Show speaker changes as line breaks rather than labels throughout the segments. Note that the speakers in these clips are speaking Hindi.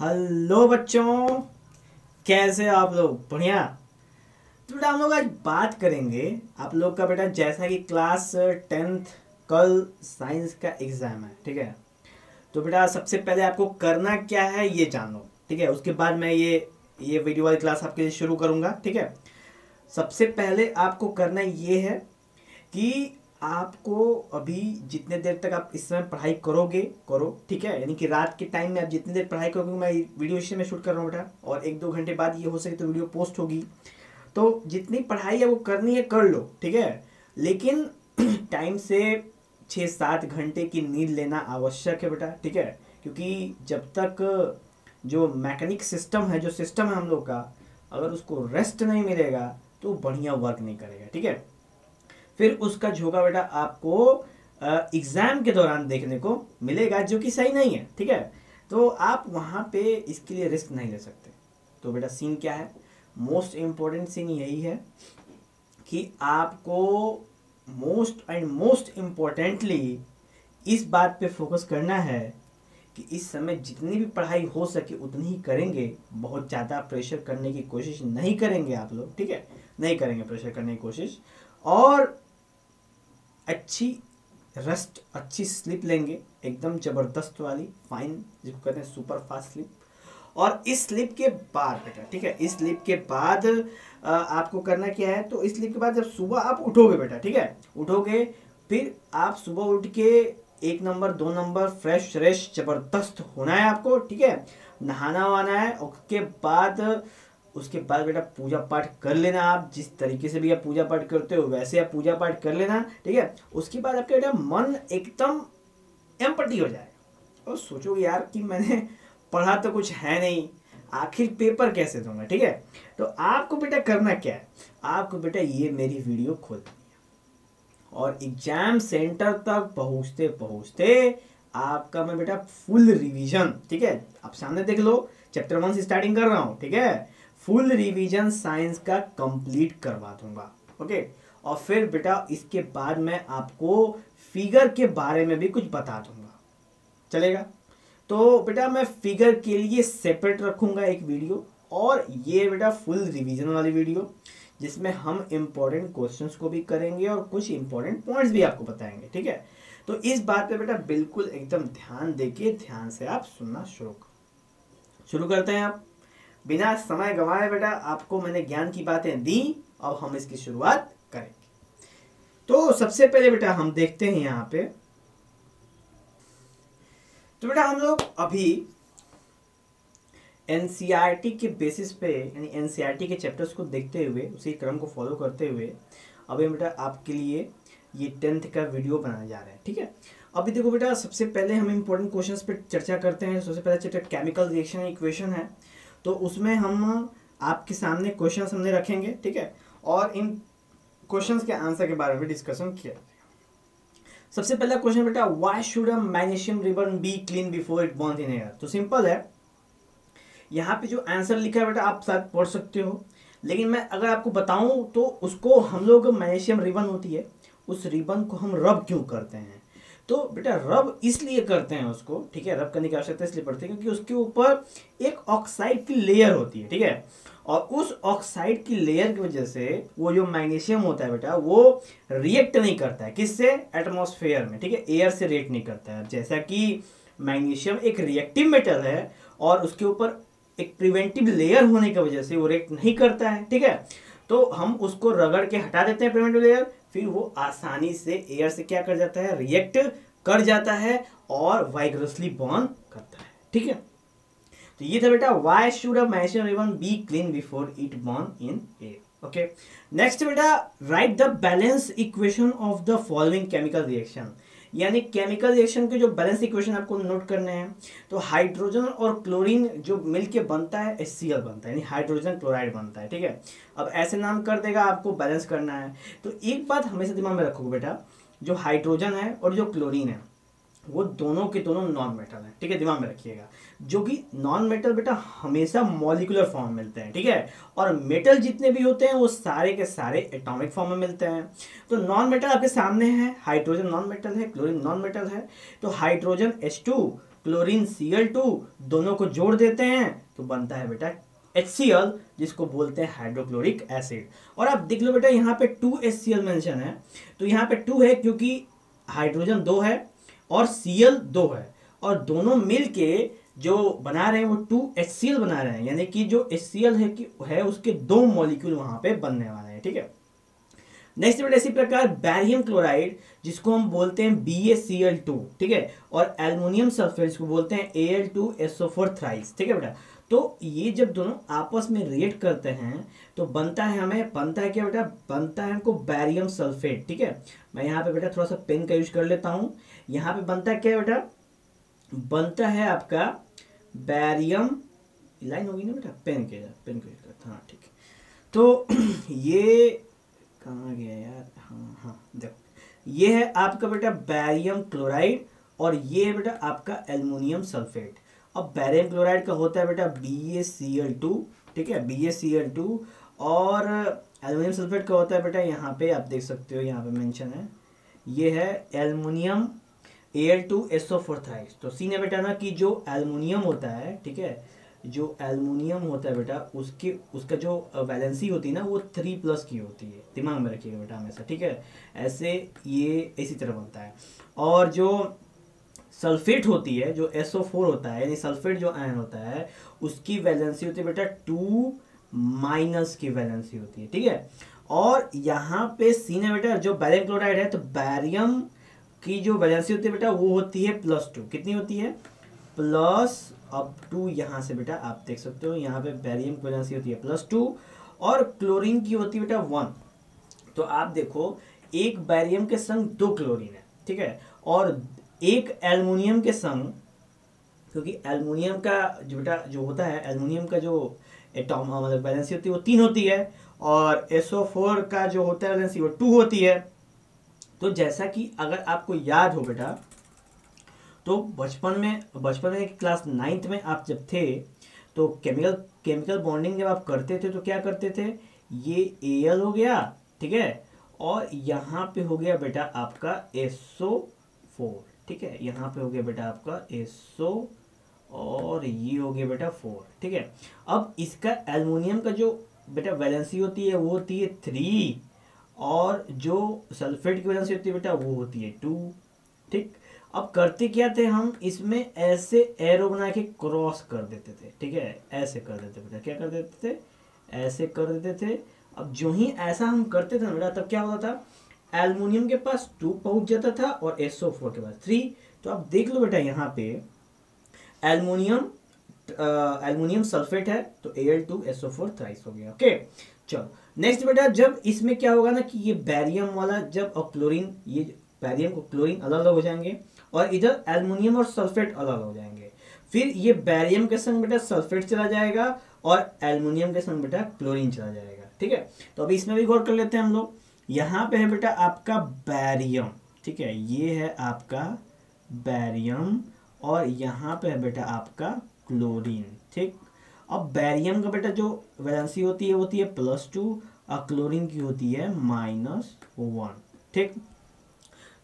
हेलो बच्चों, कैसे आप लोग? बढ़िया। तो बेटा हम लोग आज बात करेंगे। आप लोग का बेटा, जैसा कि क्लास टेंथ कल साइंस का एग्ज़ाम है, ठीक है? तो बेटा, सबसे पहले आपको करना क्या है, ये जान लो, ठीक है? उसके बाद मैं ये ये वीडियो वाली क्लास आपके लिए शुरू करूँगा, ठीक है? सबसे पहले आपको करना ये है कि आपको अभी जितने देर तक आप इस समय पढ़ाई करोगे, करो, ठीक है? यानी कि रात के टाइम में आप जितनी देर पढ़ाई करोगे, मैं वीडियो इसी में शूट कर रहा हूँ बेटा। और एक दो घंटे बाद ये हो सके तो वीडियो पोस्ट होगी। तो जितनी पढ़ाई है वो करनी है, कर लो, ठीक है? लेकिन टाइम से छः सात घंटे की नींद लेना आवश्यक है बेटा, ठीक है? क्योंकि जब तक जो मैकेनिक सिस्टम है, जो सिस्टम है हम लोग का, अगर उसको रेस्ट नहीं मिलेगा तो बढ़िया वर्क नहीं करेगा, ठीक है? फिर उसका झोंका बेटा आपको एग्ज़ाम के दौरान देखने को मिलेगा, जो कि सही नहीं है, ठीक है? तो आप वहाँ पे इसके लिए रिस्क नहीं ले सकते। तो बेटा सीन क्या है? मोस्ट इम्पोर्टेंट सीन यही है कि आपको मोस्ट एंड मोस्ट इम्पोर्टेंटली इस बात पे फोकस करना है कि इस समय जितनी भी पढ़ाई हो सके उतनी ही करेंगे। बहुत ज़्यादा प्रेशर करने की कोशिश नहीं करेंगे आप लोग, ठीक है? नहीं करेंगे प्रेशर करने की कोशिश। और अच्छी रेस्ट अच्छी स्लिप लेंगे, एकदम ज़बरदस्त वाली फाइन जिसको कहते हैं सुपर फास्ट स्लिप और इस स्लिप के बाद बेटा, ठीक है, इस स्लिप के बाद आपको करना क्या है तो इस स्लिप के बाद जब सुबह आप उठोगे बेटा, ठीक है, उठोगे, फिर आप सुबह उठ के एक नंबर दो नंबर फ्रेश फ्रेश ज़बरदस्त होना है आपको, ठीक है नहाना वहाना है, उसके बाद उसके बाद बेटा पूजा पाठ कर लेना आप, जिस तरीके से भी आप पूजा पाठ करते हो, वैसे आप पूजा पाठ कर लेना, ठीक है? उसके बाद आपका बेटा मन एकदम एम्पटी हो जाए। और सोचोगे यार कि मैंने पढ़ा तो कुछ है नहीं, आखिर पेपर कैसे दूँगा, ठीक है? तो आपको बेटा करना क्या है? आपको बेटा ये मेरी वीडियो खोलनी है। और एग्ज़ाम सेंटर तक पहुँचते पहुँचते आपका मैं बेटा फुल रिवीजन ठीक है? आप सामने देख लो चैप्टर वन से स्टार्टिंग कर रहा हूँ, ठीक है? फुल रिवीजन साइंस का कंप्लीट करवा दूँगा, ओके? और फिर बेटा इसके बाद मैं आपको फिगर के बारे में भी कुछ बता दूँगा। चलेगा? तो बेटा मैं फिगर के लिए सेपरेट रखूँगा एक वीडियो, और ये बेटा फुल रिवीजन वाली वीडियो, जिसमें हम इम्पोर्टेंट क्वेश्चंस को भी करेंगे और कुछ इंपॉर्टेंट पॉइंट्स भी आपको बताएँगे, ठीक है? तो इस बात पे बेटा बिल्कुल एकदम ध्यान देके ध्यान से आप सुनना शुरू शुरू करते हैं आप। बिना समय गंवाए बेटा आपको मैंने ज्ञान की बातें दी, अब हम इसकी शुरुआत करेंगे। तो सबसे पहले बेटा हम देखते हैं यहाँ पे। तो बेटा हम लोग अभी एनसीईआरटी के बेसिस पे, यानी एनसीईआरटी के चैप्टर्स को देखते हुए, उसी क्रम को फॉलो करते हुए अभी बेटा आपके लिए ये टेंथ का वीडियो बनाने जा रहे हैं, ठीक है? अभी देखो बेटा, सबसे पहले हम इम्पोर्टेंट क्वेश्चंस पे चर्चा करते हैं। सबसे पहले चैप्टर केमिकल रिएक्शन इक्वेशन है। तो उसमें हम आपके सामने क्वेश्चन हमने रखेंगे, ठीक है? और इन क्वेश्चंस के आंसर के बारे में डिस्कशन किया सबसे पहला क्वेश्चन बेटा why should a magnesium ribbon be clean before it burn in air तो सिंपल है। यहाँ पे जो आंसर लिखा है बेटा, आप शायद पढ़ सकते हो। लेकिन मैं अगर आपको बताऊँ तो उसको हम लोग मैग्नीशियम रिबन होती है, उस रिबन को हम रब क्यों करते हैं? तो बेटा रब इसलिए करते हैं उसको, ठीक है रब करने की आवश्यकता इसलिए पड़ती है क्योंकि उसके ऊपर एक ऑक्साइड की लेयर होती है, ठीक है? और उस ऑक्साइड की लेयर की वजह से वो जो मैग्नीशियम होता है बेटा, वो रिएक्ट नहीं करता है। किससे? एटमोसफेयर में, ठीक है? एयर से रिएक्ट नहीं करता है। जैसा कि मैग्नीशियम एक रिएक्टिव मेटल है और उसके ऊपर एक प्रिवेंटिव लेयर होने की वजह से वो रिएक्ट नहीं करता है, ठीक है? तो हम उसको रगड़ के हटा देते हैं प्रिवेंटिव लेयर फिर वो आसानी से एयर से क्या कर जाता है? रिएक्ट कर जाता है और वाइग्रसली बॉर्न करता है। ठीक है? तो ये था बेटा why should a magnesium be clean before it burn in air okay next बेटा write the balance equation of the following chemical reaction यानी केमिकल रिएक्शन के जो बैलेंस इक्वेशन आपको नोट करने हैं तो हाइड्रोजन और क्लोरीन जो मिलके बनता है एच बनता है, यानी हाइड्रोजन क्लोराइड बनता है, ठीक है? अब ऐसे नाम कर देगा, आपको बैलेंस करना है। तो एक बात हमेशा दिमाग में रखोगे बेटा, जो हाइड्रोजन है और जो क्लोरीन है, वो दोनों के दोनों नॉन मेटल हैं, ठीक है? दिमाग में रखिएगा। जो कि नॉन मेटल बेटा हमेशा मॉलिकुलर फॉर्म में मिलते हैं, ठीक है? और मेटल जितने भी होते हैं, वो सारे के सारे एटॉमिक फॉर्म में मिलते हैं। तो नॉन मेटल आपके सामने है हाइड्रोजन नॉन मेटल है क्लोरीन नॉन मेटल है। तो hydrogen H two chlorine Cl2 दोनों को जोड़ देते हैं तो बनता है बेटा HCl जिसको बोलते हैं हाइड्रोक्लोरिक एसिड और आप देख लो बेटा, यहाँ पे टू HCl मेंशन है। तो यहाँ पे टू है, क्योंकि हाइड्रोजन दो है और Cl दो है। और दोनों मिल के जो बना रहे हैं वो टू एच सी एल बना रहे हैं। यानी कि जो एच है कि है, उसके दो मॉलिक्यूल वहाँ पे बनने वाले हैं, ठीक है? नेक्स्ट बेटा इसी प्रकार बैरियम क्लोराइड जिसको हम बोलते हैं B A C L two ठीक है? और एल्युमिनियम सल्फेट जिसको बोलते हैं A L two S SO four thrice ठीक है बेटा? तो ये जब दोनों आपस में रिएक्ट करते हैं तो बनता है हमें बनता है क्या बेटा? बनता है हमको बैरियम सल्फेट ठीक है? मैं यहाँ पे बेटा थोड़ा सा पेन का यूज़ कर लेता हूँ। यहाँ पे बनता है क्या बेटा? बनता है आपका बैरियम लाइन होगी ना बेटा? पेन के पेन के हाँ ठीक तो ये कहाँ गया यार? हाँ हाँ देखो ये है आपका बेटा बैरियम क्लोराइड और ये है बेटा आपका एल्युमिनियम सल्फेट। अब बैरियम क्लोराइड का होता है बेटा B A C L two ठीक है? B A C L two और एल्युमिनियम सल्फेट का होता है बेटा यहाँ पे, आप देख सकते हो, यहाँ पे मेंशन है। ये है aluminium L two SO four thrice तो सी ने बेटा ना कि जो एल्युमिनियम होता है, ठीक है, जो एल्युमिनियम होता है बेटा, उसकी, उसका जो वैलेंसी होती है ना, वो थ्री प्लस की होती है। दिमाग में रखिएगा बेटा हमेशा, ठीक है? ऐसे ये, इसी तरह बनता है। और जो सल्फेट होती है, जो एसओ फोर होता है, यानी सल्फेट जो आयन होता है, उसकी वैलेंसी होती है बेटा टू माइनस की वैलेंसी होती है, ठीक है? और यहाँ पे सी ने बेटा जो बैरियम क्लोराइड है तो बैरियम की जो वैलेंसी होती है बेटा, वो होती है प्लस टू कितनी होती है? प्लस अप टू यहाँ से बेटा आप देख सकते हो, यहाँ पे बैरियम की वैलेंसी होती है प्लस टू और क्लोरीन की होती है बेटा वन तो आप देखो, एक बैरियम के संग दो क्लोरीन है, ठीक है? और एक एल्युमिनियम के संग, क्योंकि एल्युमिनियम का जो बेटा जो होता है एल्युमिनियम का जो एटॉम मतलब बैलेंसी होती है, वो तीन होती है और एसओ फोर का जो होता है बैलेंसी वो टू होती है। तो जैसा कि अगर आपको याद हो बेटा तो बचपन में बचपन में क्लास नाइन्थ में आप जब थे तो केमिकल केमिकल बॉन्डिंग जब आप करते थे तो क्या करते थे? ये एल हो गया, ठीक है? और यहाँ पे हो गया बेटा आपका एसओ फोर ठीक है? यहाँ पे हो गया बेटा आपका एसओ और ये हो गया बेटा फोर ठीक है? अब इसका एल्युमिनियम का जो बेटा वैलेंसी होती है, वो होती है थ्री और जो सल्फेट की वजह से होती है बेटा, वो होती है टू। ठीक? अब करते क्या थे हम? इसमें ऐसे एरो बना के क्रॉस कर देते थे। ठीक है? ऐसे कर देते बेटा। क्या कर देते थे? ऐसे कर देते थे। अब जो ही ऐसा हम करते थे ना बेटा, तब क्या होता था? एल्युमिनियम के पास टू पहुँच जाता था और एसओ फोर के पास थ्री। तो अब देख लो बेटा यहाँ पे, एल्युमिनियम एल्युमिनियम सल्फेट है तो A L two SO four thrice हो गया। ओके? चलो। नेक्स्ट बेटा, जब इसमें क्या होगा ना कि ये बैरियम वाला, जब और क्लोरीन ये बैरियम को क्लोरीन अलग अलग हो जाएँगे और इधर एल्युमिनियम और सल्फेट अलग हो जाएँगे। फिर ये बैरियम के संग बेटा सल्फेट चला जाएगा और एल्युमिनियम के संग बेटा क्लोरीन चला जाएगा, ठीक है? तो अभी इसमें भी गौर कर लेते हैं हम लोग। यहाँ पे है बेटा आपका बैरियम ठीक है? ये है आपका बैरियम और यहाँ पे है बेटा आपका क्लोरीन ठीक? अब बैरियम का बेटा जो वैलेंसी होती है होती है प्लस टू और क्लोरीन की होती है माइनस वन ठीक?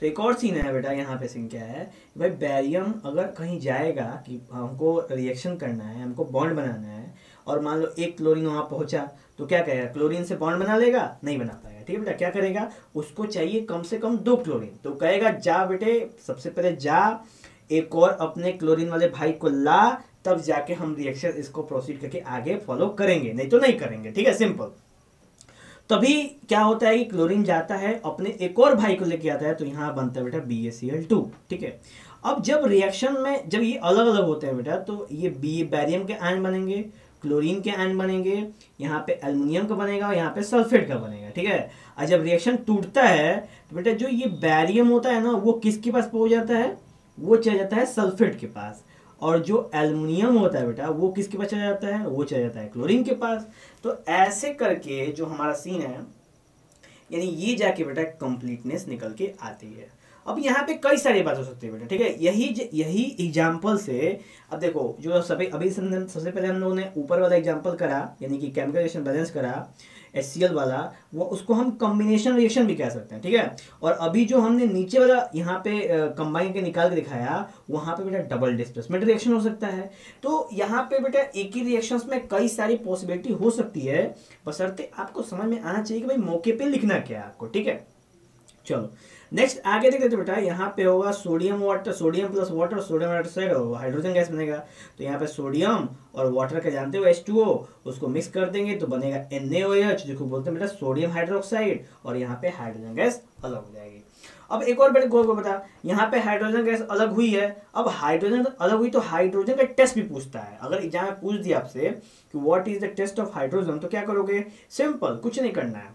तो एक और सीन है बेटा, यहाँ पे सीन क्या है? भाई बैरियम अगर कहीं जाएगा कि हमको रिएक्शन करना है, हमको बॉन्ड बनाना है, और मान लो एक क्लोरीन वहाँ पहुँचा तो क्या कहेगा? क्लोरीन से बॉन्ड बना लेगा? नहीं बना पाएगा। ठीक है बेटा, क्या करेगा? उसको चाहिए कम से कम दो क्लोरीन तो कहेगा, जा बेटे, सबसे पहले जा, एक और अपने क्लोरीन वाले भाई को ला तब जाके हम रिएक्शन इसको प्रोसीड करके आगे फॉलो करेंगे। नहीं तो नहीं करेंगे, ठीक है? सिंपल तभी क्या होता है कि क्लोरीन जाता है, अपने एक और भाई को लेके आता है तो यहाँ बनता है बेटा B S C L two ठीक है? अब जब रिएक्शन में, जब ये अलग अलग होते हैं बेटा तो ये बी बैरियम के आयन बनेंगे क्लोरीन के आयन बनेंगे, यहाँ पे एल्युमिनियम का बनेगा और यहाँ पे सल्फेट का बनेगा, ठीक है? और जब रिएक्शन टूटता है तो बेटा जो ये बैरियम होता है ना, वो किसके पास पहुँच जाता है? वो चला जाता है सल्फेट के पास। और जो एल्युमिनियम होता है बेटा, वो किसके पास चला जाता है? वो चला जाता है क्लोरीन के पास। तो ऐसे करके जो हमारा सीन है, यानी ये जाके बेटा कंप्लीटनेस निकल के आती है। अब यहाँ पे कई सारी बात हो सकती है बेटा, ठीक है? यही यही एग्ज़ाम्पल से, अब देखो, जो सभी, अभी सबसे पहले हम लोगों ने ऊपर वाला एग्ज़ाम्पल करा, यानी कि केमिकल बैलेंस करा। एस वाला, वो उसको हम कॉम्बिनेशन रिएक्शन भी कह सकते हैं, ठीक है? और अभी जो हमने नीचे वाला यहाँ पे कंबाइन के निकाल के दिखाया, वहाँ पे बेटा डबल डिस्प्लेसमेंट रिएक्शन हो सकता है। तो यहाँ पे बेटा एक ही रिएक्शंस में कई सारी पॉसिबिलिटी हो सकती है। बसरते आपको समझ में आना चाहिए कि भाई मौके पर लिखना क्या है आपको, ठीक है? चलो नेक्स्ट आगे देख लेते बेटा, यहाँ पे होगा sodium water sodium plus water sodium hydroxide और हाइड्रोजन गैस बनेगा। तो यहाँ पे सोडियम और वाटर का जानते हो H2O उसको मिक्स कर देंगे तो बनेगा NaOH जिसको बोलते हैं बेटा सोडियम हाइड्रोक्साइड और यहाँ पे हाइड्रोजन गैस अलग हो जाएगी। अब एक और बेटे गोल को बता, यहाँ पे हाइड्रोजन गैस अलग हुई है। अब हाइड्रोजन अलग हुई तो हाइड्रोजन का टेस्ट भी पूछता है। अगर एग्ज़ाम में पूछ दिया आपसे कि what is the test of hydrogen तो क्या करोगे? सिंपल कुछ नहीं करना है।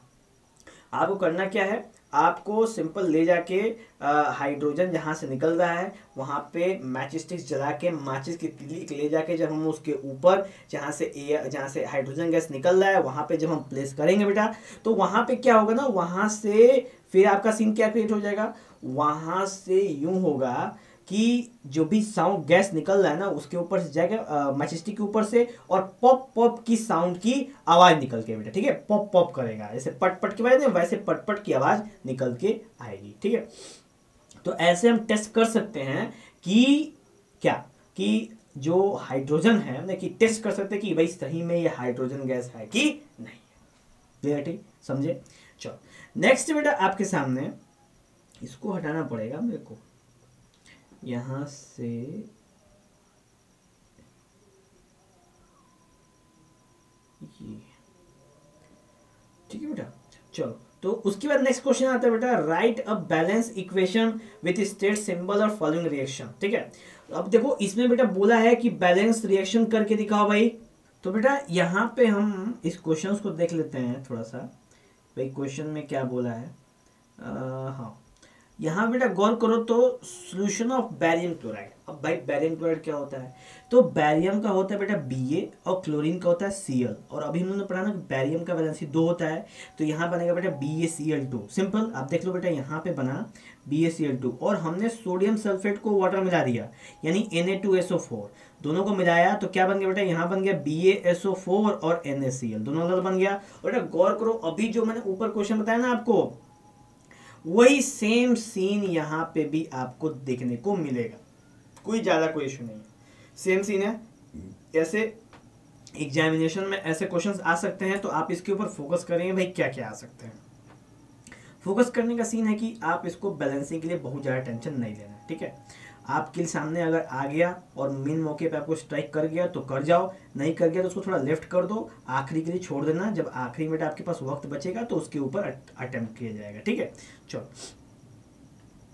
आपको करना क्या है? आपको सिंपल ले जाके हाइड्रोजन जहाँ से निकल रहा है, वहाँ पे मैच स्टिक्स जला के, माचिस की तिली ले जाके जब हम उसके ऊपर जहाँ से एयर जहाँ से हाइड्रोजन गैस निकल रहा है, वहाँ पे जब हम प्लेस करेंगे बेटा तो वहाँ पे क्या होगा ना, वहाँ से फिर आपका सीन क्या क्रिएट हो जाएगा? वहाँ से यूँ होगा कि जो भी साउंड गैस निकल रहा है ना, उसके ऊपर से जाएगा मैचिस्टिक के ऊपर से और पॉप पॉप की साउंड की आवाज़ निकल के बेटा, ठीक है? पॉप पॉप करेगा। जैसे पट पट की आवाज़ वैसे पट पट की आवाज़ निकल के आएगी, ठीक है? तो ऐसे हम टेस्ट कर सकते हैं कि क्या? कि जो हाइड्रोजन है ना कि टेस्ट कर सकते हैं कि भाई सही में ये हाइड्रोजन गैस है कि नहीं क्लियर ठीक? समझे? चलो। नेक्स्ट बेटा आपके सामने, इसको हटाना पड़ेगा मेरे को। यहाँ से ये। ठीक है बेटा? चलो तो उसके बाद नेक्स्ट क्वेश्चन आता है बेटा right a balance equation with state symbol और फॉलोइंग रिएक्शन ठीक है? अब देखो इसमें बेटा बोला है कि बैलेंस रिएक्शन करके दिखाओ भाई। तो बेटा यहाँ पे हम इस क्वेश्चन को देख लेते हैं थोड़ा सा। भाई क्वेश्चन में क्या बोला है? आ, हाँ। यहाँ बेटा गौर करो तो सोल्यूशन ऑफ़ बैरियम क्लोराइड अब भाई बैरियम क्लोराइड क्या होता है? तो बैरियम का होता है बेटा बी ए और क्लोरीन का होता है सी एल और अभी हमने पढ़ा ना बैरियम का वैलेंसी दो होता है तो यहाँ बनेगा बेटा B A C L two simple आप देख लो बेटा, यहाँ पे बना B A C L two और हमने सोडियम सल्फेट को वाटर मिला दिया, यानी N A two S O four दोनों को मिलाया तो क्या बन गया बेटा? यहाँ बन गया B A S O four और एन एस सी एल दोनों अलग बन गया। बेटा गौर करो, अभी जो मैंने ऊपर क्वेश्चन बताया ना आपको वही सेम सीन यहाँ पे भी आपको देखने को मिलेगा। कोई ज़्यादा कोई इशू नहीं है। सेम सीन है। ऐसे एग्जामिनेशन में ऐसे क्वेश्चंस आ सकते हैं तो आप इसके ऊपर फोकस करेंगे भाई क्या क्या आ सकते हैं। फोकस करने का सीन है कि आप इसको बैलेंसिंग के लिए बहुत ज़्यादा टेंशन नहीं लेना, ठीक है? आपके सामने अगर आ गया और मेन मौके पे आपको स्ट्राइक कर गया तो कर जाओ। नहीं कर गया तो उसको थोड़ा लेफ़्ट कर दो। आखिरी के लिए छोड़ देना। जब आखिरी मिनट आपके पास वक्त बचेगा तो उसके ऊपर अटेम्प्ट किया जाएगा। ठीक है? चलो।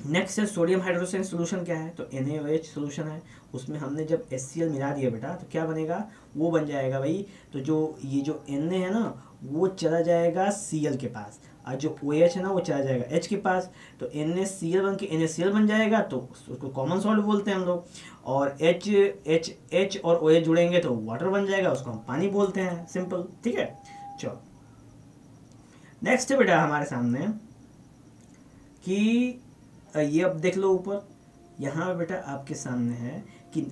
नेक्स्ट है सोडियम हाइड्रोजन सोल्यूशन क्या है? तो एन एच सोल्यूशन है। उसमें हमने जब एस सी एल मिला दिया बेटा तो क्या बनेगा? वो बन जाएगा भाई। तो जो ये जो एन ए है ना, वो चला जाएगा सी एल के पास। और जो ओ एच है ना, वो चला जाएगा एच के पास। तो एन एस सी एल बन के एन एस सी एल बन जाएगा तो उसको कॉमन सॉल्ट बोलते हैं हम लोग। और एच एच एच और ओ एच जुड़ेंगे तो वाटर बन जाएगा, उसको हम पानी बोलते हैं सिंपल ठीक है? चलो। नेक्स्ट बेटा हमारे सामने, कि ये अब देख लो ऊपर। यहाँ बेटा आपके सामने है कि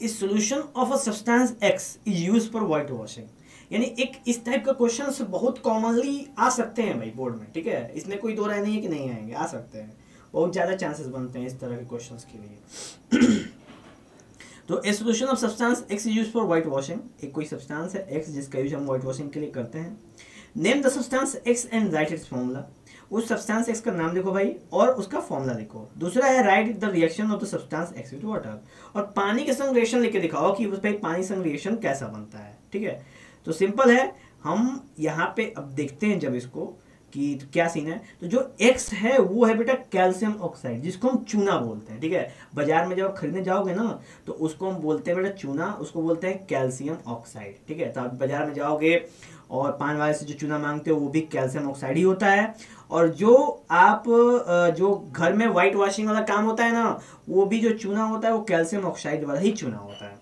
इस solution of a substance X is use for white washing यानी एक इस टाइप का क्वेश्चन बहुत कॉमनली आ सकते हैं भाई बोर्ड में, ठीक है? इसमें कोई दो राय नहीं है कि नहीं आएँगे, आ सकते हैं। बहुत ज़्यादा चांसेस बनते हैं इस तरह के क्वेश्चन के लिए। तो a of substance X use for white washing एक कोई सब्सटेंस है एक्स जिसका यूज़ हम व्हाइट वॉशिंग के लिए करते हैं। Name the substance X and write its formula उस सब्सटेंस एक्स का नाम लिखो भाई और उसका फॉर्मूला लिखो। दूसरा है write the reaction of the substance X with water और पानी के संग रिएक्शन लिख के दिखाओ कि उस भाई पानी संग रिएक्शन कैसा बनता है, ठीक है? तो सिंपल है, हम यहाँ पे अब देखते हैं जब इसको कि क्या सीन है। तो जो एक्स है, वो है बेटा कैल्शियम ऑक्साइड, जिसको हम चूना बोलते हैं, ठीक है? बाज़ार में जब आप खरीदने जाओगे ना तो उसको हम बोलते हैं बेटा चूना, उसको बोलते हैं कैल्शियम ऑक्साइड, ठीक है? तो आप बाज़ार में जाओगे और पान वाले से जो चूना मांगते हो, वो भी कैल्शियम ऑक्साइड ही होता है। और जो आप जो घर में व्हाइट वॉशिंग वाला काम होता है ना, वो भी जो चूना होता है, वो कैल्शियम ऑक्साइड वाला ही चूना होता है।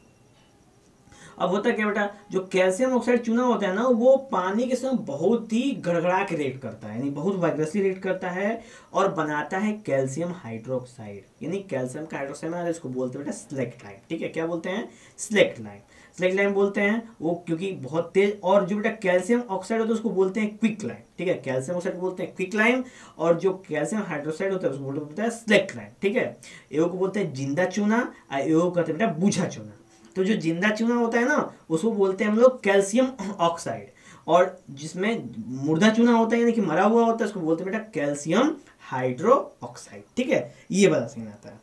अब होता क्या बेटा? जो कैल्शियम ऑक्साइड चूना होता है ना, वो पानी के समय बहुत ही गड़गड़ा के रिएक्ट करता है, यानी बहुत वाइग्रेसली रेट करता है और बनाता है कैल्शियम हाइड्रोक्साइड, यानी कैल्शियम का हाइड्रोक्साइड बनाता है, इसको बोलते हैं बेटा स्लेक्ट लाइम ठीक है? क्या बोलते हैं? स्लेक्ट लाइम स्लेक्ट लाइम बोलते हैं वो क्योंकि बहुत तेज, और जो बेटा कैल्शियम ऑक्साइड होता है, उसको बोलते हैं क्विक लाइम ठीक है? कैल्शियम ऑक्साइड बोलते हैं क्विक लाइम और जो कैल्शियम हाइड्रोक्साइड होता है, उसको बोलते हैं स्लेक्ट लाइम ठीक है? एगो को बोलते हैं ज़िंदा चूना, और एगो कहते हैं बेटा बूझा चूना। तो जो ज़िंदा चूना होता है ना, उसको बोलते हैं हम लोग कैल्शियम ऑक्साइड। और जिसमें मुर्दा चूना होता है, यानी कि मरा हुआ होता है, उसको बोलते हैं बेटा कैल्शियम हाइड्रो ऑक्साइड ठीक है? ये वाला सीन आता है।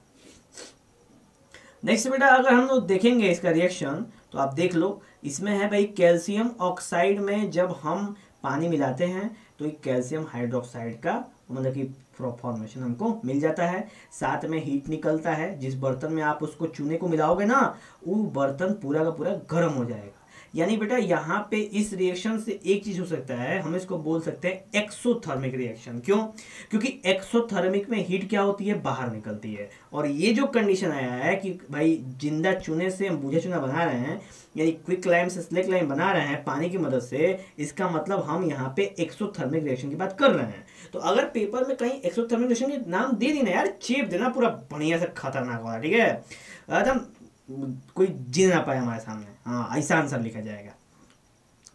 नेक्स्ट बेटा अगर हम लोग देखेंगे इसका रिएक्शन तो आप देख लो, इसमें है भाई कैल्शियम ऑक्साइड में जब हम पानी मिलाते हैं तो एक कैल्शियम हाइड्रोक्साइड का मतलब कि फॉर्मेशन हमको मिल जाता है। साथ में हीट निकलता है। जिस बर्तन में आप उसको चूने को मिलाओगे ना, वो बर्तन पूरा का पूरा गर्म हो जाएगा। यानी बेटा, यहाँ पे इस रिएक्शन से एक चीज़ हो सकता है। हम इसको बोल सकते हैं एक्सोथर्मिक रिएक्शन क्यों? क्योंकि एक्सोथर्मिक में हीट क्या होती है? बाहर निकलती है। और ये जो कंडीशन आया है कि भाई, ज़िंदा चूने से हम बूझे चूना बना रहे हैं यानी क्विक लाइम से स्लेक लाइम बना रहे हैं पानी की मदद से, इसका मतलब हम यहाँ पे एक्सोथर्मिक रिएक्शन की बात कर रहे हैं। तो अगर पेपर में कहीं एक्सोथर्मिक रिएक्शन के नाम दे दी ना यार, चेप देना, पूरा बढ़िया से खतरनाक वाला, ठीक है? एकदम कोई जीत ना पाए हमारे सामने। हाँ ऐसा आंसर लिखा जाएगा।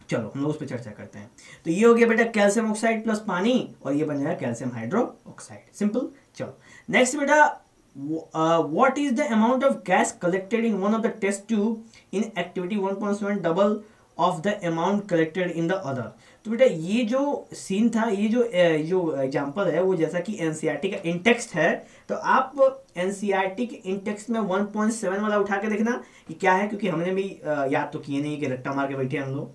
चलो, हम लोग उस पर चर्चा करते हैं। तो ये हो गया बेटा कैल्शियम ऑक्साइड प्लस पानी और ये बन जाएगा कैल्शियम हाइड्रो ऑक्साइड सिंपल चलो। नेक्स्ट बेटा what is the amount of gas collected in one of the test tube in activity 1.7 double of the amount collected in the other तो बेटा, ये जो सीन था, ये जो जो एग्जांपल है, वो जैसा कि एनसीईआरटी का इंटेक्स्ट है तो आप एनसीईआरटी के इंटेक्स्ट में 1.7 वाला उठा के देखना कि क्या है, क्योंकि हमने भी याद तो किए नहीं कि रट्टा मार के बैठे हम लोग।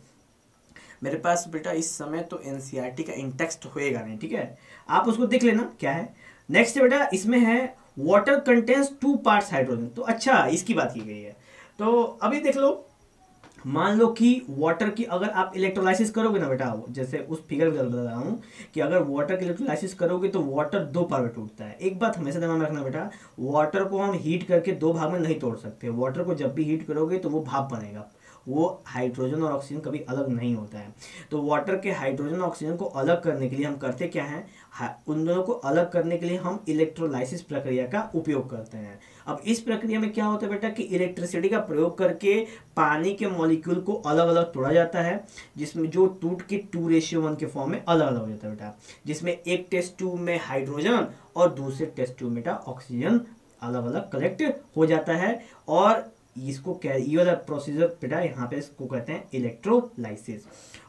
मेरे पास बेटा, इस समय तो एनसीईआरटी का इंटेक्स्ट होएगा नहीं, ठीक है? आप उसको देख लेना क्या है। नेक्स्ट बेटा, इसमें है water contains two parts hydrogen तो अच्छा इसकी बात की गई है। तो अभी देख लो, मान लो कि वाटर की अगर आप इलेक्ट्रोलाइसिस करोगे ना बेटा, जैसे उस फिगर में बता रहा हूँ कि अगर वाटर की इलेक्ट्रोलाइसिस करोगे तो वाटर दो पार्ट में टूटता है। एक बात हमेशा दिमाग में रखना बेटा वाटर को हम हीट करके दो भाग में नहीं तोड़ सकते। वाटर को जब भी हीट करोगे तो वो भाप बनेगा। वो हाइड्रोजन और ऑक्सीजन कभी अलग नहीं होता है। तो वाटर के हाइड्रोजन और ऑक्सीजन को अलग करने के लिए हम करते क्या हैं? उन दोनों को अलग करने के लिए हम इलेक्ट्रोलाइसिस प्रक्रिया का उपयोग करते हैं। अब इस प्रक्रिया में क्या होता है बेटा कि इलेक्ट्रिसिटी का प्रयोग करके पानी के मॉलिक्यूल को अलग अलग तोड़ा जाता है, जिसमें जो टूट के टू रेशियो वन के फॉर्म में अलग अलग हो जाता है बेटा। जिसमें एक टेस्ट ट्यूब में हाइड्रोजन और दूसरे टेस्ट ट्यूब में बेटा ऑक्सीजन अलग अलग कलेक्ट हो जाता है। और इसको क्या ये वाला प्रोसीजर बेटा यहाँ पे इसको कहते हैं इलेक्ट्रोलाइसिस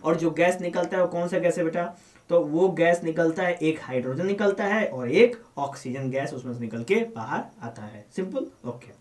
और जो गैस निकलता है वो कौन सा गैस है बेटा? तो वो गैस निकलता है, एक हाइड्रोजन निकलता है और एक ऑक्सीजन गैस उसमें से निकल के बाहर आता है। सिंपल ओके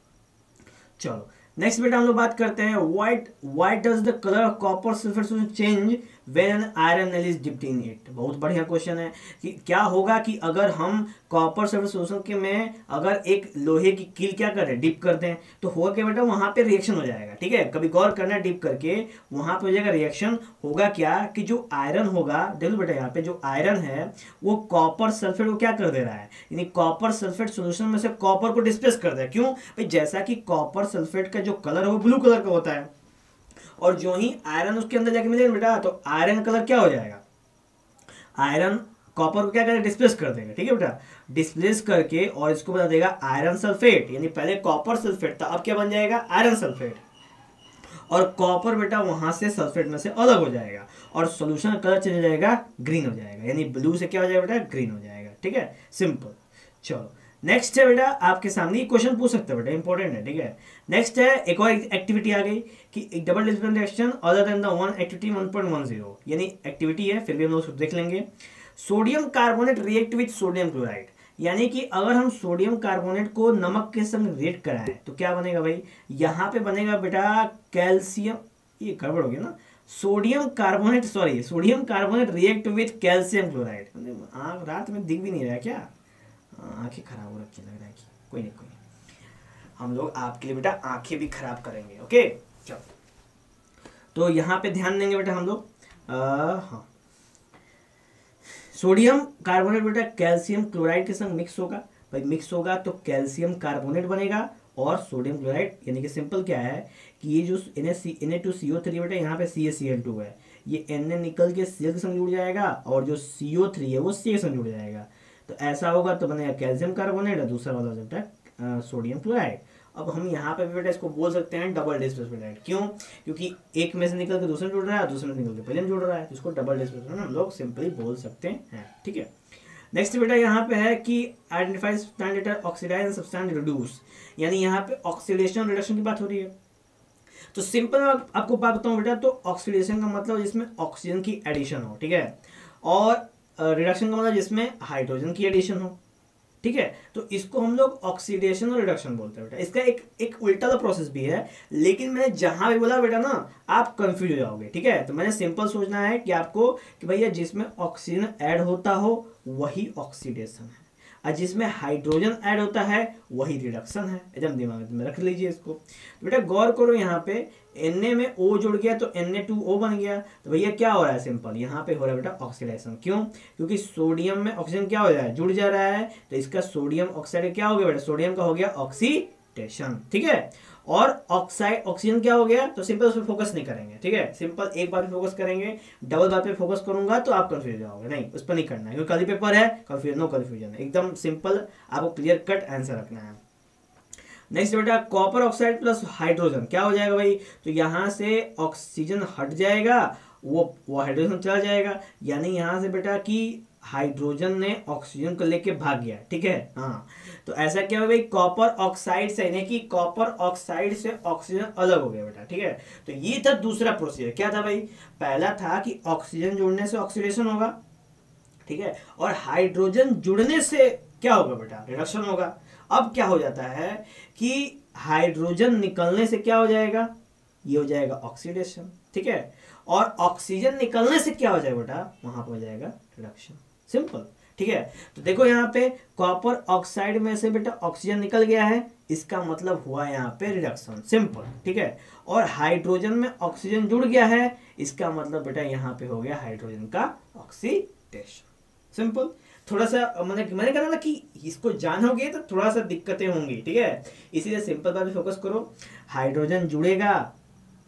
चलो नेक्स्ट बेटा हम लोग बात करते हैं white white does the colour of copper sulphate change when iron nail is dipped in it बहुत बढ़िया क्वेश्चन है कि क्या होगा कि अगर हम कॉपर सल्फेट सोल्यूशन के में अगर एक लोहे की कील क्या करें डिप करते हैं तो होगा क्या बेटा? वहाँ पे रिएक्शन हो जाएगा, ठीक है? कभी गौर करना है डिप करके, वहाँ पे हो जाएगा रिएक्शन होगा क्या कि जो आयरन होगा, देखो बेटा यहाँ पे जो आयरन है, वो कॉपर सल्फेट को क्या कर दे रहा है? यानी कॉपर सल्फेट सोल्यूशन में से कॉपर को डिस्प्लेस कर दे क्यों? भाई जैसा कि कॉपर सल्फेट का जो कलर है, वो ब्लू कलर का होता है। और जो ही आयरन उसके अंदर जाके मिलेगा बेटा तो आयरन कलर क्या हो जाएगा? आयरन कॉपर को क्या करेगा? डिस्प्लेस कर देगा, ठीक है बेटा? डिस्प्लेस करके और इसको बता देगा आयरन सल्फेट यानी पहले कॉपर सल्फेट था अब क्या बन जाएगा? आयरन सल्फेट और कॉपर बेटा वहाँ से सल्फेट में से अलग हो जाएगा और सोल्यूशन कलर चेंज हो जाएगा ग्रीन हो जाएगा. यानी ब्लू से क्या हो जाएगा बेटा? ग्रीन हो जाएगा, ठीक है? सिंपल चलो. नेक्स्ट है बेटा, आपके सामने क्वेश्चन पूछ सकते हैं बेटा इंपॉर्टेंट है, ठीक है? नेक्स्ट है, एक और एक्टिविटी आ गई. कि एक double digital reaction other than the one activity 1.10 यानी एक्टिविटी है, फिर भी हम लोग देख लेंगे। Sodium carbonate react with sodium chloride यानी कि अगर हम सोडियम कार्बोनेट को नमक के संग रिएक्ट कराएँ तो क्या बनेगा भाई? यहाँ पे बनेगा बेटा कैल्शियम ये गड़बड़ हो गया ना। Sodium carbonate sorry sodium carbonate react with calcium chloride रात में दिख भी नहीं रहा क्या? आँखें खराब हो रखी लग रहा है कि कोई नहीं कोई नहीं। हम लोग आपके लिए बेटा आँखें भी खराब करेंगे, ओके? तो यहाँ पे ध्यान देंगे बेटा हम लोग। हाँ। सोडियम कार्बोनेट बेटा कैल्शियम क्लोराइड के संग मिक्स होगा। भाई मिक्स होगा तो कैल्शियम कार्बोनेट बनेगा और सोडियम क्लोराइड, यानी कि सिंपल क्या है कि ये जो N S C N A two C O three बेटा, यहाँ पे C S C L two है। ये एन ए निकल के सी एल के संग जुड़ जाएगा और जो सी ओ थ्री है वो सी के संग जुड़ जाएगा। तो ऐसा होगा तो बनेगा कैल्शियम कार्बोनेट और दूसरा वाला हो जाता है सोडियम क्लोराइड। अब हम यहाँ पे बेटा इसको बोल सकते हैं डबल डिस्प्लेसमेंट क्यों? क्योंकि एक में से निकल के दूसरे में जुड़ रहा है, दूसरे में निकल के पहले में जुड़ रहा है तो इसको डबल डिस्प्लेसमेंट हम लोग सिंपली बोल सकते हैं, ठीक है? नेक्स्ट बेटा यहाँ पे है कि identify standard oxidise substance reduce यानी यहाँ पे ऑक्सीडेशन रिडक्शन की बात हो रही है। तो सिंपल आपको बात बताऊँ बेटा तो ऑक्सीडेशन का मतलब जिसमें ऑक्सीजन की एडिशन हो, ठीक है? और रिडक्शन का मतलब जिसमें हाइड्रोजन की एडिशन हो। ठीक है? तो इसको हम लोग ऑक्सीडेशन और रिडक्शन बोलते हैं बेटा। इसका एक एक उल्टा तो प्रोसेस भी है। लेकिन मैंने जहाँ भी बोला बेटा ना, आप कंफ्यूज हो जाओगे, ठीक है? तो मैंने सिंपल सोचना है कि आपको कि भैया जिसमें ऑक्सीजन ऐड होता हो, वही ऑक्सीडेशन है। और जिसमें हाइड्रोजन ऐड होता है, वही रिडक्शन है। एकदम दिमाग में रख लीजिए इसको। तो बेटा गौर करो यहाँ पे एन ए में ओ जुड़ गया तो एन ए टू ओ बन गया। तो भैया क्या हो रहा है सिंपल यहाँ पे हो रहा है बेटा ऑक्सीडेशन क्यों? क्योंकि सोडियम में ऑक्सीजन क्या हो रहा है? जुड़ जा रहा है। तो इसका सोडियम ऑक्साइड क्या हो गया बेटा? सोडियम का हो गया ऑक्सीडेशन ठीक है? और ऑक्साइड ऑक्सीजन क्या हो गया? तो सिंपल उस पर फोकस नहीं करेंगे। ठीक है? सिंपल एक बार पे फोकस करेंगे डबल बार पे फोकस करूँगा तो आप कंफ्यूज जाओगे। नहीं, उस पर नहीं करना है। क्योंकि कल पेपर है कंफ्यूज नो कंफ्यूजन एकदम सिंपल आपको क्लियर कट आंसर रखना है। नेक्स्ट बेटा कॉपर ऑक्साइड प्लस हाइड्रोजन क्या हो जाएगा भाई? तो यहाँ से ऑक्सीजन हट जाएगा, वो वो हाइड्रोजन चला जाएगा। यानी यहाँ से बेटा कि हाइड्रोजन ने ऑक्सीजन को लेके भाग गया, ठीक है? हाँ। तो ऐसा क्या भाई? कॉपर ऑक्साइड से, यानी कि कॉपर ऑक्साइड से ऑक्सीजन अलग हो गया बेटा, ठीक है? तो ये था दूसरा प्रोसीजर क्या था भाई? पहला था कि ऑक्सीजन जुड़ने से ऑक्सीडेशन होगा, ठीक है? और हाइड्रोजन जुड़ने से क्या होगा बेटा? रिडक्शन होगा। अब क्या हो जाता है कि हाइड्रोजन निकलने से क्या हो जाएगा? ये हो जाएगा ऑक्सीडेशन ठीक है? और ऑक्सीजन निकलने से क्या हो जाएगा बेटा? वहाँ पर हो जाएगा रिडक्शन सिंपल ठीक है? तो देखो यहाँ पे कॉपर ऑक्साइड में से बेटा ऑक्सीजन निकल गया है, इसका मतलब हुआ यहाँ पे रिडक्शन सिंपल ठीक है? और हाइड्रोजन में ऑक्सीजन जुड़ गया है, इसका मतलब बेटा यहाँ पे हो गया हाइड्रोजन का ऑक्सीडेशन सिंपल थोड़ा सा, मैंने मैंने कहा था कि इसको जानोगे तो थोड़ा सा दिक्कतें होंगी, ठीक है? इसीलिए सिंपल बात फोकस करो। हाइड्रोजन जुड़ेगा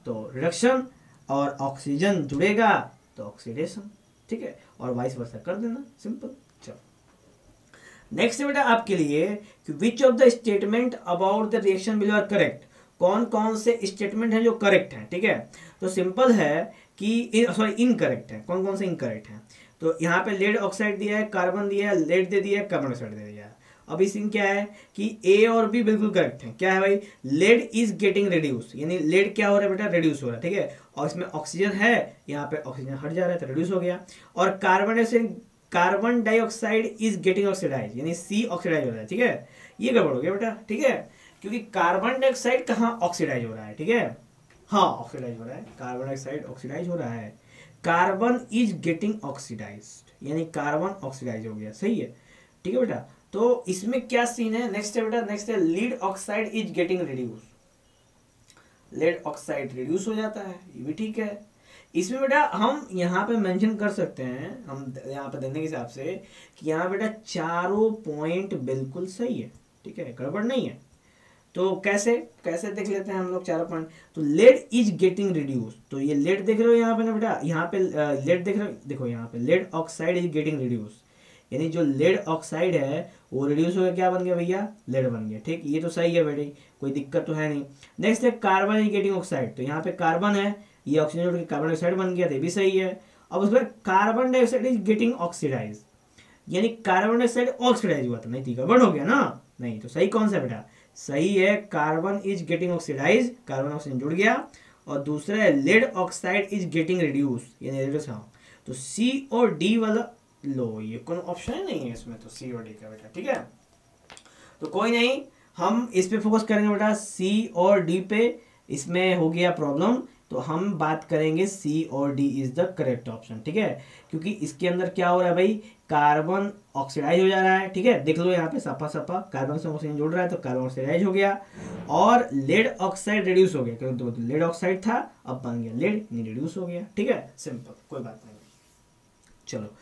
तो रिडक्शन और ऑक्सीजन जुड़ेगा तो ऑक्सीडेशन ठीक है? और वाइस वर्षा कर देना सिंपल चलो। नेक्स्ट बेटा आपके लिए कि which of the statement about the reaction below are correct कौन कौन से स्टेटमेंट हैं जो करेक्ट हैं, ठीक है? तो सिंपल है कि सॉरी इनकरेक्ट है। कौन कौन से इनकरेक्ट हैं? तो यहाँ पे लेड ऑक्साइड दिया है कार्बन दिया है लेड दे दिया है कार्बन ऑक्साइड दे दिया है। अब इसमें क्या है कि ए और बी बिल्कुल करेक्ट है। क्या है भाई? लेड इज़ गेटिंग रेड्यूस यानी लेड क्या हो रहा है बेटा? रेड्यूस हो रहा है, ठीक है? और इसमें ऑक्सीजन है, यहाँ पे ऑक्सीजन हट जा रहा है तो रेड्यूस हो गया। और carbon dioxide carbon dioxide is getting oxidise यानी सी ऑक्सीडाइज हो रहा है, ठीक है? ये गड़बड़ हो गया बेटा, ठीक है? क्योंकि कार्बन डाइऑक्साइड कहाँ ऑक्सीडाइज हो रहा है, ठीक है? हाँ ऑक्सीडाइज हो रहा है कार्बन डाइऑक्साइड ऑक्सीडाइज हो रहा है। कार्बन इज़ गेटिंग ऑक्सीडाइज यानी कार्बन ऑक्सीडाइज हो गया, सही है? ठीक है बेटा? तो इसमें क्या सीन है? नेक्स्ट है बेटा नेक्स्ट है lead oxide is getting reduce lead oxide reduce हो जाता है, ये भी ठीक है। इसमें बेटा हम यहाँ पे मेंशन कर सकते हैं, हम यहाँ पे देने के हिसाब से, कि यहाँ बेटा चारों पॉइंट बिल्कुल सही है, ठीक है? गड़बड़ नहीं है। तो कैसे कैसे देख लेते हैं हम लोग चारों पॉइंट? तो लेड इज़ गेटिंग रिड्यूस तो ये लेड देख रहे हो यहाँ पे ना बेटा? यहाँ पे लेड देख रहे हो? देखो यहाँ पे lead oxide is getting reduce यानी जो लेड ऑक्साइड है वो रिड्यूस हो गया क्या बन गया भैया? लेड बन गया। ठीक ये तो सही है बेटी कोई दिक्कत तो है नहीं। नेक्स्ट है कार्बन इज़ गेटिंग ऑक्साइड तो यहाँ पे कार्बन है ये ऑक्सीजन जोड़ के कार्बन डाइऑक्साइड बन गया तो भी सही है। अब उसमें carbon dioxide is getting oxidise यानी कार्बन डाइऑक्साइड ऑक्सीडाइज हुआ था। नहीं थी गड़बड़ हो गया ना? नहीं तो सही कौन सा बेटा। सही है, carbon is getting oxidise carbon oxygen जुड़ गया, और दूसरा है lead oxide is getting reduce यानी रिड्यूस हाँ तो सी और डी वाला, लो, ये कौन ऑप्शन ही नहीं है इसमें तो सी और डी का बेटा, ठीक है? तो कोई नहीं, हम इस पे फोकस करेंगे बेटा सी और डी पे, इसमें हो गया प्रॉब्लम तो हम बात करेंगे सी और D is the correct option ठीक है? क्योंकि इसके अंदर क्या हो रहा है भाई? कार्बन ऑक्सीडाइज हो जा रहा है, ठीक है? देख लो यहाँ पे सफ़ा सफ़ा कार्बन से ऑक्सीजन जुड़ रहा है तो कार्बन ऑक्सीडाइज हो गया। और लेड ऑक्साइड रिड्यूस हो गया, क्योंकि तो लेड ऑक्साइड था, अब बन गया लेड नहीं रिड्यूस हो गया, ठीक है? सिंपल कोई बात नहीं। चलो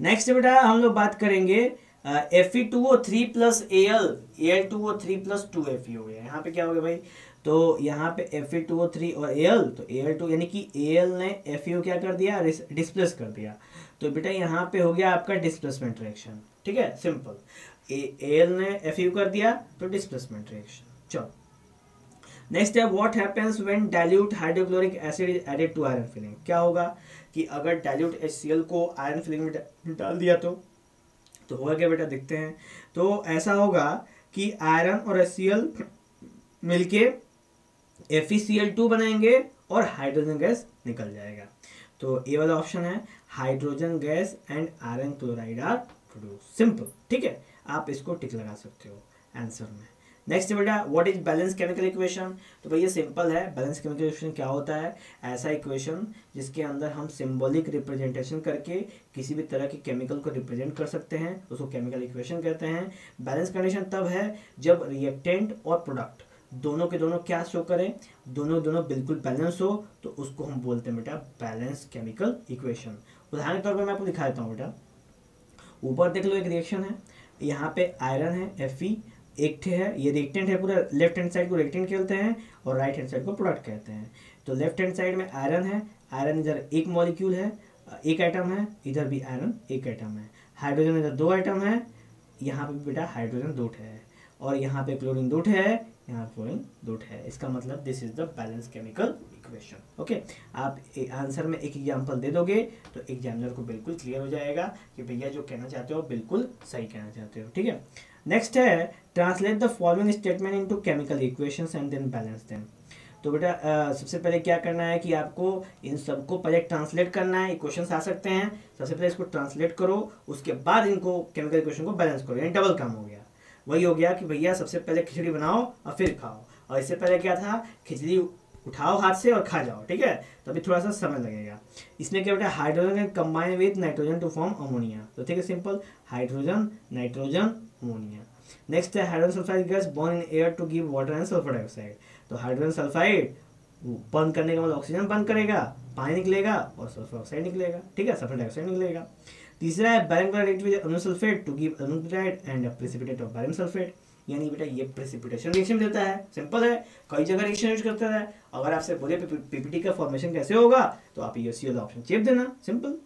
नेक्स्ट बेटा हम लोग बात करेंगे F E two O three plus A L A L two O three plus two F E हो गया। यहाँ पे क्या हो गया भाई? तो यहाँ पे F E two O three और ए एल तो ए एल टू यानी कि ए एल ने एफ़ यू क्या कर दिया? डिस्प्लेस कर दिया। तो बेटा यहाँ पे हो गया आपका डिस्प्लेसमेंट रिएक्शन ठीक है? सिंपल ए एल ने एफ़ यू कर दिया तो डिस्प्लेसमेंट रिएक्शन चलो। नेक्स्ट है what happens when dilute hydrochloric acid is added to iron filing क्या होगा कि अगर डाइल्यूट एच को आयरन फिलिंग में डाल दिया तो? तो होगा क्या बेटा? देखते हैं। तो ऐसा होगा कि आयरन और एच मिलके एफ़ टू बनाएँगे और हाइड्रोजन गैस निकल जाएगा। तो ये वाला ऑप्शन है hydrogen gas and iron chloride are produce simple ठीक है? आप इसको टिक लगा सकते हो आंसर में। नेक्स्ट बेटा what is balance chemical equation तो भैया सिंपल है बैलेंस केमिकल इक्वेशन क्या होता है? ऐसा इक्वेशन जिसके अंदर हम सिंबॉलिक रिप्रेजेंटेशन करके किसी भी तरह के केमिकल को रिप्रेजेंट कर सकते हैं, उसको केमिकल इक्वेशन कहते हैं। बैलेंस कंडीशन तब है जब रिएक्टेंट और प्रोडक्ट दोनों के दोनों क्या शो करें? दोनों दोनों बिल्कुल बैलेंस हो तो उसको हम बोलते हैं बेटा बैलेंस केमिकल इक्वेशन उदाहरण के तौर पर मैं आपको दिखा देता हूँ बेटा। ऊपर देख लो एक रिएक्शन है, यहाँ पे आयरन है एफ़ एक है, ये रिएक्टेंट है पूरा लेफ़्ट हैंड साइड को रिएक्टेंट कहते हैं और राइट हैंड साइड को प्रोडक्ट कहते हैं। तो लेफ़्ट हैंड साइड में आयरन है आयरन इधर एक मॉलिक्यूल है, एक आइटम है, इधर भी आयरन एक आइटम है। हाइड्रोजन इधर दो आइटम है, यहाँ पे बेटा हाइड्रोजन दो ठे है। और यहाँ पे क्लोरीन दो ठे है यहाँ फ्लोरिन दो है। इसका मतलब this is the balance chemical equation okay आप आंसर में एक एग्जांपल दे दोगे तो एग्जामिनर को बिल्कुल क्लियर हो जाएगा कि भैया जो कहना चाहते हो, बिल्कुल सही कहना चाहते हो, ठीक है? नेक्स्ट है translate the following statement into chemical equations and then balance them तो बेटा सबसे पहले क्या करना है कि आपको इन सबको पहले ट्रांसलेट करना है इक्वेशंस आ सकते हैं। सबसे पहले इसको ट्रांसलेट करो, उसके बाद इनको केमिकल इक्वेशन को बैलेंस करो, यानी डबल काम हो गया। वही हो गया कि भैया सबसे पहले खिचड़ी बनाओ और फिर खाओ। और इससे पहले क्या था? खिचड़ी उठाओ हाथ से और खा जाओ, ठीक है? तो अभी थोड़ा सा समय लगेगा। इसमें क्या बेटा? Hydrogen and combine with nitrogen to form ammonia तो ठीक है simple hydrogen nitrogen ammonia next है hydrogen sulphide gas burn in air to give water and sulphur dioxide तो हाइड्रोजन सल्फाइड बर्न करने का मतलब ऑक्सीजन बर्न करेगा, पानी निकलेगा और सल्फ़र ऑक्साइड निकलेगा, ठीक है? सल्फ़र डाइऑक्साइड निकलेगा। तीसरा है barium chloride with sulphate to give ammonium chloride and precipitate of barium sulphate यानी बेटा ये प्रेसिपिटेशन रिएक्शन देता है। सिंपल है। कई जगह रिएक्शन यूज़ करता है। अगर आपसे बोले पीपीटी का फॉर्मेशन कैसे होगा तो आप ये सी ऑप्शन चेप देना। सिंपल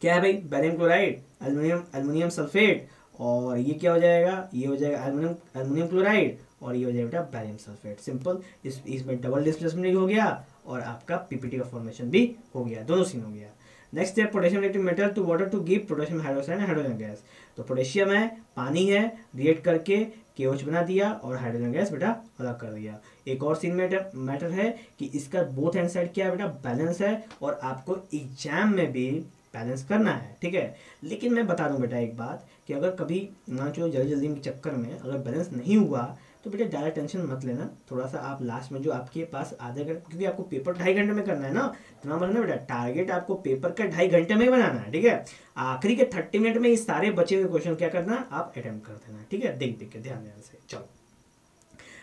क्या है भाई? Barium chloride aluminium aluminium sulphate और ये क्या हो जाएगा? ये हो जाएगा एल्युमिनियम एल्युमिनियम क्लोराइड और ये हो जाएगा बेटा बैरियम सल्फेट सिंपल इस, इसमें डबल डिस्प्लेसमेंट हो गया और आपका पीपीटी का फॉर्मेशन भी हो गया। दोनों सीन हो गया। नेक्स्ट है potassium reactive metal to water to give potassium hydroxide and hydrogen gas तो पोटेशियम है, पानी है रिएक्ट करके केओच बना दिया और हाइड्रोजन गैस बेटा अलग कर दिया। एक और सीन मैटर मैटर है कि इसका बोथ हैंड साइड क्या है बेटा? बैलेंस है और आपको एग्ज़ाम में भी बैलेंस करना है, ठीक है? लेकिन मैं बता दूँ बेटा एक बात कि अगर कभी ना जो जल्दी जल्दी के चक्कर में अगर बैलेंस नहीं हुआ तो बेटा ज़्यादा टेंशन मत लेना थोड़ा सा आप लास्ट में जो आपके पास आधे घंटे, क्योंकि आपको पेपर ढाई घंटे में करना है ना तो ना मतलब बेटा टारगेट आपको पेपर का ढाई घंटे में ही बनाना है, ठीक है? आखिरी के थर्टी मिनट में ये सारे बचे हुए क्वेश्चन क्या करना आप अटेम्प्ट कर देना, ठीक है? देख देख के, ध्यान ध्यान से, चलो।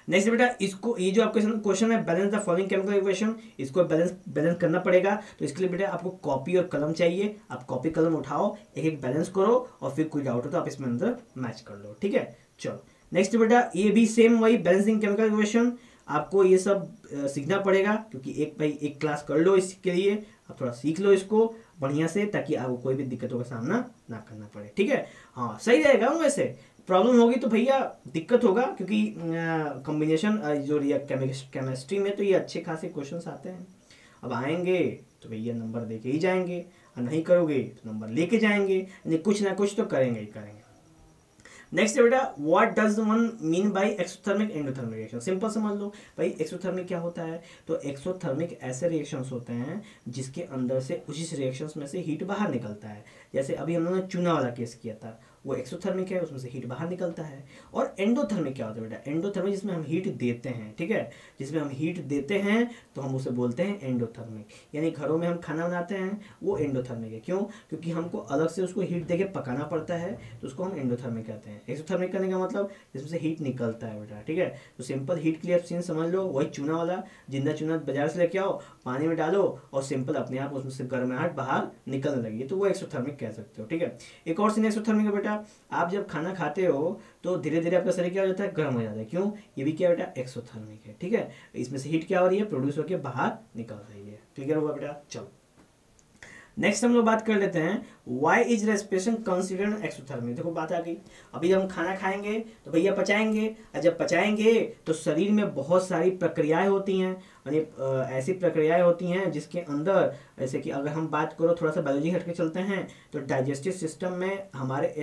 नेक्स्ट बेटा, इसको, ये जो आपका क्वेश्चन है balance the following chemical equation इसको बैलेंस बैलेंस करना पड़ेगा तो इसके लिए बेटा आपको कॉपी और कलम चाहिए, आप कॉपी कलम उठाओ एक एक बैलेंस करो, और फिर कोई डाउट हो तो आप इसमें अंदर मैच कर लो, ठीक है? चलो। नेक्स्ट बेटा, ये भी सेम वही बैलेंसिंग केमिकल इक्वेशन आपको ये सब सीखना पड़ेगा, क्योंकि एक भाई एक क्लास कर लो इसके लिए, आप थोड़ा सीख लो इसको बढ़िया से, ताकि आपको कोई भी दिक्कतों का सामना ना करना पड़े, ठीक है? हाँ सही रहेगा वैसे। प्रॉब्लम होगी तो भैया दिक्कत होगा, क्योंकि कॉम्बिनेशन जो केमिस्ट्री में तो ये अच्छे खासे क्वेश्चन आते हैं। अब आएँगे तो भैया नंबर दे के ही जाएँगे, और नहीं करोगे तो नंबर लेके जाएँगे, यानी कुछ ना कुछ तो करेंगे ही करेंगे। नेक्स्ट बेटा what does one mean by exothermic endothermic reaction simple समझ लो। भाई एक्सोथर्मिक क्या होता है? तो एक्सोथर्मिक ऐसे रिएक्शंस होते हैं जिसके अंदर से उसी रिएक्शंस में से हीट बाहर निकलता है। जैसे अभी हम लोगों ने चूना वाला केस किया था। वो एक्सोथर्मिक है, उसमें से हीट बाहर निकलता है। और एंडोथर्मिक क्या होता है बेटा? एंडोथर्मिक जिसमें हम हीट देते हैं, ठीक है? जिसमें हम हीट देते हैं तो हम उसे बोलते हैं एंडोथर्मिक यानी घरों में हम खाना बनाते हैं, वो एंडोथर्मिक है। क्यों? क्योंकि हमको अलग से उसको हीट दे पकाना पड़ता है तो उसको हम एंडोथर्मिक कहते हैं। एक्सोथर्मिक करने का मतलब जिसमें से हीट निकलता है बेटा, ठीक है? तो सिंपल हीट क्लियर सीन समझ लो, वही चूना वाला, ज़िंदा चूना बाज़ार से लेके आओ, पानी में डालो और सिंपल अपने आप उसमें से गर्माहट बाहर निकलने लगी। तो वो एक्सोथर्मिक कह सकते हो, ठीक है? एक और सीन एक्सोथर्मिक है बेटा बेटा आप जब खाना खाते हो तो धीरे धीरे आपका शरीर क्या हो जाता है? गर्म हो जाता है। क्यों? ये भी क्या बेटा? एक्सोथर्मिक है, ठीक है? इसमें से हीट क्या हो रही है? प्रोड्यूस होकर बाहर निकल रही है। क्लियर होगा बेटा? चलो। नेक्स्ट हम लोग बात कर लेते हैं why is respiration considered exothermic देखो बात आ गई। अभी जब हम खाना खाएँगे तो भैया पचाएँगे, और जब पचाएँगे तो शरीर में बहुत सारी प्रक्रियाएँ होती हैं, यानी ऐसी प्रक्रियाएँ होती हैं जिसके अंदर, जैसे कि अगर हम बात करो, थोड़ा सा बायोलॉजी हट के चलते हैं तो डाइजेस्टिव सिस्टम में हमारे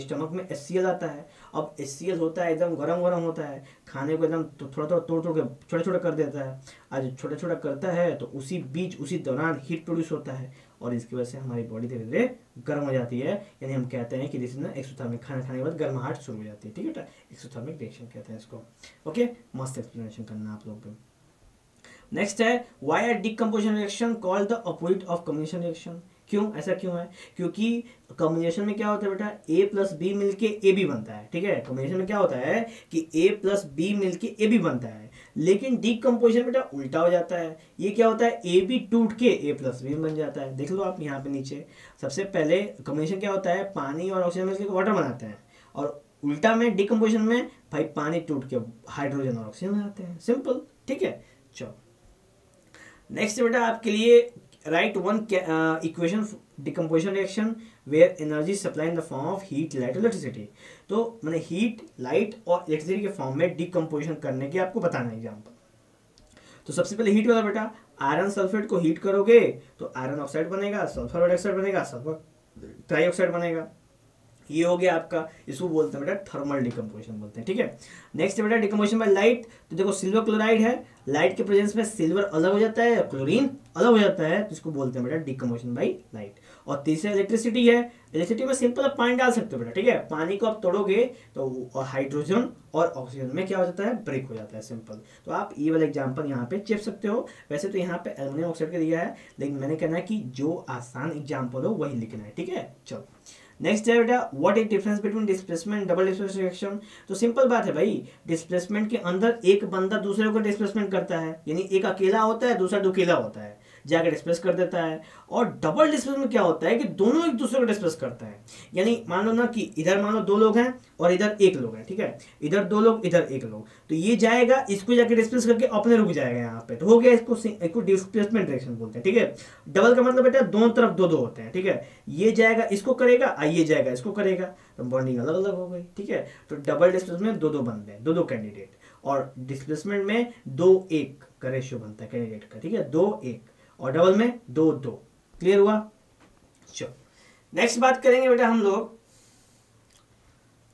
स्टमक में एस आता है। अब एस होता है, एकदम गर्म गर्म होता है, खाने को एकदम तो थोड़ा थोड़ा तोड़ तोड़ के छोटा छोटा कर देता है। आज छोटा छोटा करता है तो उसी बीच, उसी दौरान हीट प्रोड्यूस होता है। और इसकी वजह से हमारी बॉडी धीरे धीरे गर्म हो जाती है। यानी हम कहते हैं कि ना एक्सोथर्मिक खाना खाने के बाद गर्माहट शुरू हो जाती है, ठीक है एक्सोथर्मिक रिएक्शन कहते हैं इसको। ओके मस्त एक्सप्लेनेशन करना आप लोग। नेक्स्ट है why are decomposition reaction called the opposite of combination reaction क्यों? ऐसा क्यों है? क्योंकि कॉम्बिनेशन में क्या होता है बेटा? ए प्लस बी मिलके ए बी बनता है, ठीक है? कॉम्बिनेशन में क्या होता है कि ए प्लस बी मिलके ए बी बनता है। लेकिन डिकम्पोजिशन बेटा उल्टा हो जाता है। ये क्या होता है? ए बी टूट के ए प्लस बी बन जाता है। देख लो आप यहाँ पे नीचे। सबसे पहले कॉम्बिनेशन क्या होता है? पानी और ऑक्सीजन मिलकर वाटर बनाते हैं। और उल्टा में डिकम्पोजिशन में भाई पानी टूट के हाइड्रोजन और ऑक्सीजन बनाते हैं। सिंपल ठीक है? चलो। नेक्स्ट बेटा आपके लिए write one equation decomposition reaction where energy supply in the form of heat light electricity तो मैंने हीट लाइट और इलेक्ट्रिसिटी के फॉर्म में डिकम्पोजिशन करने के आपको बताना एग्ज़ाम्पल तो सबसे पहले हीट वाला बेटा. आयरन सल्फेट को हीट करोगे तो आयरन ऑक्साइड बनेगा सल्फ़र डाइऑक्साइड बनेगा सल्फ़र ट्राईऑक्साइड बनेगा. ये हो गया आपका, इसको बोलते हैं बेटा थर्मल डिकम्पोजिशन बोलते हैं, ठीक है? नेक्स्ट बेटा डिकम्पोजिशन बाय लाइट तो देखो सिल्वर क्लोराइड है. लाइट के प्रेजेंस में सिल्वर अलग हो जाता है क्लोरीन अलग हो जाता है तो इसको बोलते हैं बेटा डिकम्पोजिशन बाई लाइट और तीसरा इलेक्ट्रिसिटी है। इलेक्ट्रिसिटी में सिंपल आप पानी डाल सकते हो बेटा, ठीक है? पानी को आप तोड़ोगे तो हाइड्रोजन और ऑक्सीजन में क्या हो जाता है? ब्रेक हो जाता है सिंपल तो आप ये वाला एग्ज़ाम्पल यहाँ पे चिप सकते हो। वैसे तो यहाँ पे एल्यूमिनियम ऑक्साइड का दिया है, लेकिन मैंने कहना है कि जो आसान एग्ज़ाम्पल हो, वही लिखना है, ठीक है? चलो। नेक्स्ट है बेटा what is difference between displacement double displacement reaction तो सिंपल बात है भाई डिस्प्लेसमेंट के अंदर एक बंदा दूसरे को डिस्प्लेसमेंट करता है, यानी एक अकेला होता है, दूसरा दुकेला होता है। जाकर डिस्प्लेस कर देता है। और डबल डिस्प्लेस में क्या होता है कि दोनों एक दूसरे को डिस्प्लेस करता है। यानी मान लो ना कि इधर मान लो दो लोग हैं और इधर एक लोग हैं, ठीक है? इधर दो लोग, इधर एक लोग। तो ये जाएगा, इसको जाकर डिस्प्लेस करके अपने रुक जाएगा यहाँ पे। तो हो गया इसको इसको डिस्प्लेसमेंट डायरेक्शन बोलते हैं, ठीक है? डबल का मतलब बेटा दोनों तरफ़ दो दो होते हैं, ठीक है? ये जाएगा, इसको करेगा और ये जाएगा, इसको करेगा। तो बॉन्डिंग अलग अलग हो गई, ठीक है? तो डबल डिस्प्लेसमेंट दो दो बनते हैं दो दो कैंडिडेट और डिस्प्लेसमेंट में दो एक का रेशियो बनता है कैंडिडेट का, ठीक है? दो एक। और डबल में दो दो। क्लियर हुआ? चलो। नेक्स्ट बात करेंगे बेटा हम लोग।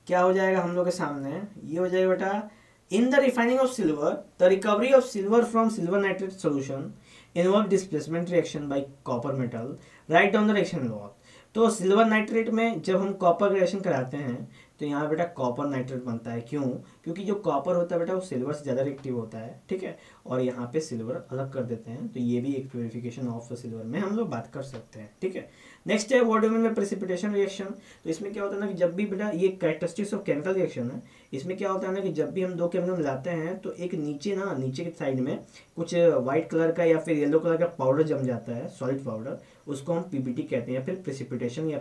क्या हो जाएगा हम लोग के सामने? ये हो जाएगा बेटा in the refining of silver the recovery of silver from silver nitrate solution involve displacement reaction by copper metal write down the reaction law तो सिल्वर नाइट्रेट में जब हम कॉपर रिएक्शन कराते हैं तो यहाँ बेटा कॉपर नाइट्रेट बनता है। क्यों? क्योंकि जो कॉपर होता है बेटा, वो सिल्वर से ज़्यादा रिएक्टिव होता है, ठीक है? और यहाँ पे सिल्वर अलग कर देते हैं तो ये भी एक प्योरिफिकेशन ऑफ़ सिल्वर में हम लोग बात कर सकते हैं, ठीक है? नेक्स्ट है वॉट में प्रेसिपिटेशन रिएक्शन तो इसमें क्या होता है ना कि जब भी बेटा, ये कैरेक्टरिस्टिक्स ऑफ़ केमिकल रिएक्शन है, इसमें क्या होता है ना कि जब भी हम दो केमिकल मिलाते हैं तो एक नीचे ना, नीचे के साइड में कुछ व्हाइट कलर का या फिर येलो कलर का पाउडर जम जाता है सॉलिड पाउडर उसको हम पीपीटी कहते हैं, या फिर प्रेसिपिटेशन या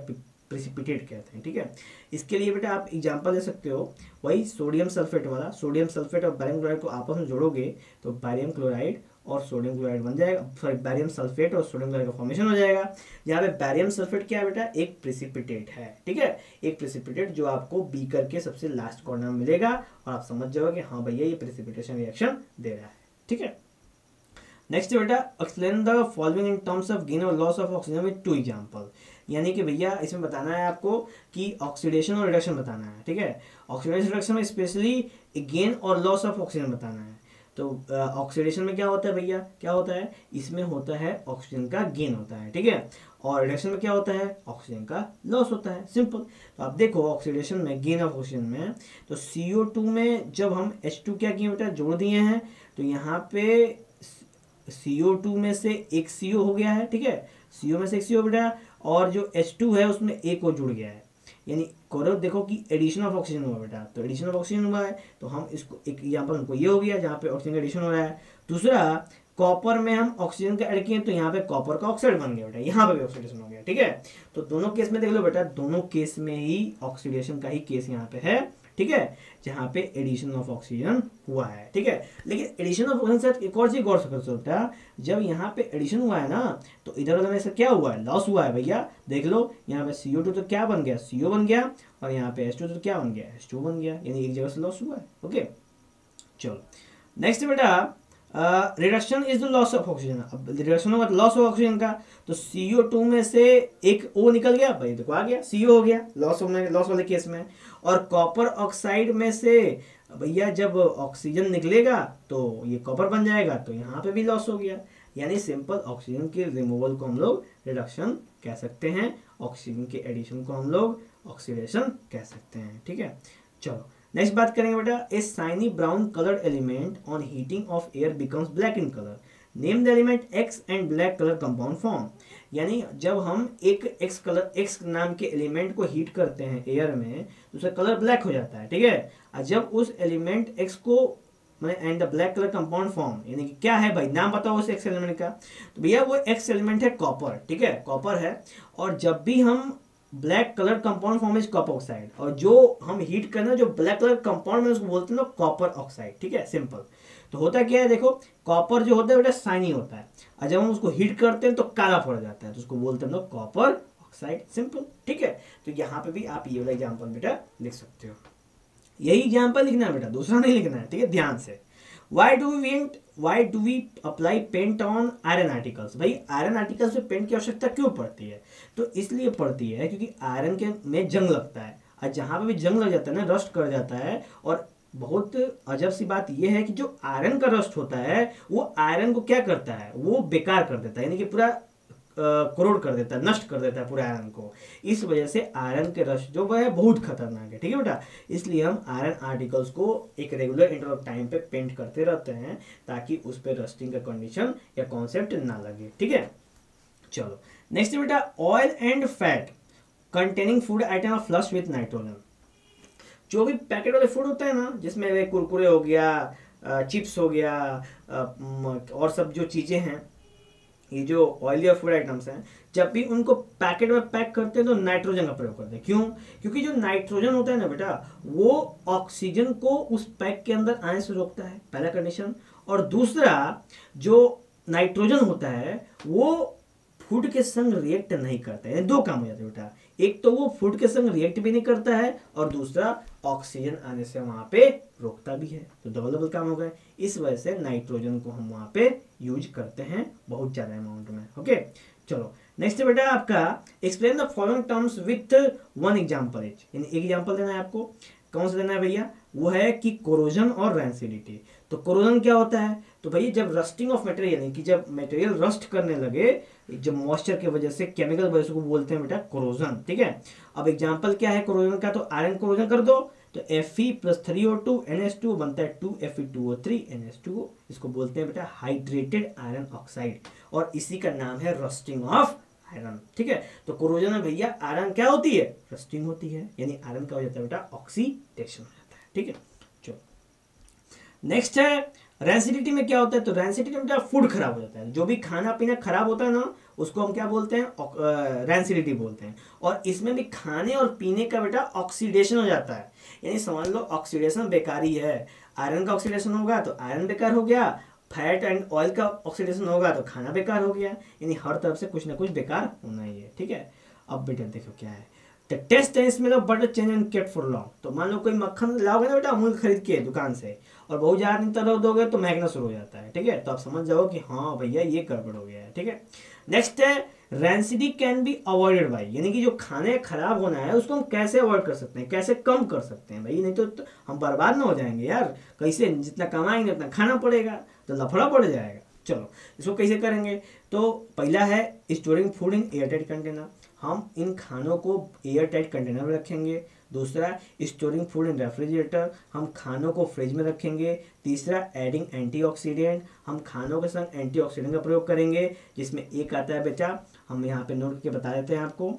प्रिसिपिटेट कहते हैं, ठीक है? इसके लिए बेटा आप एग्जांपल दे सकते हो, वही सोडियम सल्फेट वाला सोडियम सल्फेट और बैरियम क्लोराइड को आपस में जोड़ोगे तो बैरियम क्लोराइड और सोडियम क्लोराइड बन जाएगा सॉरी बैरियम सल्फेट और सोडियम क्लोराइड का फॉर्मेशन हो जाएगा। यहाँ पे बैरियम सल्फेट क्या है बेटा? एक प्रिसिपिटेट है, ठीक है? एक प्रिसिपिटेट जो आपको बीकर के सबसे लास्ट कॉर्नर में मिलेगा, और आप समझ जाओगे हाँ भैया, ये प्रिसिपिटेशन रिएक्शन दे रहा है, ठीक है? नेक्स्ट बेटा explain the following in terms of gain और loss of oxygen with two example यानी कि भैया, इसमें बताना है आपको कि ऑक्सीडेशन और रिडक्शन बताना है, ठीक है? ऑक्सीडेशन रिडक्शन में स्पेशली गेन और लॉस ऑफ़ ऑक्सीजन बताना है। तो ऑक्सीडेशन में क्या होता है भैया? क्या होता है? इसमें होता है ऑक्सीजन का गेन होता है, ठीक है? और रिडक्शन में क्या होता है? ऑक्सीजन का लॉस होता है सिंपल तो आप देखो ऑक्सीडेशन में गेन ऑफ़ ऑक्सीजन में तो सी में जब हम एच क्या किए बेटा? जोड़ दिए हैं तो यहाँ पे सी में से एक CO हो गया है, ठीक है? CO में से एक सी बेटा और जो एच टू है, उसमें एक और जुड़ गया है। यानी करो देखो कि एडिशन ऑफ़ ऑक्सीजन हुआ बेटा। तो एडिशन ऑफ़ ऑक्सीजन हुआ है तो हम इसको एक, यहाँ पर हमको ये हो गया, जहाँ पे ऑक्सीजन एडिशन हो रहा है। दूसरा कॉपर में हम ऑक्सीजन का ऐड किए तो यहाँ पे कॉपर का ऑक्साइड बन गया बेटा। यहाँ पे भी ऑक्सीडेशन हो गया, ठीक है? तो दोनों केस में देख लो बेटा, दोनों केस में ही ऑक्सीडेशन का ही केस यहाँ पे है। ठीक है? जहाँ पे एडिशन ऑफ़ ऑक्सीजन हुआ है, ठीक है? लेकिन एडिशन ऑफ़ ऑक्सीजन से एक और चीज़ गौर कर सकता है जब यहाँ पे एडिशन हुआ है ना तो इधर उधर ऐसा क्या हुआ है? लॉस हुआ है भैया। देख लो, यहाँ पे टू तो क्या बन गया? सीओ बन गया और यहाँ पे एस तो क्या बन गया? एस बन गया। यानी एक जगह से लॉस हुआ है। ओके चलो। नेक्स्ट बेटा reduction is the loss of oxygen अब रिडक्शन होगा लॉस ऑफ़ ऑक्सीजन का तो सी ओ टू में से एक ओ निकल गया, भाई देखो आ गया सी ओ हो गया लॉस में लॉस वाले केस में। और कॉपर ऑक्साइड में से, भैया, जब ऑक्सीजन निकलेगा तो ये कॉपर बन जाएगा तो यहाँ पे भी लॉस हो गया। यानी सिंपल ऑक्सीजन के रिमूवल को हम लोग रिडक्शन कह सकते हैं ऑक्सीजन के एडिशन को हम लोग ऑक्सीडेशन कह सकते हैं, ठीक है? चलो नेक्स्ट बात करेंगे बेटा a shiny brown coloured element on heating of air becomes black in colour name the element X and black colour compound form यानी जब हम एक एक्स कलर एक्स नाम के एलिमेंट को हीट करते हैं एयर में तो उसका कलर ब्लैक हो जाता है, ठीक है? और जब उस एलिमेंट एक्स को, मैंने and the black colour compound form यानी कि क्या है भाई? नाम बताओ उस एक्स एलिमेंट का। तो भैया वो एक्स एलिमेंट है कॉपर ठीक है? कॉपर है। और जब भी हम black colour compound form is copper oxide और जो हम हीट करना जो ब्लैक कलर कंपाउंड में उसको बोलते हैं ना कॉपर ऑक्साइड ठीक है? सिंपल तो होता क्या है, देखो कॉपर जो होता है, बेटा साइनी होता है। और जब हम उसको हीट करते हैं तो काला पड़ जाता है। तो उसको बोलते हैं कॉपर ऑक्साइड सिंपल ठीक है? तो यहाँ पे भी आप ये वाला एग्ज़ाम्पल बेटा, लिख सकते हो। यही एग्ज़ाम्पल लिखना है, बेटा। दूसरा नहीं लिखना है, ठीक है? ध्यान से। Why do we why do we apply paint on iron articles भाई आयरन आर्टिकल्स में पेंट की आवश्यकता क्यों पड़ती है? तो इसलिए पड़ती है क्योंकि आयरन के में जंग लगता है। और जहाँ पर भी जंग लग जाता है ना रस्ट कर जाता है, और बहुत अजब सी बात यह है कि जो आयरन का रस्ट होता है, वो आयरन को क्या करता है? वो बेकार कर देता है। यानी कि पूरा करोड़ कर देता है, नष्ट कर देता है पूरे आयरन को। इस वजह से आयरन के रश जो वह है, बहुत खतरनाक है, ठीक है बेटा? इसलिए हम आयरन आर्टिकल्स को एक रेगुलर इंटरवल टाइम पे पेंट करते रहते हैं, ताकि उस पर रस्टिंग का कंडीशन या कॉन्सेप्ट ना लगे, ठीक है? चलो नेक्स्ट बेटा oil and fat containing food item of flush with nitrogen जो भी पैकेट वाले फ़ूड होता है ना, जिसमें कुरकुरे हो गया चिप्स हो गया और सब जो चीज़ें हैं ये जो ऑयली और फ़ूड आइटम्स हैं, जब भी उनको पैकेट में पैक करते हैं तो नाइट्रोजन का प्रयोग करते हैं। क्यों? क्योंकि जो नाइट्रोजन होता है ना बेटा, वो ऑक्सीजन को उस पैक के अंदर आने से रोकता है, पहला कंडीशन और दूसरा, जो नाइट्रोजन होता है, वो फ़ूड के संग रिएक्ट नहीं करता है। दो काम हो जाते हैं बेटा। एक तो वो फ़ूड के संग रिएक्ट भी नहीं करता है और दूसरा ऑक्सीजन आने से वहाँ पे रोकता भी है। तो डबल डबल काम हो गए। इस वजह से नाइट्रोजन को हम वहाँ पे यूज़ करते हैं बहुत ज़्यादा अमाउंट में। ओके चलो नेक्स्ट बेटा आपका। Explain the following terms with one example each एक एग्ज़ाम्पल देना है आपको। कौन सा देना है भैया? वो है कि कोरोजन और रेंसिडिटी तो कोरोजन क्या होता है? तो भैया जब रस्टिंग ऑफ़ मटेरियल यानी कि जब मटेरियल रस्ट करने लगे जब मॉइस्चर की वजह से केमिकल वजह को बोलते हैं बेटा कोरोजन ठीक है? अब एग्जांपल क्या है कोरोजन का? तो आयरन कोरोजन कर दो तो F E plus three O two N S two बनता है two F E two O three N S two इसको बोलते हैं बेटा हाइड्रेटेड आयरन ऑक्साइड और इसी का नाम है रस्टिंग ऑफ़ आयरन ठीक है? तो क्रोजन में भैया आयरन क्या होती है? रस्टिंग होती है, यानी आयरन क्या हो जाता है बेटा ऑक्सीडेशन हो जाता है, ठीक है? चलो। नेक्स्ट है रेंसिडिटी में क्या होता है? तो रेंसिडिटी में क्या फ़ूड खराब हो जाता है। जो भी खाना पीना खराब होता है ना, उसको हम क्या बोलते हैं? रेंसिडिटी बोलते हैं। और इसमें भी खाने और पीने का बेटा ऑक्सीडेशन हो जाता है। यानी समझ लो ऑक्सीडेशन बेकारी है। आयरन का ऑक्सीडेशन होगा तो आयरन बेकार हो गया। फैट एंड ऑयल का ऑक्सीडेशन होगा तो खाना बेकार हो गया। यानी हर तरफ़ से कुछ ना कुछ बेकार होना ही है। ठीक है? अब बेटा देखो क्या है। द टेस्ट है इसमें तो butter change and kept for long तो मान लो कोई मक्खन लाओगे ना बेटा अमूल खरीद के दुकान से और बहुत ज़्यादा दिन तक दोगे तो महँगा शुरू हो जाता है ठीक है? तो आप समझ जाओ कि हाँ भैया ये गड़बड़ हो गया है ठीक है? नेक्स्ट है rancidity can be avoided by यानी कि जो खाने खराब होना है उसको हम कैसे अवॉइड कर सकते हैं? कैसे कम कर सकते हैं? भाई नहीं तो, तो हम बर्बाद ना हो जाएँगे यार। कैसे? जितना कमाएँगे उतना खाना पड़ेगा तो लफड़ा पड़ जाएगा। चलो इसको कैसे करेंगे? तो पहला है storing food in air tight container हम इन खानों को एयर टाइट कंटेनर में रखेंगे। दूसरा स्टोरिंग फ़ूड इन रेफ्रिजरेटर हम खानों को फ्रिज में रखेंगे। तीसरा एडिंग एंटीऑक्सीडेंट हम खानों के संग एंटीऑक्सीडेंट का प्रयोग करेंगे, जिसमें एक आता है बेटा, हम यहाँ पे नोट करके बता देते हैं आपको।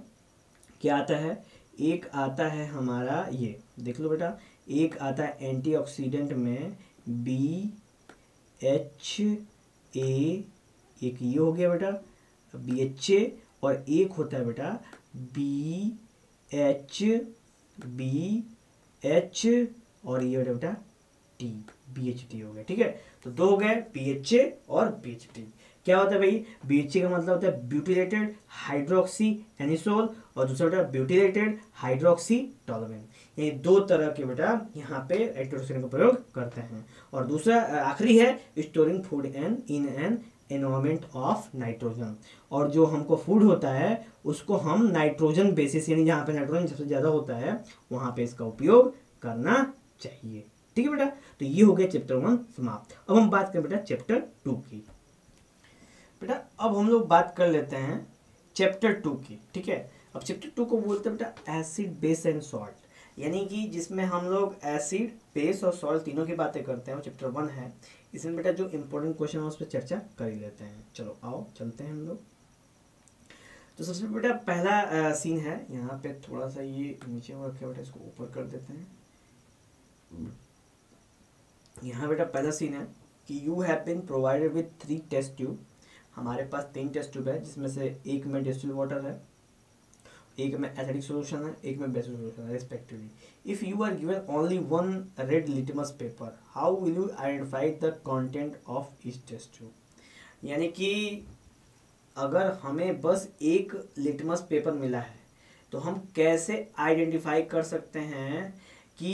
क्या आता है? एक आता है हमारा ये, देख लो बेटा, एक आता है एंटीऑक्सीडेंट में बी एच ए एक ये हो गया बेटा बी एच ए और एक होता है बेटा बी एच बी एच और ये बेटा बेटा टी बी एच टी हो गया, ठीक है? तो दो हो गए बी एच ए और बी एच टी क्या होता है भाई? बी एच ए का मतलब होता है ब्यूटिलेटेड हाइड्रोक्सी एनिसोल और दूसरा बेटा ब्यूटिलेटेड हाइड्रोक्सी टॉलोमिन ये दो तरह के बेटा यहाँ पे एल्ट्रोसिन का प्रयोग करते हैं। और दूसरा, आखिरी है storing food an in an environment of nitrogen और जो हमको फ़ूड होता है, उसको हम नाइट्रोजन बेसिस यानी जहाँ पे नाइट्रोजन सबसे ज़्यादा होता है, वहाँ पे इसका उपयोग करना चाहिए। ठीक है बेटा? तो ये हो गया चैप्टर वन समाप्त। अब हम बात करें बेटा चैप्टर टू की। बेटा, अब हम लोग बात कर लेते हैं चैप्टर टू की। ठीक है? अब चैप्टर टू को बोलते हैं बेटा एसिड बेस एंड सॉल्ट यानी कि जिसमें हम लोग एसिड बेस और सॉल्ट तीनों की बातें करते हैं, वो चैप्टर वन है। इसमें बेटा जो इंपॉर्टेंट क्वेश्चन है उस पर चर्चा कर ही लेते हैं। चलो आओ चलते हैं हम लोग। तो सबसे बेटा पहला आ, सीन है। यहाँ पे थोड़ा सा ये नीचे रखे बेटा इसको ऊपर कर देते हैं। यहाँ बेटा पहला सीन है कि you have been provided with three test tube हमारे पास तीन टेस्ट ट्यूब है जिसमें से एक में डिस्टिल वाटर है। एक में एसिडिक सॉल्यूशन है, एक में बेसिक सॉल्यूशन है respectively if you are given only one red litmus paper how will you identify the content of each test tube यानी कि अगर हमें बस एक लिटमस पेपर मिला है तो हम कैसे आइडेंटिफाई कर सकते हैं कि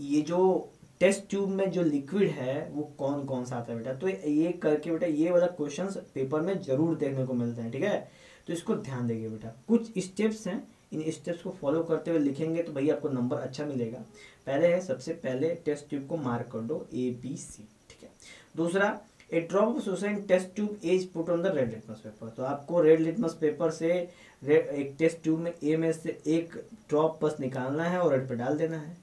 ये जो टेस्ट ट्यूब में जो लिक्विड है, वो कौन कौन सा आता है बेटा? तो ये करके बेटा, ये वाला क्वेश्चंस पेपर में ज़रूर देखने को मिलते हैं, ठीक है? तो इसको ध्यान देंगे बेटा। कुछ स्टेप्स हैं, इन स्टेप्स को फॉलो करते हुए लिखेंगे तो भैया आपको नंबर अच्छा मिलेगा। पहले है, सबसे पहले टेस्ट ट्यूब को मार्क कर दो ए बी सी ठीक है? दूसरा a drop of सुसाइन test tube is put on the red litmus paper तो आपको रेड लिटमस पेपर से एक टेस्ट ट्यूब में ए में से एक ड्रॉप बस निकालना है और रेड पर डाल देना है।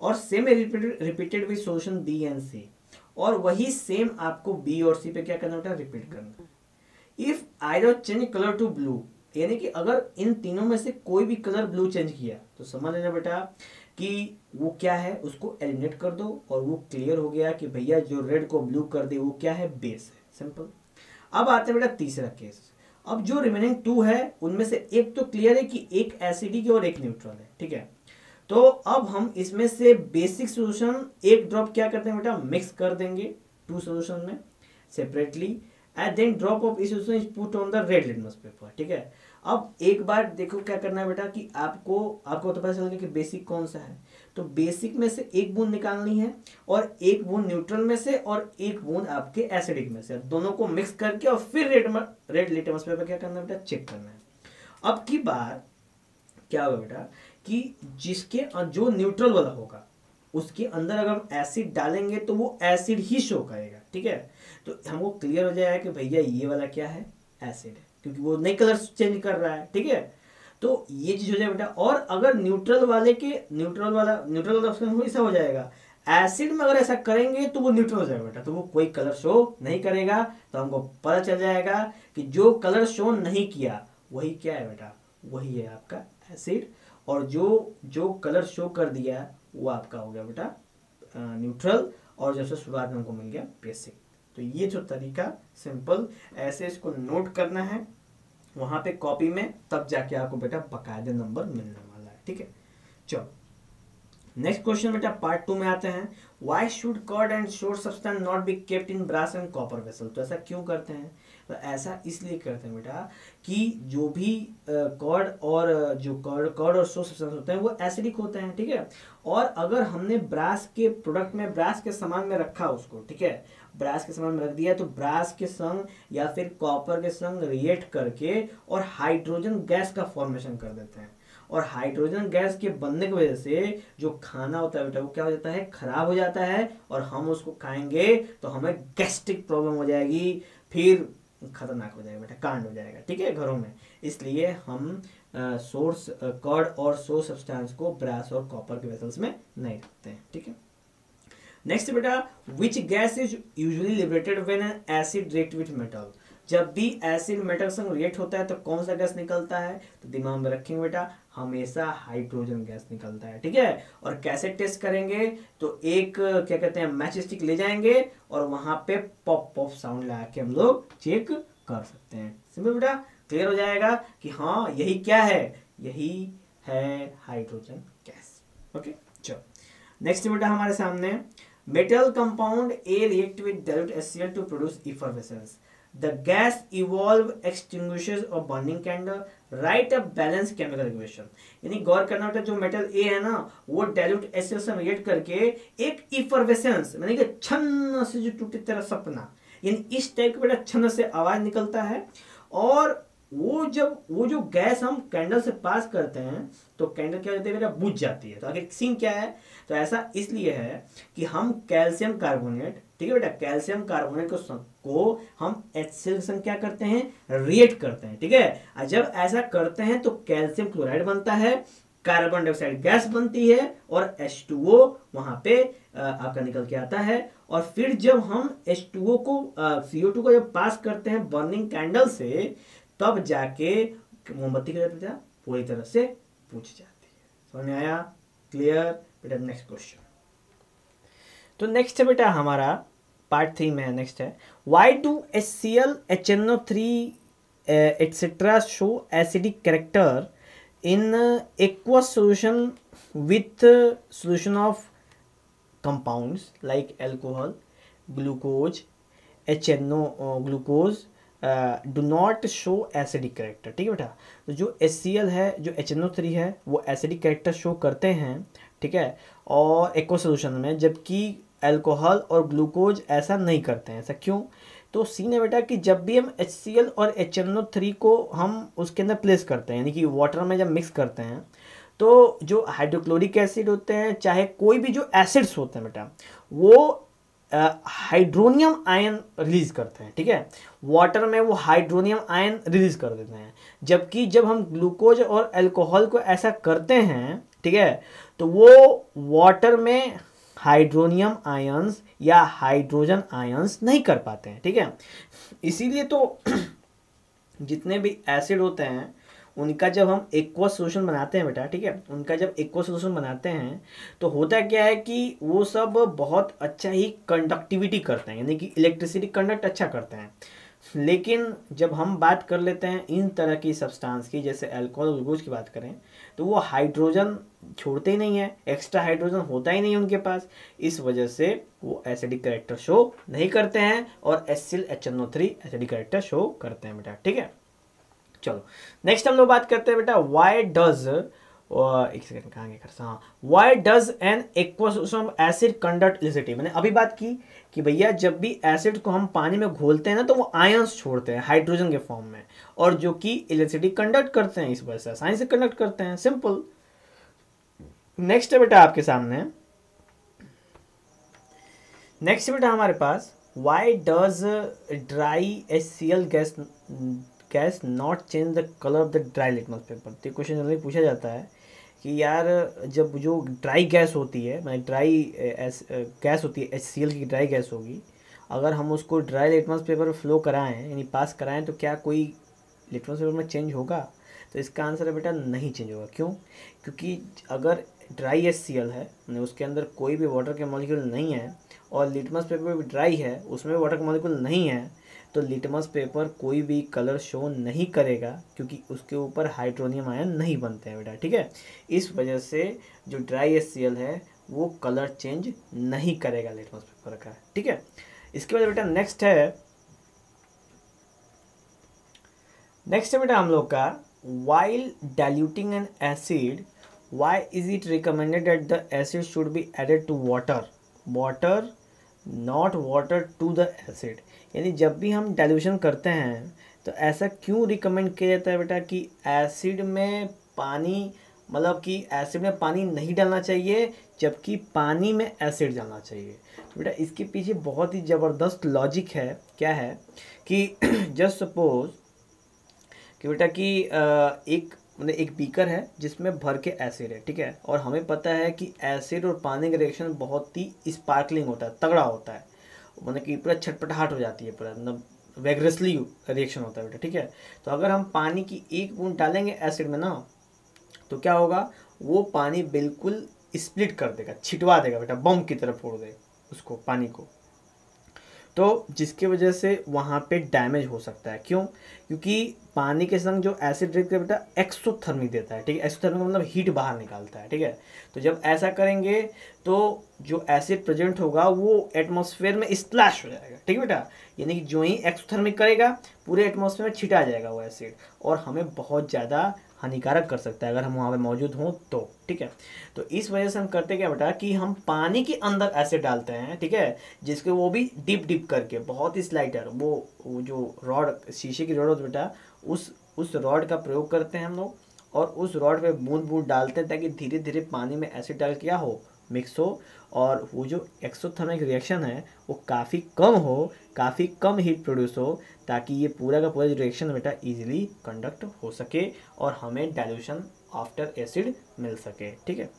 और same repeated with solution B and C और वही सेम आपको बी और सी पे क्या करना होता है रिपीट करना। If either change colour to blue यानी कि अगर इन तीनों में से कोई भी कलर ब्लू चेंज किया तो समझ लेना बेटा कि वो क्या है, उसको एलिमिनेट कर दो और वो क्लियर हो गया कि भैया जो रेड को ब्लू कर दे, वो क्या है बेस है। सिंपल अब आते हैं बेटा तीसरा केस अब जो रिमेनिंग टू है, उनमें से एक तो क्लियर है कि एक एसिडिक और एक न्यूट्रल है, ठीक है? तो अब हम इसमें से बेसिक सोल्यूशन एक ड्रॉप क्या करते हैं बेटा? मिक्स कर देंगे टू सोल्यूशन में separately and then drop of is put on the red litmus paper ठीक है? अब एक बार देखो क्या करना है बेटा कि आपको आपको तो पता चल गया कि बेसिक कौन सा है। तो बेसिक में से एक बूंद निकालनी है और एक बूंद न्यूट्रल में से और एक बूंद आपके एसिडिक में से। दोनों को मिक्स करके और फिर रेड रेड लिटमस पेपर क्या करना है बेटा? चेक करना है। अब की बार क्या होगा बेटा कि जिसके, जो न्यूट्रल वाला होगा, उसके अंदर अगर हम एसिड डालेंगे तो वो एसिड ही शो करेगा, ठीक है? तो हमको क्लियर हो जाएगा कि भैया ये वाला क्या है? एसिड है। क्योंकि वो नई कलर चेंज कर रहा है, ठीक है? तो ये चीज़ हो जाए बेटा। और अगर न्यूट्रल वाले के न्यूट्रल वाला न्यूट्रल वाला ऑप्शन ऐसा हो जाएगा। एसिड में अगर ऐसा करेंगे तो वो न्यूट्रल हो जाएगा बेटा। तो वो कोई कलर शो नहीं करेगा। तो हमको पता चल जाएगा कि जो कलर शो नहीं किया, वही क्या है बेटा? वही है आपका एसिड और जो जो कलर शो कर दिया, वो आपका हो गया बेटा न्यूट्रल और जैसे शुरुआत में हमको मिल गया बेसिक तो ये जो तरीका सिंपल ऐसे इसको नोट करना है, वहाँ पे कॉपी में, तब जाके आपको बेटा बकायदे नंबर मिलने वाला है, ठीक है? चलो नेक्स्ट क्वेश्चन बेटा पार्ट टू में आते हैं। Why should curd and sour substance not be kept in brass and copper vessel तो ऐसा क्यों करते हैं? तो ऐसा इसलिए करते हैं बेटा कि जो भी कॉर्ड और जो कॉर्ड कॉर्ड और शोर सब्सटेंस होते हैं, वो एसिडिक होते हैं, ठीक है? और अगर हमने ब्रास के प्रोडक्ट में ब्रास के सामान में रखा उसको, ठीक है? ब्रास के सामान रख दिया तो ब्रास के संग या फिर कॉपर के संग रिएक्ट करके और हाइड्रोजन गैस का फॉर्मेशन कर देते हैं। और हाइड्रोजन गैस के बनने की वजह से जो खाना होता है बेटा, वो क्या हो जाता है? खराब हो जाता है और हम उसको खाएँगे तो हमें गैस्ट्रिक प्रॉब्लम हो जाएगी, फिर खतरनाक हो जाएगा बेटा, कांड हो जाएगा, ठीक है, घरों में। इसलिए हम सोर्स कॉर्ड और सोर्स सब्सटेंस को ब्रास और कॉपर के वेसल्स में नहीं रखते हैं, ठीक है? नेक्स्ट बेटा which gas is usually liberated when acid react with metal जब भी एसिड मेटल संग रिएक्ट होता है तो कौन सा गैस निकलता है? तो दिमाग में रखेंगे बेटा, हमेशा हाइड्रोजन गैस निकलता है, ठीक है? और कैसे टेस्ट करेंगे? तो एक, क्या कहते हैं मैच स्टिक ले जाएँगे और वहाँ पे पॉप पॉप साउंड लगा के हम लोग चेक कर सकते हैं। सिंपल बेटा क्लियर हो जाएगा कि हाँ यही क्या है? यही है हाइड्रोजन गैस ओके चलो। नेक्स्ट बेटा, हमारे सामने metal compound A react with dilute HCl to produce effervescence the gas evolve extinguishes और burning candle write a balance chemical equation यानी गौर करना होता है, जो मेटल ए है ना, वो डाइल्यूट एसिड से रिएक्ट करके एक इफरवेसेंस यानी कि छन्न से जो टूटी तरह सपना, यानी इस टाइप का बेटा छन्न से आवाज़ निकलता है। और वो जब, वो जो गैस हम कैंडल से पास करते हैं तो कैंडल क्या होती है बेटा, बुझ जाती है। तो आगे सीन क्या है? तो ऐसा इसलिए है कि हम कैल्शियम कार्बोनेट, ठीक है बेटा? कैल्शियम कार्बोनेट को को हम एच के क्या करते हैं? रिएक्ट करते हैं, ठीक है? और जब ऐसा करते हैं तो कैल्शियम क्लोराइड बनता है, कार्बन डाइऑक्साइड गैस बनती है और H2O वहाँ पे आपका निकल के आता है। और फिर जब हम H2O को CO2 को जब पास करते हैं बर्निंग कैंडल से, तब जाके मोमबत्ती क्या जाती पूरी तरह से पूछ जाती है। समझ में आया? क्लियर बेटा नेक्स्ट क्वेश्चन तो नेक्स्ट है बेटा हमारा पार्ट थ्री में है नेक्स्ट है। Why do S C L H N O three etcetera show acidic character in aqueous solution with solution of compounds like alcohol glucose H N O glucose do not show acidic character ठीक है बेटा? तो जो एस सी एल है, जो एच एन ओ थ्री है, वो एसिडिक करेक्टर शो करते हैं। ठीक है? और एक्वा सोल्यूशन में, जबकि एल्कोहल और ग्लूकोज ऐसा नहीं करते हैं, ऐसा क्यों? तो सीन है बेटा कि जब भी हम एच और एच को हम उसके अंदर प्लेस करते हैं, यानी कि वाटर में जब मिक्स करते हैं तो जो हाइड्रोक्लोरिक एसिड होते हैं, चाहे कोई भी जो एसिड्स होते हैं बेटा, वो हाइड्रोनियम आयन रिलीज़ करते हैं, ठीक है? वाटर में वो हाइड्रोनियम आयन रिलीज़ कर देते हैं। जबकि जब हम ग्लूकोज और अल्कोहल को ऐसा करते हैं, ठीक है तो वो वाटर में हाइड्रोनियम आयंस या हाइड्रोजन आयंस नहीं कर पाते हैं, ठीक है? इसीलिए तो जितने भी एसिड होते हैं, उनका जब हम एक्वा सोल्यूशन बनाते हैं बेटा, ठीक है? उनका जब एक्वा सोल्यूशन बनाते हैं तो होता क्या है कि वो सब बहुत अच्छा ही कंडक्टिविटी करते हैं, यानी कि इलेक्ट्रिसिटी कंडक्ट अच्छा करते हैं। लेकिन जब हम बात कर लेते हैं इन तरह की सब्सटेंस की, जैसे अल्कोहल ग्लूकोज की बात करें तो वो हाइड्रोजन छोड़ते ही नहीं है एक्स्ट्रा हाइड्रोजन होता ही नहीं उनके पास। इस वजह से वो एसिडिक करेक्टर शो नहीं करते हैं और HCl H N O three acidic character show करते हैं बेटा, ठीक है? चलो नेक्स्ट हम लोग बात करते हैं बेटा वाई डज एक सेकंड कहांगे कर हाँ why does an aqueous acid conduct electricity मैंने अभी बात की कि भैया, जब भी एसिड को हम पानी में घोलते हैं ना तो वो आयंस छोड़ते हैं हाइड्रोजन के फॉर्म में। और जो कि इलेक्ट्रिसिटी कंडक्ट करते हैं, इस वजह से साइंस से कंडक्ट करते हैं। सिंपल नेक्स्ट है बेटा आपके सामने। नेक्स्ट बेटा हमारे पास why does dry H C L gas gas not change the colour of the dry litmus paper तो क्वेश्चन जनरली पूछा जाता है। कि यार, जब जो ड्राई गैस होती है मतलब ड्राई गैस होती है एच की ड्राई गैस होगी, अगर हम उसको ड्राई लिटमस पेपर फ्लो कराएँ, यानी पास कराएँ तो क्या कोई लिटमस पेपर में चेंज होगा? तो इसका आंसर है बेटा, नहीं चेंज होगा। क्यों? क्योंकि अगर ड्राई एच है मतलब उसके अंदर कोई भी वाटर के मॉलिक्यूल नहीं है, और लिटमस पेपर भी ड्राई है, उसमें वाटर का मॉलिक्यूल नहीं है तो लिटमस पेपर कोई भी कलर शो नहीं करेगा, क्योंकि उसके ऊपर हाइड्रोनियम आयन नहीं बनते हैं बेटा, ठीक है? इस वजह से जो ड्राई एस है, वो कलर चेंज नहीं करेगा लिटमस पेपर का, ठीक है? इसके बाद बेटा नेक्स्ट है नेक्स्ट है बेटा हम लोग का while diluting an acid why is it recommended at the acid should be added to water water not water to the acid यानी जब भी हम डाइल्यूशन करते हैं तो ऐसा क्यों रिकमेंड किया जाता है बेटा कि एसिड में पानी मतलब कि एसिड में पानी नहीं डालना चाहिए, जबकि पानी में एसिड डालना चाहिए। तो बेटा इसके पीछे बहुत ही ज़बरदस्त लॉजिक है, क्या है कि जस्ट सपोज़ कि बेटा कि एक मतलब एक बीकर है, जिसमें भर के एसिड है, ठीक है? और हमें पता है कि एसिड और पानी का रिएक्शन बहुत ही स्पार्कलिंग होता है, तगड़ा होता है। मतलब कि पूरा छटपटाहट हो जाती है, पूरा मतलब वेगरसली रिएक्शन होता है बेटा, ठीक है? तो अगर हम पानी की एक बूंद डालेंगे एसिड में ना तो क्या होगा? वो पानी बिल्कुल स्प्लिट कर देगा, छिटवा देगा बेटा बम की तरफ़ फोड़ देगा उसको, पानी को। तो जिसकी वजह से वहाँ पे डैमेज हो सकता है। क्यों? क्योंकि पानी के संग जो एसिड रहता है बेटा एक्सोथर्मिक देता है, ठीक है? एक्सोथर्मिक मतलब हीट बाहर निकालता है, ठीक है? तो जब ऐसा करेंगे तो जो एसिड प्रेजेंट होगा, वो एटमॉस्फेयर में स्प्लैश हो जाएगा। ठीक है बेटा? यानी कि जो ही एक्सोथर्मिक करेगा, पूरे एटमॉस्फेयर में छिटा जाएगा वो एसिड और हमें बहुत ज़्यादा हानिकारक कर सकता है, अगर हम वहाँ पे मौजूद हों तो। ठीक है? तो इस वजह से हम करते क्या बेटा, कि हम पानी के अंदर एसिड डालते हैं, ठीक है? जिसके वो भी डिप डिप करके, बहुत ही स्लाइटर वो वो जो रॉड शीशे की रॉड होती बेटा, उस उस रॉड का प्रयोग करते हैं हम लोग। और उस रॉड पे बूंद बूंद डालते हैं, ताकि धीरे धीरे पानी में एसिड डाल क्या हो मिक्स हो और वो जो एक्सोथर्मिक रिएक्शन है, वो काफ़ी कम हो, काफ़ी कम हीट प्रोड्यूस हो, ताकि ये पूरा का पूरा रिएक्शन बेटा इजीली कंडक्ट हो सके और हमें डाइल्यूशन आफ्टर एसिड मिल सके, ठीक है?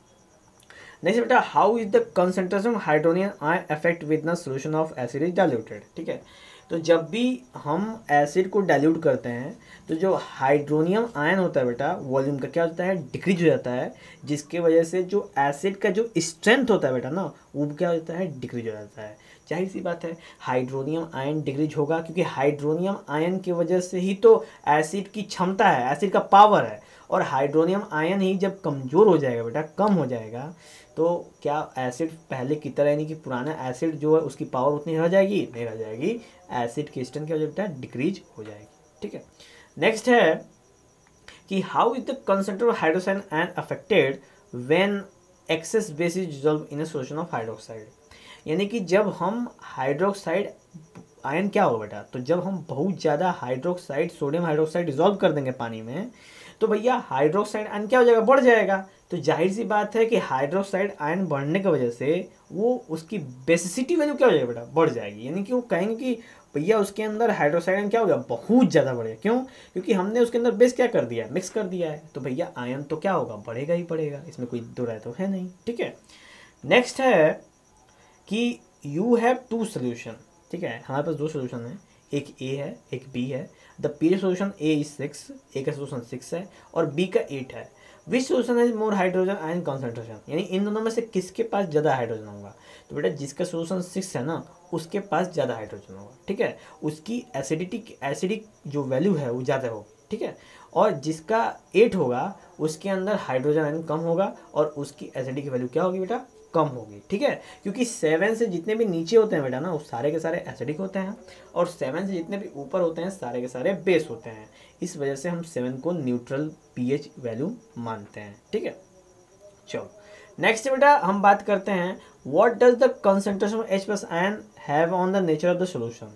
नेक्स्ट बेटा how is the concentration of hydronium ion affect with the solution of acid is diluted ठीक है? तो जब भी हम एसिड को डाइल्यूट करते हैं तो जो हाइड्रोनियम आयन होता है बेटा, वॉल्यूम का क्या होता है? डिक्रीज हो जाता है, जिसके वजह से जो एसिड का जो स्ट्रेंथ होता है बेटा ना, वो क्या हो जाता है? डिक्रीज हो जाता है। ज़ाहिर सी बात है, हाइड्रोनियम आयन डिक्रीज होगा, क्योंकि हाइड्रोनियम आयन की वजह से ही तो एसिड की क्षमता है, एसिड का पावर है, और हाइड्रोनियम आयन ही जब कमज़ोर हो जाएगा बेटा, कम हो जाएगा तो क्या एसिड पहले की तरह, यानी कि पुराना एसिड जो है, उसकी पावर उतनी रह जाएगी? नहीं रह जाएगी। एसिड की स्ट्रेंथ क्या हो जाएगा डिक्रीज हो जाएगी। ठीक है? नेक्स्ट है कि how is the concentrate of hydroxide and affected when excess base is dissolve in a solution of hydroxide यानी कि जब हम हाइड्रोक्साइड आयन क्या होगा बेटा? तो जब हम बहुत ज़्यादा हाइड्रोक्साइड सोडियम हाइड्रोक्साइड डिजोल्व कर देंगे पानी में तो भैया हाइड्रोक्साइड आयन क्या हो जाएगा? बढ़ जाएगा। तो ज़ाहिर सी बात है कि हाइड्रोक्साइड आयन बढ़ने की वजह से वो उसकी बेसिसिटी वैल्यू क्या हो जाएगी बेटा? बढ़ जाएगी। यानी कि वो कहेंगे कि भैया उसके अंदर हाइड्रोक्साइड आयन क्या हो गया? बहुत ज़्यादा बढ़ गया। क्यों? क्योंकि हमने उसके अंदर बेस क्या कर दिया है? मिक्स कर दिया है। तो भैया आयन तो क्या होगा? बढ़ेगा ही बढ़ेगा। इसमें कोई दो राय तो है नहीं। ठीक है? नेक्स्ट है कि यू हैव टू सोल्यूशन ठीक है? हमारे पास दो सोल्यूशन है। एक ए है, एक बी है। The P solution A is six A का सोल्यूशन सिक्स है और बी का एट है। Which solution is more hydrogen ion concentration यानी इन दोनों में से किसके पास ज़्यादा हाइड्रोजन होगा? तो बेटा जिसका सोल्यूशन सिक्स है ना, उसके पास ज़्यादा हाइड्रोजन होगा, ठीक है? उसकी एसिडिटी एसिडिक जो वैल्यू है, वो ज़्यादा हो, ठीक है? और जिसका एट होगा, उसके अंदर हाइड्रोजन आयन कम होगा और उसकी एसिडिक वैल्यू क्या होगी बेटा? कम होगी, ठीक है? क्योंकि सेवन से जितने भी नीचे होते हैं बेटा ना, वो सारे के सारे एसिडिक होते हैं और सेवन से जितने भी ऊपर होते हैं, सारे के सारे बेस होते हैं। इस वजह से हम सेवन को न्यूट्रल पीएच वैल्यू मानते हैं, ठीक है? चलो नेक्स्ट बेटा हम बात करते हैं what does the concentration of H plus ion have on the nature of the solution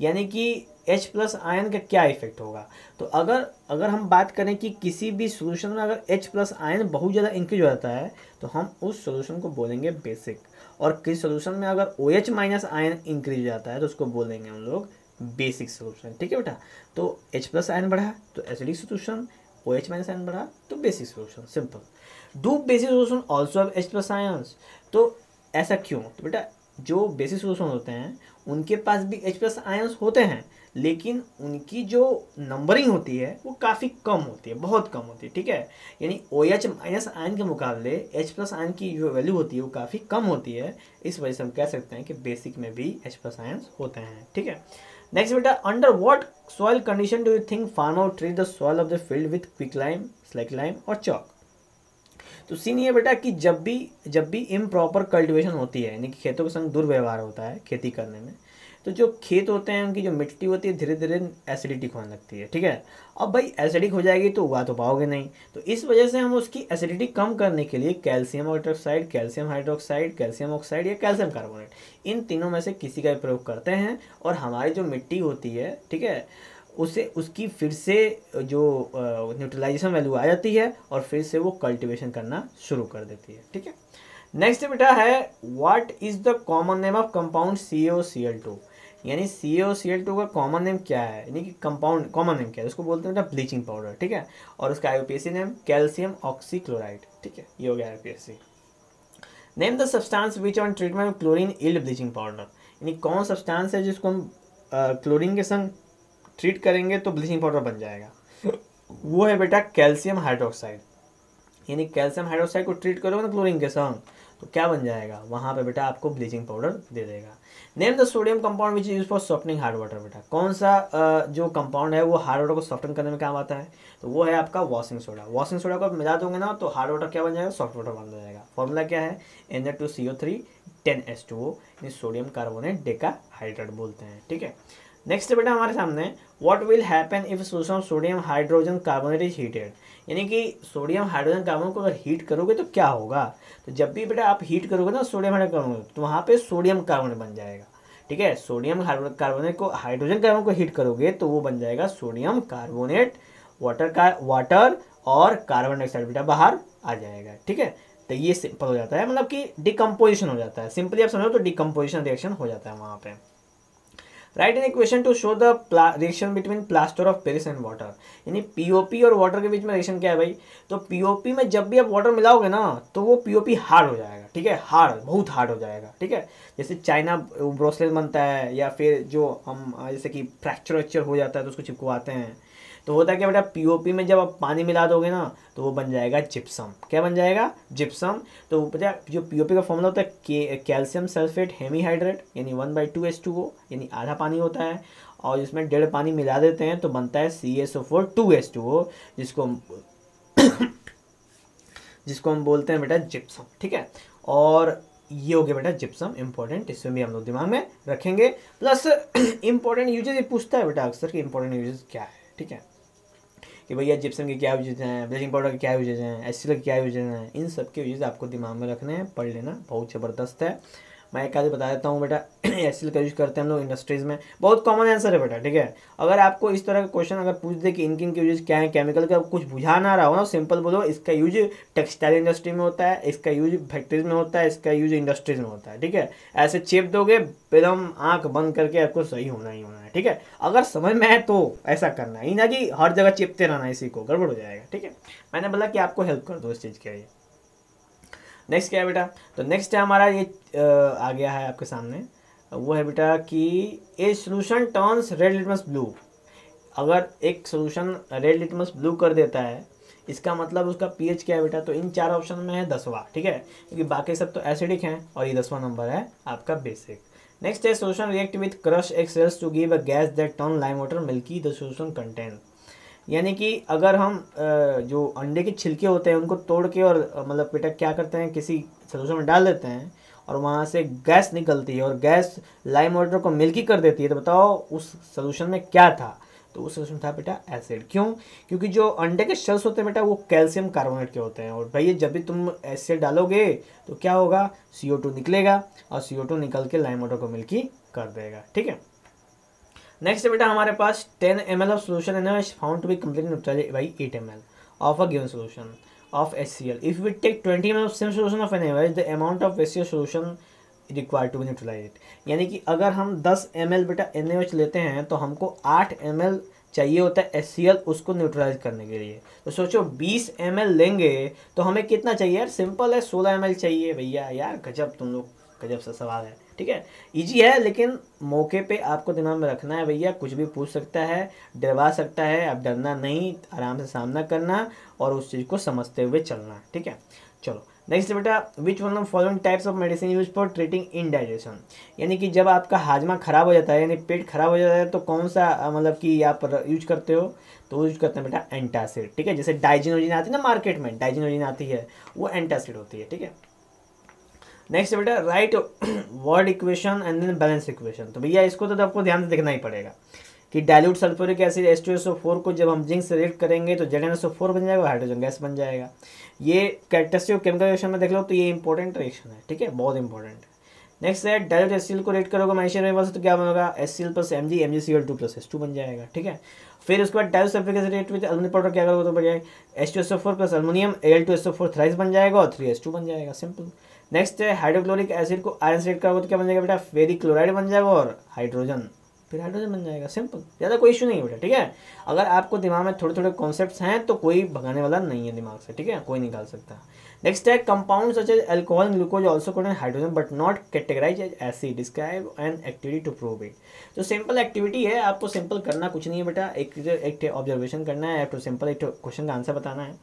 यानी कि H प्लस आयन का क्या इफ़ेक्ट होगा? तो अगर अगर हम बात करें कि किसी भी सोल्यूशन में अगर H प्लस आयन बहुत ज़्यादा इंक्रीज हो जाता है तो हम उस सोल्यूशन को बोलेंगे बेसिक और किसी सोल्यूशन में अगर O H minus ion increase हो जाता है तो उसको बोलेंगे हम लोग बेसिक सोल्यूशन ठीक है बेटा? तो H प्लस आयन बढ़ा तो acidic solution O H minus ion बढ़ा तो basic solution simple do basic solution also H plus ions तो ऐसा क्यों? तो बेटा, जो बेसिक सोल्यूशन होते हैं, उनके पास भी एच प्लस आयन्स होते हैं, लेकिन उनकी जो नंबरिंग होती है, वो काफ़ी कम होती है, बहुत कम होती है, ठीक है? यानी ओ एच माइनस आयन के मुकाबले एच प्लस आयन की जो वैल्यू होती है, वो काफ़ी कम होती है, इस वजह से हम कह सकते हैं कि बेसिक में भी एच प्लस आयन्स होते हैं, ठीक है? नेक्स्ट बेटा under what soil condition do you think farmer treat the soil of the field with quick lime slack lime और चौक तो सीन ये बेटा कि जब भी जब भी इम प्रॉपर कल्टिवेशन होती है, यानी कि खेतों के संग दुर्व्यवहार होता है, खेती करने में तो जो खेत होते हैं, उनकी जो मिट्टी होती है धीरे धीरे एसिडिटिक होने लगती है, ठीक है? अब भाई एसिडिक हो जाएगी तो उगा तो पाओगे नहीं। तो इस वजह से हम उसकी एसिडिटी कम करने के लिए calcium hydroxide calcium hydroxide calcium oxide या कैल्शियम कार्बोनेट इन तीनों में से किसी का प्रयोग करते हैं और हमारी जो मिट्टी होती है, ठीक है उसे, उसकी फिर से जो न्यूट्रलाइजेशन वैल्यू आ जाती है और फिर से वो कल्टिवेशन करना शुरू कर देती है, ठीक है? नेक्स्ट बेटा है what is the common name of compound C O C L two यानी C O C L two का कॉमन नेम क्या है? यानी कि कंपाउंड कॉमन नेम क्या है? उसको बोलते हैं बेटा ब्लीचिंग पाउडर ठीक है? और उसका आई नेम कैल्शियम ऑक्सीक्लोराइड ठीक है? ये हो गया I name the substance which on treatment chlorine yield bleaching powder यानी कौन सब्सटेंस है जिसको हम क्लोरीन के संग ट्रीट करेंगे तो ब्लीचिंग पाउडर बन जाएगा। वो है बेटा कैल्शियम हाइड्रोक्साइड यानी कैल्शियम हाइड्रोक्साइड को ट्रीट करोगे ना क्लोरीन के संग तो क्या बन जाएगा? वहाँ पे बेटा आपको ब्लीचिंग पाउडर दे देगा। Name the sodium compound which use for softening hard water बेटा। कौन सा जो कंपाउंड है, वो हार्ड वाटर को सॉफ्टन करने में काम आता है? तो वो है आपका वॉशिंग सोडा वॉशिंग सोडा को आप मिला दोगे ना तो हार्ड वाटर क्या बन जाएगा? सॉफ्ट वाटर बन जाएगा। फॉर्मूला क्या है? N two C O three ten S two O sodium carbonate decahydrate बोलते हैं, ठीक है? नेक्स्ट बेटा हमारे सामने what will happen if solution sodium hydrogen carbonate is heated यानी कि सोडियम हाइड्रोजन कार्बन को अगर हीट करोगे तो क्या होगा? तो जब भी बेटा आप हीट करोगे ना सोडियम हाइड्रोजन तो वहाँ पे सोडियम कार्बोनेट बन जाएगा। ठीक है? सोडियम कार्बोनेट को हाइड्रोजन कार्बन को हीट करोगे तो वो बन जाएगा सोडियम कार्बोनेट वाटर का वाटर और कार्बन डाइऑक्साइड बेटा बाहर आ जाएगा। ठीक है? तो ये सिंपल हो जाता है मतलब कि डिकम्पोजिशन हो जाता है। सिंपली आप समझो तो डिकम्पोजिशन रिएक्शन हो जाता है वहाँ पे। Write an equation to show the reaction between plaster of Paris and water यानी पीओपी और वाटर के बीच में रिएक्शन क्या है भाई? तो पीओपी में जब भी आप वाटर मिलाओगे ना तो वो पीओपी हार्ड हो जाएगा, ठीक है? हार्ड बहुत हार्ड हो जाएगा, ठीक है? जैसे चाइना ब्रोसलेट बनता है, या फिर जो हम जैसे कि फ्रैक्चर वैक्चर हो जाता है तो उसको चिपकवाते हैं। तो होता है क्या बेटा पीओपी में जब आप पानी मिला दोगे ना तो वो बन जाएगा जिप्सम क्या बन जाएगा? जिप्सम तो बेटा, जो पीओपी का फॉर्मूला होता है कैल्शियम सल्फेट हेमीहाइड्रेट यानी one by two S two O यानी आधा पानी होता है, और इसमें डेढ़ पानी मिला देते हैं तो बनता है C S O four two S two O जिसको हम जिसको हम बोलते हैं बेटा जिप्सम ठीक है? और ये हो गया बेटा जिप्सम इंपॉर्टेंट इसमें भी हम लोग दिमाग में रखेंगे। प्लस इंपॉर्टेंट यूजेज पूछता है बेटा अक्सर कि इंपॉर्टेंट यूजेज क्या है, ठीक है? कि भैया जिप्सम के क्या यूजेज हैं ब्लीचिंग पाउडर के क्या यूजेज हैं एस के क्या यूजेज हैं, इन सब के यूजेज आपको दिमाग में रखने हैं, पढ़ लेना, बहुत ज़बरदस्त है। मैं एक आधे बता देता हूँ बेटा एस का यूज़ करते हैं हम लोग इंडस्ट्रीज़ में। बहुत कॉमन आंसर है बेटा, ठीक है? अगर आपको इस तरह का क्वेश्चन अगर पूछ दे कि इनके इनके यूज़ क्या है केमिकल का कुछ बुझा ना रहा हो ना सिंपल बोलो, इसका यूज़ टेक्सटाइल इंडस्ट्री में होता है, इसका यूज़ फैक्ट्रीज में होता है, इसका यूज़ इंडस्ट्रीज़ में होता है, ठीक है? ऐसे चेप दोगे एकदम आँख बंद करके आपको सही होना ही होना है, ठीक है? अगर समझ में है तो ऐसा करना है। ना कि हर जगह चिपते रहना इसी को, गड़बड़ हो जाएगा, ठीक है? मैंने बोला कि आपको हेल्प कर दो इस चीज़ के लिए। नेक्स्ट क्या है बेटा? तो नेक्स्ट है हमारा ये आ गया है आपके सामने। वो है बेटा कि a solution turns red litmus blue अगर एक सोल्यूशन रेड लिटमस ब्लू कर देता है, इसका मतलब उसका पीएच क्या है बेटा? तो इन चार ऑप्शन में है दसवा, ठीक है? क्योंकि बाकी सब तो एसिडिक हैं और ये दसवा नंबर है आपका बेसिक नेक्स्ट है solution react with crush eggshells to give a gas that turn lime water milky the solution content यानी कि अगर हम जो अंडे के छिलके होते हैं, उनको तोड़ के और मतलब बेटा क्या करते हैं, किसी सोल्यूशन में डाल देते हैं और वहाँ से गैस निकलती है और गैस लाइम वाटर को मिल्की कर देती है तो बताओ उस सोल्यूशन में क्या था? तो उस सोल्यूशन था बेटा एसिड। क्यों? क्योंकि जो अंडे के शेल्स होते हैं बेटा, वो कैल्शियम कार्बोनेट के होते हैं। और भैया जब भी तुम एसिड डालोगे तो क्या होगा? सी निकलेगा और सी निकल के लाइम वाटर को मिल्की कर देगा। ठीक है? नेक्स्ट बेटा हमारे पास 10 M L of solution an found to be complete neutral by eight M L of a given solution of HCl. If we take 20 ml of same solution of NaOH, the amount of HCl solution required to be neutralized. यानी कि अगर हम 10 ml बेटा NaOH लेते हैं तो हमको 8 ml चाहिए होता है HCl उसको न्यूट्रलाइज करने के लिए तो सोचो 20 ml लेंगे तो हमें कितना चाहिए यार सिंपल है 16 ml चाहिए भैया यार गजब तुम लोग गजब सा सवाल है ठीक है? इजी है, लेकिन मौके पे आपको दिमाग में रखना है भैया, कुछ भी पूछ सकता है, डरवा सकता है अब डरना नहीं, आराम से सामना करना और उस चीज़ को समझते हुए चलना, ठीक है? चलो नेक्स्ट बेटा which one of following types of medicine use for treating indigestion यानी कि जब आपका हाजमा खराब हो जाता है, यानी पेट खराब हो जाता है तो कौन सा मतलब कि आप यूज़ करते हो? तो यूज़ करते हैं बेटा एंटासिड ठीक है? जैसे डाइजिनोजिन आती है ना मार्केट में डाइजिनोजिन आती है, वो एंटासिड होती है, ठीक है? नेक्स्ट बेटा write word equation and then balance equation तो भैया, इसको तो आपको ध्यान से देखना ही पड़ेगा कि dilute sulphuric acid S two S O four को जब हम जिंक से रिएक्ट करेंगे तो Z N S O four बन जाएगा हाइड्रोजन गैस बन जाएगा। ये कैरेक्टरिस्टिक केमिकल रिएक्शन में देख लो तो ये इंपॉर्टेंट रिएक्शन है, ठीक है? बहुत इंपॉर्टेंट है। नेक्स्ट है डायल्यूट एस को रेट करोगे मैशन में तो क्या बनेगा? S C L plus M G M G C L two plus S two बन जाएगा, ठीक है? फिर उसके बाद dilute sulphuric acid react with aluminium powder क्या करोगे तो बन जाएगा S two S O four plus aluminium L two S O four thrice बन जाएगा और थ्री एस टू बन जाएगा सिंपल नेक्स्ट हाइड्रोक्लोरिक एसिड को आयरन सेट करोगे तो क्या बन जाएगा बेटा? फेरी क्लोराइड बन जाएगा और हाइड्रोजन फिर हाइड्रोजन बन जाएगा। सिंपल ज़्यादा कोई इशू नहीं है बेटा, ठीक है? अगर आपको दिमाग में थोड़े थोड़े कॉन्सेप्ट हैं तो कोई भगाने वाला नहीं है दिमाग से, ठीक है? कोई निकाल सकता। नेक्स्ट है compound such as alcohol glucose also contain hydrogen but not categorize as acid describe an activity to prove it तो सिंपल एक्टिविटी है, आपको सिंपल करना कुछ नहीं है बेटा। एक एक ऑब्जर्वेशन करना है तो सिंपल एक क्वेश्चन का आंसर बताना है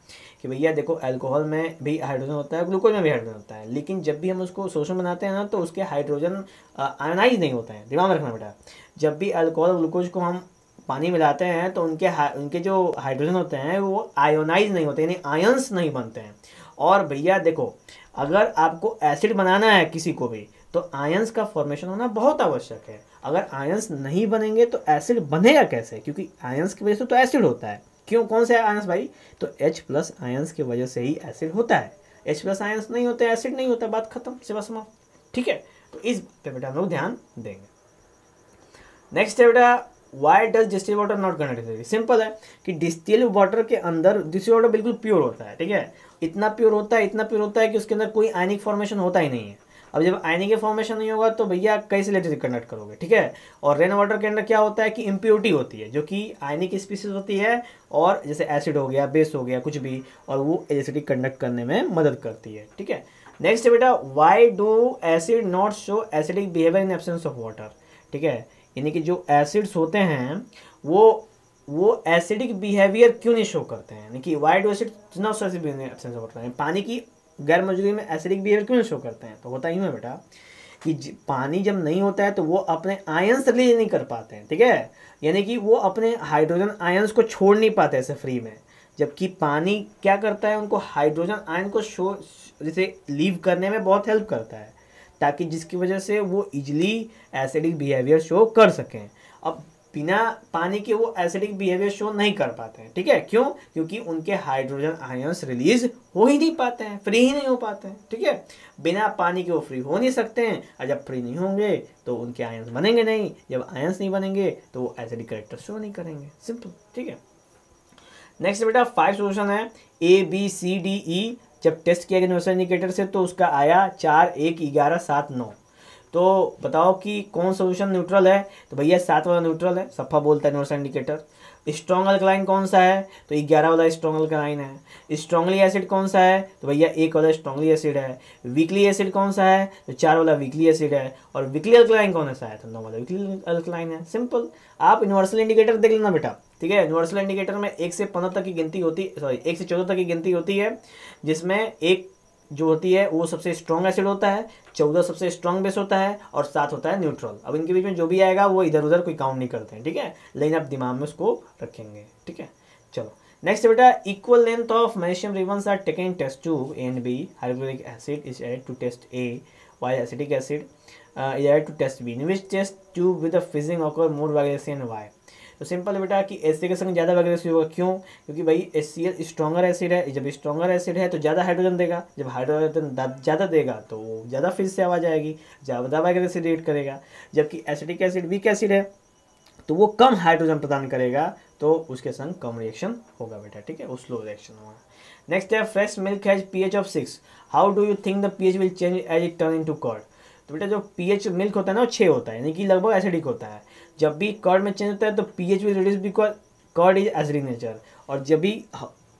कि भैया देखो एल्कोहल में भी हाइड्रोजन होता है ग्लूकोज में भी हाइड्रोजन होता है। लेकिन जब भी हम उसको सोशन बनाते हैं ना तो उसके हाइड्रोजन आयोनाइज नहीं होता है। दिमाग में रखना बेटा। जब भी अल्कोहल ग्लूकोज को हम पानी मिलाते हैं तो उनके उनके जो हाइड्रोजन होते हैं, वो आयोनाइज नहीं होते, यानी आयंस नहीं बनते हैं। और भैया देखो, अगर आपको एसिड बनाना है किसी को भी तो आयंस का फॉर्मेशन होना बहुत आवश्यक है। अगर आयंस नहीं बनेंगे तो एसिड बनेगा कैसे? क्योंकि आयंस की वजह से तो एसिड होता है। क्यों? कौन से आयंस भाई? तो H प्लस आयंस की वजह से ही एसिड होता है। H प्लस आयंस नहीं होते एसिड नहीं होता, बात खत्म, सेवा समाप्त। ठीक है? तो इस पे बेटा हम लोग ध्यान देंगे। नेक्स्ट है बेटा why does distil water not conduct simple है कि डिस्टिल वाटर के अंदर डिस्टिल वाटर बिल्कुल प्योर होता है। ठीक है? इतना प्योर होता है, इतना प्योर होता है कि उसके अंदर कोई आयनिक फॉर्मेशन होता ही नहीं है। अब जब आयनिक फॉर्मेशन नहीं होगा तो भैया कैसे इलेक्ट्रिसिटी कंडक्ट करोगे, ठीक है? और रेन वाटर के अंदर क्या होता है कि इम्प्योरिटी होती है, जो कि आयनिक स्पीसीज होती है और जैसे एसिड हो गया बेस हो गया, कुछ भी, और वो इलेक्ट्रिसिटी कंडक्ट करने में मदद करती है, ठीक है? नेक्स्ट बेटा why do acid not show acidic behaviour in absence of water ठीक है? यानी कि जो एसिड्स होते हैं, वो वो एसिडिक बिहेवियर क्यों नहीं शो करते हैं? यानी कि do acid show absence of water पानी की गैर मौजूदगी में एसिडिक बिहेवियर क्यों नहीं शो करते हैं? तो होता ही है बेटा, कि पानी जब नहीं होता है तो वो अपने आयंस रिलीज़ नहीं कर पाते हैं, ठीक है? यानी कि वो अपने हाइड्रोजन आयंस को छोड़ नहीं पाते ऐसे फ्री में। जबकि पानी क्या करता है? उनको हाइड्रोजन आयन को शो जैसे लीव करने में बहुत हेल्प करता है, ताकि जिसकी वजह से वो इजली एसिडिक बिहेवियर शो कर सकें। अब बिना पानी के वो एसिडिक बिहेवियर शो नहीं कर पाते हैं, ठीक है? क्यों? क्योंकि उनके हाइड्रोजन आयंस रिलीज़ हो ही नहीं पाते हैं फ्री ही नहीं हो पाते हैं, ठीक है? बिना पानी के वो फ्री हो नहीं सकते हैं, और जब फ्री नहीं होंगे तो उनके आयंस बनेंगे नहीं। जब आयंस नहीं बनेंगे तो वो एसिडिक करेक्टर शो नहीं करेंगे। सिंपल ठीक है? नेक्स्ट बेटा फाइव सोल्यूशन है A B C D E जब टेस्ट किया गया इंडिकेटर से तो उसका आया चार, एक, ग्यारह, सात, नौ। तो बताओ कि कौन सोल्यूशन न्यूट्रल है? तो भैया, सात वाला न्यूट्रल है, सफ़ा बोलता है न्यूट्रल इंडिकेटर स्ट्रॉन्ग अल्कलाइन कौन सा है? तो ग्यारह वाला स्ट्रॉन्ग अल्कलाइन है। स्ट्रॉन्गली एसिड कौन सा है? तो भैया, एक वाला स्ट्रॉन्गली एसिड है। वीकली एसिड कौन सा है? तो चार वाला वीकली एसिड है। और वीकली अल्कलाइन कौन सा है? तो नौ वाला वीकली अल्कलाइन है। सिंपल आप यूनिवर्सल इंडिकेटर देख लेना बेटा, ठीक है? यूनिवर्सल इंडिकेटर में एक से पंद्रह तक की गिनती होती सॉरी एक से चौदह तक की गिनती होती है, जिसमें एक जो होती है, वो सबसे स्ट्रॉन्ग एसिड होता है, चौदह सबसे स्ट्रॉन्ग बेस होता है और सात होता है न्यूट्रल अब इनके बीच में जो भी आएगा, वो इधर उधर कोई काउंट नहीं करते हैं, ठीक है? लेकिन आप दिमाग में उसको रखेंगे, ठीक है? चलो नेक्स्ट बेटा equal length of magnesium ribbons are taken test tube and B hydrochloric acid is add to test A while acetic acid is add to test B which test tube with fizzing occur more vibration why तो सिंपल बेटा कि एस के संग ज़्यादा वैग्रेसिव होगा। क्यों? क्योंकि भाई H C L stronger acid है। जब स्ट्रॉगर एसिड है तो ज़्यादा हाइड्रोजन देगा। जब हाइड्रोजन ज़्यादा देगा तो ज़्यादा फिर से आवाज़ आएगी। ज़्यादा वैग्रेसिव रेट करेगा। जबकि एसिडिक एसिड वीक एसिड है तो वो कम हाइड्रोजन प्रदान करेगा। तो उसके संग कम रिएक्शन होगा बेटा, ठीक है? वो स्लो रिएक्शन होगा। नेक्स्ट है fresh milk has pH of six how do you think the pH will change as it turn into curd तो बेटा जो पीएच मिल्क होता है ना, वो छः होता है। यानी कि लगभग एसिडिक होता है। जब भी कर्ड में चेंज होता है तो pH will reduce because curd is acidic nature और जब भी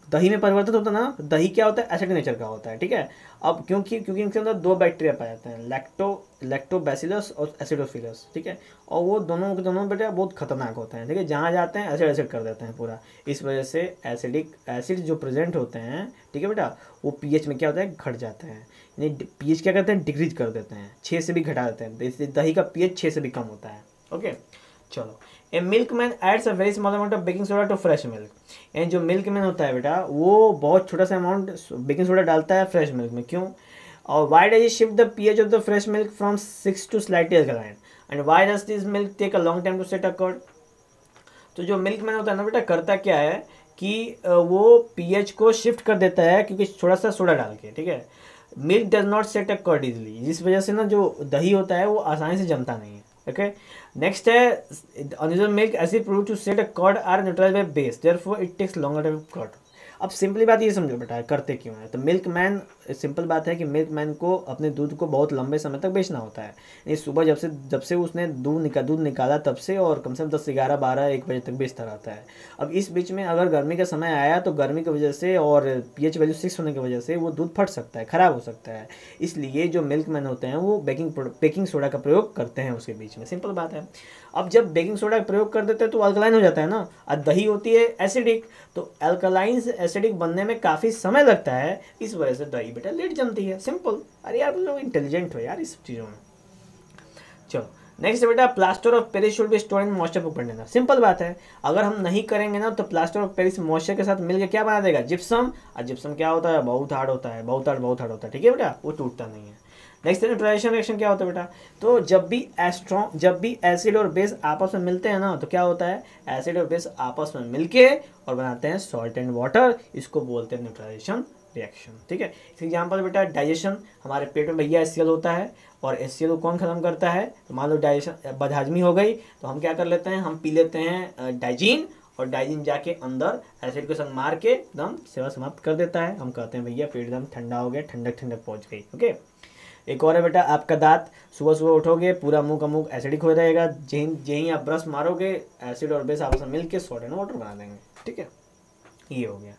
दही में परिवर्तित होता है ना, दही क्या होता है? एसिडिक नेचर का होता है, ठीक है? अब क्योंकि क्योंकि इनके अंदर दो बैक्टीरिया पाए जाते हैं लैक्टो लैक्टोबैसिलस और एसिडोफिलस ठीक है? और वो दोनों के दोनों बेटा बहुत खतरनाक होते हैं, ठीक है? जहाँ जाते हैं एसिड एसिड कर देते हैं पूरा। इस वजह से एसिडिक एसिड जो प्रेजेंट होते हैं, ठीक है बेटा? वो पीएच में क्या होता है? घट जाते हैं। यानी पीएच क्या करते हैं? डिक्रीज कर देते हैं छः से भी घटा देते हैं। दही का पीएच छः से भी कम होता है, ओके? चलो। A milkman adds a very small amount of baking soda to fresh milk and जो मिल्क मैन होता है बेटा, वो बहुत छोटा सा अमाउंट बेकिंग सोडा डालता है फ्रेश मिल्क में। क्यों? और why does shift the pH of the fresh milk from six to alkaline and why does this milk take a long time to set a curd तो जो मिल्क मैन होता है ना बेटा, करता क्या है कि वो पीएच को शिफ्ट कर देता है क्योंकि थोड़ा सा सोडा डाल के, ठीक है? Milk does not set a curd easily जिस वजह से ना जो दही होता है, वो आसानी से जमता नहीं है। ओके नेक्स्ट है unusual milk acid prove to set a curd or neutralise by base therefore it takes longer time curd अब सिंपली बात ये समझो बेटा, करते क्यों है? तो मिल्क मैन सिंपल बात है कि मिल्क मैन को अपने दूध को बहुत लंबे समय तक बेचना होता है। ये सुबह जब से जब से उसने दूध निका, दूध निकाला, तब से और कम से कम दस ग्यारह बारह एक बजे तक बेचता रहता है। अब इस बीच में अगर गर्मी का समय आया तो गर्मी की वजह से और पी एच वैल्यू सिक्स होने की वजह से वो दूध फट सकता है, ख़राब हो सकता है। इसलिए जो मिल्क मैन होते हैं वो बेकिंग बेकिंग सोडा का प्रयोग करते हैं उसके बीच में। सिंपल बात है। अब जब बेकिंग सोडा का प्रयोग कर देते हैं तो अल्कलाइन हो जाता है ना। और दही होती है एसिडिक तो अल्कलाइन से एसिडिक बनने में काफ़ी समय लगता है, इस वजह से दही बेटा लेट जमती है। सिंपल अरे यार लोग इंटेलिजेंट हो यार इस चीज़ों में। चलो नेक्स्ट बेटा plaster of Paris should be store in moisture proof container simple बात है। अगर हम नहीं करेंगे ना तो प्लास्टर ऑफ़ पेरिस मॉइस्चर के साथ मिलकर क्या बना देगा? जिप्सम और जिप्सम क्या होता है? बहुत हार्ड होता है, बहुत हार्ड बहुत हार्ड होता है। ठीक है बेटा? वो टूटता नहीं है। नेक्स्ट न्यूट्राइजेशन रिएक्शन क्या होता है बेटा? तो जब भी एस्ट्रॉन जब भी एसिड और बेस आपस में मिलते हैं ना तो क्या होता है? एसिड और बेस आपस में मिलके और बनाते हैं सॉल्ट एंड वाटर इसको बोलते हैं न्यूट्राइजेशन रिएक्शन ठीक है? इस एग्ज़ाम्पल बेटा डाइजेशन हमारे पेट में भैया एस होता है और एस को कौन खत्म करता है? तो मान लो डाइजेशन बदहाजमी हो गई तो हम क्या कर लेते हैं? हम पी लेते हैं डाइजीन और डाइजीन जाके अंदर एसिड के संग मार के एकदम सेवा समाप्त कर देता है। हम कहते हैं, भैया, पेट एकदम ठंडा हो गया, ठंडक ठंडक पहुँच गई। ओके? एक और है बेटा, आपका दांत, सुबह सुबह उठोगे, पूरा मुँह का मुँह एसिडिक हो जाएगा। जहीं जहीं आप ब्रश मारोगे एसिड और बेस आपस में मिल के सोड एंड वाटर बना देंगे, ठीक है? ये हो गया।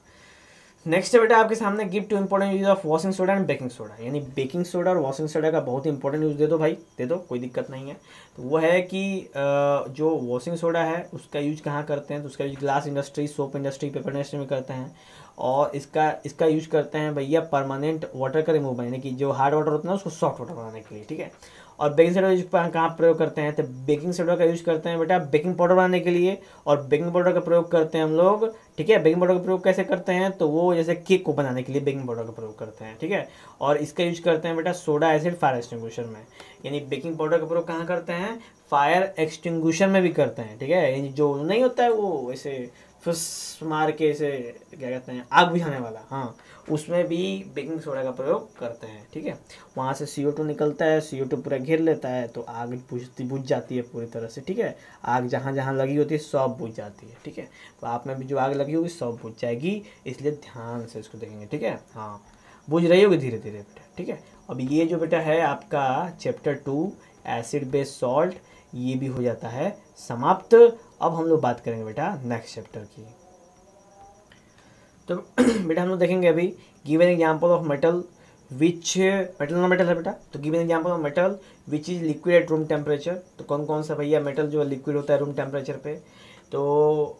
नेक्स्ट है बेटा आपके सामने give two important use of washing soda and baking soda यानी बेकिंग सोडा और वॉशिंग सोडा का बहुत ही इंपॉर्टेंट यूज़ दे दो भाई, दे दो, कोई दिक्कत नहीं है। तो वो है कि जो वॉशिंग सोडा है, उसका यूज़ कहाँ करते हैं? तो उसका use glass industry soap industry paper industry में करते हैं। और इसका इसका यूज़ करते हैं भैया परमानेंट वाटर का रिमूव यानी कि जो हार्ड वाटर होता है उसको सॉफ्ट वाटर बनाने के लिए, ठीक है? और बेकिंग सोडा यूज़ कहाँ प्रयोग करते हैं? तो बेकिंग सोडा का यूज़ करते हैं बेटा बेकिंग पाउडर बनाने के लिए। और बेकिंग पाउडर का प्रयोग करते हैं हम लोग, ठीक है? बेकिंग पाउडर का प्रयोग कैसे करते हैं? तो वो जैसे केक को बनाने के लिए बेकिंग पाउडर का प्रयोग करते हैं, ठीक है? और इसका यूज़ करते हैं बेटा सोडा एसिड फायर एक्सटिंग्विशर में। यानी बेकिंग पाउडर का प्रयोग कहाँ करते हैं? फायर एक्सटिंग्विशर में भी करते हैं, ठीक है? यानी जो नहीं होता है वो ऐसे फुस मार के इसे क्या कहते हैं, आग बुझाने वाला हाँ। उसमें भी बेकिंग सोडा का प्रयोग करते हैं, ठीक है? वहाँ से सी निकलता है सी पूरा घेर लेता है तो आग बुझती, बुझ जाती है पूरी तरह से, ठीक है? आग जहाँ जहाँ लगी होती है, सब बुझ जाती है, ठीक है? तो आप में भी जो आग लगी होगी, सब बुझ जाएगी, इसलिए ध्यान से इसको देखेंगे, ठीक है? हाँ बुझ रही होगी धीरे धीरे, बेटा, ठीक है? अब ये जो बेटा है आपका chapter two acid based salt ये भी हो जाता है समाप्त। अब हम लोग बात करेंगे बेटा नेक्स्ट चैप्टर की। तो बेटा हम लोग देखेंगे अभी give an example of metal which metal ना मेटल है बेटा? तो give an example of metal which is liquid at room temperature तो कौन कौन सा भैया मेटल जो लिक्विड होता है रूम टेम्परेचर पे? तो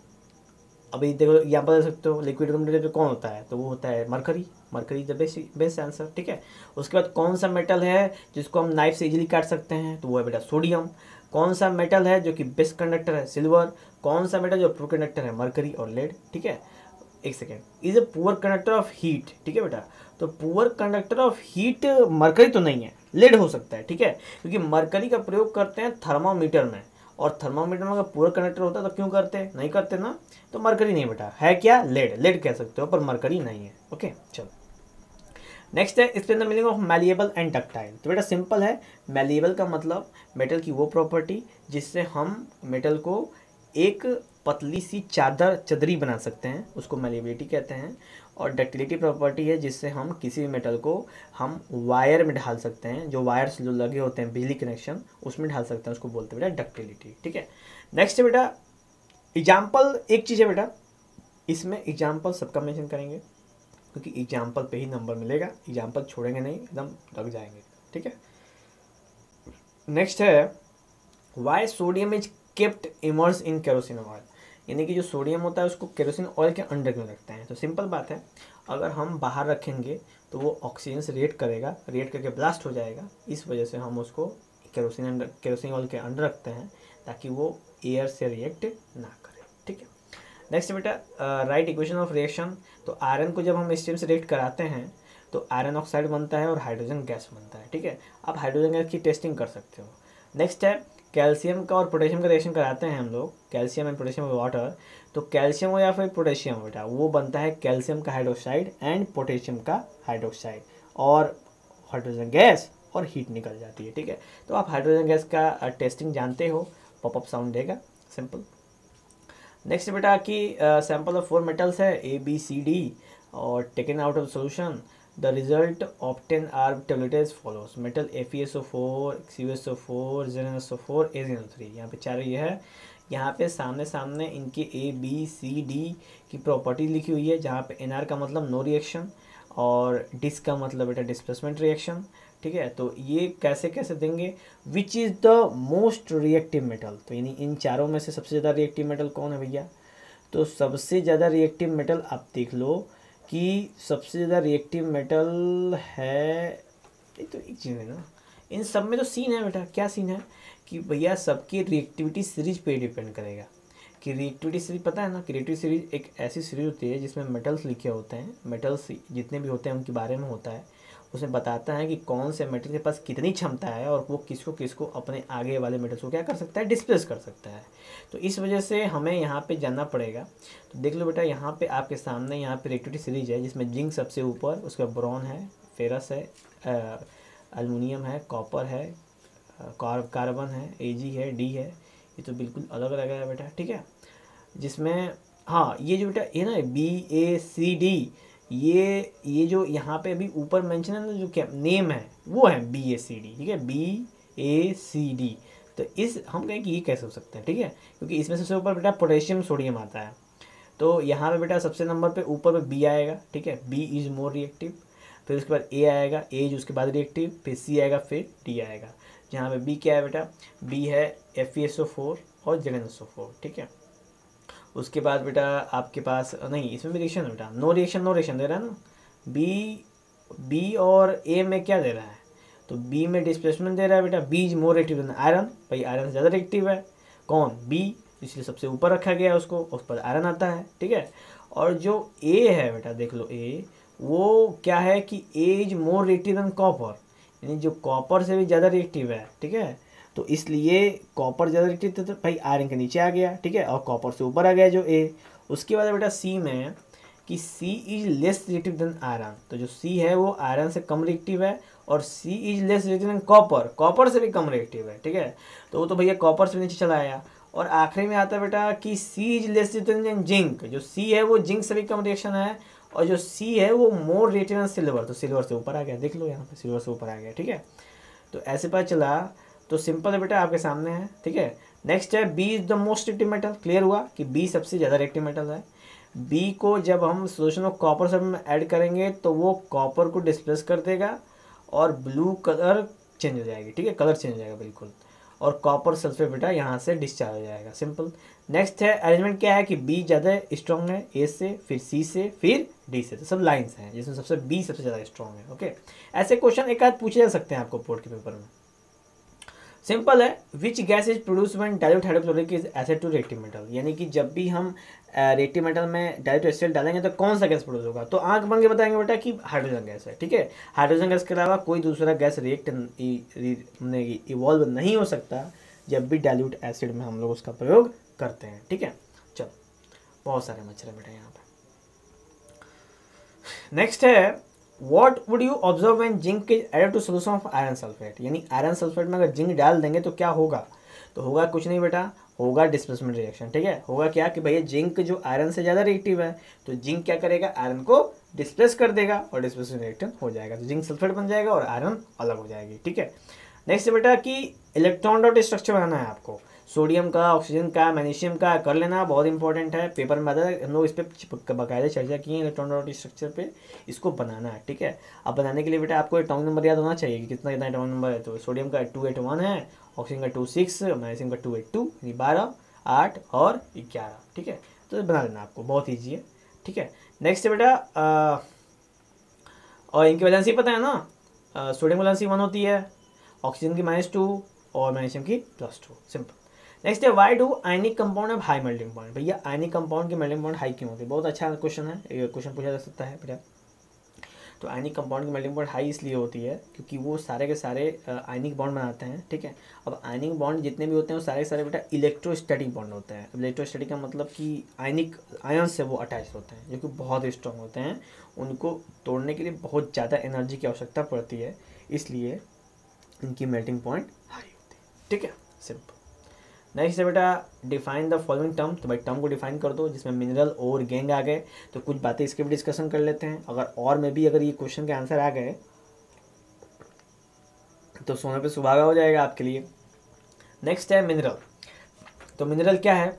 अभी देखो एग्ज़ाम्पल दे सकते हो लिक्विड रूम टेम्परेचर कौन होता है? तो वो होता है mercury mercury the best best answer ठीक है? उसके बाद कौन सा मेटल है जिसको हम नाइफ से इजीली काट सकते हैं? तो वो है बेटा सोडियम कौन सा मेटल है जो कि बेस्ट कंडक्टर है? सिल्वर कौन सा मेटल जो प्रो कंडक्टर है? मरकरी और लेड ठीक है? एक second is a poor conductor of heat ठीक है बेटा? तो poor conductor of heat mercury तो नहीं है. लेड हो सकता है, ठीक है? क्योंकि मरकरी का प्रयोग करते हैं थर्मामीटर में. और थर्मामीटर में अगर पुअर कंडक्टर होता तो क्यों करते? नहीं करते ना? तो मरकरी नहीं बेटा. है क्या? लेड लेड कह सकते हो, पर मरकरी नहीं है. ओके चलो. नेक्स्ट है explain the meaning of malleable and ductile तो बेटा सिंपल है. मैलिएबल का मतलब मेटल की वो प्रॉपर्टी जिससे हम मेटल को एक पतली सी चादर चदरी बना सकते हैं, उसको मेलेबिलिटी कहते हैं, और डक्टिलिटी प्रॉपर्टी है जिससे हम किसी भी मेटल को हम वायर में ढाल सकते हैं, जो वायर्स जो लगे होते हैं, बिजली कनेक्शन उसमें ढाल सकते हैं, उसको बोलते हैं बेटा डक्टिलिटी ठीक है? नेक्स्ट है बेटा एग्ज़ाम्पल एक चीज़ है बेटा, इसमें एग्ज़ाम्पल सबका मेंशन करेंगे, क्योंकि एग्ज़ाम्पल पे ही नंबर मिलेगा एग्ज़ाम्पल छोड़ेंगे नहीं, एकदम लग जाएँगे, ठीक है? नेक्स्ट है why sodium is kept immerse in kerosene oil यानी कि जो सोडियम होता है उसको केरोसिन ऑयल के अंडर क्यों रखते हैं। तो सिंपल बात है, अगर हम बाहर रखेंगे तो वो ऑक्सीजन से रिएक्ट करेगा, रिएक्ट करके ब्लास्ट हो जाएगा। इस वजह से हम उसको केरोसिन अंडर, केरोसिन ऑयल के अंडर रखते हैं ताकि वो एयर से रिएक्ट ना करे। ठीक है? नेक्स्ट बेटा राइट इक्वेशन ऑफ़ रिएक्शन तो आयरन को जब हम स्टीम से रिएक्ट कराते हैं तो आयरन ऑक्साइड बनता है और हाइड्रोजन गैस बनता है। ठीक है? आप हाइड्रोजन गैस की टेस्टिंग कर सकते हो। नेक्स्ट है कैल्शियम का और पोटेशियम का रिएक्शन कराते हैं हम लोग, कैल्शियम एंड पोटेशियम वाटर तो कैल्शियम हो या फिर पोटेशियम बेटा, वो बनता है कैल्शियम का हाइड्रोक्साइड एंड पोटेशियम का हाइड्रोक्साइड और हाइड्रोजन गैस और हीट निकल जाती है, ठीक है? तो आप हाइड्रोजन गैस का टेस्टिंग जानते हो पॉपअप साउंड देगा सिंपल नेक्स्ट बेटा कि सैंपल ऑफ़ फोर मेटल्स है ए बी सी डी और taken out of solution four C S O four Zn S O four A Zn three यहाँ पे चार ये है। यहाँ पे सामने सामने इनके ए बी सी डी की प्रॉपर्टी लिखी हुई है, जहाँ पे आर का मतलब नो रिएक्शन और डिस का मतलब बेटा डिस्प्लेसमेंट रिएक्शन ठीक है? तो ये कैसे कैसे देंगे? Which is the most reactive metal तो यानी इन चारों में से सबसे ज़्यादा रिएक्टिव मेटल कौन है भैया? तो सबसे ज़्यादा रिएक्टिव मेटल आप देख लो कि सबसे ज़्यादा रिएक्टिव मेटल है, ये तो एक चीज़ है ना। इन सब में तो सीन है बेटा, क्या सीन है? कि भैया सबकी रिएक्टिविटी सीरीज़ पे डिपेंड करेगा। कि रिएक्टिविटी सीरीज़ पता है ना, कि रिएक्टिव सीरीज़ एक ऐसी सीरीज़ होती है जिसमें मेटल्स लिखे होते हैं। मेटल्स जितने भी होते हैं उनके बारे में होता है। उसमें बताता है कि कौन से मेटल के पास कितनी क्षमता है और वो किसको किसको अपने आगे वाले मेटल्स को क्या कर सकता है डिस्प्लेस कर सकता है। तो इस वजह से हमें यहाँ पे जानना पड़ेगा। तो देख लो बेटा, यहाँ पे आपके सामने यहाँ पे रिएक्टिविटी सीरीज़ है, जिसमें जिंक सबसे ऊपर, उसका ब्रॉन है फेरस है अलमिनियम है कॉपर है कार्बन है एजी है डी है। ये तो बिल्कुल अलग अलग है बेटा, ठीक है? जिसमें हाँ ये जो बेटा, ये ना बी ए सी डी ये ये जो यहाँ पे अभी ऊपर मेंशन है ना, जो क्या नेम है, वो है बी ए सी डी ठीक है? बी ए सी डी तो इस, हम कहें कि ये कैसे हो सकते हैं, ठीक है? क्योंकि इसमें सबसे ऊपर बेटा पोटेशियम सोडियम आता है। तो यहाँ पे बेटा सबसे नंबर पे ऊपर पे बी आएगा, ठीक है? बी इज़ मोर रिएक्टिव फिर उसके बाद ए आएगा ए जो उसके बाद रिएक्टिव फिर सी आएगा, फिर डी आएगा। जहाँ पे बी क्या है बेटा? बी है F E S O four और Z N S O four ठीक है? उसके बाद बेटा आपके पास, नहीं, इसमें भी रिएक्शन है बेटा। नो रिएक्शन नो रिएक्शन दे रहा है ना? बी बी और ए में क्या दे रहा है? तो बी में डिस्प्लेसमेंट दे रहा है बेटा। B is more active than iron भाई आयरन ज़्यादा एक्टिव है। कौन? बी इसलिए सबसे ऊपर रखा गया है उसको। उस पर आयरन आता है, ठीक है? और जो ए है बेटा, देख लो ए वो क्या है कि A is more reactive than copper यानी जो कॉपर से भी ज़्यादा रिएक्टिव है, ठीक है? तो इसलिए कॉपर ज़्यादा रिएक्टिव तो भाई आयरन के नीचे आ गया, ठीक है? और कॉपर से ऊपर आ गया जो ए उसके बाद बेटा सी में कि C is less reactive than iron तो जो सी है वो आयरन से कम रिएक्टिव है और C is less reactive than copper copper से भी कम रिएक्टिव है, ठीक है? तो वो तो भैया कॉपर से नीचे चला आया। और आखिरी में आता है बेटा कि C is less reactive than zinc जो सी है वो जिंक से भी कम रिएक्शन है और जो सी है वो मोर रिएक्टिव देन सिल्वर तो सिल्वर से ऊपर आ गया। देख लो यहाँ पे सिल्वर से ऊपर आ गया, ठीक है? तो ऐसे पता चला तो सिंपल बेटा, आपके सामने है, ठीक है? नेक्स्ट है B is the most active metal clear हुआ कि बी सबसे ज़्यादा एक्टिव मेटल है। बी को जब हम सोल्यूशन ऑफ़ कॉपर सब में ऐड करेंगे तो वो कॉपर को डिस्प्लेस कर देगा और ब्लू कलर चेंज हो जाएगी, ठीक है? कलर चेंज हो जाएगा, बिल्कुल। और कॉपर सल्फेट बेटा यहाँ से डिस्चार्ज हो जाएगा सिंपल नेक्स्ट है अरेंजमेंट क्या है कि बी ज़्यादा स्ट्रॉन्ग है ए से, फिर सी से, फिर डी से। तो सब लाइन्स हैं, जिसमें सबसे बी सबसे ज़्यादा स्ट्रॉन्ग है ओके ऐसे क्वेश्चन एक आध पूछे जा सकते हैं आपको बोर्ड के पेपर में। सिंपल है which gas is produce when direct hydrochloric is acid to reactive metal यानी कि जब भी हम रेक्टिव मेटल में डायरेक्ट एसिड डालेंगे तो कौन सा गैस प्रोड्यूस होगा? तो आँख बन के बताएँगे बेटा कि हाइड्रोजन गैस है, ठीक है? हाइड्रोजन गैस के अलावा कोई दूसरा गैस रिएक्ट इवॉल्व नहीं हो सकता जब भी डायल्यूट एसिड में हम लोग उसका प्रयोग करते हैं, ठीक है? चलो, बहुत सारे मच्छर बेटा यहाँ पर नेक्स्ट है what would you observe when zinc is added to solution of iron sulphate यानी आयरन सल्फेट में अगर जिंक डाल देंगे तो क्या होगा? तो होगा कुछ नहीं बेटा, होगा डिस्प्लेसमेंट रिएक्शन ठीक है? होगा क्या कि भैया जिंक जो आयरन से ज़्यादा रिएक्टिव है तो जिंक क्या करेगा? आयरन को डिस्प्लेस कर देगा और डिस्प्लेसमेंट रिएक्शन हो जाएगा। तो जिंक सल्फेट बन जाएगा और आयरन अलग हो जाएगी, ठीक है? नेक्स्ट बेटा कि इलेक्ट्रॉन डॉट स्ट्रक्चर बनाना है आपको। सोडियम का, ऑक्सीजन का, मैग्नीशियम का कर लेना, बहुत इंपॉर्टेंट है। पेपर में आता है, हम लोग इस पर बाकायदा चर्चा की है इलेक्ट्रॉन डॉट स्ट्रक्चर पे, इसको बनाना है, ठीक है? अब बनाने के लिए बेटा आपको एटॉमिक नंबर याद होना चाहिए कि कितना कितना एटॉमिक नंबर है। तो सोडियम का टू एट वन है ऑक्सीजन का टू सिक्स मैग्नीशियम का टू एट टू यानी बारह, आठ और ग्यारह, ठीक है? तो बना लेना आपको, बहुत ईजी है, ठीक है? नेक्स्ट है बेटा और इनकी वैलेंसी पता है ना सोडियम वैलेंसी वन होती है ऑक्सीजन की माइनस टू और मैग्नीशियम की प्लस टू सिंपल नेक्स्ट है वाई डू आयनिक कंपाउंड है हाई मेल्टिंग पॉइंट भैया आयनिक कंपाउंड की मेल्टिंग पॉइंट हाई क्यों होती है? बहुत अच्छा क्वेश्चन है, ये क्वेश्चन पूछा जा सकता है बेटा तो आयनिक कंपाउंड की मेल्टिंग पॉइंट हाई इसलिए होती है, क्योंकि वो सारे के सारे आयनिक बॉन्ड बनाते हैं, ठीक है? अब आयनिक बॉन्ड जितने भी होते हैं, वो सारे के सारे बेटा इलेक्ट्रोस्टैटिक बॉन्ड होते हैं। इलेक्ट्रोस्टैटिक का मतलब कि आयनिक आयन से वो अटैच होते हैं, जो कि बहुत स्ट्रॉन्ग होते हैं। उनको तोड़ने के लिए बहुत ज़्यादा एनर्जी की आवश्यकता पड़ती है, इसलिए इनकी मेल्टिंग पॉइंट हाई होती है, ठीक है? सिंपल नेक्स्ट है बेटा डिफाइन द फॉलोइंग टर्म तो भाई टर्म को डिफाइन कर दो, जिसमें मिनरल और गैंग आ गए। तो कुछ बातें इसके भी डिस्कशन कर लेते हैं। अगर और में भी अगर ये क्वेश्चन के आंसर आ गए तो सोने पे सुभागा हो जाएगा आपके लिए। नेक्स्ट है मिनरल तो मिनरल क्या है?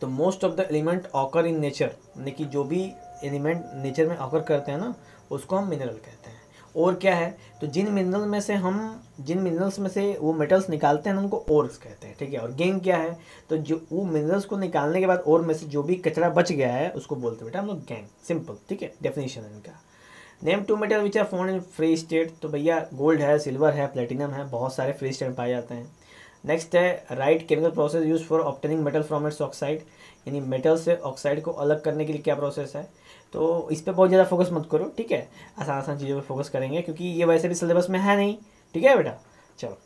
तो most of the element occur in nature यानी कि जो भी एलिमेंट नेचर में ऑकर करते हैं ना, उसको हम मिनरल कहते हैं। और क्या है? तो जिन मिनरल में से हम, जिन मिनरल्स में से वो मेटल्स निकालते हैं उनको ओर्स कहते हैं, ठीक है? और गेंग क्या है? तो जो, वो मिनरल्स को निकालने के बाद और में से जो भी कचरा बच गया है, उसको बोलते हैं बेटा हम लोग गैंग। सिंपल ठीक है? डेफिनेशन है इनका। Name two metal which are found in free state तो भैया गोल्ड है सिल्वर है प्लेटिनम है, बहुत सारे फ्री स्टेट पाए जाते हैं। नेक्स्ट है write chemical process use for obtaining metal from its oxide यानी मेटल से ऑक्साइड को अलग करने के लिए क्या प्रोसेस है? तो इस पर बहुत ज़्यादा फोकस मत करो, ठीक है? आसान आसान चीज़ों पर फोकस करेंगे, क्योंकि ये वैसे भी सिलेबस में है नहीं, ठीक है बेटा? चलो।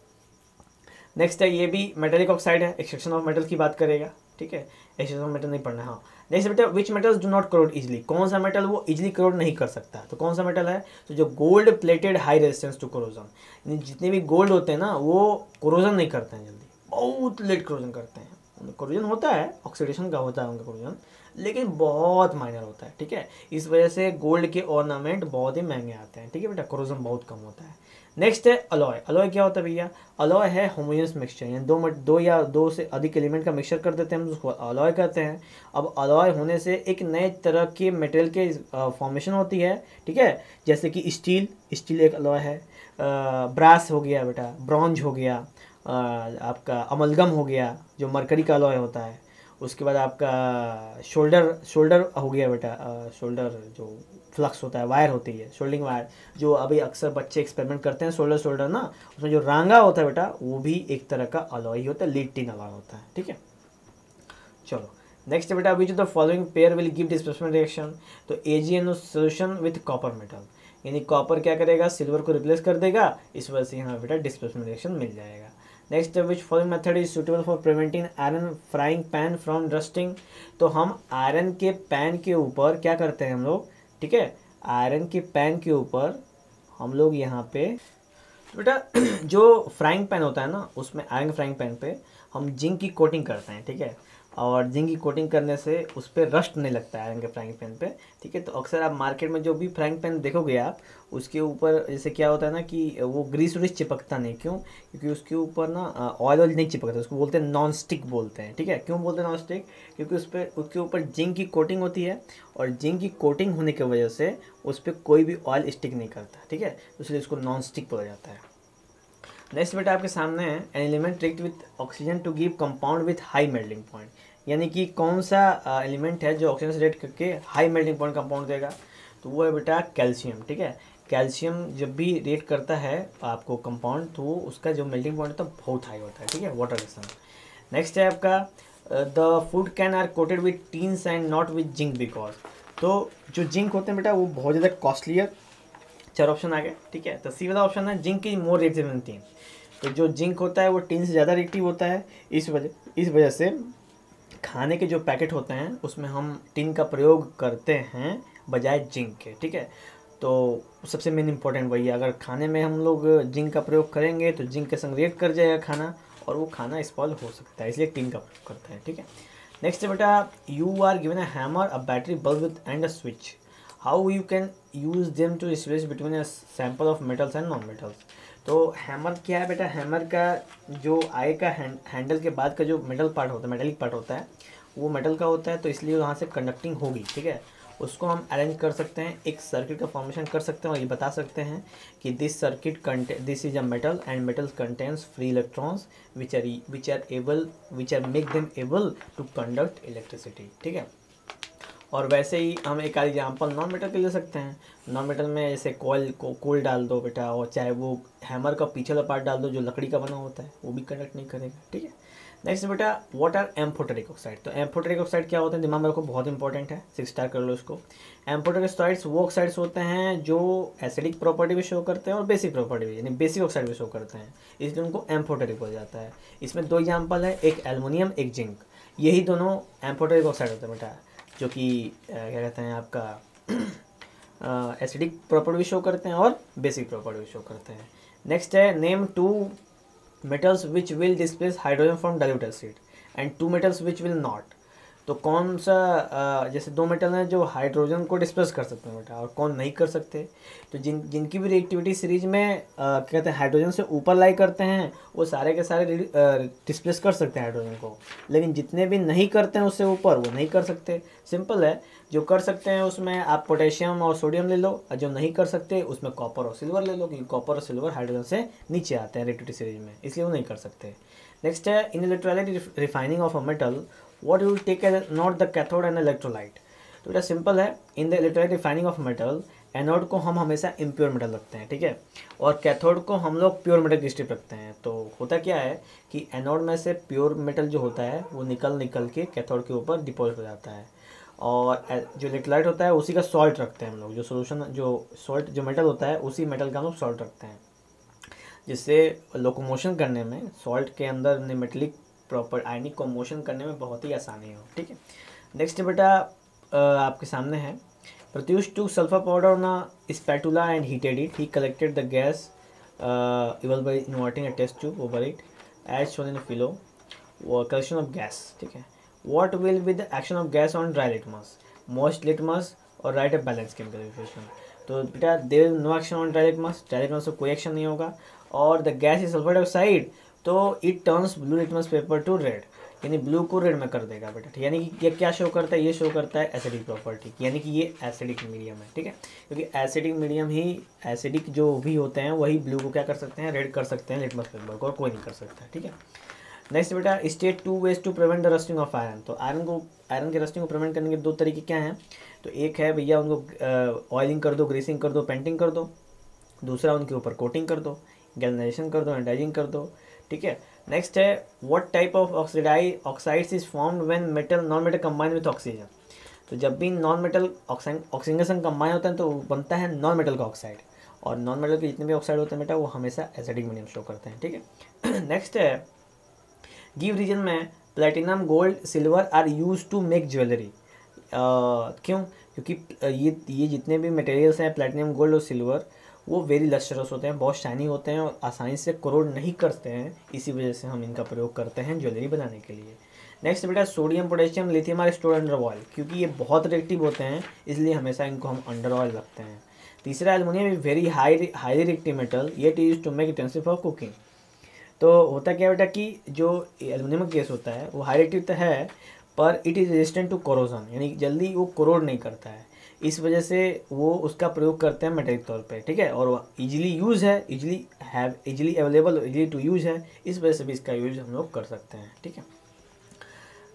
नेक्स्ट है, ये भी मेटेलिक ऑक्साइड है एक्सट्रैक्शन ऑफ़ मेटल की बात करेगा, ठीक है? एक्सट्रैक्शन ऑफ़ मेटल नहीं पढ़ना हाँ नेक्स्ट बेटा which metals do not corrode easily कौन सा मेटल वो इजिली करोड नहीं कर सकता? तो कौन सा मेटल है? तो जो gold plated high resistance to corrosion जितने भी गोल्ड होते हैं ना, वो क्रोजन नहीं करते हैं जल्दी। बहुत लेट क्रोजन करते हैं। क्रोजन होता है ऑक्सीडेशन का होता है उनका क्रोजन लेकिन बहुत माइनर होता है, ठीक है? इस वजह से गोल्ड के ऑर्नामेंट बहुत ही महँगे आते हैं, ठीक है बेटा? क्रोजम बहुत कम होता है। नेक्स्ट है अलॉय अलॉय क्या होता है भैया? अलॉय है होमोजेनस मिक्सचर यानी दो दो या दो से अधिक एलिमेंट का मिक्सचर कर देते हैं हम, उसको अलॉय कहते हैं। अब अलॉय होने से एक नए तरह के मटेरियल के फॉर्मेशन होती है, ठीक है? जैसे कि स्टील स्टील एक अलॉय है। ब्रास हो गया बेटा ब्रॉन्ज हो गया आपका अमलगम हो गया, जो मरकरी का अलॉय होता है। उसके बाद आपका शोल्डर शोल्डर हो गया बेटा शोल्डर जो फ्लक्स होता है, वायर होती है, शोल्डिंग वायर, जो अभी अक्सर बच्चे एक्सपेरिमेंट करते हैं शोल्डर शोल्डर ना, उसमें जो रांगा होता है बेटा, वो भी एक तरह का अलॉय होता है लीड टीन अलॉय होता है, ठीक है? चलो नेक्स्ट बेटा which the following pair will give displacement reaction तो A G N solution with copper metal यानी कॉपर क्या करेगा सिल्वर को रिप्लेस कर देगा, इस वजह से यहाँ बेटा डिस्प्लेसमेंट रिएक्शन मिल जाएगा। Next which following method is suitable for preventing iron frying pan from rusting तो हम आयरन के पैन के ऊपर क्या करते हैं हम लोग? ठीक है? आयरन के पैन के ऊपर हम लोग यहाँ पे बेटा, जो फ्राइंग पैन होता है ना, उसमें आयरन फ्राइंग पैन पे हम जिंक की कोटिंग करते हैं, ठीक है? और जिंक की कोटिंग करने से उस पर रस्ट नहीं लगता है आयरन के फ्राइंग पैन पे, ठीक है? तो अक्सर आप मार्केट में जो भी फ्राइंग पैन देखोगे आप, उसके ऊपर जैसे क्या होता है ना कि वो ग्रीस व्रीस चिपकता नहीं, क्यों? क्योंकि उसके ऊपर ना ऑयल ऑयल नहीं चिपकता, उसको बोलते हैं नॉन स्टिक बोलते हैं, ठीक है? क्यों बोलते हैं नॉन स्टिक क्योंकि उस पर उसके ऊपर जिंक की कोटिंग होती है और जिंक की कोटिंग होने की वजह से उस पर कोई भी ऑयल स्टिक नहीं करता, ठीक है? इसलिए उसको नॉन स्टिक बोला जाता है। नेक्स्ट बेटा आपके सामने है an element reacts with oxygen to give compound with high melting point यानी कि कौन सा एलिमेंट है जो ऑक्सीजन से रेट करके हाई मेल्टिंग पॉइंट कंपाउंड देगा? तो वो है बेटा कैल्शियम ठीक है? कैल्शियम जब भी रेट करता है आपको कंपाउंड तो उसका जो मेल्टिंग पॉइंट होता है, बहुत हाई होता है, ठीक है? वाटर के नेक्स्ट है आपका the food can are coated with tins and not with zinc because तो जो जिंक होते हैं बेटा, वो बहुत ज़्यादा कॉस्टली है। चार ऑप्शन आ गए, ठीक है? तो सी वाला ऑप्शन है जिंक की मोर रेट देन टीन तो जो जिंक होता है, वो टीन से ज़्यादा रेटिव होता है, इस वजह इस वजह से खाने के जो पैकेट होते हैं, उसमें हम टिन का प्रयोग करते हैं बजाय जिंक के, ठीक है? तो सबसे मेन इम्पोर्टेंट वही है, अगर खाने में हम लोग जिंक का प्रयोग करेंगे तो जिंक के संग रिएक्ट कर जाएगा खाना, और वो खाना स्पॉल हो सकता है, इसलिए टिन का प्रयोग करते हैं, ठीक है? नेक्स्ट बेटा you are given a hammer a battery bulb with and a switch how you can use them to switch between a sample of metals and non metals तो हैमर क्या है बेटा? हैमर का जो आए का हैंडल के बाद का जो मेटल पार्ट होता है मेटलिक पार्ट होता है, वो मेटल का होता है तो इसलिए वहाँ से कंडक्टिंग होगी, ठीक है? उसको हम अरेंज कर सकते हैं, एक सर्किट का फॉर्मेशन कर सकते हैं और ये बता सकते हैं कि this circuit contains this is a metal and metal contains free electrons which are which are able which are make them able to conduct electricity ठीक है? और वैसे ही हम एक एग्ज़ाम्पल नॉन मेटल के ले सकते हैं। नॉन मेटल में जैसे कोयल को कोल डाल दो बेटा, और चाहे वो हैमर का पीछे वाला पार्ट डाल दो, जो लकड़ी का बना होता है, वो भी कंडक्ट नहीं करेगा, ठीक है? नेक्स्ट बेटा वॉट आर एम्फोटेरिक ऑक्साइड तो एम्फोटेरिक ऑक्साइड क्या होता है? दिमाग में रखो, बहुत इंपॉर्टेंट है सिक्स स्टार कर लो इसको। एम्फोटेरिक ऑक्साइड्स वो ऑक्साइड्स होते हैं जो एसिडिक प्रॉपर्टी भी शो करते हैं और बेसिक प्रॉपर्टी भी यानी बेसिक ऑक्साइड भी शो करते हैं। इसलिए उनको एम्फोटेरिक हो जाता है। इसमें दो एग्ज़ाम्पल है, एक एलमोनियम एक जिंक यही दोनों एम्फोटेरिक ऑक्साइड होते हैं बेटा। जो कि क्या कहते हैं आपका एसिडिक प्रॉपर्ट भी शो करते हैं और बेसिक प्रॉपर्ट भी शो करते हैं। नेक्स्ट है name two metals which will displace hydrogen from dilute acid and two metals which will not तो कौन सा जैसे दो मेटल हैं जो हाइड्रोजन को डिस्प्लेस कर सकते हैं बेटा, और कौन नहीं कर सकते? तो जिन, जिनकी भी रिएक्टिविटी सीरीज़ में क्या कहते हैं, हाइड्रोजन से ऊपर लाई करते हैं, वो सारे के सारे डिस्प्लेस कर सकते हैं हाइड्रोजन को। लेकिन जितने भी नहीं करते हैं उससे ऊपर, वो नहीं कर सकते। सिंपल है, जो कर सकते हैं उसमें आप पोटेशियम और सोडियम ले लो, और जो नहीं कर सकते, उसमें कॉपर और सिल्वर ले लो, क्योंकि कॉपर और सिल्वर हाइड्रोजन से नीचे आते हैं रिएक्टिविटी सीरीज़ में, इसलिए वो नहीं कर सकते। नेक्स्ट है in electrolytic refining of a metal what you take as, not the cathode and electrolyte. तो बेटा सिंपल है in the electrolytic refining of metal anode को हम हमेशा इम्प्योर मेटल रखते हैं, ठीक है? और कैथोड को हम लोग प्योर मेटल की स्ट्रिप रखते हैं। तो होता क्या है कि एनोड में से प्योर मेटल जो होता है, वो निकल निकल के कैथोड के ऊपर डिपॉजिट हो जाता है। और जो इलेक्ट्रोलाइट होता है, उसी का सॉल्ट रखते हैं हम लोग। जो सोल्यूशन जो सॉल्ट जो मेटल होता है, उसी मेटल का हम लोग सॉल्ट रखते हैं। जिससे लोकोमोशन करने में सॉल्ट के अंदर मेटलिक प्रॉपर आयनिक को मोशन करने में बहुत ही आसानी हो, ठीक है? नेक्स्ट बेटा आपके सामने है। प्रत्युष टू सल्फ़र पाउडर ना spatula and heated it he collected the gas by inverting test tube over it as shown in figure collection of gas ठीक है? What will be the action of gas on dry litmus moist litmus और राइट अ बैलेंस केमिकल तो बेटा there no action on dry litmus dry litmus कोई एक्शन नहीं होगा। और the gas is sulphur dioxide तो it turns blue litmus paper to red यानी ब्लू को रेड में कर देगा बेटा यानी कि ये क्या शो करता है? ये शो करता है एसिडिक प्रॉपर्टी यानी कि ये एसिडिक मीडियम है, ठीक है? क्योंकि एसिडिक मीडियम ही एसिडिक जो भी होते हैं, वही ब्लू को क्या कर सकते हैं? रेड कर सकते हैं लिटमस पेपर को और कोई नहीं कर सकता, ठीक है? नेक्स्ट बेटा state two ways to prevent the rusting of iron तो आयरन को आयरन के रस्टिंग को प्रिवेंट करने के दो तरीके क्या हैं? तो एक है भैया उनको ऑयलिंग कर दो ग्रीसिंग कर दो पेंटिंग कर दो. दूसरा उनके ऊपर कोटिंग कर दो गैलनाइजेशन कर दो एंडाइजिंग कर दो. ठीक है? नेक्स्ट है what type of oxide oxides is formed when metal non metal combine with oxygen तो जब भी नॉन मेटल ऑक्सीजन कंबाइन होता है तो बनता है नॉन मेटल का ऑक्साइड और नॉन मेटल के जितने भी ऑक्साइड होते हैं बेटा, वो हमेशा एसिडिक मीडियम शो करते हैं, ठीक है? नेक्स्ट है गिव रीजन में platinum gold silver are use to make jewellery क्यों? क्योंकि ये ये जितने भी मटेरियल्स हैं प्लेटिनम गोल्ड और सिल्वर वो वेरी लश्चरस होते हैं, बहुत शाइनी होते हैं और आसानी से करोड़ नहीं करते हैं। इसी वजह से हम इनका प्रयोग करते हैं ज्वेलरी बनाने के लिए। नेक्स्ट बेटा sodium potassium lithium are store under oil क्योंकि ये बहुत रिएक्टिव होते हैं, इसलिए हमेशा इनको हम अंडर ऑयल रखते हैं। तीसरा aluminium is very high highly reactive metal ये use to make intensive for cooking तो होता क्या बेटा कि जो एलुमिनियम केस होता है, वो हाई रिएक्टिव तो है, पर it is resistant to corrosion यानी जल्दी वो करोड़ नहीं करता है। इस वजह से वो उसका प्रयोग करते हैं मेटेरिक तौर पे, ठीक है? और इजीली यूज़ है easily have easily available easily to use है, इस वजह से भी इसका यूज़ हम लोग कर सकते हैं, ठीक है?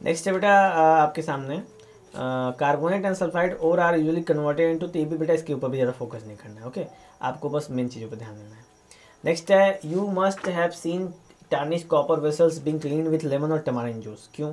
नेक्स्ट है बेटा आपके सामने कार्बोनेट एंड सल्फाइड और आर यूजली कन्वर्टेड इनटू भी बेटा इसके ऊपर भी ज़्यादा फोकस नहीं करना है ओके आपको बस मेन चीज़ों पर ध्यान देना है। नेक्स्ट है you must have seen tarnish copper vessels being clean with lemon और टमारिन जूस क्यों?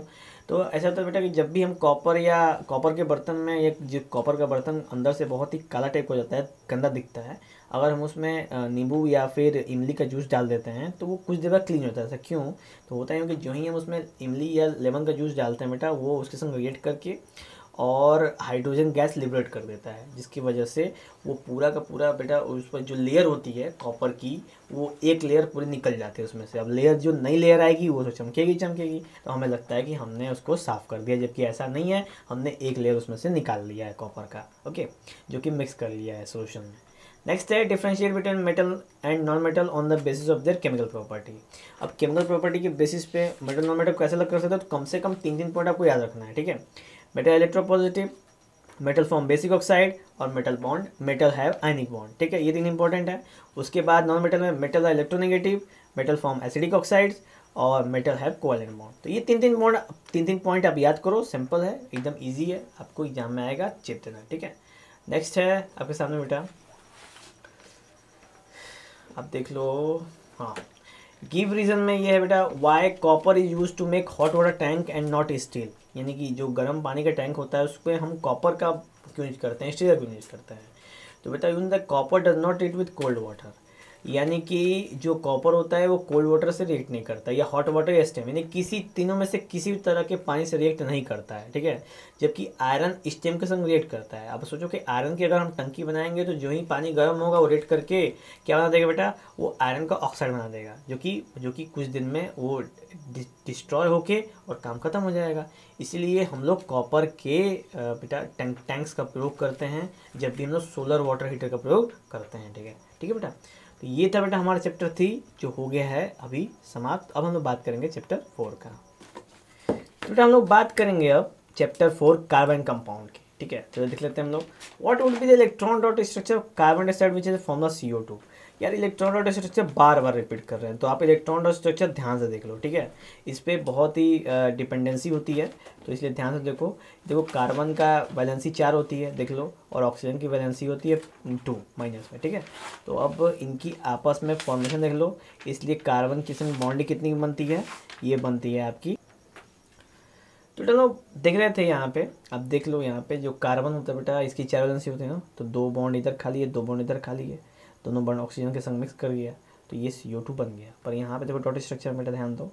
तो ऐसा होता है बेटा कि जब भी हम कॉपर या कॉपर के बर्तन में एक जो कॉपर का बर्तन अंदर से बहुत ही काला टाइप हो जाता है, गंदा दिखता है, अगर हम उसमें नींबू या फिर इमली का जूस डाल देते हैं तो वो कुछ देर बाद क्लीन होता है। ऐसा क्यों? तो होता है क्योंकि जो ही हम उसमें इमली या लेमन का जूस डालते हैं बेटा, वो उसके संग रिएक्ट करके और हाइड्रोजन गैस लिबरेट कर देता है, जिसकी वजह से वो पूरा का पूरा बेटा उस पर जो लेयर होती है कॉपर की, वो एक लेयर पूरी निकल जाती है उसमें से। अब लेयर जो नई लेयर आएगी, वो तो चमकेगी चमकेगी। तो हमें लगता है कि हमने उसको साफ़ कर दिया, जबकि ऐसा नहीं है। हमने एक लेयर उसमें से निकाल लिया है कॉपर का ओके जो कि मिक्स कर लिया है सोल्यूशन में। नेक्स्ट है differentiate between metal and non metal on the basis of their chemical property अब केमिकल प्रॉपर्टी के बेसिस पे मेटल नॉन मेटल कैसे अलग कर सकते हैं? तो कम से कम तीन तीन पॉइंट आपको याद रखना है, ठीक है? Metal electropositive metal form basic oxide और metal bond metal have ionic bond ठीक है, ये तीन इंपॉर्टेंट है। उसके बाद नॉन मेटल में metal electronegative metal form acidic oxides और मेटल हैव कोवलेंट बॉन्ड तो ये तीन तीन बॉन्ड तीन तीन पॉइंट आप याद करो सिंपल है, एकदम इजी है, आपको एग्ज़ाम में आएगा चेप देना ठीक है। नेक्स्ट है आपके सामने बेटा। आप देख लो हाँ। गिव रीजन में ये है बेटा why copper is use to make hot water tank and not steel यानी कि जो गर्म पानी का टैंक होता है उस पर हम कॉपर का क्यों यूज़ करते हैं? स्टील का क्यों यूज़ करते हैं? तो बेटा when the copper does not it with cold water यानी कि जो कॉपर होता है, वो कोल्ड वाटर से रिएक्ट नहीं करता, या हॉट वाटर या स्टेम यानी किसी तीनों में से किसी भी तरह के पानी से रिएक्ट नहीं करता है, ठीक है? जबकि आयरन स्टेम के संग रिएक्ट करता है। अब सोचो कि आयरन की अगर हम टंकी बनाएँगे तो जो ही पानी गर्म होगा, वो रिएक्ट करके क्या बना देगा बेटा? वो आयरन का ऑक्साइड बना देगा, जो कि जो कि कुछ दिन में वो डिस्ट्रॉय होके और काम खत्म हो जाएगा। इसीलिए हम लोग कॉपर के बेटा टैंक टैंक्स का प्रयोग करते हैं, जब भी हम लोग सोलर वाटर हीटर का प्रयोग करते हैं, ठीक है? ठीक है बेटा? तो ये था बेटा हमारा चैप्टर थ्री जो हो गया है अभी समाप्त। अब हम लोग बात करेंगे चैप्टर फोर का। तो बेटा हम लोग बात करेंगे अब चैप्टर फोर कार्बन कंपाउंड की, ठीक है? तो देख लेते हैं हम लोग। What would be the electron dot structure carbon dioxide which is form C O two यार इलेक्ट्रॉन डॉट स्ट्रक्चर बार बार रिपीट कर रहे हैं तो आप इलेक्ट्रॉन डॉट स्ट्रक्चर ध्यान से देख लो, ठीक है? इस पर बहुत ही डिपेंडेंसी होती है तो इसलिए ध्यान से देखो। देखो कार्बन का वैलेंसी चार होती है, देख लो, और ऑक्सीजन की वैलेंसी होती है टू माइनस में ठीक है? तो अब इनकी आपस में फॉर्मेशन देख लो, इसलिए कार्बन की संग बॉन्ड कितनी बनती है? ये बनती है आपकी। तो चलो, देख रहे थे यहाँ पे, अब देख लो यहाँ पे जो कार्बन होता है बेटा, इसकी चार वैलेंसी होती है ना तो दो बॉन्ड इधर खाली है, दो बॉन्ड इधर खाली है। दोनों बॉन्ड ऑक्सीजन के संग मिक्स कर गया तो ये सी बन गया। पर यहाँ पर देखो डॉट स्ट्रक्चर में ध्यान दो।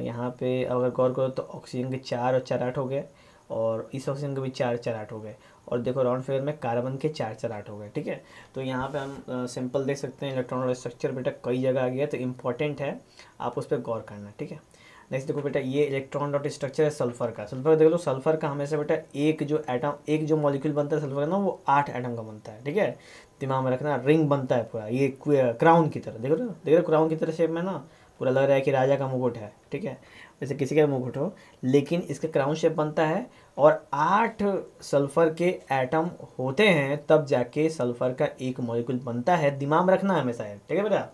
यहाँ पे अगर गौर करो तो ऑक्सीजन के चार और चार आठ हो गए, और इस ऑक्सीजन के भी चार चार आठ हो गए, और देखो राउंड फिगर में कार्बन के चार चार आठ हो गए, ठीक है? तो यहाँ पे हम सिंपल देख सकते हैं, इलेक्ट्रॉन और स्ट्रक्चर। बेटा कई जगह आ गया तो इंपॉर्टेंट है, आप उस पर गौर करना, ठीक है? नेक्स्ट देखो बेटा, ये इलेक्ट्रॉन डॉट स्ट्रक्चर है सल्फ़र का। सल्फ़र देख लो, सल्फ़र का हमेशा बेटा एक जो एटम एक जो मॉलिक्यूल बनता है सल्फ़र का ना, वो आठ एटम का बनता है, ठीक है? दिमाग में रखना रिंग बनता है पूरा, ये क्राउन की तरह। देखो ना, देख रहे क्राउन की तरह शेप में ना, पूरा लग रहा है कि राजा का मुकुट है, ठीक है? वैसे किसी का मुकुट हो, लेकिन इसका क्राउन शेप बनता है और आठ सल्फ़र के एटम होते हैं, तब जाके सल्फ़र का एक मॉलिक्यूल बनता है। दिमाग में रखना हमेशा है ठीक है बेटा?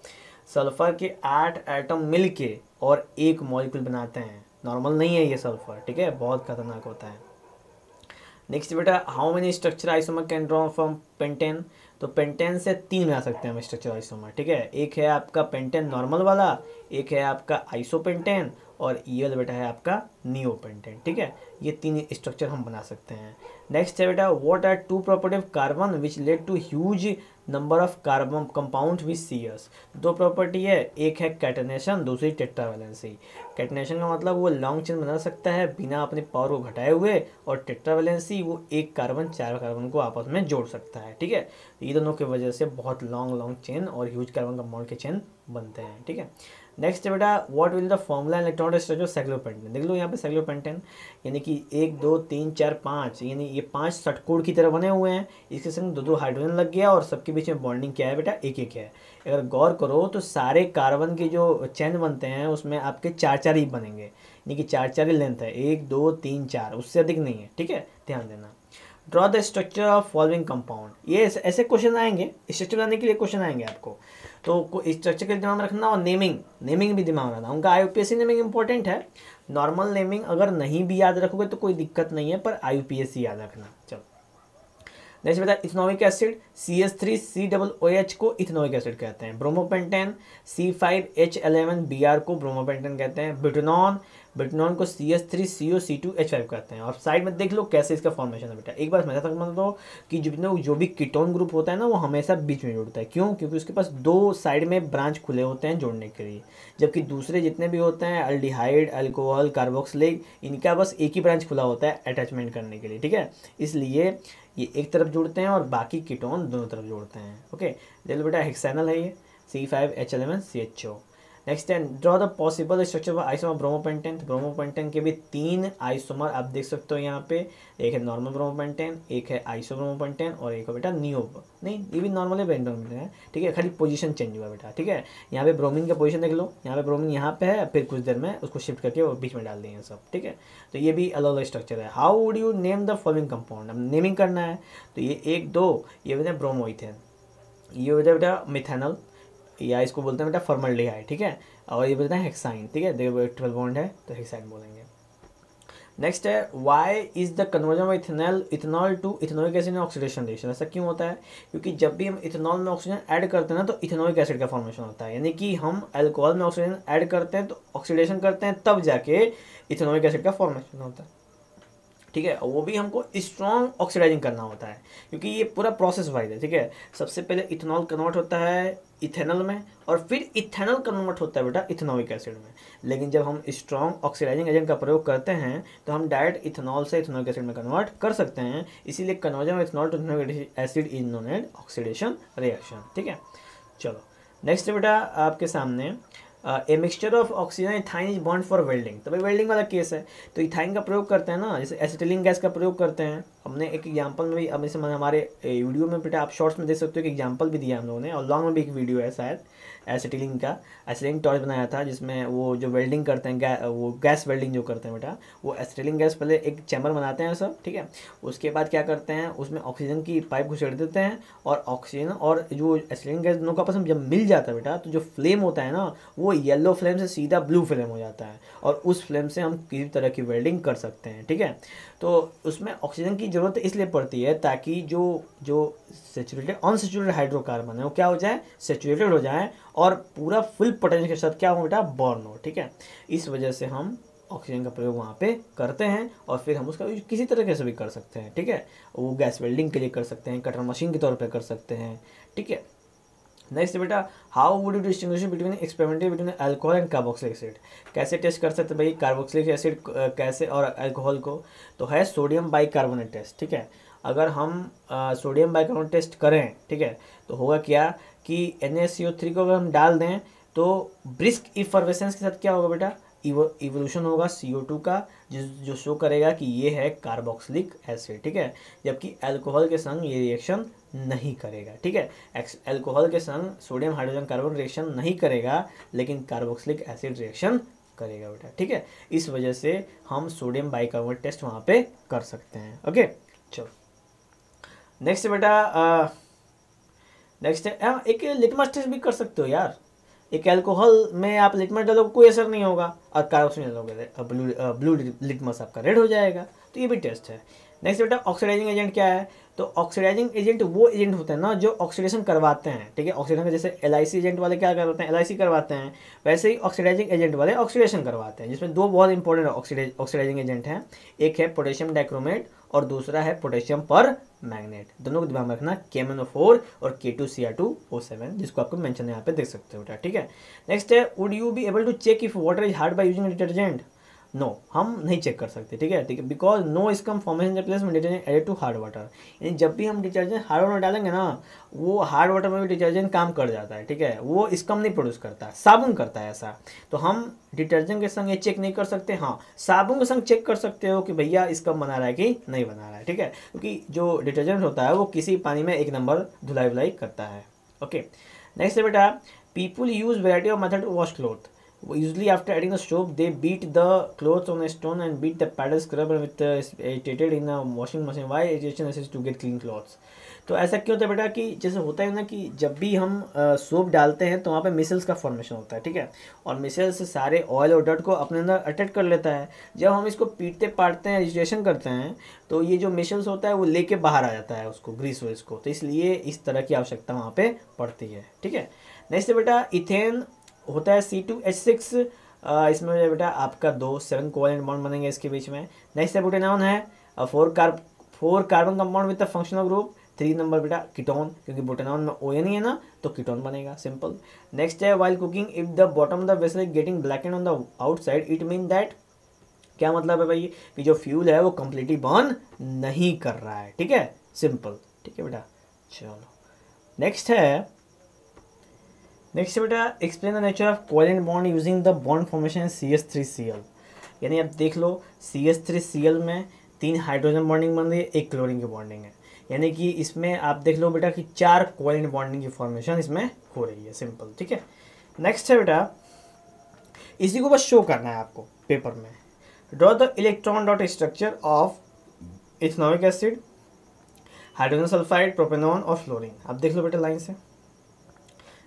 सल्फ़र के आठ एटम मिल के और एक मॉलिक्यूल बनाते हैं। नॉर्मल नहीं है ये सल्फ़र ठीक है? बहुत खतरनाक होता है। नेक्स्ट बेटा how many structure isomer can draw from pentane तो पेंटेन से तीन आ सकते हैं हम स्ट्रक्चर आइसोमर ठीक है? एक है आपका पेंटेन नॉर्मल वाला, एक है आपका आइसोपेंटेन और ये वाला बेटा है आपका नियो पेंटेन ठीक है? ये तीन स्ट्रक्चर हम बना सकते हैं। नेक्स्ट है बेटा what are two property of carbon which lead to huge number of carbon compound with CS दो प्रॉपर्टी है, एक है कैटनेशन दूसरी टेट्रावेलेंसी कैटनेशन का मतलब वो लॉन्ग चेन बना सकता है बिना अपने पावर को घटाए हुए और टेट्रावेलेंसी वो एक कार्बन चार कार्बन को आपस में जोड़ सकता है, ठीक है? ये दोनों की वजह से बहुत लॉन्ग लॉन्ग चेन और ह्यूज कार्बन कंपाउंड के चेन बनते हैं, ठीक है? नेक्स्ट है बेटा what will the formula electron structure cyclopentane देख लो यहाँ पे सेक्लोपेंटेन यानी कि एक, दो, तीन, चार, पाँच, यानी ये पाँच षटकोण की तरह बने हुए हैं। इसके संग दो दो हाइड्रोजन लग गया और सबके बीच में बॉन्डिंग क्या है बेटा? एक एक है। अगर गौर करो तो सारे कार्बन के जो चैन बनते हैं, उसमें आपके चार चार ही बनेंगे। यानी कि चार चार ही लेंथ है। एक, दो, तीन, चार। उससे अधिक नहीं है, ठीक है? ध्यान देना। Draw the structure of following compound ये ऐसे क्वेश्चन आएँगे। स्ट्रक्चर बनाने के लिए क्वेश्चन आएँगे आपको। तो स्ट्रक्चर के दिमाग में रखना और नेमिंग नेमिंग भी दिमाग में रखना। उनका आई नेमिंग इंपॉर्टेंट है। नॉर्मल नेमिंग अगर नहीं भी याद रखोगे तो कोई दिक्कत नहीं है, पर आई याद रखना। नेक्स्ट बता ethanoic acid C S three C double O H को इथनोइक एसिड कहते हैं। Bromopentane C five H eleven B R को ब्रोमोपेंटेन कहते हैं। बिटनॉन बिटनॉन को C S three C O C two H five कहते हैं। और साइड में देख लो कैसे इसका फॉर्मेशन है बेटा। एक बार तक मान लो कि जो जो भी कीटोन ग्रुप होता है ना, वो हमेशा बीच में जुड़ता है। क्यों? क्योंकि उसके पास दो साइड में ब्रांच खुले होते हैं जोड़ने के लिए। जबकि दूसरे जितने भी होते हैं अल्डिहाइड अल्कोहल कार्बोक्सलिक इनका बस एक ही ब्रांच खुला होता है अटैचमेंट करने के लिए, ठीक है? इसलिए ये एक तरफ़ जुड़ते हैं और बाकी कीटोन दोनों तरफ़ जुड़ते हैं ओके जल बेटा हेक्सैनल है ये C five H eleven C H O next है draw the possible structure of isomer bromopentane bromopentane के भी तीन आइसोमर आप देख सकते हो यहाँ पे। एक है नॉर्मल ब्रोमोपेंटेन एक है आइसो ब्रोमोपेंटेन और एक है बेटा नियो नहीं, ये भी नॉर्मल है ठीक है, खाली पोजीशन चेंज हुआ बेटा, ठीक है? यहाँ पे ब्रोमिन का पोजीशन देख लो। यहाँ पे ब्रोमिन यहाँ पे है, फिर कुछ देर में उसको शिफ्ट करके वो बीच में डाल देंगे सब, ठीक है? तो ये भी अलग अलग स्ट्रक्चर है। How would you name the following compound अब नेमिंग करना है। तो ये एक, दो, ये बेटा ब्रोमोइथेन ये जाए बेटा मिथेनल या इसको बोलते हैं बेटा फॉर्मल्डिहाइड ठीक है? और ये बोलते हैं हेक्साइन ठीक है? देखो ट्वेल्व बॉन्ड है तो हेक्साइन बोलेंगे। नेक्स्ट है why is the conversion of ethanol ethanol to ethanolic acid in oxidation reaction ऐसा क्यों होता है? क्योंकि जब भी हम इथेनॉल में ऑक्सीजन ऐड करते हैं ना तो इथेनॉलिक एसिड का फॉर्मेशन होता है। यानी कि हम अल्कोहल में ऑक्सीजन ऐड करते हैं तो ऑक्सीडेशन करते हैं, तब जाके इथेनॉलिक एसिड का फॉर्मेशन होता है। ठीक है? वो भी हमको स्ट्रॉन्ग ऑक्सीडाइजिंग करना होता है, क्योंकि ये पूरा प्रोसेस वाइज है, ठीक है? सबसे पहले इथेनॉल कन्वर्ट होता है इथेनॉल में, और फिर इथेनॉल कन्वर्ट होता है बेटा इथेनॉइक एसिड में। लेकिन जब हम स्ट्रॉन्ग ऑक्सीडाइजिंग एजेंट का प्रयोग करते हैं तो हम डायरेक्ट इथेनॉल से इथेनॉइक एसिड में कन्वर्ट कर सकते हैं। इसीलिए conversion of ethanol to ethanoic acid is known add oxidation reaction ठीक है? चलो नेक्स्ट बेटा आपके सामने a mixture of oxygen ethyne is bond for welding तो भाई वेल्डिंग वाला केस है। तो इथाइन का प्रयोग करते हैं ना, जैसे एसिटिलिंग गैस का प्रयोग करते हैं। हमने एक एग्ज़ाम्पल में भी, अब जैसे हमारे वीडियो में बेटा आप शॉर्ट्स में देख सकते हो कि एग्ज़ाम्पल भी दिया हम लोगों ने, और लॉन्ग में भी एक वीडियो है शायद एसिटिलिंग का। एसिटिलिंग टॉर्च बनाया था, जिसमें वो जो वेल्डिंग करते हैं वो गैस वेल्डिंग जो करते हैं बेटा, वो एसिटिलिंग गैस पहले एक चैम्बर बनाते हैं सब, ठीक है? उसके बाद क्या करते हैं, उसमें ऑक्सीजन की पाइप घुसेड़ देते हैं और ऑक्सीजन और जो एसिटिलिंग गैस दोनों का आपस में जब मिल जाता है बेटा तो जो फ्लेम होता है ना, वो येलो फ्लेम से सीधा ब्लू फ्लेम हो जाता है और उस फ्लेम से हम किसी तरह की वेल्डिंग कर सकते हैं, ठीक है? तो उसमें ऑक्सीजन की ज़रूरत इसलिए पड़ती है ताकि जो जो सेचुरेटेड अनसेचुरेटेड हाइड्रोकार्बन है, वो क्या हो जाए सेचुरेटेड हो जाए और पूरा फुल पोटेंशियल के साथ क्या हो बेटा? बर्न हो ठीक है? इस वजह से हम ऑक्सीजन का प्रयोग वहाँ पे करते हैं और फिर हम उसका किसी तरीके से भी कर सकते हैं, ठीक है? वो गैस वेल्डिंग के लिए कर सकते हैं कटर मशीन के तौर पे कर सकते हैं, ठीक है? नेक्स्ट बेटा how would you distinguish between experimental between alcohol and carboxylic acid कैसे टेस्ट कर सकते भाई कार्बोक्सिलिक एसिड कैसे और अल्कोहल को? तो है सोडियम बाइकार्बोनेट टेस्ट ठीक है? अगर हम सोडियम बाइकार्बोनेट टेस्ट करें, ठीक है? तो होगा क्या कि एन को अगर हम डाल दें तो ब्रिस्क इफर्वेसेंस के साथ क्या होगा बेटा? इवोल्यूशन होगा CO2 का, जिस, जो शो करेगा कि ये है कार्बोक्सिलिक एसिड ठीक है? जबकि अल्कोहल के संग ये रिएक्शन नहीं करेगा, ठीक है? अल्कोहल के संग सोडियम हाइड्रोजन कार्बन रिएक्शन नहीं करेगा, लेकिन कार्बोक्सिलिक एसिड रिएक्शन करेगा बेटा, ठीक है? इस वजह से हम सोडियम बाइकार्बोनेट टेस्ट वहाँ पे कर सकते हैं ओके चलो। नेक्स्ट बेटा नेक्स्ट एक लिटमस टेस्ट भी कर सकते हो यार। एक एल्कोहल में आप लिटमस डालोगे कोई असर नहीं होगा। और कार्बोक्स में डालोगे ब्लू ब्लू लिटमस आपका रेड हो जाएगा। तो ये भी टेस्ट है। नेक्स्ट बेटा ऑक्सीडाइजिंग एजेंट क्या है? तो ऑक्सीडाइजिंग एजेंट वो एजेंट होते हैं ना, जो ऑक्सीडेशन करवाते हैं, ठीक है? ऑक्सीडेशन जैसे एल एजेंट वाले क्या करवाते हैं? एलआईसी करवाते हैं। वैसे ही ऑक्सीडाइजिंग एजेंट वाले ऑक्सीडेशन करवाते हैं, जिसमें दो बहुत इंपॉर्टेंट ऑक्सीडाइजिंग एजेंट हैं। एक है पोटेशियम डाइक्रोमेट और दूसरा है पोटेशियम पर मैग्नेट। दोनों को दिमाग में रखना के फोर और K two C R two O seven जिसको आपको मेंशन यहाँ पे देख सकते हो, ठीक है? नेक्स्ट है would you be able to check if water is hard by using detergent no no, हम नहीं चेक कर सकते ठीक है? ठीक है because no is come formation place में detergent added to hard water यानी जब भी हम डिटर्जेंट हार्ड वाटर डालेंगे ना वो हार्ड वाटर में भी डिटर्जेंट काम कर जाता है ठीक है? वो इसकम नहीं प्रोड्यूस करता साबुन करता है ऐसा। तो हम डिटर्जेंट के संग ये चेक नहीं कर सकते हाँ साबुन के संग चेक कर सकते हो कि भैया इसकम बना रहा है कि नहीं बना रहा है ठीक है? क्योंकि जो डिटर्जेंट होता है वो किसी पानी में एक नंबर धुलाई वुलाई करता है ओके नेक्स्ट है बेटा people use variety of method wash cloth usually after adding the soap, they beat the clothes on a stone and beat the paddle scrubber with the stated in a washing machine. Why agitation is to get clean clothes? तो ऐसा क्यों होता है बेटा कि जैसे होता है ना कि जब भी हम सोप डालते हैं तो वहाँ पे मिसल्स का फॉर्मेशन होता है, ठीक है? और मिसल्स सारे ऑयल और डट को अपने अंदर अटैच कर लेता है। जब हम इसको पीटते, पाटते हैं रजिस्ट्रेशन करते हैं तो ये जो मिसल्स होता है वो लेके बाहर आ जाता है उसको ग्रीस वेस को। तो इसलिए इस तरह की आवश्यकता वहाँ पर पड़ती है, ठीक है? नेक्स्ट बेटा इथेन होता है सी टू एच सिक्स इसमें बेटा आपका दो सेवन कोवलेंट बॉन्ड बनेंगे इसके बीच में। नेक्स्ट है बुटेनॉन है four carb four carbon compound with the functional group three number बेटा कीटोन क्योंकि बुटेनॉन में ओ नहीं है ना तो कीटोन बनेगा सिंपल नेक्स्ट है while cooking if the bottom of the vessel is getting black and on the outside it mean that क्या मतलब है भाई, कि जो फ्यूल है वो कम्प्लीटली बर्न नहीं कर रहा है, ठीक है? सिंपल ठीक है बेटा? चलो। नेक्स्ट है नेक्स्ट बेटा explain the nature of covalent bond using the bond formation C S three C L यानी आप देख लो C S three C L में तीन हाइड्रोजन बॉन्डिंग बन रही है, एक क्लोरीन की बॉन्डिंग है। यानी कि इसमें आप देख लो बेटा कि चार कोवलेंट बॉन्डिंग की फॉर्मेशन इसमें हो रही है सिंपल ठीक है? नेक्स्ट है बेटा, इसी को बस शो करना है आपको पेपर में। Draw the electron dot structure of ethanoic acid hydrogen sulphide propanone और फ्लोरिन आप देख लो बेटा लाइन से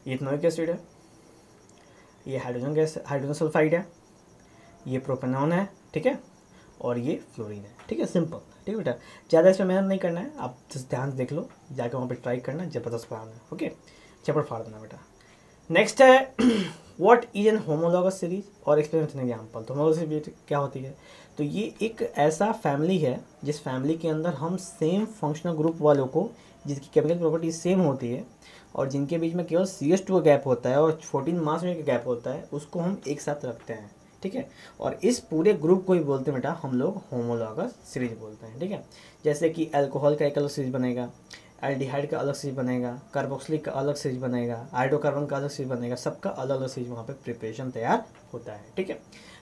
ये इथनोइक एसिड है, ये हाइड्रोजन गैस, हाइड्रोजन सल्फाइड है, ये प्रोपेनॉन है, ठीक है, और ये फ्लोरीन है, ठीक है, सिंपल, ठीक है बेटा? ज़्यादा इसमें मेहनत नहीं करना है, आप ध्यान से देख लो जाकर वहाँ पे ट्राई करना, ज़बरदस्त पढ़ाना है, ओके? चपर फाड़ देना बेटा। नेक्स्ट है what is an homologous series और एक्सप्लेन एग्ज़ाम्पल तो होमोलॉगस सीरीज़ क्या होती है? तो ये एक ऐसा फैमिली है, जिस फैमिली के अंदर हम सेम फंक्शनल ग्रुप वालों को, जिसकी केमिकल प्रॉपर्टी सेम होती है और जिनके बीच में केवल सी एस टू का गैप होता है और फोर्टीन मास में गैप होता है, उसको हम एक साथ रखते हैं, ठीक है? और इस पूरे ग्रुप को ही बोलते हैं बेटा, हम लोग होमोलॉगस सीरीज़ बोलते हैं, ठीक है? जैसे कि अल्कोहल का एक अलग सीरीज़ बनेगा एल्डिहाइड का अलग सीरीज़ बनेगा कार्बोक्सिलिक का अलग सीरीज़ बनेगा हाइड्रोकार्बन का अलग सीरीज़ बनेगा, सबका अलग अलग सीरीज़ वहाँ पे प्रिपरेशन तैयार होता है, ठीक है?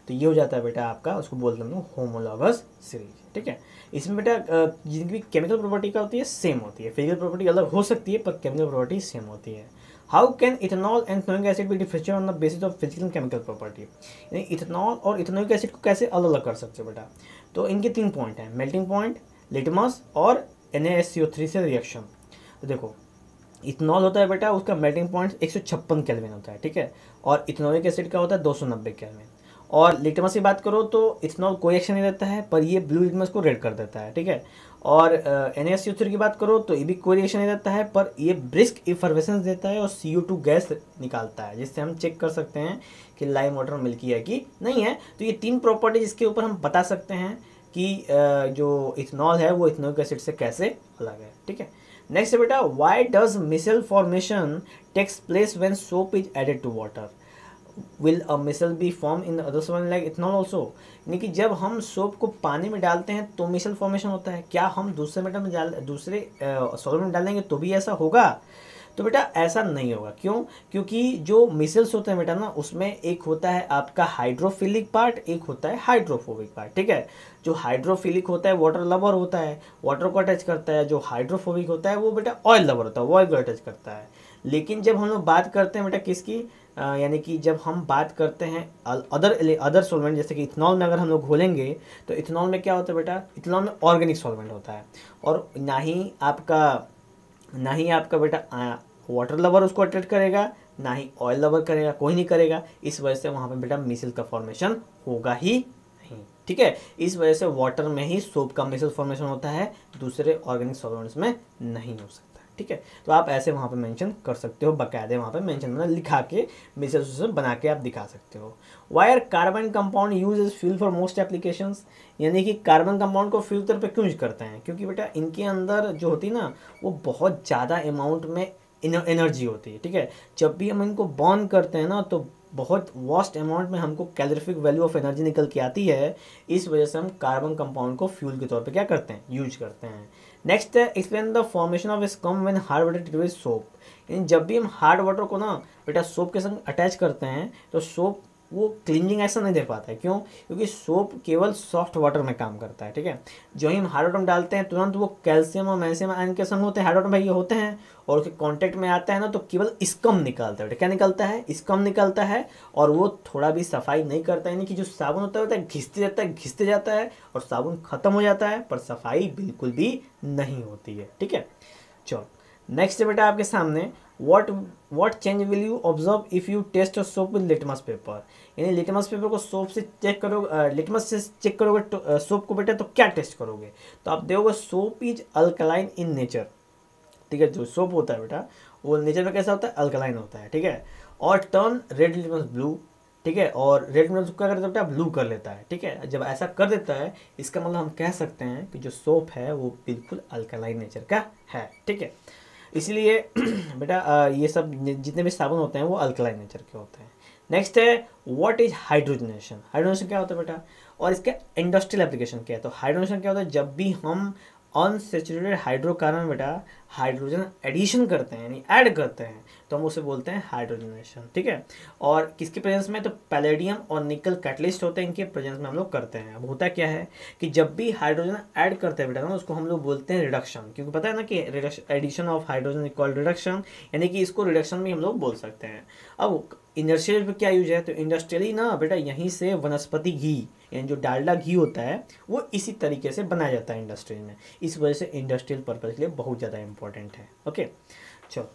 तो ये हो जाता है बेटा आपका, उसको बोलते हैं होमोलॉगस सीरीज़ ठीक है? इसमें बेटा जिनकी भी केमिकल प्रॉपर्टी का होती है? सेम होती है। फ़िज़िकल प्रॉपर्टी अलग हो सकती है, पर केमिकल प्रॉपर्टी सेम होती है। How can ethanol and ethanoic acid be differentiate on the basis of physical and chemical property यानी इथेनॉल और इथेनोइक एसिड को कैसे अलग अलग कर सकते हो बेटा? तो इनके तीन पॉइंट हैं। मेल्टिंग पॉइंट लिटमस और एन से रिएक्शन तो देखो इथेनॉल होता है बेटा, उसका मेल्टिंग पॉइंट एक सौ छप्पन कैलविन होता है, ठीक है? और इथेनोइक एसिड का होता है? दो सौ नब्बे कैलविन और लिटमस की बात करो तो इथेनॉल कोई एक्शन नहीं देता है, पर ये ब्लू लिटमस को रेड कर देता है, ठीक है? और एन एस की बात करो तो ये भी कोई रिएक्शन नहीं देता है, पर ये ब्रिस्क इफर्वेसेंस देता है और सी टू गैस निकालता है, जिससे हम चेक कर सकते हैं कि लाइम वाटर मिल्की है कि नहीं है। तो ये तीन प्रॉपर्टी जिसके ऊपर हम बता सकते हैं कि जो इथेनॉल है वो इथेनोइक एसिड से कैसे अलग है, ठीक है? नेक्स्ट बेटा why does micelle formation takes place when soap is added to water will a micelle be form in other solvent like ethanol also यानी कि जब हम सोप को पानी में डालते हैं तो मिसल फॉर्मेशन होता है। क्या हम दूसरे मेटल में डाल, दूसरे सॉल्वेंट में डालेंगे तो भी ऐसा होगा? तो बेटा, ऐसा नहीं होगा। क्यों? क्योंकि जो मिसल्स होते हैं बेटा ना, उसमें एक होता है आपका हाइड्रोफिलिक पार्ट एक होता है हाइड्रोफोबिक पार्ट ठीक है? जो हाइड्रोफिलिक होता है वाटर लवर होता है। वाटर को अटैच करता है, जो हाइड्रोफोबिक होता है, वो बेटा ऑयल लवर होता है ऑयल को अटैच करता है। लेकिन जब हम लोग बात करते हैं बेटा किसकी? यानी कि जब हम बात करते हैं अदर अदर सॉल्वेंट जैसे कि इथनॉल में अगर हम लोग घोलेंगे तो इथनॉल में क्या होता है बेटा? इथनॉल में ऑर्गेनिक सॉल्वेंट होता है। और ना ही आपका, ना ही आपका बेटा वाटर लवर उसको अट्रैक्ट करेगा, ना ही ऑयल लवर करेगा, कोई नहीं करेगा। इस वजह से वहाँ पर बेटा मिसिल का फॉर्मेशन होगा ही नहीं, ठीक है? इस वजह से वाटर में ही सोप का मिसिल फॉर्मेशन होता है, दूसरे ऑर्गेनिक सॉल्वेंट्स में नहीं हो सकता। ठीक है? तो आप ऐसे वहाँ पे मेंशन कर सकते हो, बकायदे वहाँ पे मेंशन मतलब लिखा के मिसेज बना के आप दिखा सकते हो। Why are carbon compound use is fuel for most application यानी कि कार्बन कंपाउंड को फ्यूल तरह पे क्यों यूज़ करते हैं? क्योंकि बेटा इनके अंदर जो होती ना, वो बहुत ज़्यादा अमाउंट में एनर्जी होती है, ठीक है? जब भी हम इनको बॉर्न करते हैं ना तो बहुत वास्ट अमाउंट में हमको कैलोरिफिक वैल्यू ऑफ़ एनर्जी निकल के आती है। इस वजह से हम कार्बन कंपाउंड को फ्यूल के तौर पे क्या करते हैं? यूज़ करते हैं। नेक्स्ट है explain the formation of scum when hard water treat with soap यानी जब भी हम हार्ड वाटर को ना बेटा सोप के संग अटैच करते हैं तो सोप वो क्लिनजिंग ऐसा नहीं दे पाता है। क्यों? क्योंकि सोप केवल सॉफ्ट वाटर में काम करता है, ठीक है? जो ही हम हार्ड वाटर में डालते हैं, तुरंत वो कैल्शियम और मैग्नीशियम आयन के संग होते हैं। हार्ड भाई ये होते हैं और उसके कांटेक्ट में आता है ना तो केवल स्कम निकलता है क्या निकलता है? स्कम निकलता है और वो थोड़ा भी सफ़ाई नहीं करता, यानी कि जो साबुन होता है घिसते जाता है, घिसते जाता है और साबुन खत्म हो जाता है, पर सफ़ाई बिल्कुल भी नहीं होती है, ठीक है? चलो नेक्स्ट बेटा आपके सामने। What what change will you observe if you test soap with litmus paper यानी लिटमस पेपर को सोप से चेक करोगे लिटमस से चेक करोगे सोप को बेटा तो क्या टेस्ट करोगे? तो आप देखोगे soap is alkaline in nature. ठीक है, जो सोप होता है बेटा, वो नेचर में कैसा होता है? अल्कलाइन होता है, ठीक है? और टर्न रेड लिटमस ब्लू, ठीक है? और रेड लिटमस क्या कर देता है? ब्लू कर लेता है, ठीक है? जब ऐसा कर देता है, इसका मतलब हम कह सकते हैं कि जो सोप है, वो बिल्कुल अल्कलाइन नेचर का है, ठीक है? इसलिए बेटा ये सब जितने भी साबुन होते हैं, वो अल्कलाइन नेचर के होते हैं। नेक्स्ट है व्हाट इज़ हाइड्रोजनेशन हाइड्रोजनेशन क्या होता है बेटा? और इसका इंडस्ट्रियल एप्लीकेशन क्या है? तो हाइड्रोजनेशन क्या होता है? जब भी हम अनसेचुरेटेड हाइड्रोकार्बन बेटा हाइड्रोजन एडिशन करते हैं, यानी ऐड करते हैं तो हम उसे बोलते हैं हाइड्रोजनेशन ठीक है? और किसके प्रेजेंस में? तो पैलेडियम और निकल कैटलिस्ट होते हैं, इनके प्रेजेंस में हम लोग करते हैं। अब होता क्या है कि जब भी हाइड्रोजन ऐड करते हैं बेटा, ना, उसको हम लोग बोलते हैं रिडक्शन क्योंकि पता है ना कि addition of hydrogen equal reduction यानी कि इसको रिडक्शन भी हम लोग बोल सकते हैं। अब इंडस्ट्रियल पे क्या यूज़ है? तो इंडस्ट्रियली ना, बेटा, यहीं से वनस्पति घी, यानी जो डालडा घी होता है, वो इसी तरीके से बनाया जाता है इंडस्ट्री में। इस वजह से इंडस्ट्रियल पर्पज़ के लिए बहुत ज़्यादा इंपॉर्टेंट है। ओके चलो।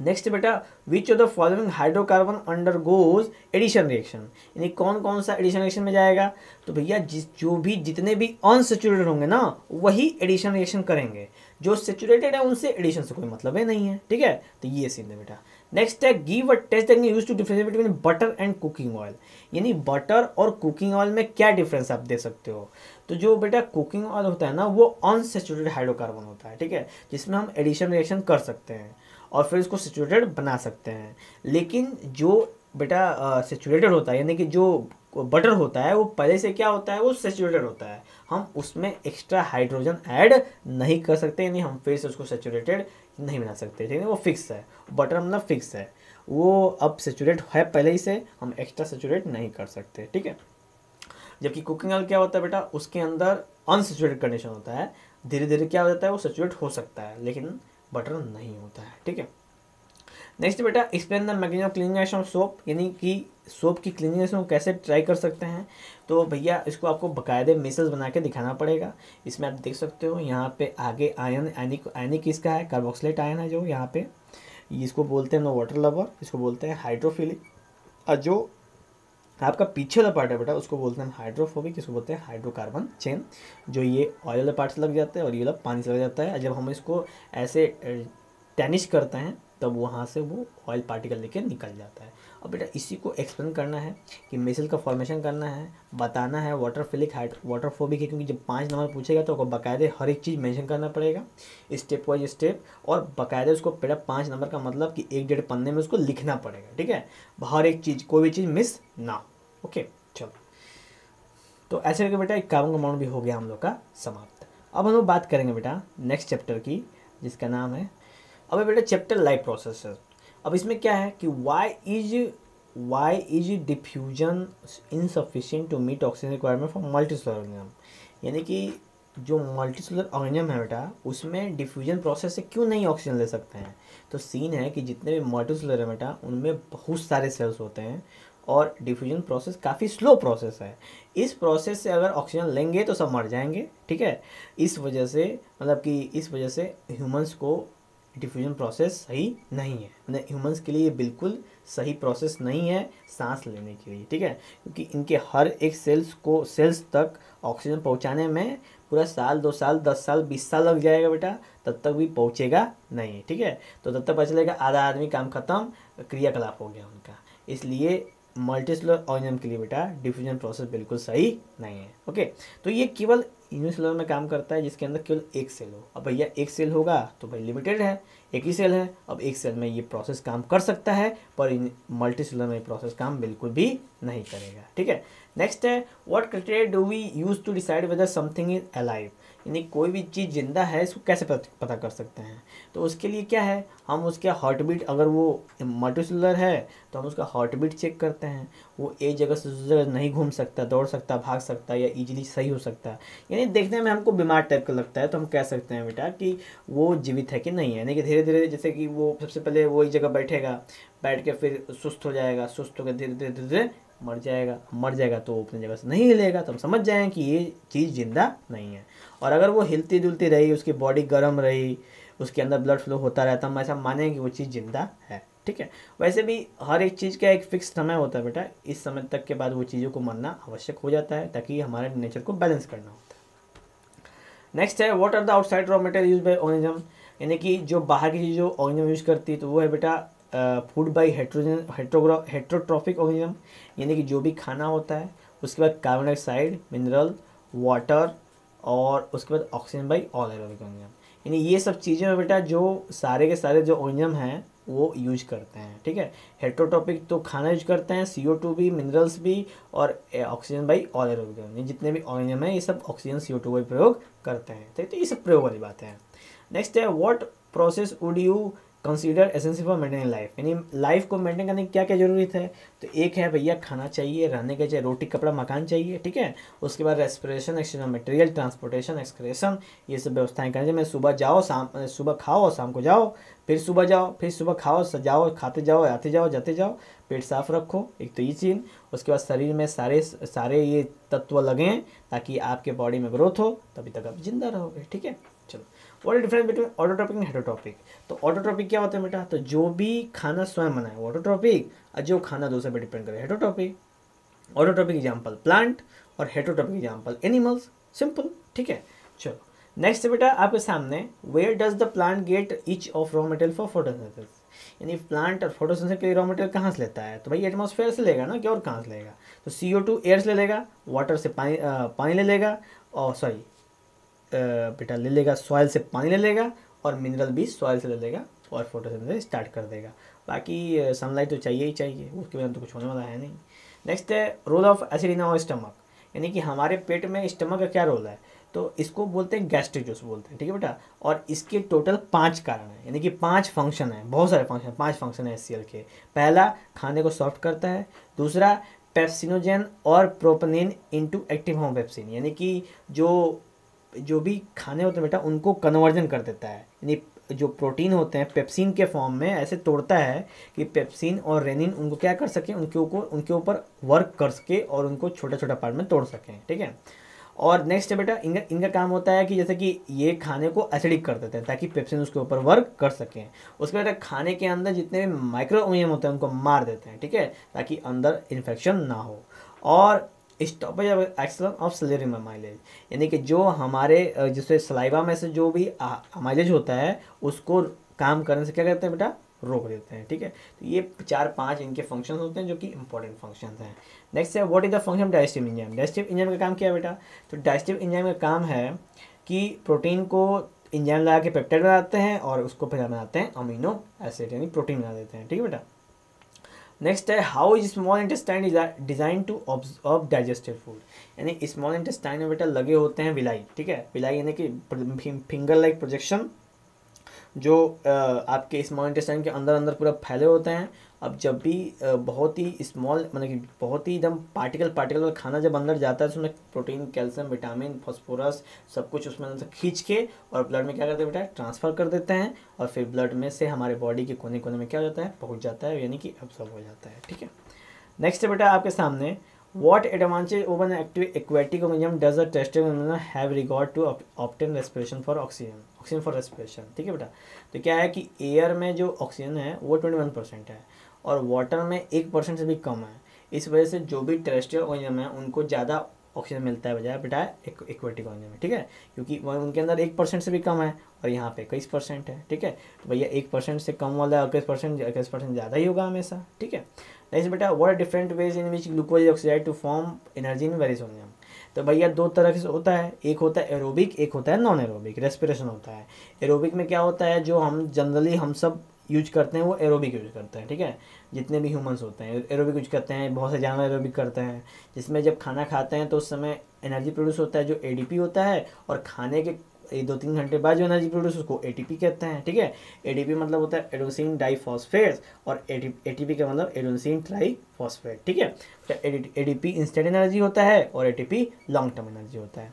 नेक्स्ट बेटा which of the following hydrocarbon undergoes addition reaction यानी कौन कौन सा एडिशन रिएक्शन में जाएगा? तो भैया, जिस, जो भी, जितने भी अनसेचुरेटेड होंगे ना, वही एडिशन रिएक्शन करेंगे। जो सेचुरेटेड है, उनसे एडिशन से कोई मतलब ही नहीं है। ठीक है? तो ये सीन है बेटा। नेक्स्ट है give a test use to differentiate between butter and cooking oil यानी बटर और कुकिंग ऑयल में क्या डिफरेंस आप दे सकते हो? तो जो बेटा कुकिंग ऑयल होता है ना, वो अनसेचुरेटेड हाइड्रोकार्बन होता है, ठीक है? जिसमें हम एडिशन रिएक्शन कर सकते हैं और फिर इसको सेचुरेटेड बना सकते हैं। लेकिन जो बेटा सेचुरेटेड होता है, यानी कि जो बटर होता है, वो पहले से क्या होता है? वो सेचुरेटेड होता है। हम उसमें एक्स्ट्रा हाइड्रोजन ऐड नहीं कर सकते, यानी हम फिर से उसको सेचुरेटेड नहीं बना सकते, ठीक है? वो फिक्स है। बटर मतलब फिक्स है। वो अब सेचूरेट है पहले ही से, हम एक्स्ट्रा सेचुरेट नहीं कर सकते, ठीक है? जबकि कुकिंग ऑयल क्या होता है बेटा? उसके अंदर अनसेचुरेटेड कंडीशन होता है। धीरे धीरे क्या हो जाता है? वो सेचुरेट हो सकता है, लेकिन बटर नहीं होता है, ठीक है? नेक्स्ट बेटा explain the mechanism of cleaning of soap यानी कि सोप की क्लीनिंग को कैसे ट्राई कर सकते हैं? तो भैया, इसको आपको बकायदे मिसल्स बना के दिखाना पड़ेगा। इसमें आप देख सकते हो, यहाँ पे आगे आयन आयनिक आयनिक इसका है? कार्बोक्सिलेट आयन है जो, यहाँ पे। इसको बोलते हैं नो वाटर लवर इसको बोलते हैं हाइड्रोफिलिक और जो आपका पीछे वाला पार्ट है बेटा, उसको बोलते हैं हाइड्रोफोबिक इसको बोलते हैं हाइड्रोकार्बन चेन जो ये ऑयल वाले पार्ट से लग जाता है और ये वाला पानी से लग जाता है। जब हम इसको ऐसे टैनिश करते हैं, तब वहाँ से वो ऑयल पार्टिकल लेके निकल जाता है। अब बेटा इसी को एक्सप्लेन करना है कि मिसल का फॉर्मेशन करना है, बताना है वाटर फिलिक हाइड वाटरफोबिक है, क्योंकि जब पाँच नंबर पूछेगा तो आपको बाकायदे हर एक चीज़ मेंशन करना पड़ेगा स्टेप वाइज स्टेप और बाकायदे उसको बेटा पाँच नंबर का मतलब कि एक डेढ़ पन्ने में उसको लिखना पड़ेगा, ठीक है? हर एक चीज़, कोई भी चीज़ मिस ना ओके चलो। तो ऐसे करके बेटा एक कार्बन कंपाउंड भी हो गया हम लोग का समाप्त। अब हम लोग बात करेंगे बेटा नेक्स्ट चैप्टर की, जिसका नाम है, अब बेटा चैप्टर लाइफ प्रोसेस अब इसमें क्या है कि why is why is diffusion insufficient to meet oxygen requirement for multi organism यानी कि जो मल्टी सोलर ऑर्गेनिज्म है बेटा, उसमें डिफ्यूजन प्रोसेस से क्यों नहीं ऑक्सीजन ले सकते हैं? तो सीन है कि जितने भी मल्टी सोलर है बेटा, उनमें बहुत सारे सेल्स होते हैं और डिफ्यूजन प्रोसेस काफ़ी स्लो प्रोसेस है। इस प्रोसेस से अगर ऑक्सीजन लेंगे तो सब मर जाएँगे, ठीक है? इस वजह से मतलब कि इस वजह से ह्यूमंस को डिफ्यूजन प्रोसेस सही नहीं है। मतलब ह्यूमंस के लिए ये बिल्कुल सही प्रोसेस नहीं है सांस लेने के लिए, ठीक है? क्योंकि इनके हर एक सेल्स को सेल्स तक ऑक्सीजन पहुँचाने में पूरा साल, दो साल, दस साल, बीस साल लग जाएगा बेटा, तब तक भी पहुंचेगा नहीं, ठीक है? तो तब तक पता चलेगा आधा आदमी काम खत्म, क्रियाकलाप हो गया उनका। इसलिए मल्टीसेलुलर ऑर्गेनिज्म के लिए बेटा डिफ्यूजन प्रोसेस बिल्कुल सही नहीं है, ओके? तो ये केवल यूनिसेलुलर में काम करता है, जिसके अंदर केवल एक सेल हो। अब भैया, एक सेल होगा तो भाई लिमिटेड है, एक ही सेल है, अब एक सेल में ये प्रोसेस काम कर सकता है, पर मल्टी सेलर में प्रोसेस काम बिल्कुल भी नहीं करेगा। ठीक है? नेक्स्ट है what criteria do we use to decide whether something is alive यानी कोई भी चीज़ ज़िंदा है, इसको कैसे पता कर सकते हैं? तो उसके लिए क्या है? हम उसके हार्ट बीट अगर वो मल्टीसेलुलर है तो हम उसका हार्ट बीट चेक करते हैं। वो एक जगह से दूसरी जगह नहीं घूम सकता, दौड़ सकता, भाग सकता या इजीली सही हो सकता। है यानी देखने में हमको बीमार टाइप का लगता है तो हम कह सकते हैं, बेटा, कि वो जीवित है कि नहीं है? यानी कि धीरे धीरे जैसे कि वो सबसे पहले वो एक जगह बैठेगा, बैठ के फिर सुस्त हो जाएगा, सुस्त होकर धीरे धीरे धीरे मर जाएगा। मर जाएगा तो अपनी जगह से नहीं हिलेगा तो हम समझ जाएँ कि ये चीज़ ज़िंदा नहीं है। और अगर वो हिलती जुलती रही, उसकी बॉडी गर्म रही, उसके अंदर ब्लड फ्लो होता रहता, हम ऐसा मानेंगे कि वो चीज़ ज़िंदा है, ठीक है? वैसे भी हर एक चीज़ का एक फिक्स समय होता है बेटा। इस समय तक के बाद वो चीज़ों को मरना आवश्यक हो जाता है, ताकि हमारे नेचर को बैलेंस करना होता है। नेक्स्ट है what are the outside raw material use by organism यानी कि जो बाहर की चीज़ ऑर्गेनिज्म यूज़ करती है तो वो है बेटा food by heterogen heterogra heterotrophic organism यानी कि जो भी खाना होता है, उसके बाद कार्बन डाइऑक्साइड मिनरल वाटर और उसके बाद oxygen by all aerobic organism यानी ये सब चीज़ें बेटा जो सारे के सारे जो ऑर्गेनिज्म हैं, वो यूज़ करते हैं, ठीक है? हेट्रोटॉपिक तो खाना यूज़ करते हैं सी भी मिनरल्स भी और ऑक्सीजन बाई ऑल एरोबिक जितने भी ऑर्गेनिज्म हैं, ये सब ऑक्सीजन सी टू का प्रयोग करते हैं, ठीक तो ये सब प्रयोग वाली बातें हैं। नेक्स्ट है what process would you consider essential for maintaining life यानी लाइफ को मेंटेन करने की क्या क्या ज़रूरत है? तो एक है भैया, खाना चाहिए, रहने के चाहिए, रोटी, कपड़ा, मकान चाहिए, ठीक है? उसके बाद respiration exchange of material transportation excretion ये सब व्यवस्थाएँ करनी चाहिए सुबह जाओ, शाम, सुबह खाओ और शाम को जाओ, फिर सुबह जाओ, फिर सुबह खाओ, सजाओ, खाते जाओ, आते जाओ, जाते जाओ, पेट साफ़ रखो, एक तो ये चीज़। उसके बाद शरीर में सारे सारे ये तत्व लगें ताकि आपके बॉडी में ग्रोथ हो, तभी तक आप ज़िंदा रहोगे, ठीक है? चलो। What is difference between autotrophic and heterotrophic तो ऑटोट्रॉपिक क्या होता है बेटा? तो जो भी खाना स्वयं बनाए ऑटोट्रॉपिक और जो खाना दूसरे पर डिपेंड करे हेटोट्रॉपिक ऑटोट्रॉपिक एग्ज़ाम्पल प्लांट और हेटोट्रॉपिक एग्ज़ाम्पल एनिमल्स सिंपल ठीक है? चलो नेक्स्ट बेटा, आपके सामने where does the plant get each of raw material for photosynthesis यानी प्लांट और फोटोसिंथेसिस के लिए रॉ मटेरियल कहाँ से लेता है? तो भाई एटमॉस्फेयर से लेगा ना क्या और कहाँ से लेगा? तो सी ओ टू एयर से ले लेगा वाटर से पानी पानी ले लेगा, और सॉरी बेटा ले लेगा सॉयल से पानी ले लेगा और मिनरल भी सॉइल से ले लेगा और फोटोसिंथेसिस स्टार्ट कर देगा। बाकी सनलाइट तो चाहिए ही चाहिए, उसके बिना तो कुछ होने वाला है नहीं। नेक्स्ट है role of acid in our stomach यानी कि हमारे पेट में स्टमक का क्या रोल है? तो इसको बोलते हैं गैस्ट्रिक जूस बोलते हैं, ठीक है बेटा? और इसके टोटल पाँच कारण हैं। यानी कि पाँच फ़ंक्शन हैं, बहुत सारे फ़ंक्शन पाँच फ़ंक्शन है एस के। पहला, खाने को सॉफ्ट करता है। दूसरा पेप्सिनोजेन और प्रोपनिन इनटू एक्टिव होम पेप्सिन यानी कि जो जो भी खाने होते हैं बेटा, उनको कन्वर्जन कर देता है। यानी जो प्रोटीन होते हैं पेप्सिन के फॉर्म में ऐसे तोड़ता है कि पेप्सिन और रेनिन उनको क्या कर सकें, उनके ऊपर उनके ऊपर वर्क कर सके और उनको छोटा छोटा पार्ट में तोड़ सकें, ठीक है? और नेक्स्ट है बेटा, इनका इनका काम होता है कि जैसे कि ये खाने को एसिडिक कर देते हैं ताकि पेप्सिन उसके ऊपर वर्क कर सकें। उसके बाद खाने के अंदर जितने भी माइक्रो होते हैं, उनको मार देते हैं, ठीक है? ताकि अंदर इन्फेक्शन ना हो। और stoppage of action of salivary amylase यानी कि जो हमारे जैसे सलाइवा में से जो भी माइलेज होता है, उसको काम करने से क्या करते हैं बेटा? रोक देते हैं, ठीक है? तो ये चार पाँच इनके फ़ंक्शन होते हैं जो कि इंपॉर्टेंट फ़ंक्शन हैं। नेक्स्ट है what is the function digestive enzyme digestive enzyme का काम क्या है बेटा? तो डाइजेस्टिव इंजाइम का काम है कि प्रोटीन को इंजाइम लगा के पेप्टाइड बनाते हैं और उसको फिर बनाते हैं अमीनो एसिड यानी प्रोटीन बना देते हैं, ठीक है बेटा? नेक्स्ट है how is small intestine design to absorb digestive food यानी स्मॉल इंटेस्टाइन में बेटा लगे होते हैं विलाई ठीक है? विलाई यानी कि फिंगर लाइक प्रोजेक्शन जो आपके स्मॉल इंटेस्टाइन के अंदर अंदर पूरा फैले होते हैं अब जब भी बहुत ही स्मॉल मतलब कि बहुत ही एकदम पार्टिकल पार्टिकल खाना जब अंदर जाता है तो उसमें प्रोटीन कैल्शियम विटामिन फॉस्फोरस सब कुछ उसमें अंदर खींच के और ब्लड में क्या करते हैं बेटा? ट्रांसफ़र कर देते हैं और फिर ब्लड में से हमारे बॉडी के कोने कोने में क्या हो जाता है? पहुँच जाता है, यानी कि अब्सॉर्ब हो जाता है, ठीक है? नेक्स्ट है बेटा आपके सामने, What advantage over an active aquatic organism does a terrestrial organism have regard to for oxygen? Oxygen for respiration ठीक है बेटा? तो क्या है कि एयर में जो ऑक्सीजन है, वो ट्वेंटी वन परसेंट है। और वाटर में एक परसेंट से भी कम है। इस वजह से जो भी टेरेस्ट्रियल ऑर्गेनिज्म है, उनको ज़्यादा ऑक्सीजन मिलता है बजाय बेटा इक्वेटिक ऑर्गेनिज्म में, ठीक है? क्योंकि उनके अंदर एक परसेंट से भी कम है और यहाँ पे इक्कीस परसेंट है, ठीक है? तो भैया, एक परसेंट से कम वाला इक्कीस परसेंट इक्कीस परसेंट ज़्यादा ही होगा हमेशा, ठीक है? नेक्स्ट बेटा what different ways in which glucose oxidised to form energy in वेरिसोनियम तो भैया, दो तरह से होता है। एक होता है एरोबिक एक होता है नॉन एरोबिक रेस्पिरेशन होता है। एरोबिक में क्या होता है, जो हम जनरली हम सब यूज़ करते हैं, वो एरोबिक यूज़ करते हैं, ठीक है? जितने भी ह्यूमंस होते हैं एरोबिक यूज़ करते हैं, बहुत से जानवर एरोबिक करते हैं, जिसमें जब खाना खाते हैं तो उस समय एनर्जी प्रोड्यूस होता है, जो एडीपी होता है, और खाने के एक दो तीन घंटे बाद जो एनर्जी प्रोड्यूस उसको एटीपी कहते हैं, ठीक है? एडीपी मतलब होता है एडोसिन डाईफॉस्फेट और ए टी का मतलब एडोसिन ट्राईफॉस्फेट ठीक है? A D P instant energy होता है, और एटीपी लॉन्ग टर्म एनर्जी होता है।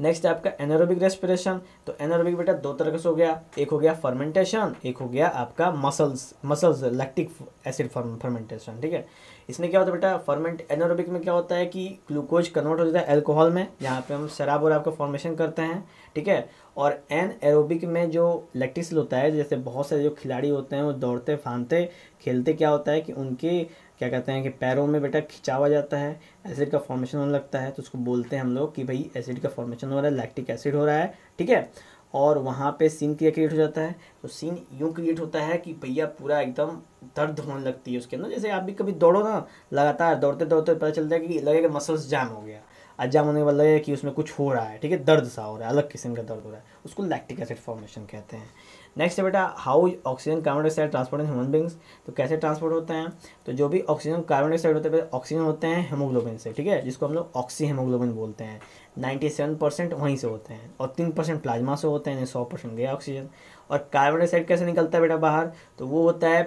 नेक्स्ट है आपका एनोरोबिक रेस्पिरेशन तो एनोरोबिक बेटा दो तरह से हो गया. एक हो गया फर्मेंटेशन एक हो गया आपका muscles muscles lactic acid fermentation ठीक है? इसमें क्या होता है बेटा? फर्मेंट एनोरोबिक में क्या होता है कि ग्लूकोज कन्वर्ट हो जाता है एल्कोहल में. यहाँ पे हम शराब और आपका फॉर्मेशन करते हैं, ठीक है? और एन एरोबिक में जो लैक्टिक होता है, जैसे बहुत सारे जो खिलाड़ी होते हैं, वो दौड़ते फानते खेलते, क्या होता है कि उनके क्या कहते हैं कि पैरों में बेटा खिंचावा जाता है एसिड का फॉर्मेशन होने लगता है तो उसको बोलते हैं हम लोग कि भाई एसिड का फॉर्मेशन हो रहा है लैक्टिक एसिड हो रहा है, ठीक है? और वहाँ पे सीन क्रिया क्रिएट हो जाता है तो सीन यूँ क्रिएट होता है कि भैया पूरा एकदम दर्द होने लगती है उसके अंदर। जैसे आप भी कभी दौड़ो ना, लगातार दौड़ते दौड़ते पता चलता है कि लगेगा मसल्स जाम हो गया आज जाम होने के बाद लगेगा कि उसमें कुछ हो रहा है, ठीक है? दर्द सा हो रहा है, अलग किस्म का दर्द हो रहा है। उसको लैक्टिक एसिड फॉर्मेशन कहते हैं। नेक्स्ट है बेटा how oxygen carbon dioxide transport in human beings तो कैसे ट्रांसपोर्ट होते हैं? तो जो भी ऑक्सीजन कार्बन डाइऑक्साइड होते हैं ऑक्सीजन होते हैं हेमोग्लोबिन से, ठीक है? जिसको हम लोग ऑक्सी हेमोग्लोबिन बोलते हैं। नाइन्टी सेवन परसेंट वहीं से होते हैं और तीन परसेंट प्लाज्मा से होते हैं सौ परसेंट गया ऑक्सीजन और कार्बन डाइऑक्साइड कैसे निकलता है बेटा बाहर? तो वो होता है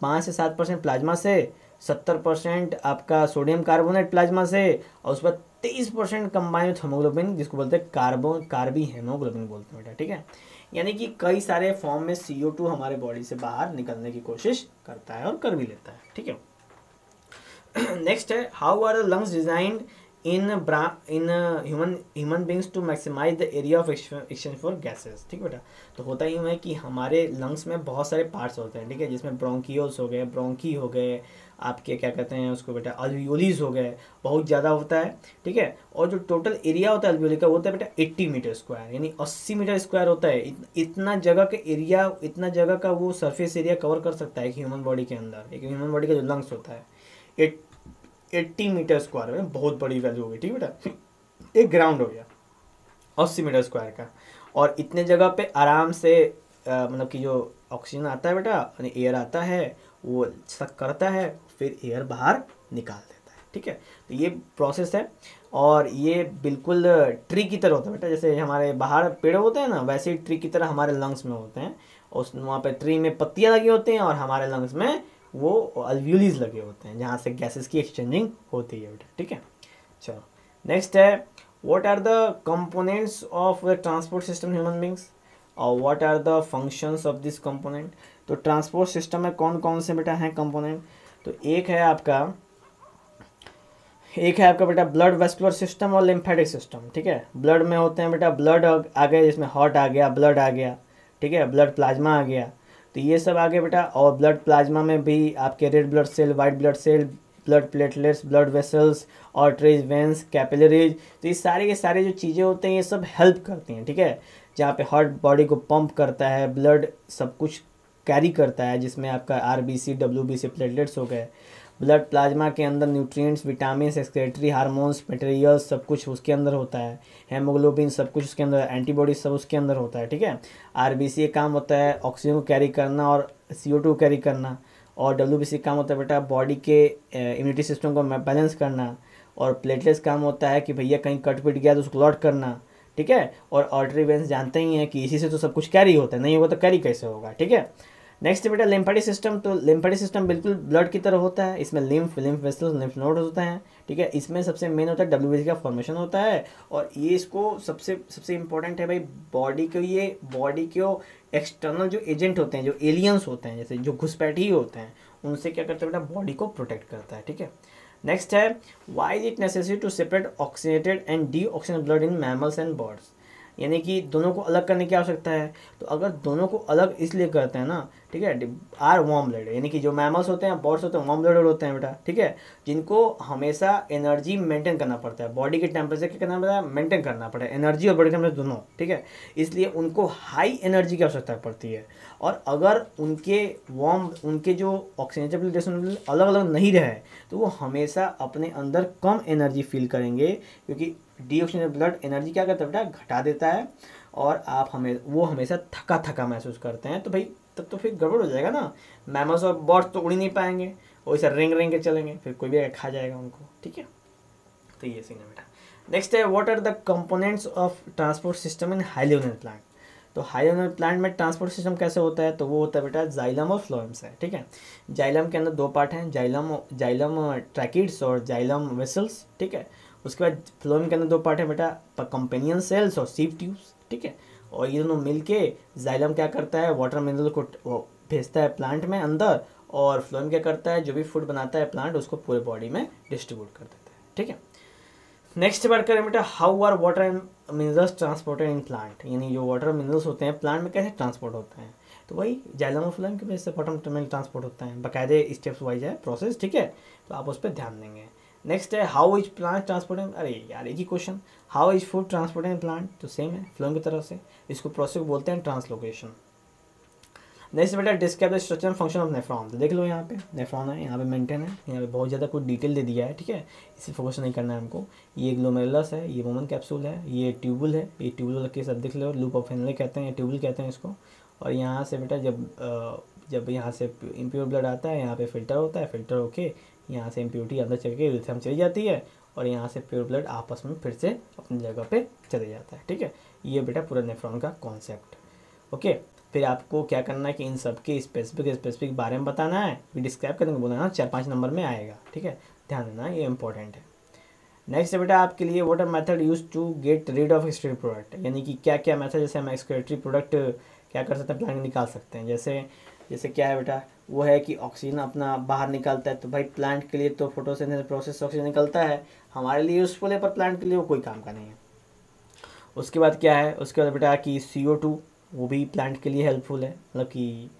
पाँच से सात परसेंट प्लाज्मा से, सत्तर परसेंट आपका सोडियम कार्बोनेट प्लाज्मा से, और उस पर तेईस परसेंट कंबाइंड हेमोग्लोबिन जिसको बोलते हैं कार्बो कार्बी हेमोग्लोबिन बोलते हैं बेटा, ठीक है? यानी कि कई सारे फॉर्म में सी हमारे बॉडी से बाहर निकलने की कोशिश करता है और कर भी लेता है, ठीक है? नेक्स्ट है how are the lungs designed in in human human beings to maximise the area of exchange for gases ठीक बेटा? तो होता ही है कि हमारे लंग्स में बहुत सारे पार्ट्स होते हैं, ठीक है? जिसमें ब्रोंकियोल्स हो गए ब्रोंकी हो गए आपके क्या कहते हैं उसको बेटा अल्वियोलीज हो गए बहुत ज़्यादा होता है ठीक है? और जो टोटल एरिया होता है अल्वियोली का वो होता है बेटा एट्टी मीटर स्क्वायर यानी अस्सी मीटर स्क्वायर होता है। इत, इतना जगह का एरिया इतना जगह का वो सरफेस एरिया कवर कर सकता है एक ह्यूमन बॉडी के अंदर एक ह्यूमन बॉडी का जो लंग्स होता है। एट एट्टी मीटर स्क्वायर में बहुत बड़ी वैल्यू होगी ठीक है बेटा? एक ग्राउंड हो गया अस्सी मीटर स्क्वायर का। और इतने जगह पे आराम से मतलब कि जो ऑक्सीजन आता है बेटा यानी एयर आता है वो सक करता है फिर एयर बाहर निकाल देता है, ठीक है? तो ये प्रोसेस है और ये बिल्कुल ट्री की तरह होता है बेटा। जैसे हमारे बाहर पेड़ होते हैं ना, वैसे ही ट्री की तरह हमारे लंग्स में होते हैं। उस वहाँ पे ट्री में पत्तियाँ लगी होती हैं और हमारे लंग्स में वो अल्व्यूलीज लगे होते हैं, जहाँ से गैसेस की एक्सचेंजिंग होती है बेटा, ठीक है? चलो नेक्स्ट है what are the components of the transport system human beings और what are the functions of this component तो ट्रांसपोर्ट सिस्टम में कौन कौन से बेटा हैं कंपोनेंट तो एक है आपका, एक है आपका बेटा ब्लड वेस्कुलर सिस्टम और लिम्फेटिक सिस्टम ठीक है? ब्लड में होते हैं बेटा ब्लड आ गया जिसमें हॉट आ गया ब्लड आ गया, ठीक है? ब्लड प्लाज्मा आ गया। तो ये सब आ गया बेटा, और ब्लड प्लाज्मा में भी आपके red blood cell white blood cell blood platelets blood vessels arteries veins capillaries तो ये सारे के सारे जो चीज़ें होते हैं, ये सब हेल्प करती हैं, ठीक है? जहाँ पे हार्ट बॉडी को पंप करता है ब्लड सब कुछ कैरी करता है, जिसमें आपका R B C W B C platelets हो गए ब्लड प्लाज्मा के अंदर nutrients vitamin excretory hormones materials सब कुछ उसके अंदर होता है हेमोग्लोबिन सब कुछ उसके अंदर एंटीबॉडी सब उसके अंदर होता है, ठीक है? आर बी सी काम होता है ऑक्सीजन को कैरी करना और सी ओ टू कैरी करना, और डब्ल्यू बी सी काम होता है बेटा बॉडी के इम्यूनिटी सिस्टम को बैलेंस करना, और प्लेटलेट्स काम होता है कि भैया कहीं कट पिट गया तो उसको लॉट करना, ठीक है? और ऑर्टरी वेंस जानते ही हैं कि इसी से तो सब कुछ कैरी होता है, नहीं होगा तो कैरी कैसे होगा, ठीक है? नेक्स्ट बेटा लिम्फेटिक सिस्टम तो लिम्फेटिक सिस्टम बिल्कुल ब्लड की तरह होता है। इसमें lymph lymph vessels lymph node होते हैं, ठीक है? इसमें सबसे मेन होता है डब्ल्यू का फॉर्मेशन होता है। और ये इसको सबसे सबसे इंपॉर्टेंट है भाई बॉडी को ये बॉडी के एक्सटर्नल जो एजेंट होते हैं, जो एलियंस होते हैं, जैसे जो घुसपैठी होते हैं, उनसे क्या करते हैं बेटा? बॉडी को प्रोटेक्ट करता है, ठीक है? नेक्स्ट है why is it necessary to separate oxygenated and de oxygen blood in mammals and birds यानी कि दोनों को अलग करने की आवश्यकता है। तो अगर दोनों को अलग इसलिए करते हैं ना ठीक है आर वार्म ब्लड यानी कि जो मैमल्स होते हैं बॉड्स होते हैं वार्म ब्लड होते हैं बेटा, ठीक है? जिनको हमेशा एनर्जी मेंटेन करना पड़ता है बॉडी के टेम्परेचर क्या करना पड़ता है? मेंटेन करना पड़ता है एनर्जी और बॉडी टेम्परेचर दोनों, ठीक है? इसलिए उनको हाई एनर्जी की आवश्यकता पड़ती है। और अगर उनके वार्म उनके जो ऑक्सीजन अलग अलग नहीं रहे तो वो हमेशा अपने अंदर कम एनर्जी फील करेंगे, क्योंकि डीऑक्सीजन ब्लड एनर्जी क्या करता है बेटा? घटा देता है, और आप हमें, वो हमेशा थका थका महसूस करते हैं। तो भाई तब तो फिर गड़बड़ हो जाएगा ना। मैमल्स और बर्ड्स तो उड़ नहीं पाएँगे वैसे रेंग रेंग के चलेंगे, फिर कोई भी खा जाएगा उनको, ठीक है? तो ये सीन है बेटा। नेक्स्ट है what are the components of transport system in हाईलेवनल plant तो हाईलेवनल प्लांट में ट्रांसपोर्ट सिस्टम कैसे होता है? तो वो होता है बेटा जाइलम और फ्लोएम्स है, ठीक है? जाइलम के अंदर दो पार्ट हैं जाइलम जाइलम ट्रैकिड्स और जाइलम वेसल्स ठीक है? उसके बाद फ्लोएम के अंदर दो पार्ट है बेटा कंपेनियन सेल्स और सीप ट्यूब्स ठीक है? और ये दोनों मिलके जाइलम क्या करता है? वाटर मिनरल को भेजता है प्लांट में अंदर और फ्लोएम क्या करता है? जो भी फ़ूड बनाता है प्लांट उसको पूरे बॉडी में डिस्ट्रीब्यूट कर देता है। ठीक है? नेक्स्ट बात करें बेटा how are water and minerals transported in plant यानी जो वाटर मिनरल्स होते हैं प्लांट में कैसे ट्रांसपोर्ट होते हैं? तो वही जाइलम और फ्लोएम की वजह से वाटर में ट्रांसपोर्ट होता है। बाकायदे स्टेप्स वाइज है प्रोसेस ठीक है? तो आप उस पर ध्यान देंगे। नेक्स्ट है हाउ इज़ प्लांट ट्रांसपोर्टिंग अरे यार, एक ही question how is food transporting plant तो सेम है फ्लोइंग की तरफ़ से। इसको प्रोसेस को बोलते हैं ट्रांसलोकेशन नेक्स्ट बेटा describe the structure function of nephron तो देख लो यहाँ पे नेफ्रॉन है, यहाँ पे मेंटेन है। यहाँ पे बहुत ज़्यादा कुछ डिटेल दे दिया है, ठीक है? इसे फोकस नहीं करना है हमको। ये ग्लोमेरुलस है, ये वोमन कैप्सूल है, ये ट्यूबुल है। ये ट्यूबुल के सब देख लो लूप ऑफ़ हेनले कहते हैं ट्यूबुल कहते हैं इसको। और यहाँ से बेटा जब जब यहाँ से इम्प्योर ब्लड आता है, यहाँ पे फ़िल्टर होता है फ़िल्टर होके यहाँ से इम्प्योरिटी अंदर चल के इल्थम चली जाती है। और यहाँ से प्योर ब्लड आपस में फिर से अपनी जगह पे चले जाता है, ठीक है? ये बेटा पूरा नेफ्रॉन का कॉन्सेप्ट ओके? फिर आपको क्या करना है कि इन सब के स्पेसिफिक स्पेसिफिक बारे में बताना है फिर डिस्क्राइब करने को बोलना चार पाँच नंबर में आएगा, ठीक है? ध्यान देना, ये इंपॉर्टेंट है। नेक्स्ट बेटा, आपके लिए what are method use to get rid of excretory product यानी कि क्या क्या मेथड जैसे हम एक्सक्रेटरी प्रोडक्ट क्या कर सकते हैं प्लांट निकाल सकते हैं? जैसे जैसे क्या है बेटा, वो है कि ऑक्सीजन अपना बाहर निकालता है तो भाई प्लांट के लिए तो फोटोसिंथेसिस प्रोसेस ऑक्सीजन निकलता है हमारे लिए यूज़फुल है, पर प्लांट के लिए वो कोई काम का नहीं है। उसके बाद क्या है? उसके बाद बेटा कि सी ओ टू वो भी प्लांट के लिए हेल्पफुल है। मतलब कि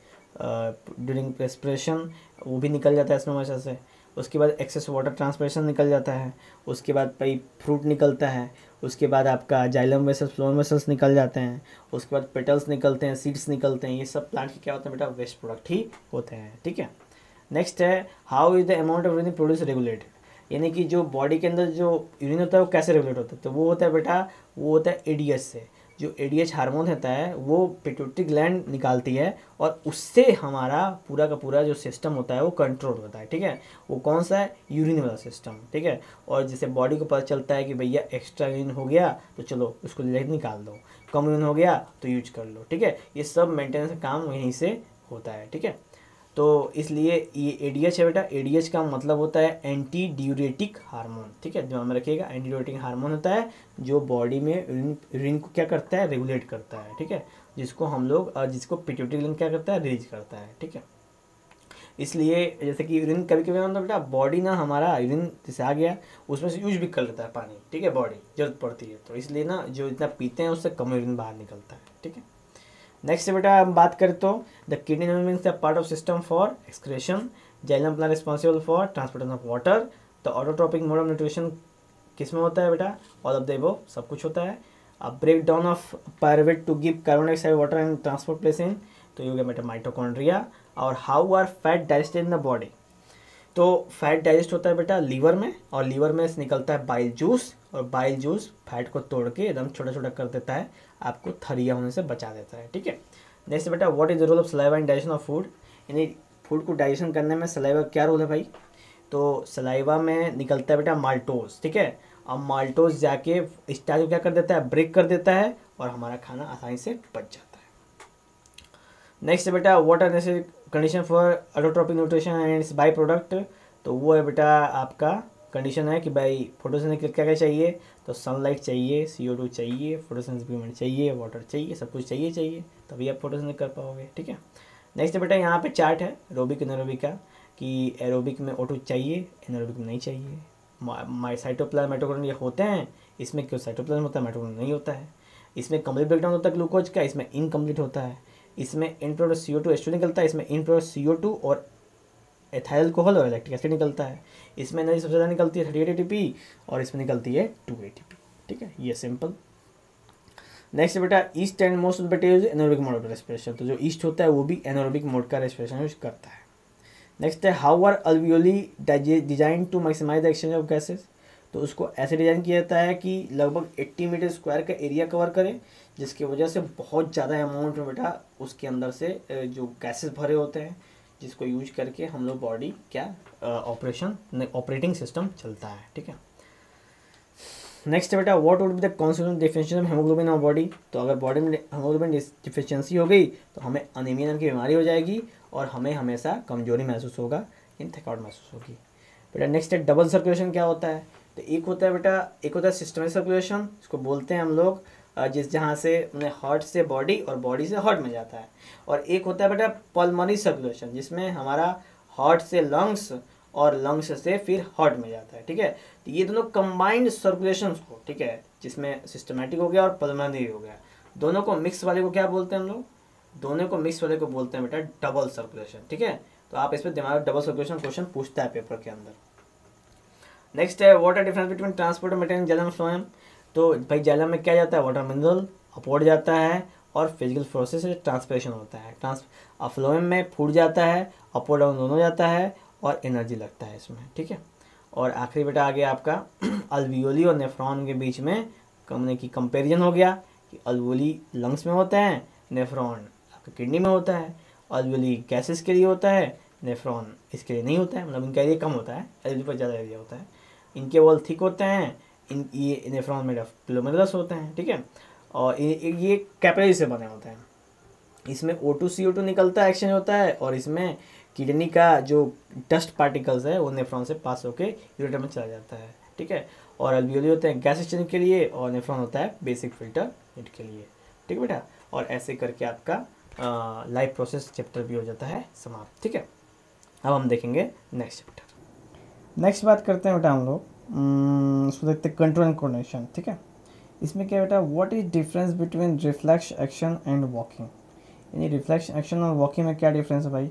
ड्यूरिंग रेस्पिरेशन वो भी निकल जाता है इसमें से। उसके बाद एक्सेस वाटर ट्रांसपरेशन निकल जाता है। उसके बाद भाई फ्रूट निकलता है। उसके बाद आपका जाइलम वेसल्स फ्लोन वेसल्स निकल जाते हैं। उसके बाद पेटल्स निकलते हैं सीड्स निकलते हैं। ये सब प्लांट के क्या होते हैं बेटा? वेस्ट प्रोडक्ट ही होते हैं। ठीक है? नेक्स्ट है how is the amount of produce regulated यानी कि जो बॉडी के अंदर जो यूरिन होता है, वो कैसे रेगुलेट होता है? तो वो होता है बेटा, वो होता है एडीएस से। जो एडीएच हार्मोन होता है, वो पिट्यूटरी ग्लैंड निकालती है और उससे हमारा पूरा का पूरा जो सिस्टम होता है, वो कंट्रोल होता है, ठीक है? वो कौन सा है? यूरिन वाला सिस्टम ठीक है? और जैसे बॉडी को पता चलता है कि भैया एक्स्ट्रा यूरिन हो गया तो चलो उसको निकाल दो। कम यूरिन हो गया तो यूज़ कर लो, ठीक है? ये सब मेंटेनेंस काम यहीं से होता है, ठीक है? तो इसलिए ये एडीएच है बेटा। एडीएच का मतलब होता है एंटी ड्यूरेटिक हार्मोन ठीक है? दिमाग में रखिएगा एंटी ड्यूरेटिक हार्मोन होता है जो बॉडी में यूरिन को क्या करता है? रेगुलेट करता है, ठीक है? जिसको हम लोग जिसको पिट्यूटरी ग्लैंड क्या करता है? रिलीज़ करता है, ठीक है? इसलिए जैसे कि यूरिन कभी कभी मतलब बेटा? बॉडी ना हमारा यूरिन जैसे आ गया, उसमें से यूज़ भी कर लेता है पानी, ठीक है? बॉडी ज़रूरत पड़ती है। तो इसलिए ना, जो इतना पीते हैं, उससे कम यूरिन बाहर निकलता है, ठीक है? नेक्स्ट बेटा, हम बात करें तो the kidney means the part of system for excretion xylem plan responsible for transportation of water the autotrophic mode of nutrition किसमें होता है बेटा? ऑल ऑफ़ द सब कुछ होता है. अब break down of pyruvate to give carbon dioxide water and transport place in तो ये गया बेटा माइटोकॉन्ड्रिया और how are fat digested in the body तो फैट डाइजेस्ट होता है बेटा लीवर में, और लीवर में निकलता है बाइल जूस और बाइल जूस फैट को तोड़ के एकदम छोटा छोटा कर देता है. आपको थरिया होने से बचा देता है, ठीक है? नेक्स्ट बेटा what is the role of saliva in digestion of food यानी फ़ूड को डाइजेशन करने में सलाइवा क्या रोल है भाई? तो सलाइवा में निकलता है बेटा माल्टोज ठीक है? अब माल्टोज जाके स्टार्च कर देता है? ब्रेक कर देता है और हमारा खाना आसानी से बच जाता है। नेक्स्ट बेटा water necessary condition for autotrophic nutrition and by product तो वो है बेटा आपका कंडीशन है कि भाई फोटोसिंथेसिस क्या क्या चाहिए? तो सनलाइट चाहिए सी टू चाहिए फोटोसिंथेसिस चाहिए वाटर चाहिए, सब कुछ चाहिए चाहिए। तभी आप फोटोसिंथेसिस कर पाओगे, ठीक है? नेक्स्ट बेटा, यहाँ पे चार्ट है रोबिक एनोरोबिक का, कि एरोबिक में ओटो चाहिए एनोरोबिक में नहीं चाहिए। माई साइटोप्लाज्म माइटोकॉन्ड्रिया ये होते हैं, इसमें क्यों साइटोप्लाज्म होता है माइटोकॉन्ड्रिया नहीं होता है। इसमें कंप्लीट ब्रेकडाउन होता है ग्लूकोज का, इसमें इनकम्प्लीट होता है। इसमें इन प्रोडक्ट सी ओ टू निकलता है, इसमें end product C O two और एथाइल कोहल और इलेक्ट्रिक एसिड निकलता है। इसमें एनर्जी सबसे ज़्यादा निकलती है थर्टी एट ए टी और इसमें निकलती है टू ए टी पी ठीक है, ये सिंपल नेक्स्ट बेटा ईस्ट एंड मोस्ट बेटा एनोरोबिक मोड का रेस्पिरेशन तो जो ईस्ट होता है, वो भी एनोरोबिक मोड का रेस्पिरेशन यूज़ करता है। नेक्स्ट है how are alveoli design to maximise the exchange of gases तो उसको ऐसे डिज़ाइन किया जाता है कि लगभग 80 मीटर स्क्वायर का एरिया कवर करे, जिसकी वजह से बहुत ज़्यादा अमाउंट में बेटा उसके अंदर से जो गैसेस भरे होते हैं जिसको यूज़ करके हम लोग बॉडी क्या ऑपरेशन ऑपरेटिंग सिस्टम चलता है, ठीक है? नेक्स्ट बेटा what would be the consequence deficiency of haemoglobin of body तो अगर बॉडी में हेमोग्लोबिन डिफिशियंसी हो गई तो हमें अनिमिया नाम की बीमारी हो जाएगी और हमें हमेशा कमज़ोरी महसूस होगा इन थकावट महसूस होगी। बेटा नेक्स्ट है डबल सर्कुलेशन क्या होता है? तो एक होता है बेटा, एक होता है सिस्टमेटिक सर्कुलेशन इसको बोलते हैं हम लोग जिस जहाँ से हार्ट से बॉडी और बॉडी से हार्ट में जाता है। और एक होता है बेटा पल्मोनरी सर्कुलेशन जिसमें हमारा हार्ट से लंग्स और लंग्स से फिर हार्ट में जाता है, ठीक है? तो ये दोनों कंबाइंड सर्कुलेशन को, ठीक है, जिसमें सिस्टमेटिक हो गया और पल्मोनरी हो गया। दोनों को मिक्स वाले को क्या बोलते हैं हम लोग? दोनों को मिक्स वाले को बोलते हैं बेटा डबल सर्कुलेशन ठीक है? तो आप इस पर दिमाग डबल सर्कुलेशन क्वेश्चन पूछता है पेपर के अंदर। नेक्स्ट है what are difference between transport material xylem phloem तो भाई जलम में क्या जाता है? वाटर मिनरल अपवर्ड जाता है और फ़िज़िकल प्रोसेस ट्रांसपरेशन होता है। ट्रांस फ्लोएम में फूट जाता है अपवर्ड डाउन दोनों जाता है और एनर्जी लगता है इसमें, ठीक है? और आखिरी बेटा आ गया आपका अल्वियोली और नेफ्रॉन के बीच में कमने की कंपेरिजन हो गया कि अल्वोली लंग्स में होता है नेफ्रॉन आपके किडनी में होता है। अल्वोली गैसेस के लिए होता है नेफ्रॉन इसके लिए नहीं होता है मतलब इनका एरिया कम होता है एलवी पर ज़्यादा एरिया होता है। इनके वॉल थिक होते हैं इन, ये नेफ्रॉन मेड ऑफ़ प्लोमेरस होते हैं, ठीक है? और ये कैपलरी से बने होते हैं। इसमें O two C O to निकलता है एक्सचेंज होता है, और इसमें किडनी का जो डस्ट पार्टिकल्स है वो नेफ्रॉन से पास होकर यूरेटर में चला जाता है, ठीक है? और अल्बियोली होते हैं गैस एक्सचेंज के लिए, और नेफ्रॉन होता है बेसिक फ़िल्टर हीट के लिए, ठीक है बेटा? और ऐसे करके आपका लाइफ प्रोसेस चैप्टर भी हो जाता है, समाप्त, ठीक है? अब हम देखेंगे नेक्स्ट चैप्टर नेक्स्ट बात करते हैं बेटा हम लोग। इसको देखते हैं कंट्रोल एंड कोऑर्डिनेशन ठीक है? इसमें क्या बेटा? What is difference between reflex action and walking यानी रिफ्लेक्स एक्शन और वॉकिंग में क्या डिफरेंस है भाई?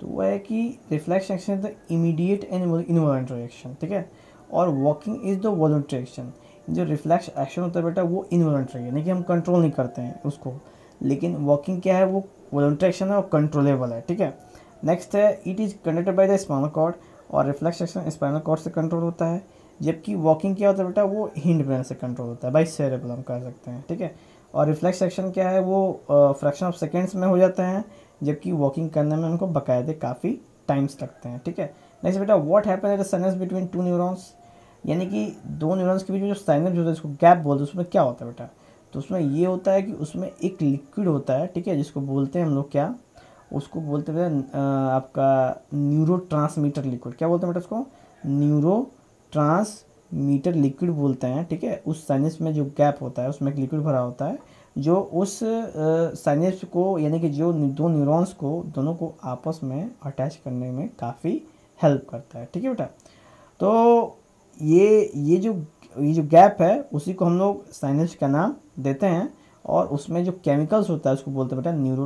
तो वह है कि reflex action is the immediate and involuntary action ठीक है? और walking is the voluntary action जो रिफ्लेक्स एक्शन होता है बेटा, वो इनवॉलेंट्री यानी कि हम कंट्रोल नहीं करते हैं उसको। लेकिन वॉकिंग क्या है? वो वॉलेंट्री एक्शन है और कंट्रोलेबल है, ठीक है? नेक्स्ट है it is conducted by the spinal cord और रिफ्लेक्स एक्शन स्पाइनल कॉर्ड से कंट्रोल होता है। जबकि वॉकिंग क्या होता है बेटा, वो हिंड ब्रेन से कंट्रोल होता है बाई सेरेबल हम कह सकते हैं, ठीक है? और रिफ्लेक्स एक्शन क्या है, वो फ्रैक्शन ऑफ़ सेकेंड्स में हो जाते हैं, जबकि वॉकिंग करने में उनको बाकायदे काफ़ी टाइम्स लगते हैं, ठीक है? नेक्स्ट बेटा what happen at the synapse between two neurons यानी कि दो न्यूरॉन्स के बीच में जो साइनस होता है इसको गैप बोलते हैं, उसमें क्या होता है बेटा? तो उसमें ये होता है कि उसमें एक लिक्विड होता है, ठीक है, जिसको बोलते हैं हम लोग क्या? उसको बोलते हैं आपका न्यूरो ट्रांसमीटर लिक्विड क्या बोलते हैं बेटा उसको? न्यूरो ट्रांसमीटर लिक्विड बोलते हैं, ठीक है? उस साइनस में जो गैप होता है, उसमें एक लिक्विड भरा होता है, जो उस साइनस को, यानी कि जो दो न्यूरॉन्स को, दोनों को आपस में अटैच करने में काफ़ी हेल्प करता है, ठीक है बेटा? तो ये ये जो ये जो गैप है, उसी को हम लोग साइनस का नाम देते हैं और उसमें जो केमिकल्स होता है, उसको बोलते हैं बेटा न्यूरो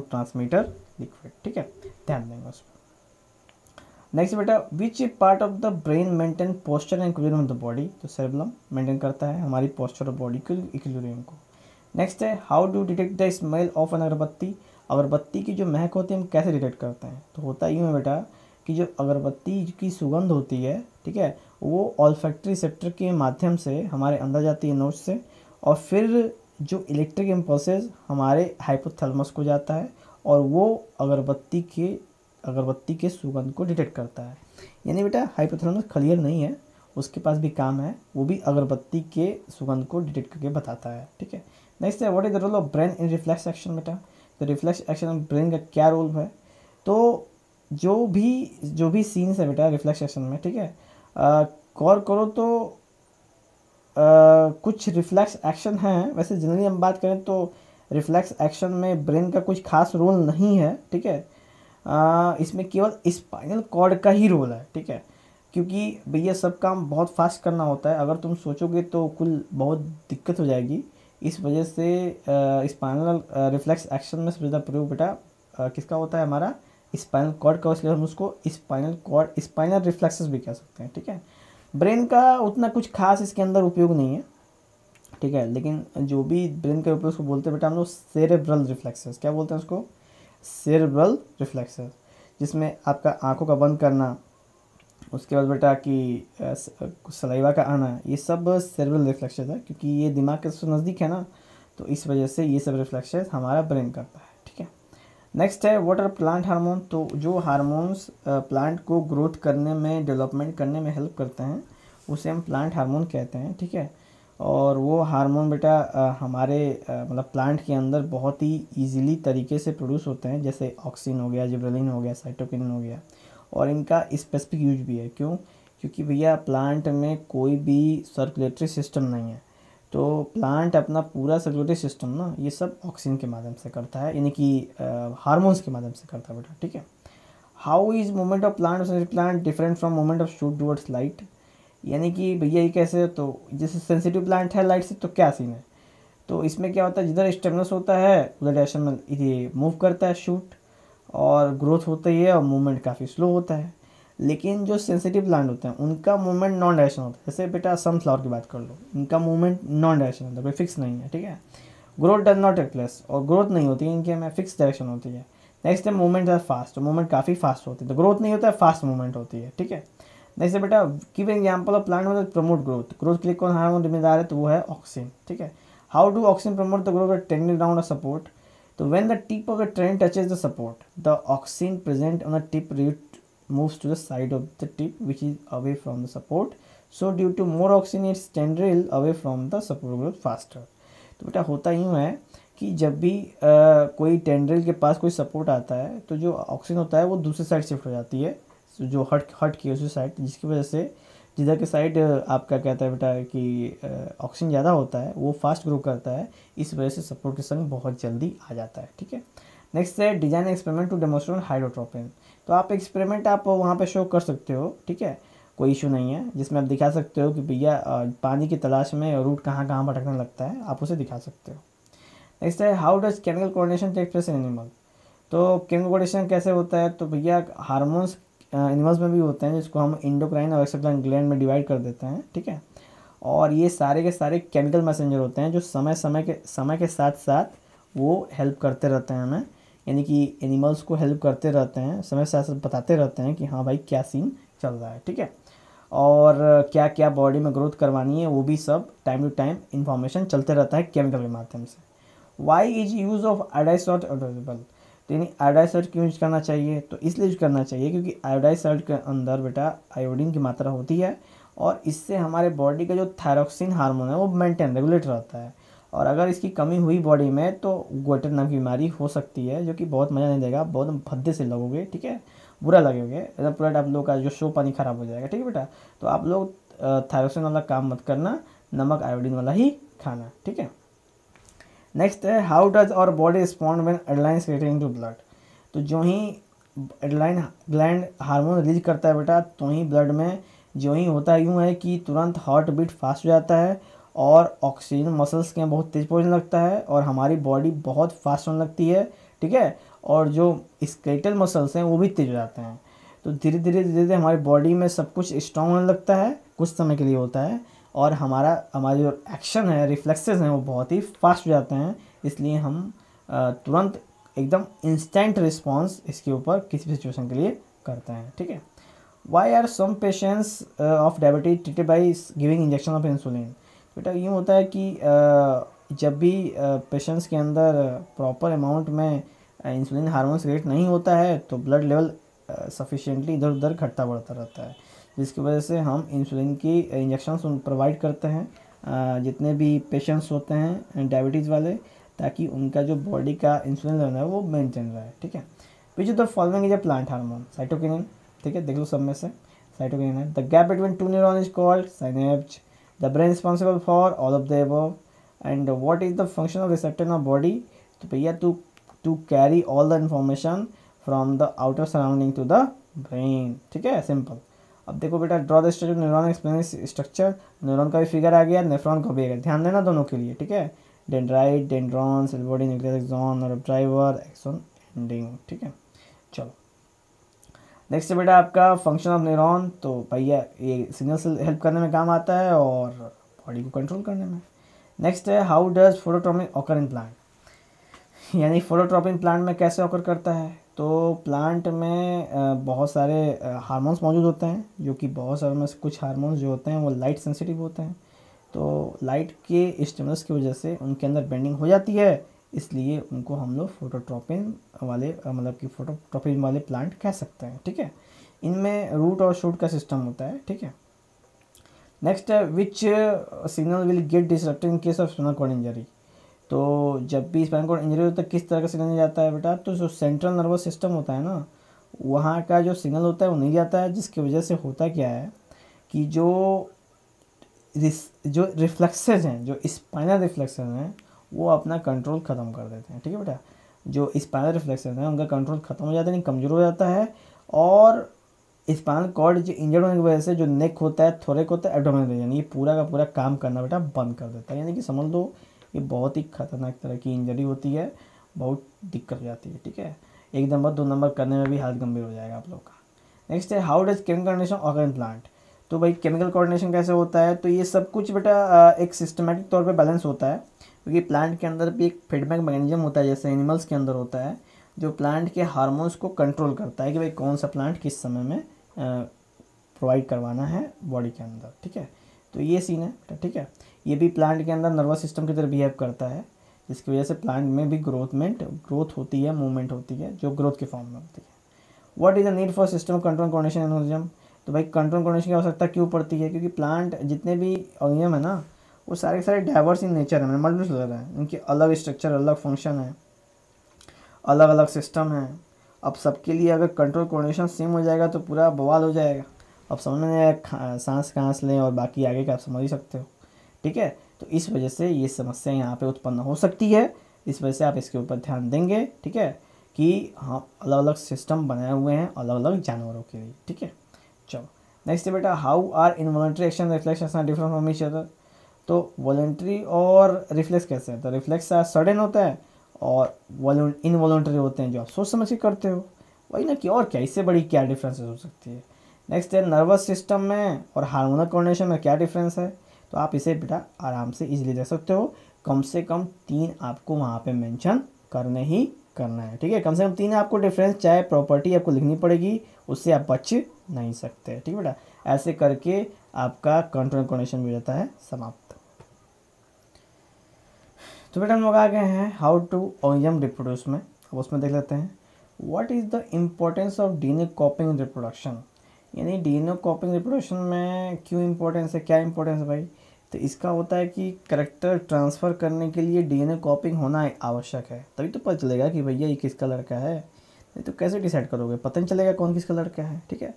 लिक्विड ठीक है? ध्यान देंगे उस पर। नेक्स्ट बेटा which part of the brain maintain posture and equilibrium of the body तो सेरेब्रम मेंटेन करता है हमारी पोस्चर और बॉडी के इक्विलिब्रियम को। नेक्स्ट है how do detect the smell of an agarbatti? अगरबत्ती की जो महक होती है, हम कैसे डिटेक्ट करते हैं? तो होता ही है बेटा कि जो अगरबत्ती की सुगंध होती है, ठीक है, वो ऑलफैक्ट्री सेप्टर के माध्यम से हमारे अंदर जाती है नोट से और फिर जो इलेक्ट्रिक इम्पल्सेस हमारे हाइपोथैलेमस को जाता है और वो अगरबत्ती के अगरबत्ती के सुगंध को डिटेक्ट करता है। यानी बेटा हाइपोथैलेमस क्लियर नहीं है उसके पास भी काम है वो भी अगरबत्ती के सुगंध को डिटेक्ट करके बताता है ठीक है? नेक्स्ट है what is the role of brain in reflex action बेटा? तो रिफ्लेक्स एक्शन ब्रेन का क्या रोल है? तो जो भी जो भी सीन्स है बेटा रिफ्लेक्स एक्शन में ठीक है? गौर करो तो आ, कुछ रिफ्लेक्स एक्शन हैं। वैसे जनरली हम बात करें तो रिफ्लेक्स एक्शन में ब्रेन का कुछ खास रोल नहीं है ठीक है? आ, इसमें केवल स्पाइनल कॉर्ड का ही रोल है ठीक है? क्योंकि भैया सब काम बहुत फास्ट करना होता है। अगर तुम सोचोगे तो कुल बहुत दिक्कत हो जाएगी। इस वजह से स्पाइनल रिफ्लेक्स एक्शन में सबसे ज़्यादा प्रयोग बेटा किसका होता है हमारा? स्पाइनल कॉर्ड का इसलिए हम उसको स्पाइनल कॉर्ड स्पाइनल रिफ्लेक्सेस भी कह सकते हैं ठीक है? ब्रेन का उतना कुछ खास इसके अंदर उपयोग नहीं है ठीक है? लेकिन जो भी ब्रेन का उपयोग उसको बोलते हैं बेटा हम लोग सेरेब्रल रिफ्लेक्सेस क्या बोलते हैं उसको? सेरेब्रल रिफ्लेक्सेस जिसमें आपका आँखों का बंद करना, उसके बाद बेटा कि सलाइवा का आना, ये सब सेरेब्रल रिफ्लेक्सेस है, क्योंकि ये दिमाग के नज़दीक है ना तो इस वजह से ये सब रिफ्लेक्सेस हमारा ब्रेन करता है, ठीक है? नेक्स्ट है वाटर प्लांट हार्मोन तो जो हार्मोन्स प्लांट को ग्रोथ करने में डेवलपमेंट करने में हेल्प करते हैं, उसे हम प्लांट हार्मोन कहते हैं, ठीक है? और वो हार्मोन बेटा हमारे मतलब प्लांट के अंदर बहुत ही इजीली तरीके से प्रोड्यूस होते हैं, जैसे ऑक्सीन हो गया जिब्रेलिन हो गया साइटोकिन हो गया। और इनका स्पेसिफिक यूज़ भी है। क्यों? क्योंकि भैया प्लांट में कोई भी सर्कुलेटरी सिस्टम नहीं है। तो प्लांट अपना पूरा सर्कुलेटरी सिस्टम ना, ये सब ऑक्सीजन के माध्यम से करता है, यानी कि हार्मोन्स के माध्यम से करता है बेटा, ठीक है? How is movement of plant plant different from movement of shoot towards light यानी कि भैया ये कैसे तो जैसे सेंसिटिव प्लांट है लाइट से तो क्या सीन है? तो इसमें क्या होता है? जिधर स्टेमनस होता है, उधर डायरेक्शन में ये मूव करता है शूट और ग्रोथ होता ही है, और मूवमेंट काफ़ी स्लो होता है। लेकिन जो सेंसिटिव प्लांट होते हैं, उनका मूवमेंट नॉन डायरेक्शन होता है। जैसे बेटा सनफ्लावर की बात कर लो, उनका मूवमेंट नॉन डायरेक्शन होता है, कोई फिक्स नहीं है, ठीक है? Growth does not take place और ग्रोथ नहीं होती है इनके में फिक्स डायरेक्शन होती है। नेक्स्ट है मूवमेंट आर फास्ट मूवमेंट काफ़ी फास्ट होती है। तो ग्रोथ नहीं होता है फास्ट मूवमेंट होती है, ठीक है? जैसे बेटा गिव एग्ज़ाम्पल ऑफ़ प्लांट मतलब प्रमोट ग्रोथ ग्रोथ क्लिक कौन हार्मोन जिम्मेदार है? तो वो है ऑक्सीजन ठीक है? How do oxygen promote the growth technique round of support तो when the tip of the touch is the support the oxygen present on the tip root move to the side of the tip which is away from the support so due to more oxygen its tendril away from the support growth faster तो बेटा होता यूँ है कि जब भी आ, कोई टेंड्रिल के पास कोई सपोर्ट आता है तो जो ऑक्सीजन होता है वो दूसरे साइड शिफ्ट हो जाती है। जो हट हट की उसी साइड जिसकी वजह से जिधर के साइड आपका कहता है बेटा कि ऑक्सीजन ज़्यादा होता है, वो फास्ट ग्रो करता है, इस वजह से सपोर्ट के संग बहुत जल्दी आ जाता है, ठीक है? नेक्स्ट है design experiment to demonstrate hydrotropism तो आप एक्सपेरिमेंट आप वहाँ पे शो कर सकते हो, ठीक है? कोई इशू नहीं है, जिसमें आप दिखा सकते हो कि भैया पानी की तलाश में रूट कहाँ कहाँ भटकने लगता है, आप उसे दिखा सकते हो। नेक्स्ट है how does chemical coordination take place in animal तो केमिकल कोऑर्डिनेशन कैसे होता है? तो भैया हार्मोन्स एनिमल्स में भी होते हैं जिसको हम इंडोक्राइन और एक्सेप्टाइन ग्लैंड में डिवाइड कर देते हैं, ठीक है? और ये सारे के सारे केमिकल मैसेंजर होते हैं जो समय समय के समय के साथ साथ वो हेल्प करते रहते हैं हमें। यानी कि एनिमल्स को हेल्प करते रहते हैं, समय साथ साथ बताते रहते हैं कि हाँ भाई, क्या सीन चल रहा है, ठीक है? और क्या क्या बॉडी में ग्रोथ करवानी है, वो भी सब टाइम टू टाइम इन्फॉर्मेशन चलते रहता है केमिकल के माध्यम से। Why is use of iodised not available तो यानी आयोडाइज सॉल्ट क्यों यूज़ करना चाहिए? तो इसलिए यूज़ करना चाहिए क्योंकि आयोडाइज सॉल्ट के अंदर बेटा आयोडीन की मात्रा होती है और इससे हमारे बॉडी का जो थायरोक्सिन हार्मोन है वो मेंटेन रेगुलेट रहता है। और अगर इसकी कमी हुई बॉडी में तो गोटर नाम की बीमारी हो सकती है, जो कि बहुत मज़ा नहीं देगा, बहुत भद्दे से लगोगे, ठीक है? बुरा लगेगे एकदम पूरा आप लोग का जो शो पानी ख़राब हो जाएगा, ठीक है बेटा? तो आप लोग थायरोक्सिन वाला काम मत करना, नमक आयोडीन वाला ही खाना, ठीक है? नेक्स्ट है how does our body respond when adrenaline secreting to blood तो जो ही एडलाइन ग्लैंड हार्मोन रिलीज़ करता है बेटा तो ही ब्लड में जो ही होता है यूँ है कि तुरंत हार्ट बीट फास्ट हो जाता है और ऑक्सीजन मसल्स के बहुत तेज पहुँचने लगता है और हमारी बॉडी बहुत फास्ट होने लगती है, ठीक है? और जो स्केटल मसल्स हैं, वो भी तेज हो जाते हैं। तो धीरे धीरे धीरे धीरे हमारी बॉडी में सब कुछ स्ट्रॉन्ग होने लगता है, कुछ समय के लिए होता है। और हमारा हमारा जो एक्शन है रिफ्लेक्सेस हैं वो बहुत ही फास्ट हो जाते हैं। इसलिए हम तुरंत एकदम इंस्टेंट रिस्पॉन्स इसके ऊपर किसी भी सिचुएशन के लिए करते हैं ठीक है? Why are some patients of diabetes treated by giving injection of insulin बेटा यूँ होता है कि uh, जब भी पेशेंट्स uh, के अंदर प्रॉपर अमाउंट में इंसुलिन हार्मोन रेट नहीं होता है तो ब्लड लेवल सफिशेंटली इधर उधर घटता बढ़ता रहता है। जिसकी वजह से हम इंसुलिन की इंजेक्शन प्रोवाइड करते हैं जितने भी पेशेंट्स होते हैं डायबिटीज़ वाले, ताकि उनका जो बॉडी का इंसुलिन लेवल है वो मेंटेन रहे, ठीक है? Which the following is plant hormone cytokinin ठीक है? देख लो सब में से साइटोकिनिन है। The gap between two neuron is called synapse the brain responsible for all of the above and what is the function of receptor of body तो भैया to to carry all the information from the outer surrounding to the brain ठीक है? सिंपल अब देखो बेटा draw the structure neuron explain structure neuron का भी फिगर आ गया नेफ्रॉन का भी आ गया। ध्यान देना दोनों के लिए, ठीक है? Dendrite dendron cell body nucleus axon और ड्राइवर एक्सॉन एंडिंग ठीक है? चलो। नेक्स्ट बेटा आपका फ़ंक्शन ऑफ़ न्यूरॉन तो भैया, ये सिग्नल से हेल्प करने में काम आता है और बॉडी को कंट्रोल करने में। नेक्स्ट है how does phototropism occur in plant यानी फोटोट्रॉपिंग प्लांट में कैसे ऑकर करता है? तो प्लांट में बहुत सारे हार्मोन्स मौजूद होते हैं, जो कि बहुत सारे में से कुछ हार्मोन्स जो होते हैं, वो लाइट सेंसिटिव होते हैं। तो लाइट के स्टिमुलस की वजह से उनके अंदर बेंडिंग हो जाती है, इसलिए उनको हम लोग फोटोट्रॉपिन वाले मतलब कि फोटोट्रॉपिन वाले प्लांट कह सकते हैं, ठीक है? इनमें रूट और शूट का सिस्टम होता है, ठीक है? नेक्स्ट है which signal will get disrupted in case of spinal cord injury तो जब भी स्पाइन कॉर्ड इंजरी होता है, किस तरह का सिग्नल जाता है बेटा? तो जो सेंट्रल नर्वस सिस्टम होता है ना, वहाँ का जो सिग्नल होता है वो नहीं जाता है, जिसकी वजह से होता क्या है कि जो जो रिफ्लेक्सेज हैं, जो स्पाइनल रिफ्लेक्सेज हैं, वो अपना कंट्रोल ख़त्म कर देते हैं, ठीक है बेटा? जो स्पाइनल रिफ्लेक्सेज हैं, उनका कंट्रोल ख़त्म हो जाता है कमज़ोर हो जाता है, और स्पाइनल कॉर्ड जो इंजर्ड होने की वजह से जो नेक होता है थोड़े होता है एबडोमिनल यानी ये पूरा का पूरा काम करना बेटा बंद कर देता है। यानी कि समझ लो ये बहुत ही खतरनाक तरह की इंजरी होती है, बहुत दिक्कत हो जाती है, ठीक है? एक नंबर, दो नंबर करने में भी हालत गंभीर हो जाएगा आप लोग का। नेक्स्ट है how does chemical coordination organ plant तो भाई केमिकल कोऑर्डिनेशन कैसे होता है? तो ये सब कुछ बेटा एक सिस्टमेटिक तौर पे बैलेंस होता है, क्योंकि प्लांट के अंदर भी एक फीडबैक मैकेनिज्म होता है, जैसे एनिमल्स के अंदर होता है, जो प्लांट के हार्मोन्स को कंट्रोल करता है कि भाई कौन सा प्लांट किस समय में प्रोवाइड करवाना है बॉडी के अंदर, ठीक है? तो ये सीन है ठीक है? ये भी प्लांट के अंदर नर्वस सिस्टम की तरह बिहेव करता है, जिसकी वजह से प्लांट में भी ग्रोथमेंट ग्रोथ होती है मूवमेंट होती है, जो ग्रोथ के फॉर्म में होती है। What is the need for system control coordination aneurysm तो भाई कंट्रोल कोऑर्डिनेशन की आवश्यकता क्यों पड़ती है? क्योंकि प्लांट जितने भी ऑर्गेनियम है ना, वो सारे के सारे डाइवर्स इन नेचर है मल्टीपल है उनके अलग स्ट्रक्चर अलग फ़ंक्शन है अलग अलग सिस्टम है। अब सबके लिए अगर कंट्रोल कोऑर्डिनेशन सेम हो जाएगा तो पूरा बवाल हो जाएगा। अब समझ में सांस कहाँ लें और बाकी आगे का आप समझ ही सकते हो। ठीक है? तो इस वजह से ये समस्या यहाँ पे उत्पन्न हो सकती है। इस वजह से आप इसके ऊपर ध्यान देंगे, ठीक है? कि हाँ अलग अलग सिस्टम बनाए हुए हैं अलग अलग जानवरों के लिए, ठीक है? चलो नेक्स्ट है बेटा how are involuntary action reflex different from each other तो वॉलेंट्री और रिफ्लेक्स कैसे हैं? तो रिफ्लेक्स सडन होता है और इनवॉलेंट्री होते हैं जो आप सोच समझ के करते हो। वही ना कि और क्या, इससे बड़ी क्या डिफरेंसेस हो सकती है? नेक्स्ट है नर्वस सिस्टम में और हार्मोनल कोऑर्डिनेशन में क्या डिफरेंस है? तो आप इसे, बेटा, आराम से इजीली दे सकते हो। कम से कम तीन आपको वहाँ पे मेंशन करने ही करना है, ठीक है? कम से कम तीन आपको डिफरेंस चाहे प्रॉपर्टी आपको लिखनी पड़ेगी, उससे आप बच नहीं सकते, ठीक है, बेटा? ऐसे करके आपका कंट्रोल कोऑर्डिनेशन भी रहता है, समाप्त। तो बेटा, हम लोग आ गए हैं हाउ टू ऑयम रिप्रोड्यूस में। अब उसमें देख लेते हैं। What is the importance of D copying reproduction यानी डी कॉपिंग रिप्रोडक्शन में क्यों इम्पोर्टेंस है? क्या इंपॉर्टेंस है भाई? तो इसका होता है कि करेक्टर ट्रांसफ़र करने के लिए डीएनए कॉपिंग होना आवश्यक है। तभी तो पता चलेगा कि भैया ये किसका लड़का है। नहीं तो कैसे डिसाइड करोगे? पता नहीं चलेगा कौन किसका लड़का है, ठीक है?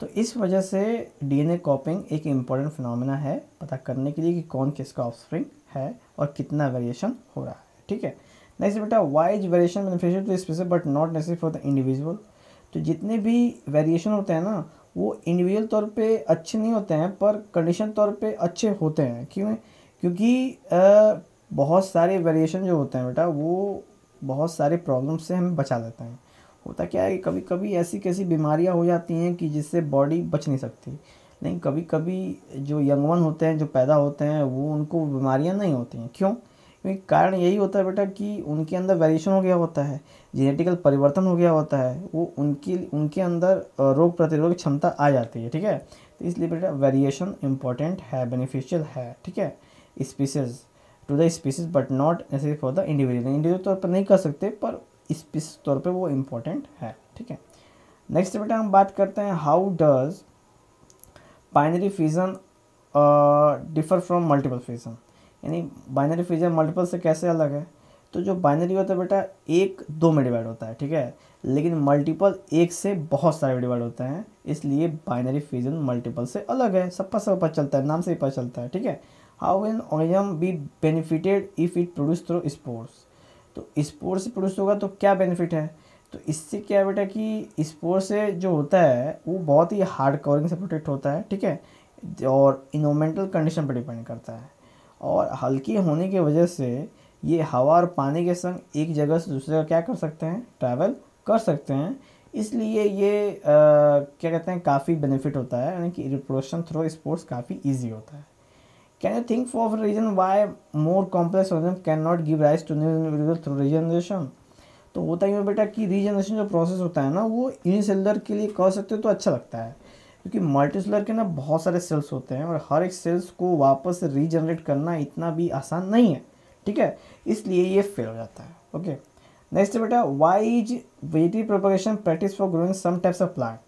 तो इस वजह से डीएनए कॉपिंग एक इंपॉर्टेंट फिनोमिना है। पता करने के लिए कि कौन किसका ऑफस्प्रिंग है और कितना वेरिएशन हो रहा है, ठीक है? नेक्स्ट बेटा why is variation beneficial to specific but not necessary for the individual तो जितने भी वेरिएशन होते हैं ना वो इंडिविजुअल तौर पे अच्छे नहीं होते हैं, पर कंडीशन तौर पे अच्छे होते हैं। क्यों? क्योंकि बहुत सारे वेरिएशन जो होते हैं बेटा, वो बहुत सारे प्रॉब्लम से हमें बचा लेते हैं। होता क्या है कि कभी कभी ऐसी कैसी बीमारियाँ हो जाती हैं कि जिससे बॉडी बच नहीं सकती। नहीं कभी कभी जो यंग वन होते हैं, जो पैदा होते हैं, वो उनको बीमारियाँ नहीं होती हैं। क्यों? क्योंकि कारण यही होता है बेटा कि उनके अंदर वेरिएशन हो गया होता है जेनेटिकल परिवर्तन हो गया होता है, वो उनकी उनके अंदर रोग प्रतिरोधक क्षमता आ जाती है, ठीक है? तो इसलिए बेटा वेरिएशन इंपॉर्टेंट है बेनिफिशियल है, ठीक है? Species to the species but not necessary for the individual individual तौर पर नहीं कर सकते, पर स्पीसीज तौर पर वो इम्पोर्टेंट है, ठीक है? नेक्स्ट बेटा हम बात करते हैं how does binary fission differ from multiple fission यानी बाइनरी फिजन मल्टीपल से कैसे अलग है? तो जो बाइनरी होता है बेटा, एक दो में डिवाइड होता है, ठीक है? लेकिन मल्टीपल एक से बहुत सारे डिवाइड होते हैं, इसलिए बाइनरी फिजन मल्टीपल से अलग है। सब पता चलता है, नाम से ही पता चलता है, ठीक है? How an organism be benefited if it produce through sports तो स्पोर्ट से प्रोड्यूस होगा तो क्या बेनिफिट है? तो इससे क्या है बेटा कि स्पोर्ट से जो होता है, वो बहुत ही हार्ड कवरिंग से प्रोटेक्ट होता है, ठीक है? और इन्वामेंटल कंडीशन पर डिपेंड करता है। और हल्की होने की वजह से ये हवा और पानी के संग एक जगह से दूसरी जगह क्या कर सकते हैं? ट्रैवल कर सकते हैं। इसलिए ये आ, क्या कहते हैं काफ़ी बेनिफिट होता है। यानी कि रिप्रोडक्शन थ्रू स्पोर्ट्स काफ़ी ईजी होता है। Can you think for reason why more complex organism can not give rise to new individual through regeneration तो होता ही बेटा कि रीजनरेशन जो प्रोसेस होता है ना वो यूनिसेलर के लिए कर सकते हो तो अच्छा लगता है। क्योंकि मल्टीसेलर के ना बहुत सारे सेल्स होते हैं और हर एक सेल्स को वापस रीजनरेट करना इतना भी आसान नहीं है ठीक है? इसलिए ये फेल हो जाता है ओके नेक्स्ट बेटा why is vegetative propagation practice for growing some types of plant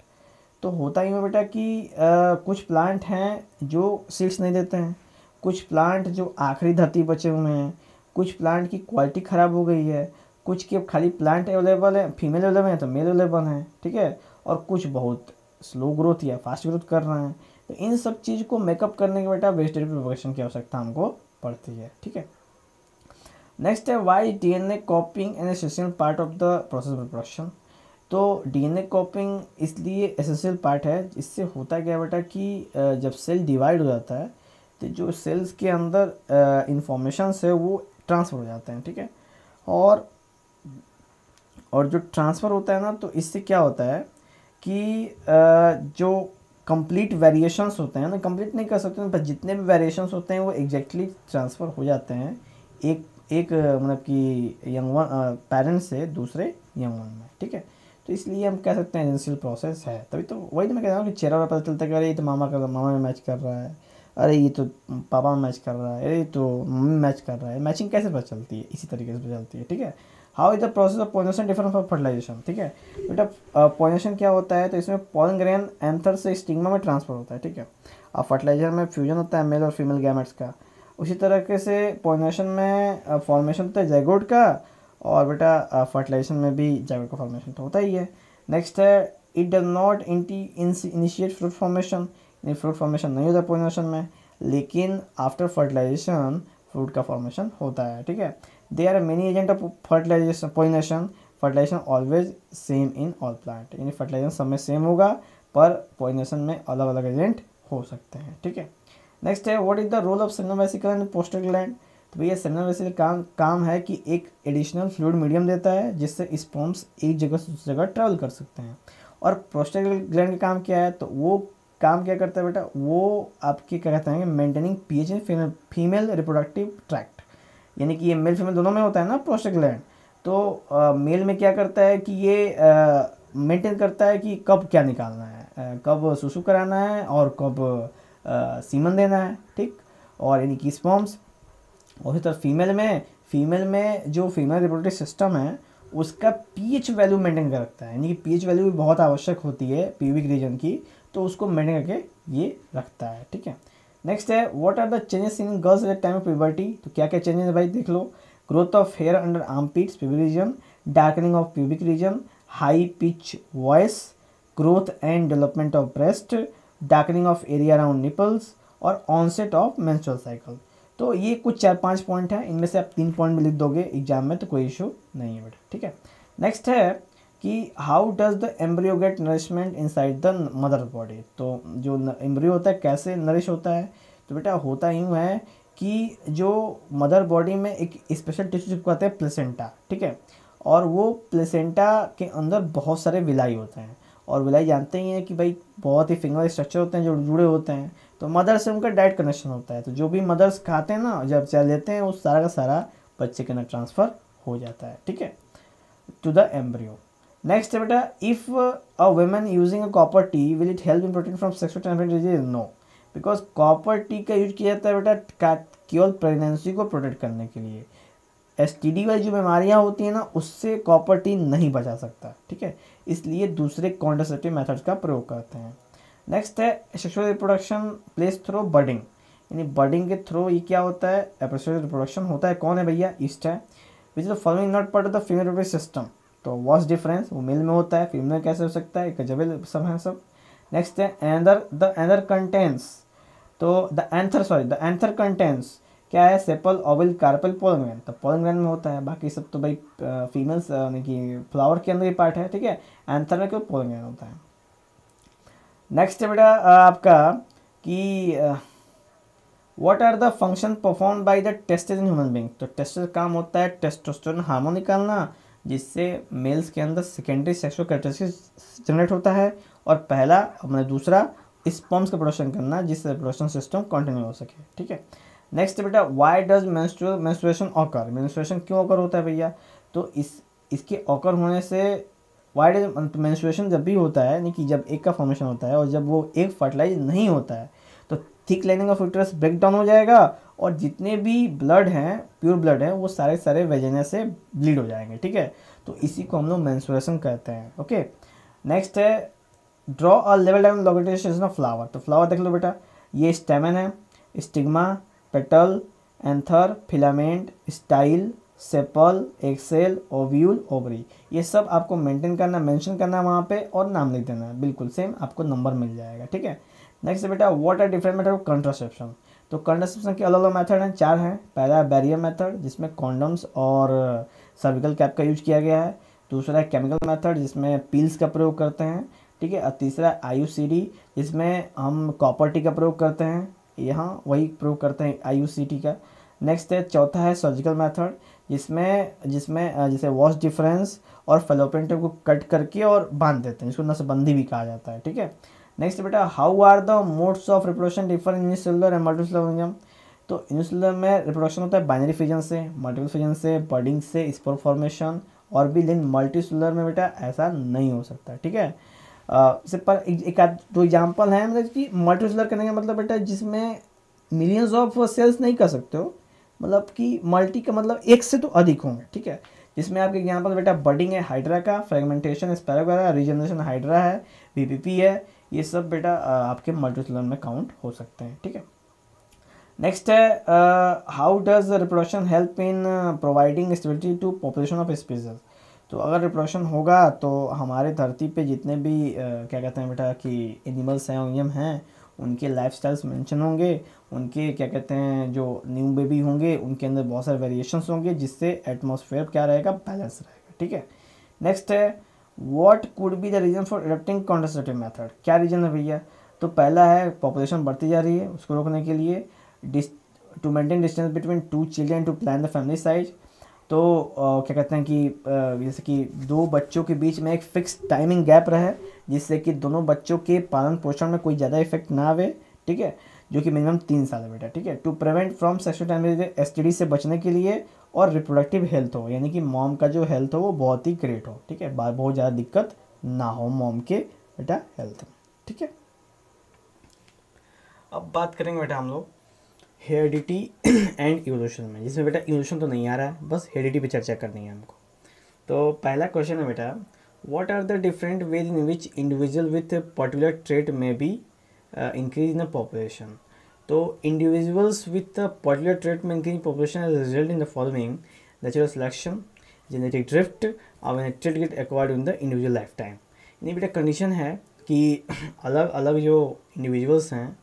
तो होता ही है बेटा कि आ, कुछ प्लांट हैं जो सीड्स नहीं देते हैं कुछ प्लांट जो आखिरी धरती बचे हुए हैं कुछ प्लांट की क्वालिटी ख़राब हो गई है कुछ के खाली प्लांट अवेलेबल है फीमेल अवेलेबल है तो मेल अवेलेबल है ठीक है? और कुछ बहुत स्लो ग्रोथ या फास्ट ग्रोथ कर रहे हैं तो इन सब चीज़ को मेकअप करने के बेटा वेजिटेटिव प्रोपगेशन की आवश्यकता हमको पड़ती है, ठीक है? नेक्स्ट है why D N A copying an essential part of the process production तो डी एन ए कॉपिंग इसलिए एसेंशियल पार्ट है, इससे होता क्या बेटा कि जब सेल डिवाइड हो जाता है तो जो सेल्स के अंदर इंफॉर्मेशन है वो ट्रांसफ़र हो जाते हैं, ठीक है? और और जो ट्रांसफ़र होता है ना तो इससे क्या होता है कि जो कंप्लीट वेरिएशंस होते हैं ना कंप्लीट नहीं कर सकते, पर जितने भी वेरिएशंस होते हैं, वो एग्जैक्टली ट्रांसफ़र हो जाते हैं एक एक मतलब कि यंग वन पेरेंट्स से दूसरे यंग वन में, ठीक है? तो इसलिए हम कह सकते हैं एजेंशियल प्रोसेस है। तभी तो वही तो मैं कह रहा हूँ कि चेहरा पता चलता है कि अरे ये तो मामा कर मामा में मैच कर रहा है, अरे ये तो पापा में मैच कर रहा है, अरे ये तो मम्मी मैच कर रहा है। मैचिंग कैसे पता चलती है? इसी तरीके से पता चलती है, ठीक है? How is the process of pollination different from fertilization ठीक है? बेटा पोनेशन क्या होता है? तो इसमें पॉलन ग्रेन एंथर से स्टिग्मा में ट्रांसफ़र होता है, ठीक है? और फर्टिलाइज़र में फ्यूजन होता है मेल और फीमेल गैमेट्स का। उसी तरीके से पोनेशन में फॉर्मेशन होता है जैगोड का, और बेटा फर्टिलाइजेशन में भी जैगोड का फॉर्मेशन तो होता ही है। नेक्स्ट है it does not इंटी initiate fruit formation fruit formation नहीं होता पोनेशन में, लेकिन आफ्टर फर्टिलाइजेशन फ्रूट का फॉर्मेशन होता है, ठीक है? They are many agent of fertilization pollination fertilization always same in all plant यानी फर्टिलाइजेशन सब में सेम होगा, पर पॉइनेशन में अलग अलग एजेंट हो सकते हैं, ठीक है? नेक्स्ट है what is the role of seminal vesicle and prostate gland तो भैया सेमिनल वेसिकल काम काम है कि एक एडिशनल फ्लूड मीडियम देता है, जिससे स्पॉम्स एक जगह से दूसरी जगह ट्रेवल कर सकते हैं। और प्रोस्टेट ग्लैंड का काम क्या है? तो वो काम क्या करता है बेटा? वो आपके, क्या कहते हैं maintaining pH in female reproductive tract यानी कि ये मेल फीमेल दोनों में होता है ना प्रोस्टेट ग्लैंड तो आ, मेल में क्या करता है कि ये मेंटेन करता है कि कब क्या निकालना है? कब सुसु कराना है और कब सीमन देना है ठीक? और यानी कि स्पॉम्स और इसी तरह फीमेल में फीमेल में जो फीमेल रिप्रोडक्टिव सिस्टम है उसका पीएच वैल्यू मेंटेन कर रखता है। यानी कि पीएच वैल्यू भी बहुत आवश्यक होती है पीविक रीजन की तो उसको मेंटेन करके ये रखता है ठीक है? नेक्स्ट है what are the changes in girls at time of puberty तो क्या क्या चेंजेस है भाई? देख लो। Growth of hair under armpits pubic region darkening of pubic region high pitch voice growth and development of breast darkening of area around nipples और ऑनसेट ऑफ़ मेंस्ट्रुअल साइकिल तो ये कुछ चार पाँच पॉइंट हैं। इनमें से आप तीन पॉइंट भी लिख दोगे एग्ज़ाम में तो कोई इशू नहीं है बेटा। ठीक है। नेक्स्ट है कि how does the embryo get nourishment inside the mother body तो जो एम्ब्रियो होता है, कैसे नरिश होता है? तो बेटा होता यूँ है कि जो मदर बॉडी में एक स्पेशल टिश्यू कहते हैं प्लेसेंटा ठीक है? और वो प्लेसेंटा के अंदर बहुत सारे विलाई होते हैं। और विलाई जानते ही हैं कि भाई बहुत ही फिंगर स्ट्रक्चर होते हैं, जो जुड़े होते हैं। तो मदर से उनका डायरेक्ट कनेक्शन होता है। तो जो भी मदर्स खाते हैं ना, जब चाहे लेते हैं, उस सारा का सारा बच्चे के अंदर ट्रांसफ़र हो जाता है, ठीक है? टू द एम्ब्रियो नेक्स्ट है बेटा if a women using a copper T will it help in protect from sexual disease no because copper T का यूज़ किया जाता है बेटा केवल प्रेगनेंसी को प्रोटेक्ट करने के लिए। एस टी डी वाली जो बीमारियाँ होती हैं ना, उससे कॉपर टी नहीं बचा सकता, ठीक है? इसलिए दूसरे कॉन्ट्रासेप्टिव मेथड्स का प्रयोग करते हैं। नेक्स्ट है sexual reproduction place through budding यानी बर्डिंग के थ्रो ये क्या होता है? एपिसोड रिप्रोडक्शन होता है। कौन है भैया? ईस्ट है। Which the following not part of the female reproductive system तो वॉस डिफरेंस वो मेल में होता है फीमेल कैसे हो सकता है? एक सब है सब। नेक्स्ट है एंदर द एंदर कंटेंस तो the anther sorry the anther contents क्या है? सेपल ओवल कार्पल पोलग्रैन तो पोलग्रैन में होता है। बाकी सब तो भाई फीमेल्स यानी कि फ्लावर के अंदर ही पार्ट है, ठीक है? एंथर में क्यों पोलग्रैन होता है? नेक्स्ट है बेटा आपका कि what are the function perform by the testes in human being तो टेस्टेज काम होता है टेस्टोस्टेरोन हार्मोन निकालना जिससे मेल्स के अंदर सेकेंडरी सेक्सुअल कैरेक्टरिस्टिक्स जनरेट होता है और पहला मतलब दूसरा स्पॉम्स का प्रोडक्शन करना जिससे प्रोडक्शन सिस्टम कंटिन्यू हो सके, ठीक है? नेक्स्ट बेटा why does menstrual menstruation occur menstruation क्यों ऑकर होता है भैया? तो इस, इसके ऑकर होने से वाई डज मेंस्ट्रुएशन जब भी होता है, यानी कि जब एक का फॉर्मेशन होता है और जब वो एक फर्टिलाइज नहीं होता है तो thick lining of uterus break down हो जाएगा और जितने भी ब्लड हैं प्योर ब्लड हैं, वो सारे सारे वेजेना से ब्लीड हो जाएँगे, ठीक है? तो इसी को हम लोग मेंस्ट्रुएशन कहते हैं ओके नेक्स्ट है ड्रॉ अ लेवल डाउन लॉगेटेशन ऑफ़ फ्लावर तो फ्लावर देख लो बेटा, ये स्टेमन है stigma petal anther filament style sepal axil ovule ovary ये सब आपको मेंटेन करना मेंशन करना है वहाँ पे और नाम लिख देना है। बिल्कुल सेम आपको नंबर मिल जाएगा, ठीक है? नेक्स्ट बेटा what are different method of contraception तो कंट्रासेप्शन के अलग अलग मेथड हैं, चार हैं। पहला है बैरियर मेथड जिसमें कॉन्डम्स और सर्विकल कैप का यूज़ किया गया है। दूसरा है केमिकल मेथड जिसमें पील्स का प्रयोग करते हैं। ठीक है? और तीसरा आई जिसमें हम कॉपर टी का प्रयोग करते हैं। यहाँ वही प्रयोग करते हैं आई का। नेक्स्ट है, चौथा है सर्जिकल मेथड जिसमें जिसमें जैसे वॉश डिफरेंस और फेलोपेंट को कट करके और बाँध देते हैं। जिसको नसबंदी भी कहा जाता है। ठीक है? नेक्स्ट बेटा how are the modes of reproduction differ in cellular and multicellular तो इनिसुलर में रिप्रोडक्शन होता है बाइनरी फिजन से मल्टीपल फिजन से बर्डिंग से स्पोर फॉर्मेशन और भी लेकिन मल्टीसेलुलर में बेटा ऐसा नहीं हो सकता, ठीक है? से पर एक आध दो एग्ज़ाम्पल हैं मतलब कि मल्टीसेलुलर करने का मतलब बेटा जिसमें मिलियंस ऑफ़ सेल्स नहीं कर सकते हो मतलब कि मल्टी का मतलब एक से तो अधिक होंगे ठीक है? जिसमें आपके एग्ज़ाम्पल बेटा बडिंग है हाइड्रा का फ्रेगमेंटेशन स्पैरोगा रीजनरेशन हाइड्रा है वीपीपी है ये सब बेटा आपके मल्टीसेलुलर में काउंट हो सकते हैं ठीक है? नेक्स्ट है how does reproduction help in providing stability to population of species तो अगर रिप्रोडक्शन होगा तो हमारे धरती पे जितने भी uh, क्या कहते हैं बेटा कि एनिमल्स हैं ऑर्गेनिज्म हैं उनके लाइफ स्टाइल्स मैंशन होंगे उनके क्या कहते हैं जो न्यू बेबी होंगे उनके अंदर बहुत सारे वेरिएशंस होंगे जिससे एटमोसफेयर क्या रहेगा बैलेंस रहेगा ठीक है? नेक्स्ट है what could be the reason for adopting contraceptive method क्या रीजन है भैया? तो पहला है पॉपुलेशन बढ़ती जा रही है उसको रोकने के लिए। To maintain distance between two children to plan the family size तो uh, क्या कहते हैं कि uh, जैसे कि दो बच्चों के बीच में एक फिक्स टाइमिंग गैप रहे जिससे कि दोनों बच्चों के पालन पोषण में कोई ज़्यादा इफ़ेक्ट ना आवे ठीक है? जो कि मिनिमम तीन साल है बेटा ठीक है? To prevent from sexual time S T से बचने के लिए और रिप्रोडक्टिव हेल्थ हो यानी कि मॉम का जो हेल्थ हो वो बहुत ही ग्रेट हो ठीक है? बहुत ज़्यादा दिक्कत ना हो मॉम के बेटा हेल्थ में ठीक है? अब बात करेंगे बेटा हम लोग हेरिडिटी एंड इवोल्यूशन में। जिसमें बेटा इवोल्यूशन तो नहीं आ रहा है बस हेरिडिटी पे चर्चा करनी है हमको। तो पहला क्वेश्चन है बेटा the different ways in which individual with a particular trait may be uh, increase in the population? तो individuals with a particular trait may increase in population as a result in the following natural selection genetic drift a trait get acquired in the individual lifetime. यानी बेटा कंडीशन है कि अलग अलग जो इंडिविजुअल्स हैं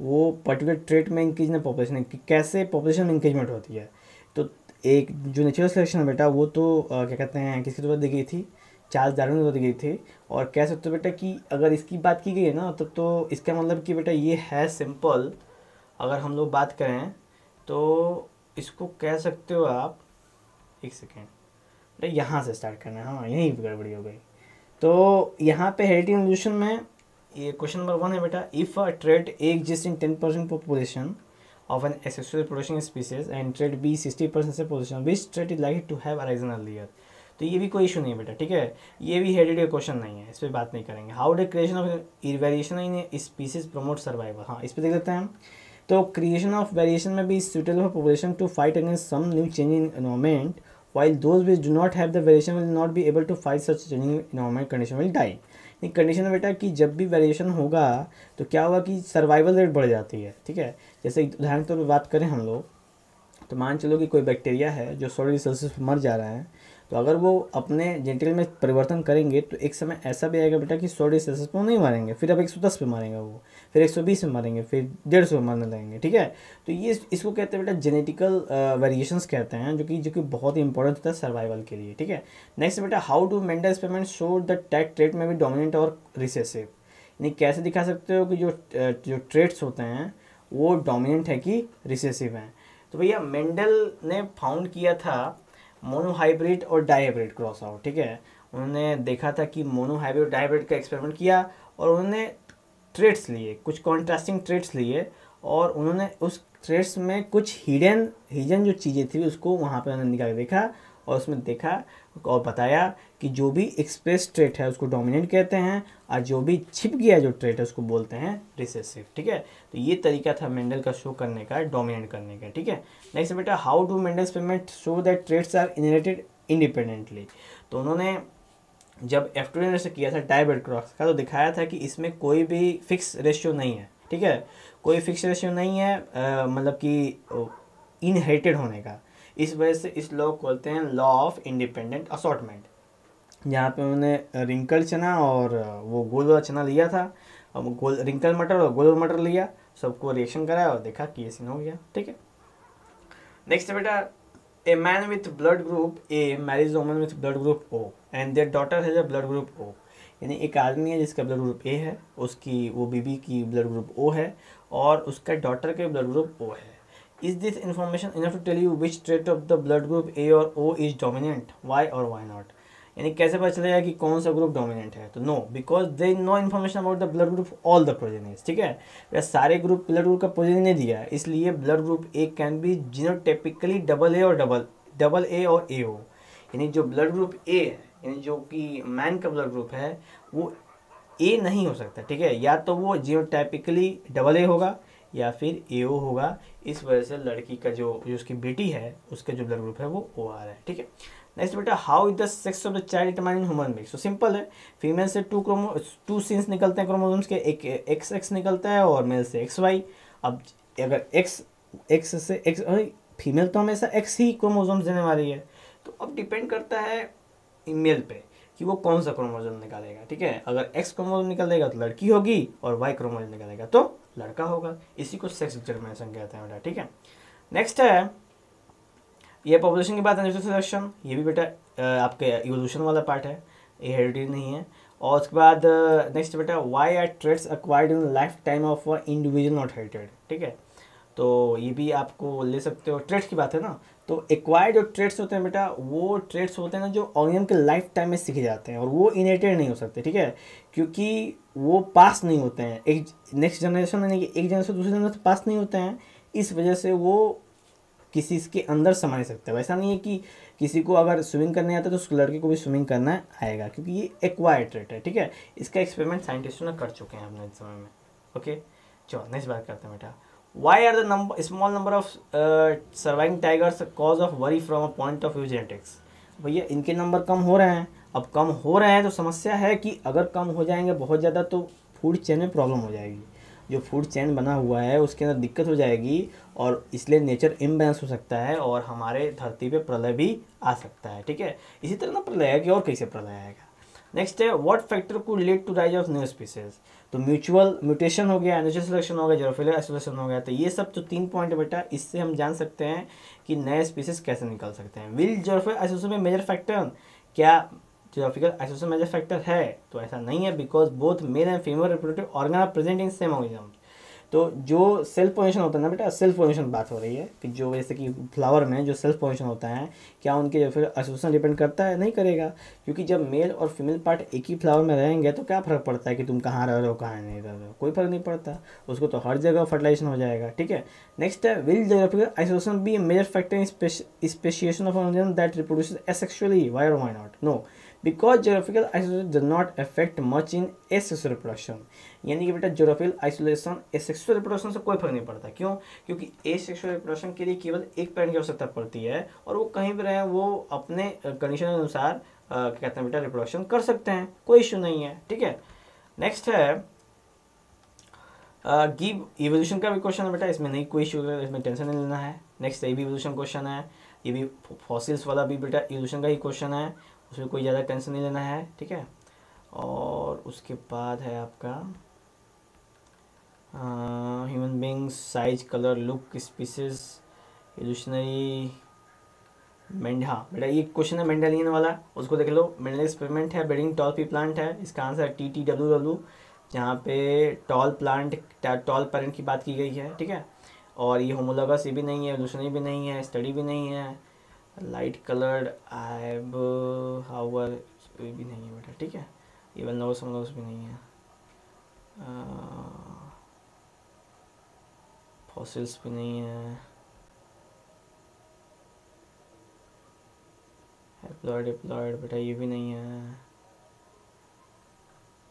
वो पर्टिकुलर ट्रेट में इंक्रीज ना पॉपुलेशन कि कैसे पॉपुलेशन में इंक्रीजमेंट होती है। तो एक जो नेचुरल सिलेक्शन है बेटा वो तो आ, क्या कहते हैं किसके द्वारा दी गई थी? चार्ल्स डार्विन को दी गई थी। और कह सकते हो बेटा कि अगर इसकी बात की गई है ना तो तो इसका मतलब कि बेटा ये है सिंपल अगर हम लोग बात करें तो इसको कह सकते हो आप, एक सेकेंड बेटा यहाँ से स्टार्ट करना है हाँ यहीं गड़बड़ी हो गई। तो यहाँ पे हेरिटी एवोल्यूशन में ये क्वेश्चन नंबर वन है बेटा if a trait A exist in ten percent population of an asexual reproducing species and trait B 60% से position, which trait is likely to have arisen earlier? तो ये भी कोई इशू नहीं है बेटा, ठीक है? ये भी हेरिडिटी क्वेश्चन नहीं है, इस पर बात नहीं करेंगे। How do creation of variation in species promote survival हाँ इस पर देख लेते हैं तो क्रिएशन ऑफ़ वेरिएशन में भी suitable for population to fight against some new change in environment while those which do not have the variation will not be able to fight such changing environment condition will die. एक कंडीशन बेटा कि जब भी वेरिएशन होगा तो क्या होगा कि सर्वाइवल रेट बढ़ जाती है, ठीक है? जैसे उदाहरण के तौर पर बात करें हम लोग तो मान चलो कि कोई बैक्टीरिया है जो सौ सेल्सियस मर जा रहा है तो अगर वो अपने जेंटिल में परिवर्तन करेंगे तो एक समय ऐसा भी आएगा बेटा कि सौ सेल्सियस पर नहीं मारेंगे, फिर अब एक सौ दस पे मारेंगे वो, फिर एक सौ बीस में मारेंगे, फिर डेढ़ सौ मारने लगेंगे, ठीक है? तो ये इसको कहते हैं बेटा जेनेटिकल वेरिएशंस कहते हैं, जो कि जो कि बहुत ही इंपॉर्टेंट होता है सर्वाइवल के लिए, ठीक है? नेक्स्ट बेटा how to Mendel experiment show the tech trait में भी डोमिनेंट और रिसेसिव यानी कैसे दिखा सकते हो कि जो जो ट्रेट्स होते हैं, वो डोमिनेंट है कि रिसेसिव हैं? तो भैया मेंडल ने फाउंड किया था मोनोहाइब्रिड और डाइहाइब्रिड क्रॉस आउट, ठीक है? उन्होंने देखा था कि मोनोहाइब्रिड डाइहाइब्रिड का एक्सपेरिमेंट किया और उन्होंने ट्रेड्स लिए, कुछ कॉन्ट्रास्टिंग ट्रेड्स लिए और उन्होंने उस ट्रेड्स में कुछ हिडन हिजन जो चीज़ें थी, उसको वहाँ पर उन्होंने निकाल देखा और उसमें देखा और बताया कि जो भी एक्सप्रेस ट्रेट है उसको डोमिनेंट कहते हैं और जो भी छिप गया जो ट्रेट है उसको बोलते हैं रिसेसिव ठीक है? तो ये तरीका था मेंडल का शो करने का डोमिनेट करने का, ठीक है? नेक्स्ट बेटा how do Mendel's payment show that traits are inherited independently तो उन्होंने जब एफ्टोरिन से किया था डायबेट क्रॉस का तो दिखाया था कि इसमें कोई भी फिक्स रेशियो नहीं है, ठीक है? कोई फिक्स रेशियो नहीं है मतलब कि इनहेरिटेड होने का। इस वजह से इस लॉ को बोलते हैं लॉ ऑफ़ इंडिपेंडेंट असॉटमेंट जहाँ पे उन्होंने रिंकल चना और वो गोल वाला चना लिया था। अब गोल, रिंकल मटर और गोल मटर लिया, सबको रिएक्शन कराया और देखा कि ये सीन हो गया, ठीक है? नेक्स्ट बेटा a man with blood group A marries woman with blood group O and their daughter has a blood group O यानी एक आदमी है जिसका ब्लड ग्रुप ए है, उसकी, वो बीबी की ब्लड ग्रुप ओ है और उसका डॉटर के ब्लड ग्रुप ओ है। Is this information enough to tell you which trait of the blood group A or O is dominant? Why or why not? यानी कैसे पता चलेगा कि कौन सा ग्रुप डोमिनेंट है? तो no because they no information about the blood group all the progenies ठीक है? या सारे ग्रुप ब्लड ग्रुप का प्रोजेनी नहीं दिया है इसलिए blood group A can be genotypically double A और डबल डबल ए और ए हो यानी जो ब्लड ग्रुप ए है यानी जो कि मैन का ब्लड ग्रुप है, वो ए नहीं हो सकता, ठीक है? या तो वो जीनोटाइपिकली डबल ए होगा, या फिर ए ओ होगा। इस वजह से लड़की का जो जो उसकी बेटी है, उसका जो ब्लड ग्रुप है, वो ओ आ रहा है, ठीक है? नेक्स्ट बेटा how is the sex of the child determine in human being so simple है। फीमेल से टू क्रोमो टू सीन्स निकलते हैं क्रोमोजोम्स के। एक एक्स एक्स निकलता है और मेल से एक्स वाई अब, अगर एक्स एक्स से एक्स फीमेल तो हमेशा एक्स ही क्रोमोसोम्स देने वाली है। तो अब डिपेंड करता है मेल पे कि वो कौन सा क्रोमोजोम निकालेगा, ठीक है? अगर एक्स क्रोमोजोम निकालेगा तो लड़की होगी और वाई क्रोमोजोम निकालेगा तो लड़का होगा। इसी को सेक्स डिटर्मिनेशन कहते हैं बेटा, ठीक है? नेक्स्ट है ये पॉपुलेशन की बात है सिलेक्शन ये भी बेटा आपके इवोल्यूशन वाला पार्ट है, ये हेरिडिटी नहीं है। और उसके बाद नेक्स्ट बेटा why are traits acquired in lifetime of individual not inherited ठीक है? तो ये भी आपको ले सकते हो। ट्रेड्स की बात है ना? तो एक्वायर्ड जो ट्रेड्स होते हैं बेटा, वो ट्रेड्स होते हैं ना जो ऑर्गेनिज्म के लाइफ टाइम में सीखे जाते हैं, और वो इनेटेड नहीं हो सकते, ठीक है? क्योंकि वो पास नहीं होते हैं। एक नेक्स्ट जनरेशन यानी कि एक जनरेशन दूसरे जनरेशन पास नहीं होते हैं, इस वजह से वो किसी के अंदर समा नहीं सकते वैसा नहीं है कि किसी को अगर स्विमिंग करने आता है तो उस लड़के को भी स्विमिंग करना आएगा, क्योंकि ये एक्वायर्ड ट्रेट है, ठीक है? इसका एक्सपेरिमेंट साइंटिस्टों ने कर चुके हैं अपने समय में, ओके? चलो नेक्स्ट बात करते हैं बेटा। Why are the number small number of surviving tigers cause of worry from a point of view genetics भैया, इनके नंबर कम हो रहे हैं। अब कम हो रहे हैं तो समस्या है कि अगर कम हो जाएँगे बहुत ज़्यादा तो फ़ूड चेन में प्रॉब्लम हो जाएगी। जो फ़ूड चेन बना हुआ है, उसके अंदर दिक्कत हो जाएगी और इसलिए नेचर इम्बैलेंस हो सकता है और हमारे धरती पे प्रलय भी आ सकता है, ठीक है? इसी तरह ना प्रलय आएगी और कैसे प्रलय आएगा? नेक्स्ट है व्हाट फैक्टर को lead to rise of new species तो म्यूचुअल म्यूटेशन हो गया एनर्जी सिलेक्शन हो गया जेरोफिलिक आइसोलेशन हो गया तो ये सब जो तीन पॉइंट बेटा, इससे हम जान सकते हैं कि नए स्पीसीज कैसे निकल सकते हैं। विल जेरोफिलिक आइसोलेशन में मेजर फैक्टर क्या जोग्राफिकल आइसोलेशन मेजर फैक्टर है तो ऐसा नहीं है because both male and female reproductive organ present in same organism तो जो सेल्फ पोजिशन होता है ना बेटा सेल्फ पोजिशन बात हो रही है कि जो जैसे कि फ्लावर में जो सेल्फ पोजिशन होता है, क्या उनके जो फिर एसोसिएशन डिपेंड करता है? नहीं करेगा, क्योंकि जब मेल और फीमेल पार्ट एक ही फ्लावर में रहेंगे तो क्या फ़र्क पड़ता है कि तुम कहाँ रह रहे हो, कहाँ नहीं रह रहे हो? कोई फ़र्क नहीं पड़ता, उसको तो हर जगह फर्टिलाइजेशन हो जाएगा, ठीक है? नेक्स्ट है will geographical isolation be major factor in speciation of that reproduce asexually why और why not no because geographical isolation does not affect much in a asexual reproduction यानी कि बेटा जोग्राफिकल आइसोलेशन एसेक्सुअल रिप्रोडक्शन से कोई फ़र्क नहीं पड़ता। क्यों? क्योंकि ए सेक्सुअल रिप्रोडक्शन के लिए केवल एक पेरेंट की आवश्यकता पड़ती है और वो कहीं भी रहे, वो अपने कंडीशन के अनुसार क्या कहते हैं बेटा रिप्रोडक्शन कर सकते हैं। कोई इशू नहीं है, ठीक है? नेक्स्ट है गिव इवोल्यूशन का भी क्वेश्चन है बेटा। इसमें नहीं कोई इशू इसमें टेंशन नहीं लेना है। नेक्स्ट ये भी इवोल्यूशन क्वेश्चन है। ये भी फॉसिल्स वाला भी बेटा इवोल्यूशन का ही क्वेश्चन है। उसमें कोई ज़्यादा टेंशन नहीं लेना है, ठीक है? और उसके बाद है आपका human beings size colour look species evolutionary मेंढा। बेटा ये क्वेश्चन है मेंडेलियन वाला, उसको देख लो। मेंडल एक्सपेरिमेंट है बेडिंग टॉल पी प्लांट है। इसका आंसर है टी टी डब्ल्यू डब्ल्यू जहाँ पे टॉल प्लांट टॉल पेरेंट की बात की गई है, ठीक है? और ये होमोलोगस ये भी नहीं है एल्यूशनरी भी नहीं है स्टडी भी नहीं है। लाइट कलर्ड आइब हावर भी नहीं है बेटा, ठीक है? इवन नोस नोस भी नहीं है। फॉसिल्स भी नहीं है। एप्लॉयड एप्लॉयड बेटा, ये भी नहीं है।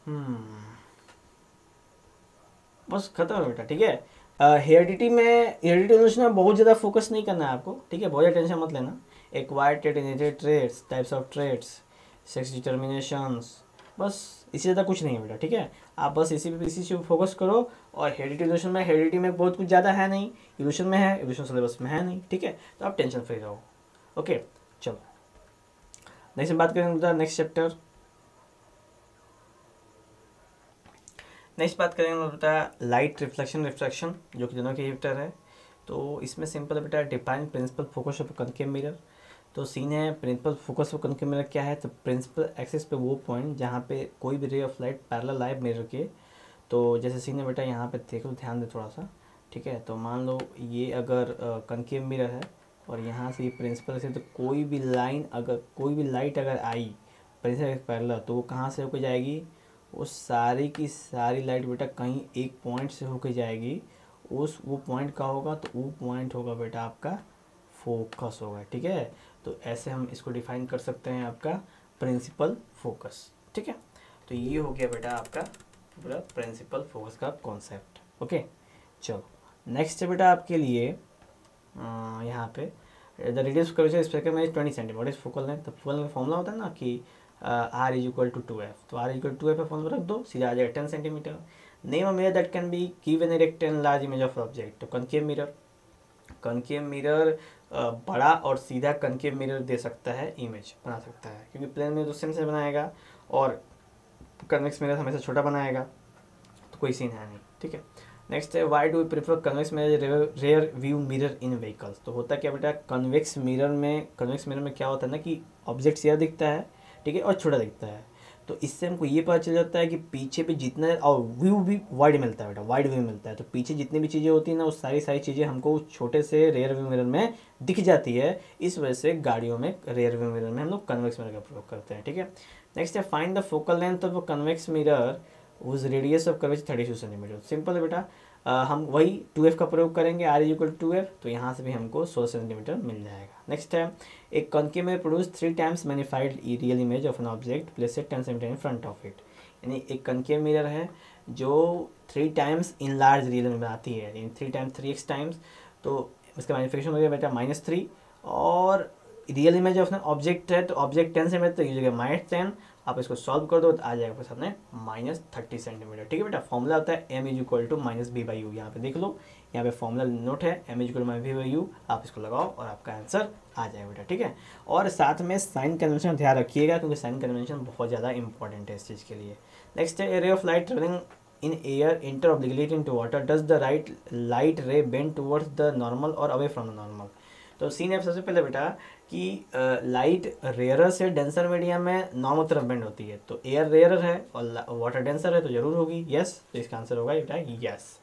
हम्म बस खत्म है बेटा, ठीक है? हेरिडिटी में हेरिडिटी में बहुत ज़्यादा फोकस नहीं करना है आपको, ठीक है? बहुत ज़्यादा टेंशन मत लेना। Acquired trait inherited traits types of traits sex determinations बस, इसी ज़्यादा कुछ नहीं है बेटा, ठीक है? आप बस इसी इसी से फोकस करो और हेरिडिटी इल्यूशन में हेरिडिटी में बहुत कुछ ज़्यादा है नहीं। इल्यूशन में है इल्यूशन सिलेबस में है नहीं, ठीक है? तो आप टेंशन फ्री रहो ओके चलो। नेक्स्ट बात करेंगे बेटा नेक्स्ट चैप्टर नेक्स्ट बात करेंगे बेटा लाइट रिफ्लेक्शन रिफ्लेक्शन जो कि दोनों के चैप्टर है। तो इसमें सिंपल बेटा define principal focus of concave mirror तो सीन है principal focus of concave mirror क्या है तो प्रिंसिपल एक्सेस पे वो पॉइंट जहाँ पे कोई भी रे ऑफ़ लाइट पैरल लाइव मिरर के तो जैसे सीन है बेटा, यहाँ पे देखो, ध्यान दे थोड़ा सा, ठीक है? तो मान लो ये अगर कनकेव मिरर है और यहाँ से ये प्रिंसिपल से तो कोई भी लाइन अगर, कोई भी लाइट अगर आई प्रिंसिपल पैरल तो वो कहाँ से होकर जाएगी? वो सारी की सारी लाइट बेटा कहीं एक पॉइंट से होकर जाएगी। उस, वो पॉइंट का होगा? तो वो पॉइंट होगा बेटा आपका फोकस होगा, ठीक है? तो ऐसे हम इसको डिफाइन कर सकते हैं आपका प्रिंसिपल फोकस ठीक है? तो ये हो गया बेटा आपका पूरा प्रिंसिपल फोकस का कॉन्सेप्ट ओके चलो नेक्स्ट है बेटा आपके लिए यहाँ पे the radius curvature spectrum is twenty centimetre focal length तो फोकल का फॉर्मूला होता है ना कि R is equal to two F तो R equal to F formula रख दो, सीधा आ जाएगा ten centimetre name a that can be give an erect and large image of object तो कनकेव मिरर कनकेव मिरर बड़ा और सीधा कनकेव मिरर दे सकता है इमेज बना सकता है। क्योंकि प्लेन में तो सेम से बनाएगा और कन्वेक्स मिरर हमेशा छोटा बनाएगा तो कोई सीन है नहीं, ठीक है? नेक्स्ट है why do prefer convex mirror rear view mirror in vehicles तो होता क्या बेटा कन्वेक्स मिरर में कन्वेक्स मिरर में क्या होता है ना कि ऑब्जेक्ट यह दिखता है, ठीक है, और छोटा दिखता है। तो इससे हमको ये पता चल जाता है कि पीछे पे जितना और व्यू भी वाइड मिलता है बेटा वाइड व्यू मिलता है। तो पीछे जितनी भी चीज़ें होती हैं ना वो सारी सारी चीज़ें हमको छोटे से रेयर व्यू मिरर में दिख जाती है। इस वजह से गाड़ियों में रेयर व्यू मिरर में हम लोग कन्वेक्स मिरर का प्रयोग करते हैं, ठीक है? नेक्स्ट है find the focal length of convex mirror उस radius of curvature thirty two centimetre simple है बेटा। हम वही टू एफ़ का प्रयोग करेंगे R is equal to F तो यहाँ से भी हमको सोलह सेंटीमीटर मिल जाएगा। नेक्स्ट है, एक कनके में produce three times magnified real image of an object place ten centimetre in front of it यानी एक कनके मिरर है, जो three times in large real में आती है. यानी three times three X times तो इसका मैनिफिकेशन हो गया बेटा माइनस थ्री और रियल इमेज ऑफ़ ऑब्जेक्ट है तो ऑब्जेक्ट टेन सेंटीमीटर तो यूज़ माइनस टेन आप इसको सॉल्व कर दो तो आ जाएगा अपने माइनस थर्टी सेंटीमीटर ठीक है बेटा? फॉर्मूला होता है M is equal to minus B by U यहाँ पे देख लो यहाँ पे फॉर्मूला नोट है M is equal minus B by U आप इसको लगाओ और आपका आंसर आ जाएगा बेटा, ठीक है? और साथ में साइन कन्वेंशन ध्यान रखिएगा क्योंकि साइन कन्वेंशन बहुत ज़्यादा इंपॉर्टेंट है इस चीज़ के लिए। नेक्स्ट है a ray of light travelling in air enter of obligated into water does the right light ray bend towards the normal or away from the normal तो सीन है सबसे पहले बेटा कि लाइट रेयरर से डेंसर मीडियम में नॉर्मल तरफ़ बेंड होती है। तो एयर रेयरर है और वाटर डेंसर है तो ज़रूर होगी। यस तो इसका आंसर होगा बेटा यस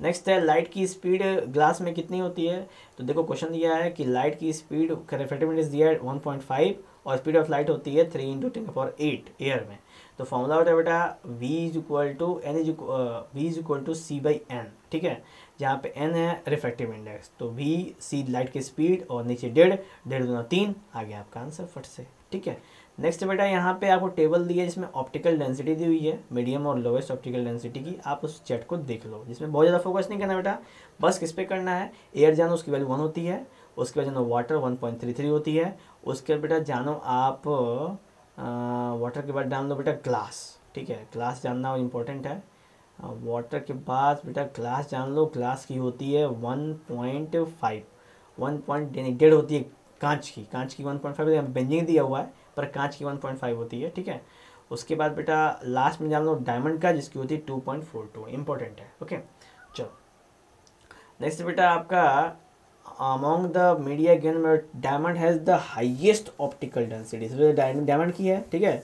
नेक्स्ट है लाइट की स्पीड ग्लास में कितनी होती है? तो देखो क्वेश्चन दिया है कि लाइट की स्पीड रिफ्रेक्टिव इंडेक्स दिया है वन पॉइंट फाइव और स्पीड ऑफ़ लाइट होती है three into ten for eight air में. तो फॉर्मूला होता है बेटा V is equal to N is V is equal to C by N ठीक है? जहाँ पे एन है रिफ्रेक्टिव इंडेक्स तो वी सी लाइट की स्पीड और नीचे डेढ़ डेढ़ दोनों तीन, आ गया आपका आंसर फट से, ठीक है? नेक्स्ट बेटा, यहाँ पे आपको टेबल दी है जिसमें ऑप्टिकल डेंसिटी दी हुई है मीडियम और लोवेस्ट ऑप्टिकल डेंसिटी की। आप उस चैट को देख लो, जिसमें बहुत ज़्यादा फोकस नहीं करना बेटा। बस किस पे करना है? एयर जानो, उसकी वैल्यू वन होती है, उसके बाद जानो water one point three three होती है, उसके बाद बेटा जानो आप वाटर के बाद डाल दो बेटा ग्लास ठीक है? ग्लास जानना इम्पोर्टेंट है। वाटर के बाद बेटा ग्लास जान लो ग्लास की होती है one point five one point डेढ़ होती है कांच की कांच की वन पॉइंट फाइव बेंजिंग दिया हुआ है पर कांच की वन पॉइंट फाइव होती है, ठीक है? उसके बाद बेटा लास्ट में जान लो डायमंड का, जिसकी होती है two point four two important है ओके चलो। नेक्स्ट बेटा आपका among the media given diamond has the highest optical density diamond की है, ठीक है?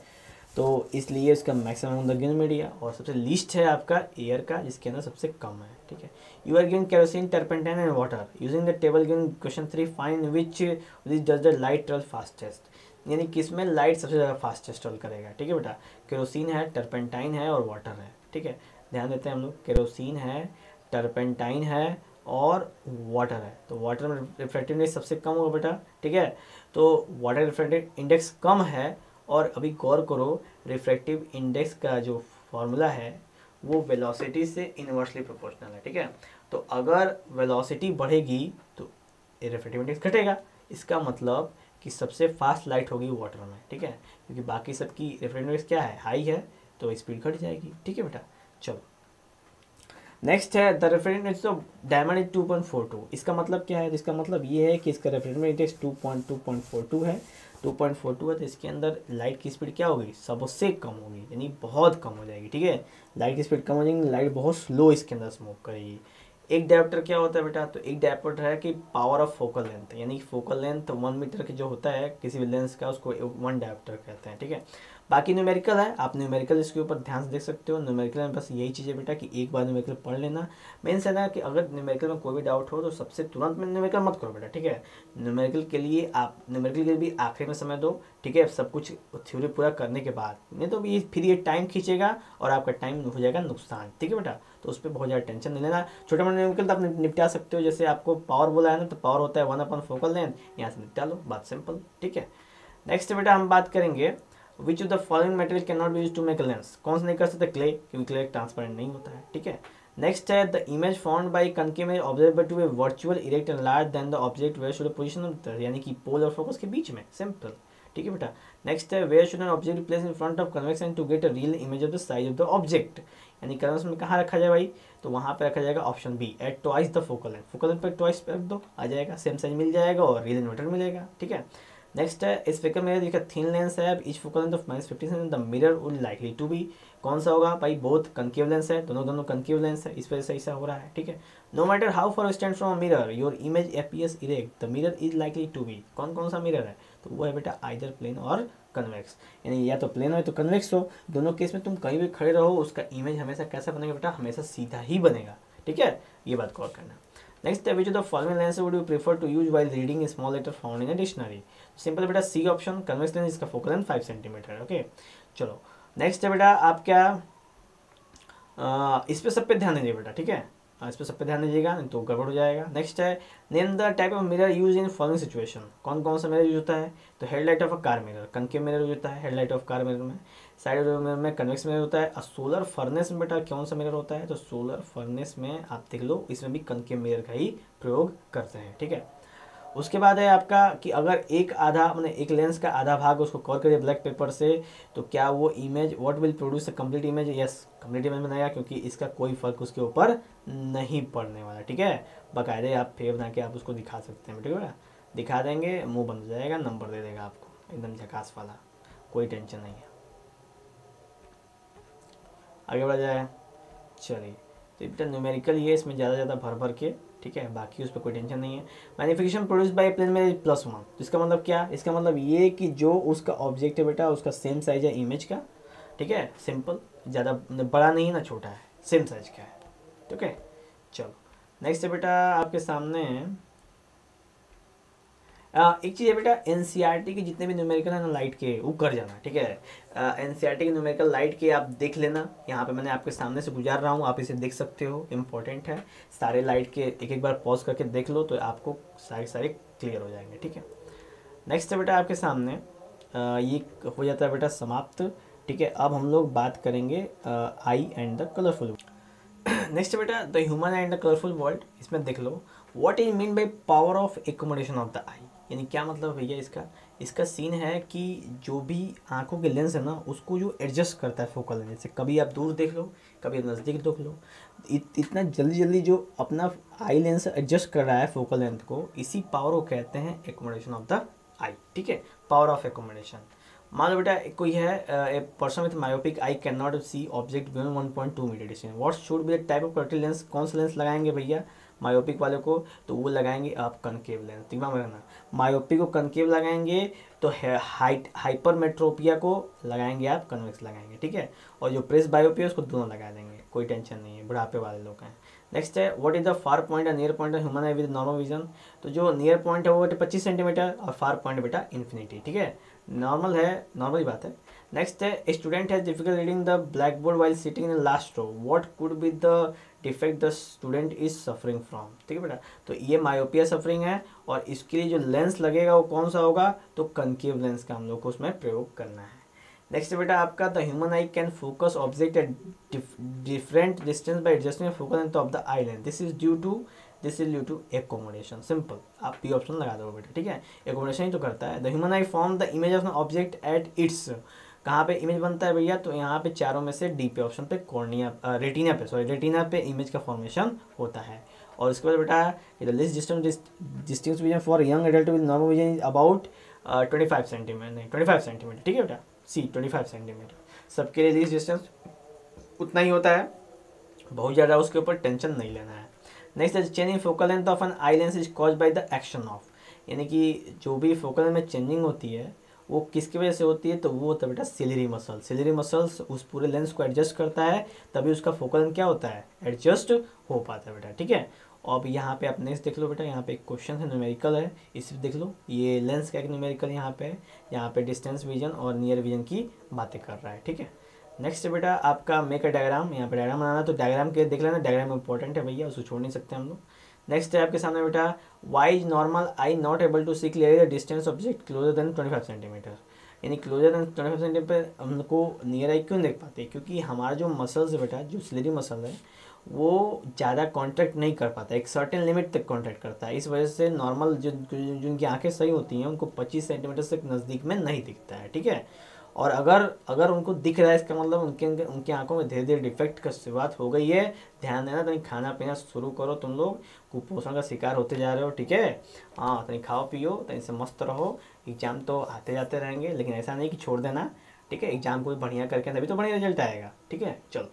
तो इसलिए इसका मैक्सिमम द गिन मीडिया और सबसे लीस्ट है आपका एयर का, जिसके अंदर सबसे कम है, ठीक है? You are given kerosene turpentine and water using the table given question three find which this does the light travel fastest यानी किसमें लाइट सबसे ज़्यादा फास्टेस्ट ट्रेवल करेगा। ठीक है बेटा? केरोसिन है टर्पेंटाइन है और वाटर है। ठीक है? ध्यान देते हैं हम लोग। केरोसिन है टर्पेंटाइन है और वाटर है। तो वाटर में रिफ्लेक्टिव इंडेक्स सबसे कम होगा बेटा। ठीक है? तो वाटर रिफ्लेक्टिव इंडेक्स कम है और अभी गौर करो रिफ्रैक्टिव इंडेक्स का जो फॉर्मूला है, वो वेलोसिटी से इन्वर्सली प्रोपोर्शनल है। ठीक है? तो अगर वेलोसिटी बढ़ेगी तो रिफ्रैक्टिव इंडेक्स घटेगा। इसका मतलब कि सबसे फास्ट लाइट होगी वाटर में, ठीक है? क्योंकि बाकी सबकी इंडेक्स क्या है? हाई है तो स्पीड घट जाएगी, ठीक है बेटा? चलो। नेक्स्ट है the refractive index of diamond is two point four two इसका मतलब क्या है? इसका मतलब ये है कि इसका refractive index two point two point four two है। टू पॉइंट फोर टू है तो इसके अंदर लाइट की स्पीड क्या होगी? सबसे कम होगी, यानी बहुत कम हो जाएगी, ठीक है? लाइट की स्पीड कम हो जाएगी लाइट बहुत स्लो इसके अंदर स्मोक करेगी। एक डायप्टर क्या होता है बेटा? तो एक डायप्टर है कि पावर ऑफ़ फोकल लेंथ यानी कि फोकल लेंथ वन मीटर की जो होता है, किसी भी लेंस का, उसको वन डायप्टर कहते हैं, ठीक है? बाकी न्यूमेरिकल है, आप न्यूमेरिकल इसके ऊपर ध्यान से देख सकते हो। न्यूमेरिकल में बस यही चीज़ है बेटा कि एक बार न्यूमेरिकल पढ़ लेना। मेन से ना कि अगर न्यूमेरिकल में कोई भी डाउट हो तो सबसे तुरंत में न्यूमेरिकल मत करो बेटा, ठीक है? न्यूमेरिकल के लिए आप न्यूमेरिकल के लिए भी आखिरी में समय दो, ठीक है? सब कुछ थ्योरी पूरा करने के बाद। नहीं तो ये फिर ये टाइम खींचेगा और आपका टाइम हो जाएगा नुकसान, ठीक है बेटा? तो उस पर बहुत ज़्यादा टेंशन नहीं लेना। छोटे मोटे न्यूमेरिकल तो आप निपटा सकते हो। जैसे आपको पावर बोला है ना तो पावर होता है वन अपन फोकल लेंथ यहाँ से निपटा लो, बात सिंपल ठीक है? नेक्स्ट बेटा हम बात करेंगे which of the following material can not be use to make lens कौन सा नहीं कर सकते? क्ले क्योंकि क्ले ट्रांसपेरेंट नहीं होता है, ठीक है? नेक्स्ट है the image formed by concave में observe to a virtual erect and large than the object where should position यानी कि पोल और फोकस के बीच में सिंपल ठीक है बेटा? नेक्स्ट है where should an object place in front of convection to get a real image of the size of the object यानी कन्वेक्शन में कहाँ रखा जाए भाई तो वहाँ पे रखा जाएगा option B at twice the focal length focal length पर ट्वाइस रख दो, आ जाएगा सेम साइज़ मिल जाएगा और रियल इन्वर्टर मिलेगा ठीक है? नेक्स्ट है, इस फिगर में देखिए थिन लेंस है each focal length of minus fifty the mirror would likely to be कौन सा होगा? भाई बोथ कंकेव लेंस है, दोनों दोनों कंकेव लेंस है, इस वजह से ऐसा हो रहा है, ठीक है? No matter how far stand from mirror your image appears erect the mirror is likely to be कौन कौन सा मिरर है? तो वो है बेटा आइदर प्लेन और कन्वेक्स यानी या तो प्लेन हो या तो कन्वेक्स हो दोनों केस में तुम कहीं भी खड़े रहो उसका इमेज हमेशा कैसा बनेगा बेटा? हमेशा सीधा ही बनेगा। ठीक है? ये बात कॉल करना। नेक्स्ट है which the following lens would you prefer to use while reading small letter found in dictionary simple बेटा सी ऑप्शन कन्वेक्स लेंस इसका focal length five centimetre okay चलो नेक्स्ट है बेटा आप क्या आ, इस पे सब पे ध्यान दीजिए बेटा ठीक है? इस पर सब पे ध्यान दीजिएगा, नहीं तो गड़बड़ हो जाएगा। नेक्स्ट है name the type of mirror use in following situation कौन कौन सा मिरर यूज़ होता है? तो headlight of a car mirror concave mirror use होता है हेडलाइट ऑफ़ कार मिरर में। साइड मिरर में कन्वेक्स मिरर होता है। और सोलर फर्नेस में बेटा कौन सा मिरर होता है? तो सोलर फर्नेस में आप देख लो, इसमें भी कंके मिरर का ही प्रयोग करते हैं, ठीक है? उसके बाद है आपका कि अगर एक आधा, मैंने एक लेंस का आधा भाग उसको कवर करिए ब्लैक पेपर से तो क्या वो image what will produce a complete image yes complete image बनाएगा क्योंकि इसका कोई फ़र्क उसके ऊपर नहीं पड़ने वाला, ठीक है? बाकायदे आप फेव बना के आप उसको दिखा सकते हैं, ठीक है? दिखा देंगे, मुँह बंद हो जाएगा नंबर दे देगा आपको, एकदम झकास वाला, कोई टेंशन नहीं है। आगे बढ़ा जाए, चलिए तो बेटा न्यूमेरिकल ये इसमें ज़्यादा ज़्यादा भर भर के ठीक है? बाकी उस पर कोई टेंशन नहीं है। मैनिफिकेशन प्रोड्यूस बाई प्लेन में प्लस वन इसका मतलब क्या? इसका मतलब ये कि जो उसका ऑब्जेक्ट है बेटा, उसका सेम साइज़ है इमेज का। ठीक है? सिंपल ज़्यादा बड़ा नहीं ना छोटा है। सेम साइज़ का है। ठीक है? चलो। नेक्स्ट है बेटा, आपके सामने एक चीज़ है बेटा एन e के जितने भी न्यूमेरिकल है ना लाइट के, वो कर जाना, ठीक है? एन e के न्यूमेरिकल लाइट के आप देख लेना। यहाँ पे मैंने आपके सामने से गुजार रहा हूँ, आप इसे देख सकते हो इम्पोर्टेंट है। सारे लाइट के एक एक बार पॉज करके देख लो तो आपको सारे सारे क्लियर हो जाएँगे, ठीक है? नेक्स्ट है बेटा आपके सामने। ये हो जाता है बेटा समाप्त, ठीक है? अब हम लोग बात करेंगे eye and the colourful next बेटा the human and the colourful world इसमें देख लो। What is mean by power of accommodation of the eye यानी क्या मतलब भैया इसका? इसका सीन है कि जो भी आँखों के लेंस है ना उसको जो एडजस्ट करता है फोकल लेंस से। कभी आप दूर देख लो कभी नज़दीक देख लो। इत, इतना जल्दी जल्दी जो अपना आई लेंस एडजस्ट कर रहा है फोकल लेंथ को इसी पावर को कहते हैं एकोमोडेशन ऑफ़ द आई ठीक है? पावर ऑफ़ एकोमोडेशन मान लो बेटा कोई है a person with myopic eye can not see object beyond one point two metre distance what should be the type of corrective lens कौन सा लेंस लगाएँगे भैया? मायोपिक वाले को तो वो लगाएँगे आप कनकेव लेंस दिमाग में रखना। मायोपिक को कनकेव लगाएँगे तो हाइट हाइपरमेट्रोपिया को लगाएँगे आप कन्वेक्स लगाएँगे, ठीक है? और जो प्रेस बायोपिया उसको दोनों लगा देंगे, कोई टेंशन नहीं है, बुढ़ापे वाले लोग हैं। नेक्स्ट है what is the far point near point human eye with normal vision तो जो नियर पॉइंट है, वो बेटा पच्चीस सेंटीमीटर और फार पॉइंट बेटा इन्फिनिटी ठीक है? नॉर्मल है नॉर्मल ही बात है। नेक्स्ट है student has difficult reading the blackboard while sitting in last row what could be the defect the student is suffering from ठीक है बेटा? तो ये मायोपिया सफरिंग है और इसके लिए जो लेंस लगेगा वो कौन सा होगा? तो कंकेव लेंस का हम लोग को उसमें प्रयोग करना है। नेक्स्ट बेटा आपका the human eye can focus object at different distance by adjusting focus length of the eye length this is due to this is due to accommodation simple आप पी ऑप्शन लगा दो बेटा, ठीक है? एकोमोडेशन ही तो करता है। The human eye form the image of object at its कहाँ पे इमेज बनता है भैया? तो यहाँ पे चारों में से डी पे ऑप्शन पे कॉर्निया रेटिना पे सॉरी रेटिना पे इमेज का फॉर्मेशन होता है। और इसके बाद बेटा the least distance distance vision for young adult with normal vision is about twenty five centimetre नहीं ट्वेंटी फाइव सेंटीमीटर ठीक है बेटा? सी ट्वेंटी फाइव सेंटीमीटर सबके लिए लिस्ट डिस्टेंस उतना ही होता है। बहुत ज़्यादा उसके ऊपर टेंशन नहीं लेना है। Next changing focal length of an eye lens is caused by the action of यानी कि जो भी फोकल में चेंजिंग होती है वो किसकी वजह से होती है? तो वो होता है बेटा सिलरी मसल सिलरी मसल्स उस पूरे लेंस को एडजस्ट करता है, तभी उसका फोकल क्या होता है? एडजस्ट हो पाता है बेटा, ठीक है? अब यहाँ पे आप नेक्स्ट देख लो बेटा, यहाँ पे एक क्वेश्चन है न्यूमेरिकल है। इसे देख लो, ये लेंस का एक न्यूमेरिकल यहाँ पे यहाँ पे डिस्टेंस विजन और नियर विजन की बातें कर रहा है, ठीक है? नेक्स्ट बेटा, आपका मेक अ डायग्राम यहाँ पे डायग्राम बनाना तो डायग्राम के देख लेना डायग्राम इंपॉर्टेंट है भैया उसको छोड़ नहीं सकते हम लोग। नेक्स्ट है आपके सामने बेटा why is normal eye not able to see clear the distance object closer than twenty five centimetre यानी closer than twenty five centimetre हमको नियर आई क्यों देख पाते? क्योंकि हमारा जो मसल्स है बेटा, जो स्लेरी मसल है, वो ज़्यादा कॉन्ट्रैक्ट नहीं कर पाता, एक सर्टेन लिमिट तक कॉन्ट्रैक्ट करता है। इस वजह से नॉर्मल जो जिनकी आँखें सही होती हैं, उनको पच्चीस सेंटीमीटर से नज़दीक में नहीं दिखता है, ठीक है? और अगर अगर उनको दिख रहा है इसका मतलब उनके, उनकी आँखों में धीरे धीरे डिफेक्ट का शुरुआत हो गई है, ध्यान देना, तनी खाना पीना शुरू करो तुम लोग, कुपोषण का शिकार होते जा रहे हो, ठीक है? हाँ तनी खाओ, पियो, तनी से मस्त रहो, एग्ज़ाम तो आते जाते रहेंगे, लेकिन ऐसा नहीं कि छोड़ देना, ठीक है? एग्ज़ाम को भी बढ़िया करके, तभी तो बढ़िया रिज़ल्ट आएगा, ठीक है? चलो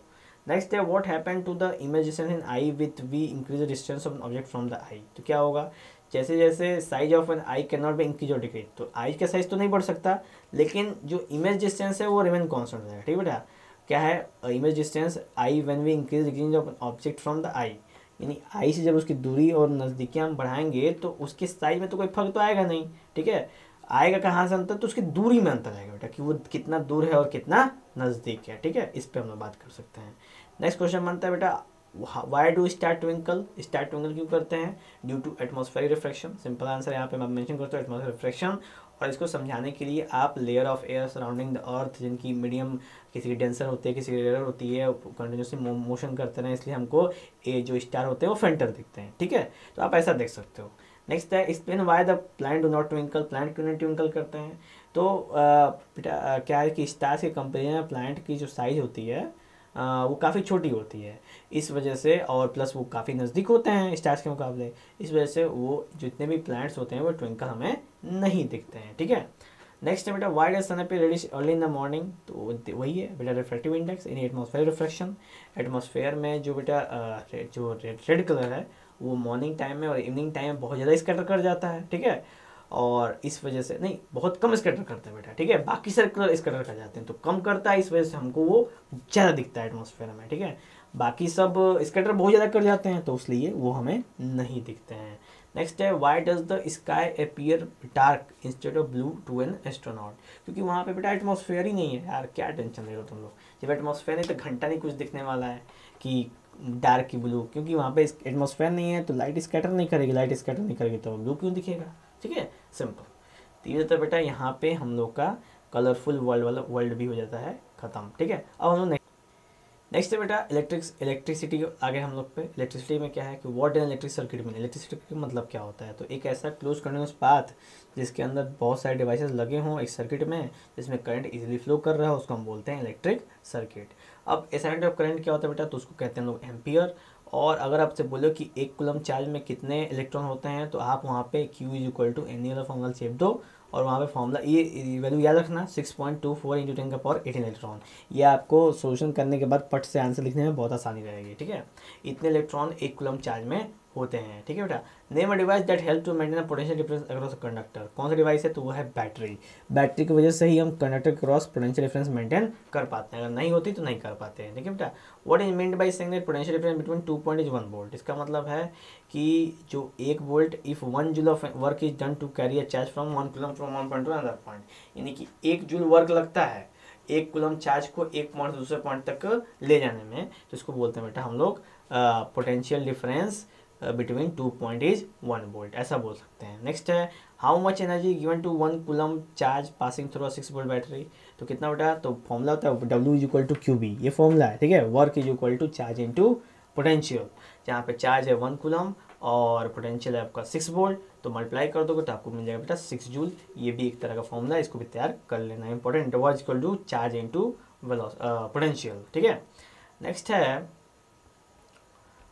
नेक्स्ट है what happen to the image distance in eye with we increase distance of object from the eye तो क्या होगा? जैसे जैसे size of an eye can not be increase और डिक्रीज तो आई का साइज़ तो नहीं बढ़ सकता लेकिन जो इमेज डिस्टेंस है, वो रिमेन कॉन्स्टेंट रहेगा, ठीक है बेटा? क्या है? Image distance eye when we increase decrease of object from the eye यानी आई से जब उसकी दूरी और नज़दीकी हम बढ़ाएँगे तो उसके साइज़ में तो कोई फ़र्क तो आएगा नहीं, ठीक है? आएगा कहाँ से अंतर? तो उसकी दूरी में अंतर आएगा बेटा, कि वो कितना दूर है और कितना नज़दीक है, ठीक है? इस पर हम लोग बात कर सकते हैं। नेक्स्ट क्वेश्चन बनता है बेटा why do star twinkle star twinkle क्यों करते हैं? Due to atmospheric reflection simple answer यहाँ पे मैं मेंशन करता हूँ एटमोस्फेरिक रिफ्लेक्शन और इसको समझाने के लिए आप layer of air surrounding the earth जिनकी मीडियम किसी की डेंसर होती है किसी की रेयर होती है कंटिन्यूसली मोशन करते हैं इसलिए हमको ये जो स्टार होते हैं वो फेंटर दिखते हैं ठीक है? तो आप ऐसा देख सकते हो। नेक्स्ट है explain why the planet do not twinkle planet क्यों नहीं ट्विंकल करते हैं? तो बेटा क्या है कि स्टार्स के कंपेरिजन में प्लांट की जो साइज़ होती है आ, वो काफ़ी छोटी होती है। इस वजह से और प्लस वो काफ़ी नज़दीक होते हैं स्टार्स के मुकाबले। इस वजह से वो जितने भी प्लांट्स होते हैं, वो ट्विंकल हमें नहीं दिखते हैं, ठीक है? नेक्स्ट है बेटा why the sun appear reddish early in the morning तो वही है, बेटा reflective index in atmosphere reflection atmosphere में जो बेटा जो रेड कलर है, वो मॉर्निंग टाइम में और इवनिंग टाइम में बहुत ज़्यादा स्कैटर कर जाता है, ठीक है? और इस वजह से, नहीं, बहुत कम स्कैटर करता है बेटा, ठीक है? बाकी सारे कलर स्कैटर कर जाते हैं तो कम करता है, इस वजह से हमको वो ज़्यादा दिखता है एटमोसफेयर में, ठीक है? बाकी सब स्केटर बहुत ज़्यादा कर जाते हैं तो इसलिए वो हमें नहीं दिखते हैं। नेक्स्ट है why does the sky appear dark instead of blue to an astronaut क्योंकि वहाँ पे बेटा एटमोसफेयर ही नहीं है यार, क्या टेंशन ले रहे हो तुम लोग? जब एटमोसफेयर नहीं तो घंटा नहीं कुछ दिखने वाला है कि डार्क की ब्लू क्योंकि वहाँ पे एटमोसफेयर नहीं है तो लाइट स्कैटर नहीं करेगी लाइट स्कैटर नहीं करेगी तो ब्लू क्यों दिखेगा? ठीक है? सिंपल तो ये तो बेटा यहाँ पे हम लोग का कलरफुल वर्ल्ड वाला वर्ल्ड भी हो जाता है, ख़त्म। ठीक है? अब हम लोग नेक्स्ट है बेटा इलेक्ट्रिक्स इलेक्ट्रिसिटी आगे हम लोग पे इलेक्ट्रिसिटी में क्या है कि वॉट इन इलेक्ट्रिक सर्किट में। इलेक्ट्रिसिटी का मतलब क्या होता है? तो एक ऐसा क्लोज कंटिन्यूस पाथ जिसके अंदर बहुत सारे डिवाइसेस लगे हों एक सर्किट में, जिसमें करंट इजीली फ्लो कर रहा है, उसको हम बोलते हैं इलेक्ट्रिक सर्किट अब ऐसा ऑफ़ करंट क्या होता है बेटा तो उसको कहते हैं लोग एम्पियर और अगर आपसे बोलो कि एक कुलम चार्ज में कितने इलेक्ट्रॉन होते हैं तो आप वहाँ पे Q is equal to N E वाला फॉर्मूला सेप दो। और वहाँ पे फॉर्मूला ये वैल्यू याद रखना six point two four into ten का पावर एटीन इलेक्ट्रॉन ये आपको सोल्यूशन करने के बाद पट से आंसर लिखने में बहुत आसानी रहेगी, ठीक है? इतने इलेक्ट्रॉन एक कुलम चार्ज में होते हैं, ठीक है बेटा? Name a device that help to maintain potential difference across conductor कौन सा डिवाइस है? तो वो है बैटरी बैटरी की वजह से ही हम conductor cross potential difference maintain कर पाते हैं। अगर नहीं होती तो नहीं कर पाते हैं, ठीक है बेटा? What is mean by that potential difference between two point is one volt इसका मतलब है कि जो एक volt if one joule of work is done to carry a charge from one coulomb from one point to another point यानी कि एक जूल वर्क लगता है, एक कुलम चार्ज को एक पॉइंट से दूसरे पॉइंट तक ले जाने में तो इसको बोलते हैं बेटा हम लोग potential difference between two point is one volt ऐसा बोल सकते हैं। नेक्स्ट है how much energy given to one coulomb charge passing through six volt battery तो कितना बेटा तो फॉर्मूला होता है W is equal to Q B ये फॉर्मूला है, ठीक है? Work is equal to charge into potential जहाँ पे चार्ज है वन कुलम और पोटेंशियल है आपका सिक्स वोल्ट तो मल्टीप्लाई कर दोगे तो आपको मिल जाएगा बेटा सिक्स जूल ये भी एक तरह का फॉर्मूला है, इसको भी तैयार कर लेना important work equal to charge into potential ठीक है? नेक्स्ट है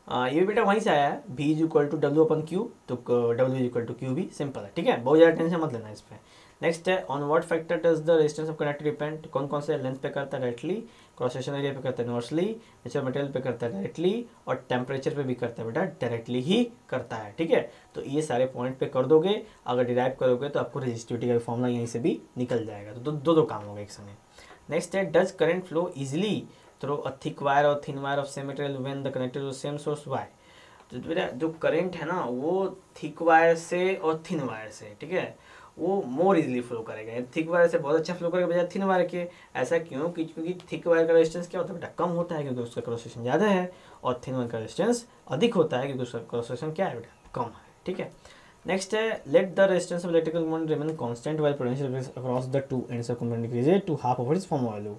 ये भी बेटा वहीं से आया है। V is equal to W upon Q तो W is equal to Q V simple है, ठीक है? बहुत ज़्यादा टेंशन मत लेना इस पर नेक्स्ट है on what factor does the resistance of conductor depend कौन कौन से लेंथ पे करता है डायरेक्टली क्रॉस सेक्शन एरिया पे करता है इनवर्सली नेचुरल मटेरियल पे करता है डायरेक्टली और टेम्परेचर पे भी करता है बेटा डायरेक्टली ही करता है, ठीक है? तो ये सारे पॉइंट पे कर दोगे, अगर डिराइव करोगे तो आपको रजिस्टिविटी का फॉर्मूला यहीं से भी निकल जाएगा। तो दो दो काम होगा एक समय नेक्स्ट है does current flow easily through a thick wire और thin wire of same material when the connected same source why तो मेरा, जो करंट है ना, वो थिक वायर से और थिन वायर से, ठीक है? वो मोर इजीली फ्लो करेगा। थिक वायर से बहुत अच्छा फ्लो करेगा बजाय थिन वायर के। ऐसा क्यों? कि क्योंकि थिक वायर का रेजिस्टेंस क्या होता है बेटा? कम होता है क्योंकि उसका क्रॉस सेक्शन ज़्यादा है और थिन वायर का रेजिस्टेंस अधिक होता है क्योंकि उसका क्रॉस सेक्शन क्या है बेटा? कम है, ठीक है? नेक्स्ट है let the resistance of electrical movement remain constant while potential across the two ends of component to half of its form value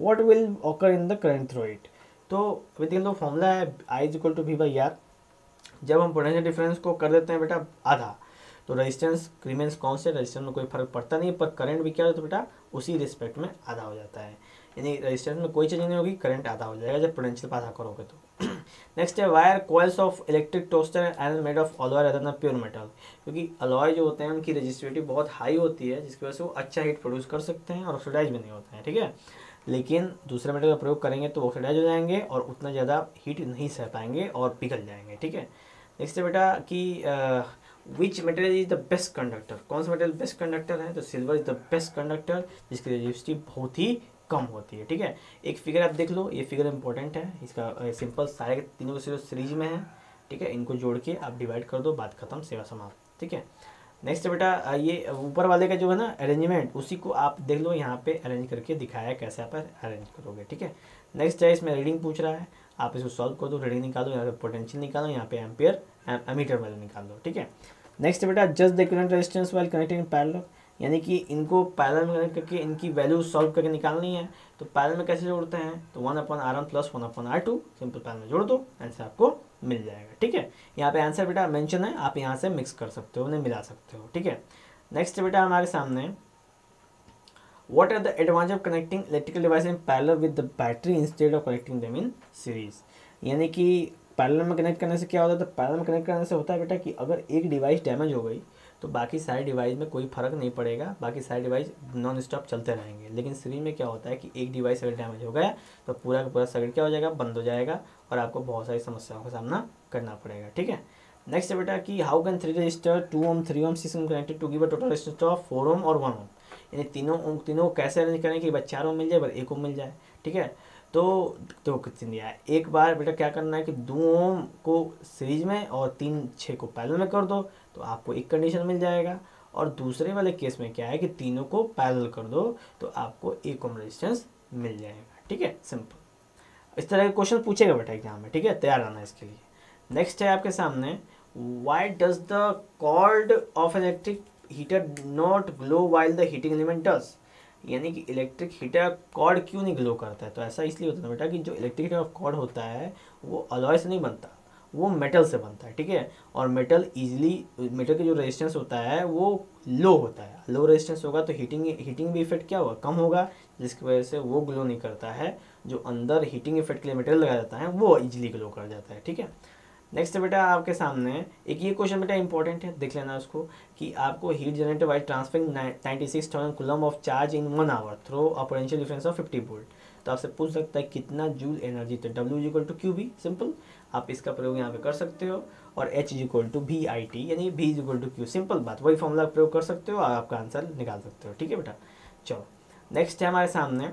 what will occur in the current through it तो देख लो फॉर्मूला है I is equal to V by R जब हम पोटेंशियल डिफरेंस को कर देते हैं बेटा आधा तो रेजिस्टेंस रिमेंस कांस्टेंट रेजिस्टेंस में कोई फ़र्क पड़ता नहीं पर करंट भी क्या होता है बेटा? उसी रिस्पेक्ट में आधा हो जाता है। यानी रेजिस्टेंस में कोई चेंज नहीं होगी करंट आधा हो जाएगा जब पोटेंशियल आधा करोगे तो। नेक्स्ट है wire coils of electric toaster and made of alloy other than pure metal क्योंकि अलॉय जो होते हैं, उनकी रजिस्टिविटी बहुत हाई होती है, जिसकी वजह से वो अच्छा हीट प्रोड्यूस कर सकते हैं और ऑक्सीडाइज भी नहीं होते हैं, ठीक है? लेकिन दूसरे मेटल का प्रयोग करेंगे तो ऑक्सीडाइज हो जाएँगे और उतना ज़्यादा हीट नहीं सह पाएँगे और पिघल जाएँगे, ठीक है? नेक्स्ट है बेटा कि which material is the best conductor कौन सा मटेरियल बेस्ट कंडक्टर है? तो silver is the best conductor जिसकी रेजिस्टिव बहुत ही कम होती है, ठीक है? एक फिगर आप देख लो, ये फिगर इंपॉर्टेंट है, इसका सिंपल सारे तीनों सीरीज़ में है, ठीक है? इनको जोड़ के आप डिवाइड कर दो, बात खत्म, सेवा समाप्त, ठीक है? नेक्स्ट बेटा ये ऊपर वाले का जो है ना अरेंजमेंट उसी को आप देख लो, यहाँ पे अरेंज करके दिखाया कैसे आप अरेंज करोगे, ठीक है? नेक्स्ट है इसमें रीडिंग पूछ रहा है, आप इसको सॉल्व कर दो रीडिंग निकालो, यहाँ पे पोटेंशियल निकालो, यहाँ पे एम्पियर एमीटर वैल्यू निकाल दो, ठीक है? नेक्स्ट बेटा just the current resistance while connecting parallel यानी कि इनको पैरल में कनेक्ट करके इनकी वैल्यू सॉल्व करके निकालनी है तो पैरल में कैसे जोड़ते हैं? तो one upon R one plus one upon R two simple parallel में जोड़ दो आंसर आपको मिल जाएगा, ठीक है? यहाँ पे आंसर बेटा मेंशन है, आप यहाँ से मिक्स कर सकते हो, उन्हें मिला सकते हो, ठीक है? नेक्स्ट बेटा हमारे सामने, what are the advantage of connecting electrical device in parallel with the battery instead of connecting them in series? यानी कि पैरेलल में कनेक्ट करने से क्या होता है? तो पैरल में कनेक्ट करने से होता है बेटा कि अगर एक डिवाइस डैमेज हो गई तो बाकी सारे डिवाइस में कोई फ़र्क नहीं पड़ेगा। बाकी सारे डिवाइस नॉन स्टॉप चलते रहेंगे। लेकिन सीरीज़ में क्या होता है कि एक डिवाइस अगर डैमेज हो गया तो पूरा का पूरा सर्किट क्या हो जाएगा? बंद हो जाएगा और आपको बहुत सारी समस्याओं का सामना करना पड़ेगा। ठीक है? नेक्स्ट बेटा कि how can three resistor two ohm three ohm system connected to give total resistor of four ohm और वन ओम यानी तीनों ओम तीनों को कैसे अरेंज करें कि बस चार ओम मिल जाए बस एक ओम मिल जाए? ठीक है? तो तो कितनी दिया है? एक बार बेटा क्या करना है कि दो ओम को सीरीज़ में और तीन छः को पैरेलल में कर दो। तो आपको एक कंडीशन मिल जाएगा। और दूसरे वाले केस में क्या है कि तीनों को पैरेलल कर दो तो आपको एक ओम रेजिस्टेंस मिल जाएगा। ठीक है? सिंपल इस तरह के क्वेश्चन पूछेगा बेटा एग्ज़ाम में। ठीक है? तैयार रहना इसके लिए। नेक्स्ट है आपके सामने। Why does the cord of electric heater not glow while the heating element does यानी कि इलेक्ट्रिक हीटर कॉर्ड क्यों नहीं ग्लो करता है? तो ऐसा इसलिए होता है बेटा कि जो इलेक्ट्रिक हीटर कॉर्ड होता है, वो अलॉय से नहीं बनता। वो मेटल से बनता है, ठीक है? और मेटल इजीली मेटल का जो रेजिस्टेंस होता है, वो लो होता है। लो रेजिस्टेंस होगा तो हीटिंग हीटिंग भी इफ़ेक्ट क्या होगा? कम होगा, जिसकी वजह से वो ग्लो नहीं करता है। जो अंदर हीटिंग इफ़ेक्ट के लिए मेटेरियल लगाया जाता है, वो इजीली ग्लो कर जाता है, ठीक है? नेक्स्ट बेटा आपके सामने। एक ये क्वेश्चन बेटा इंपॉर्टेंट है, देख लेना उसको, कि आपको heat generated by transferring ninety six thousand coulomb of charge in one hour through a difference of fifty volt तो आपसे पूछ सकता है, कितना जूल एनर्जी तो W equal to Q V simple आप इसका प्रयोग यहाँ पे कर सकते हो, और H is equal to V I T यानी V is equal to Q simple बात, वही फॉर्मूला प्रयोग कर सकते हो और आपका आंसर निकाल सकते हो, ठीक है बेटा? चलो नेक्स्ट है हमारे सामने।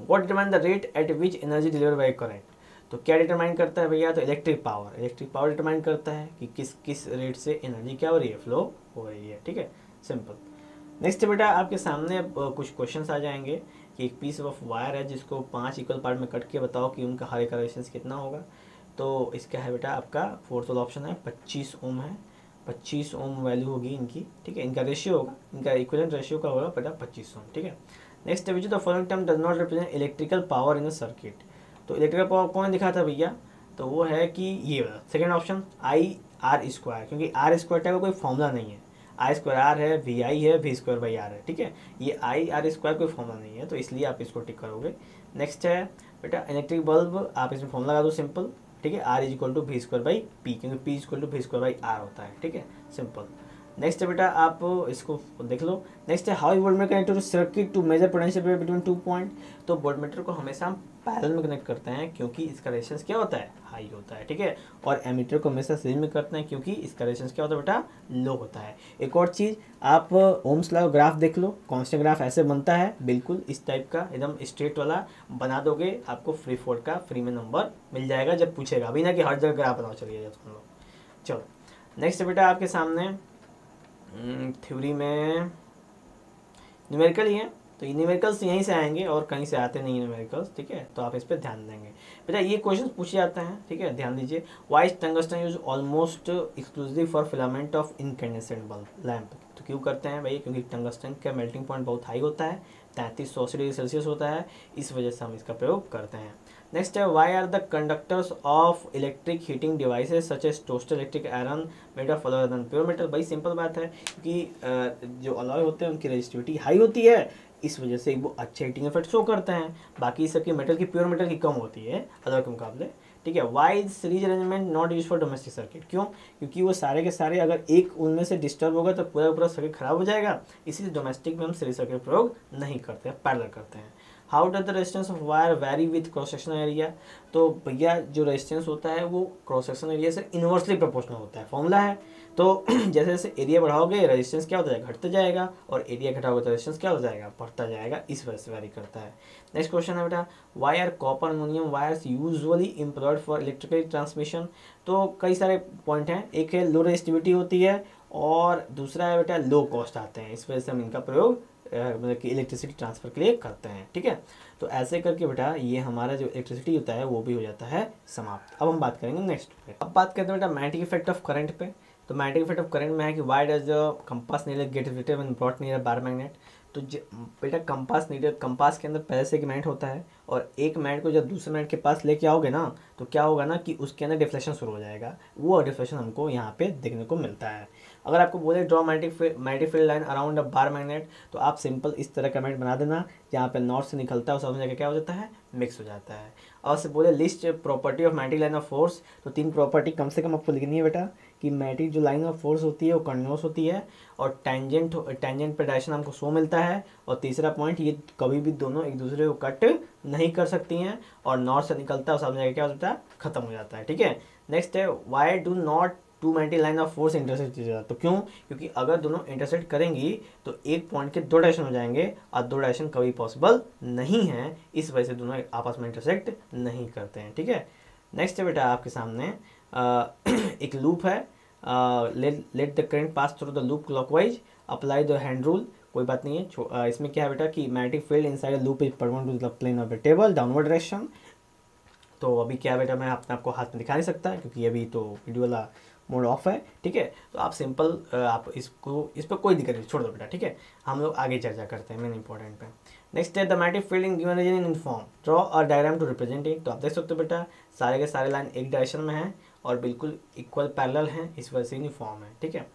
What determine the rate at which energy deliver by current तो क्या डिटरमाइन करता है भैया? तो electric power electric power determine करता है कि किस किस रेट से एनर्जी क्या हो रही है फ्लो हो रही है, ठीक है? सिंपल नेक्स्ट बेटा, आपके सामने कुछ क्वेश्चंस आ जाएँगे कि एक पीस ऑफ़ वायर है जिसको पाँच इक्वल पार्ट में कट के बताओ कि उनका हर एक कितना होगा। तो इसका है बेटा आपका फोर्थ वाला ऑप्शन है, पच्चीस ओम है। पच्चीस ओम वैल्यू होगी इनकी, ठीक है? इनका रेशियो होगा, इनका इक्वलेंट रेशियो का होगा बेटा? पच्चीस ओम ठीक है? Next which the following term does not represent electrical power in a circuit तो इलेक्ट्रिकल पावर कौन दिखा था भैया? तो वो है कि ये वाला second option I R square क्योंकि आर स्क्वायर का कोई फॉर्मूला नहीं है। आई स्क्वायर आर है वी आई है वी स्क्वायर बाई आर है, ठीक है? ये आई आर स्क्वायर कोई फॉर्मूला नहीं है तो इसलिए आप इसको टिक करोगे। नेक्स्ट है, बेटा इलेक्ट्रिक बल्ब आप इसमें फॉर्मूला लगा दो सिंपल ठीक है? R is equal to V square by P क्योंकि P is equal to V square by R होता है, ठीक है? सिंपल नेक्स्ट है बेटा, आप इसको देख लो। नेक्स्ट है how voltmeter connect to circuit to measure potential between two point तो वोल्ट मीटर को हमेशा हम पैरेलल में कनेक्ट करते हैं, क्योंकि इसका रेजिस्टेंस क्या होता है? हाई होता है, ठीक है? और एमीटर को हमेशा सीरीज़ में करते हैं, क्योंकि इसका रेजिस्टेंस क्या होता है बेटा? लो होता है। एक और चीज़, आप ओम्स ला ग्राफ देख लो। कॉन्स्टेंट ग्राफ ऐसे बनता है, बिल्कुल इस टाइप का, एकदम स्ट्रेट वाला बना दोगे, आपको फ्री फोर्ड का फ्री में नंबर मिल जाएगा, जब पूछेगा। अभी ना कि हर जगह ग्राफ बनाओ, चलिए तुम लोग चलो। नेक्स्ट बेटा, आपके सामने थ्योरी हम्म, में न्यूमेरिकल ही है। तो ये न्यूमेरिकल्स यहीं से आएँगे और कहीं से आते नहीं न्यूमेरिकल्स ठीक है? तो आप इस पर ध्यान देंगे। बेटा ये क्वेश्चन पूछे जाते हैं ठीक है? ध्यान दीजिए। Why is tungsten use almost exclusive for filament of incandescent bulb lamp तो क्यों करते हैं भाई? क्योंकि टंगस्टन का मेल्टिंग पॉइंट बहुत हाई होता है तैंतीस सौ डिग्री सेल्सियस होता है इस वजह से हम इसका प्रयोग करते हैं। नेक्स्ट है why are the conductors of electric heating devices such as toaster electric iron of alloy than pure metal भाई सिंपल बात है क्योंकि जो अलॉय होते हैं, उनकी रजिस्टिविटी हाई होती है। इस वजह से वो अच्छे हीटिंग इफ़ेक्ट शो करते हैं। बाकी सबकी मेटल की प्योर मेटल की कम होती है अलॉय के मुकाबले। ठीक है why is series arrangement not use for domestic circuit क्यों? क्योंकि वो सारे के सारे अगर एक उनमें से डिस्टर्ब होगा तो पूरा पूरा सर्किट खराब हो जाएगा। इसीलिए डोमेस्टिक में हम सीरीज़ सर्किट प्रयोग नहीं करते हैं पैरल करते हैं। How does the resistance of wire vary with cross section area तो भैया, जो रेजिस्टेंस होता है, वो क्रॉस सेक्शन एरिया से इन्वर्सली प्रोपोर्शनल होता है। फॉर्मूला है। तो जैसे जैसे एरिया बढ़ाओगे रेजिस्टेंस क्या होता जाएगा? घटता जाएगा और एरिया घटाओगे तो रेजिस्टेंस क्या हो जाएगा? बढ़ता जाएगा। इस वजह से वेरी करता है। नेक्स्ट क्वेश्चन है बेटा। Why are copper ammonium wires usually employed for electrical transmission तो कई सारे पॉइंट हैं। एक है लो रेजिस्टिविटी होती है और दूसरा है बेटा लो कॉस्ट आते हैं। इस वजह से हम इनका प्रयोग मतलब कि इलेक्ट्रिसिटी ट्रांसफ़र के लिए करते हैं, ठीक है? तो ऐसे करके बेटा, ये हमारा जो इलेक्ट्रिसिटी होता है, वो भी हो जाता है समाप्त। अब हम बात करेंगे नेक्स्ट पे। अब बात करते हैं बेटा मैग्नेटिक इफ़ेक्ट ऑफ़ करंट पे। तो मैग्नेटिक इफ़ेक्ट ऑफ़ करंट में है कि why does the compass needle get related when brought near bar magnet तो बेटा कंपास नीडल कंपास के अंदर पहले से एक मैग्नेट होता है और एक मैग्नेट को जब दूसरे मैग्नेट के पास लेके आओगे ना तो क्या होगा ना कि उसके अंदर डिफ्लेक्शन शुरू हो जाएगा। वो डिफ्लेक्शन हमको यहाँ पे देखने को मिलता है। अगर आपको बोले draw magnetic field line around a bar magnet तो आप सिंपल इस तरह का मैग्नेट बना देना। जहाँ पे नॉर्थ से निकलता है उस जगह क्या हो जाता है? मिक्स हो जाता है। और से बोले list property of magnetic line of force तो तीन प्रॉपर्टी कम से कम आपको लिखनी है बेटा, कि मैग्नेटिक जो लाइन ऑफ़ फोर्स होती है, वो कंटिन्यूस होती है, और टेंजेंट टेंजेंट पे डायरेक्शन हमको सो मिलता है, और तीसरा पॉइंट ये कभी भी दोनों एक दूसरे को कट नहीं कर सकती हैं, और नॉर्थ से निकलता है उस जगह क्या हो जाता है? खत्म हो जाता है, ठीक है? नेक्स्ट है why do not two magnetic line of force intersect intersect तो क्यों? क्योंकि अगर दोनों इंटरसेक्ट करेंगी तो एक पॉइंट के दो डायरेक्शन हो जाएँगे और दो डायरेक्शन कभी पॉसिबल नहीं है। इस वजह से दोनों आपस में इंटरसेक्ट नहीं करते हैं। ठीक है? नेक्स्ट बेटा आपके सामने। आ, एक लूप है। Let the current pass through the loop clockwise apply the hand rule कोई बात नहीं है। इसमें क्या है बेटा कि magnetic field inside loop is permanent to the plane of the table downward direction तो अभी क्या बेटा मैं अपने आपको हाथ में दिखा नहीं सकता क्योंकि अभी तो वीडियो वाला मोड ऑफ़ है, ठीक है? तो आप सिंपल आप इसको, इस पर कोई दिक्कत नहीं, छोड़ दो बेटा, ठीक है? हम लोग आगे चर्चा करते हैं मेन इंपॉर्टेंट पे। Next is the magnetic field in given region uniform draw और डायग्राम टू रिप्रेजेंट इट तो आप देख सकते हो बेटा, सारे के सारे लाइन एक डायरेक्शन में है और बिल्कुल इक्वल पैरेलल हैं, इस वजह से यूनिफॉर्म है, ठीक है?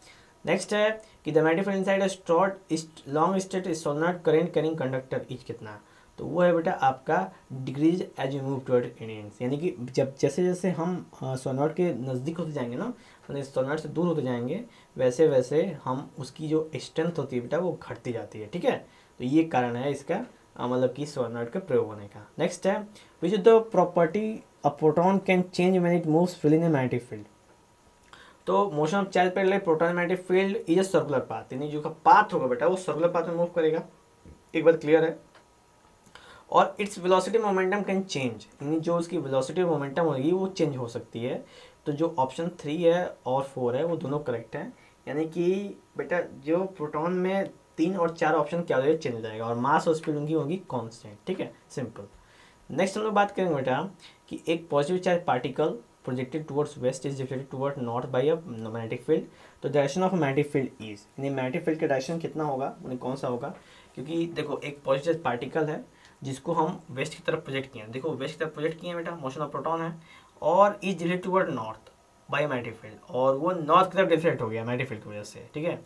नेक्स्ट है कि the magnetic field inside a straight long straight is solenoid current carrying conductor each कितना? तो वो है बेटा आपका degrees as you move toward Indians यानी कि जब जैसे जैसे हम सोनॉट के नज़दीक होते जाएँगे ना मतलब सोनॉट से दूर होते जाएँगे, वैसे वैसे हम उसकी जो स्ट्रेंथ होती है बेटा वो घटती जाती है, ठीक है? तो ये कारण है इसका मतलब कि सोनॉट का प्रयोग होने का। नेक्स्ट है which the property a proton can change when it moves freely in a magnetic field तो मोशन ऑफ़ चार्ज पर proton magnetic field is a circular path यानी जो का पाथ होगा बेटा, वो सर्कुलर पाथ में मूव करेगा। एक बात क्लियर है? और its velocity momentum can change यानी जो उसकी वेलोसिटी मोमेंटम होगी वो चेंज हो सकती है। तो जो ऑप्शन थ्री है और फोर है, वो दोनों करेक्ट हैं। यानी कि बेटा, जो प्रोटॉन में तीन और चार ऑप्शन क्या हो चेंज हो जाएगा। और मास और स्पीड उनकी होगी कॉन्स्टेंट ठीक है? सिंपल नेक्स्ट हम लोग बात करेंगे बेटा, कि एक positive charge particle projected towards west is deflected toward north by a magnetic field तो direction of magnetic field is यानी मैग्नेटिक फ़ील्ड का डायरेक्शन कितना होगा उन्हें कौन सा होगा? क्योंकि देखो, एक पॉजिटिव पार्टिकल है, जिसको हम वेस्ट की तरफ़ प्रोजेक्ट किए हैं। देखो वेस्ट की तरफ़ प्रोजेक्ट किए हैं बेटा मोशन ऑफ़ प्रोटॉन है। और is direct toward north by magnetic field और वो नॉर्थ की तरफ़ डिफ्लेक्ट हो गया मैटिक फ़ील्ड की वजह से, ठीक है?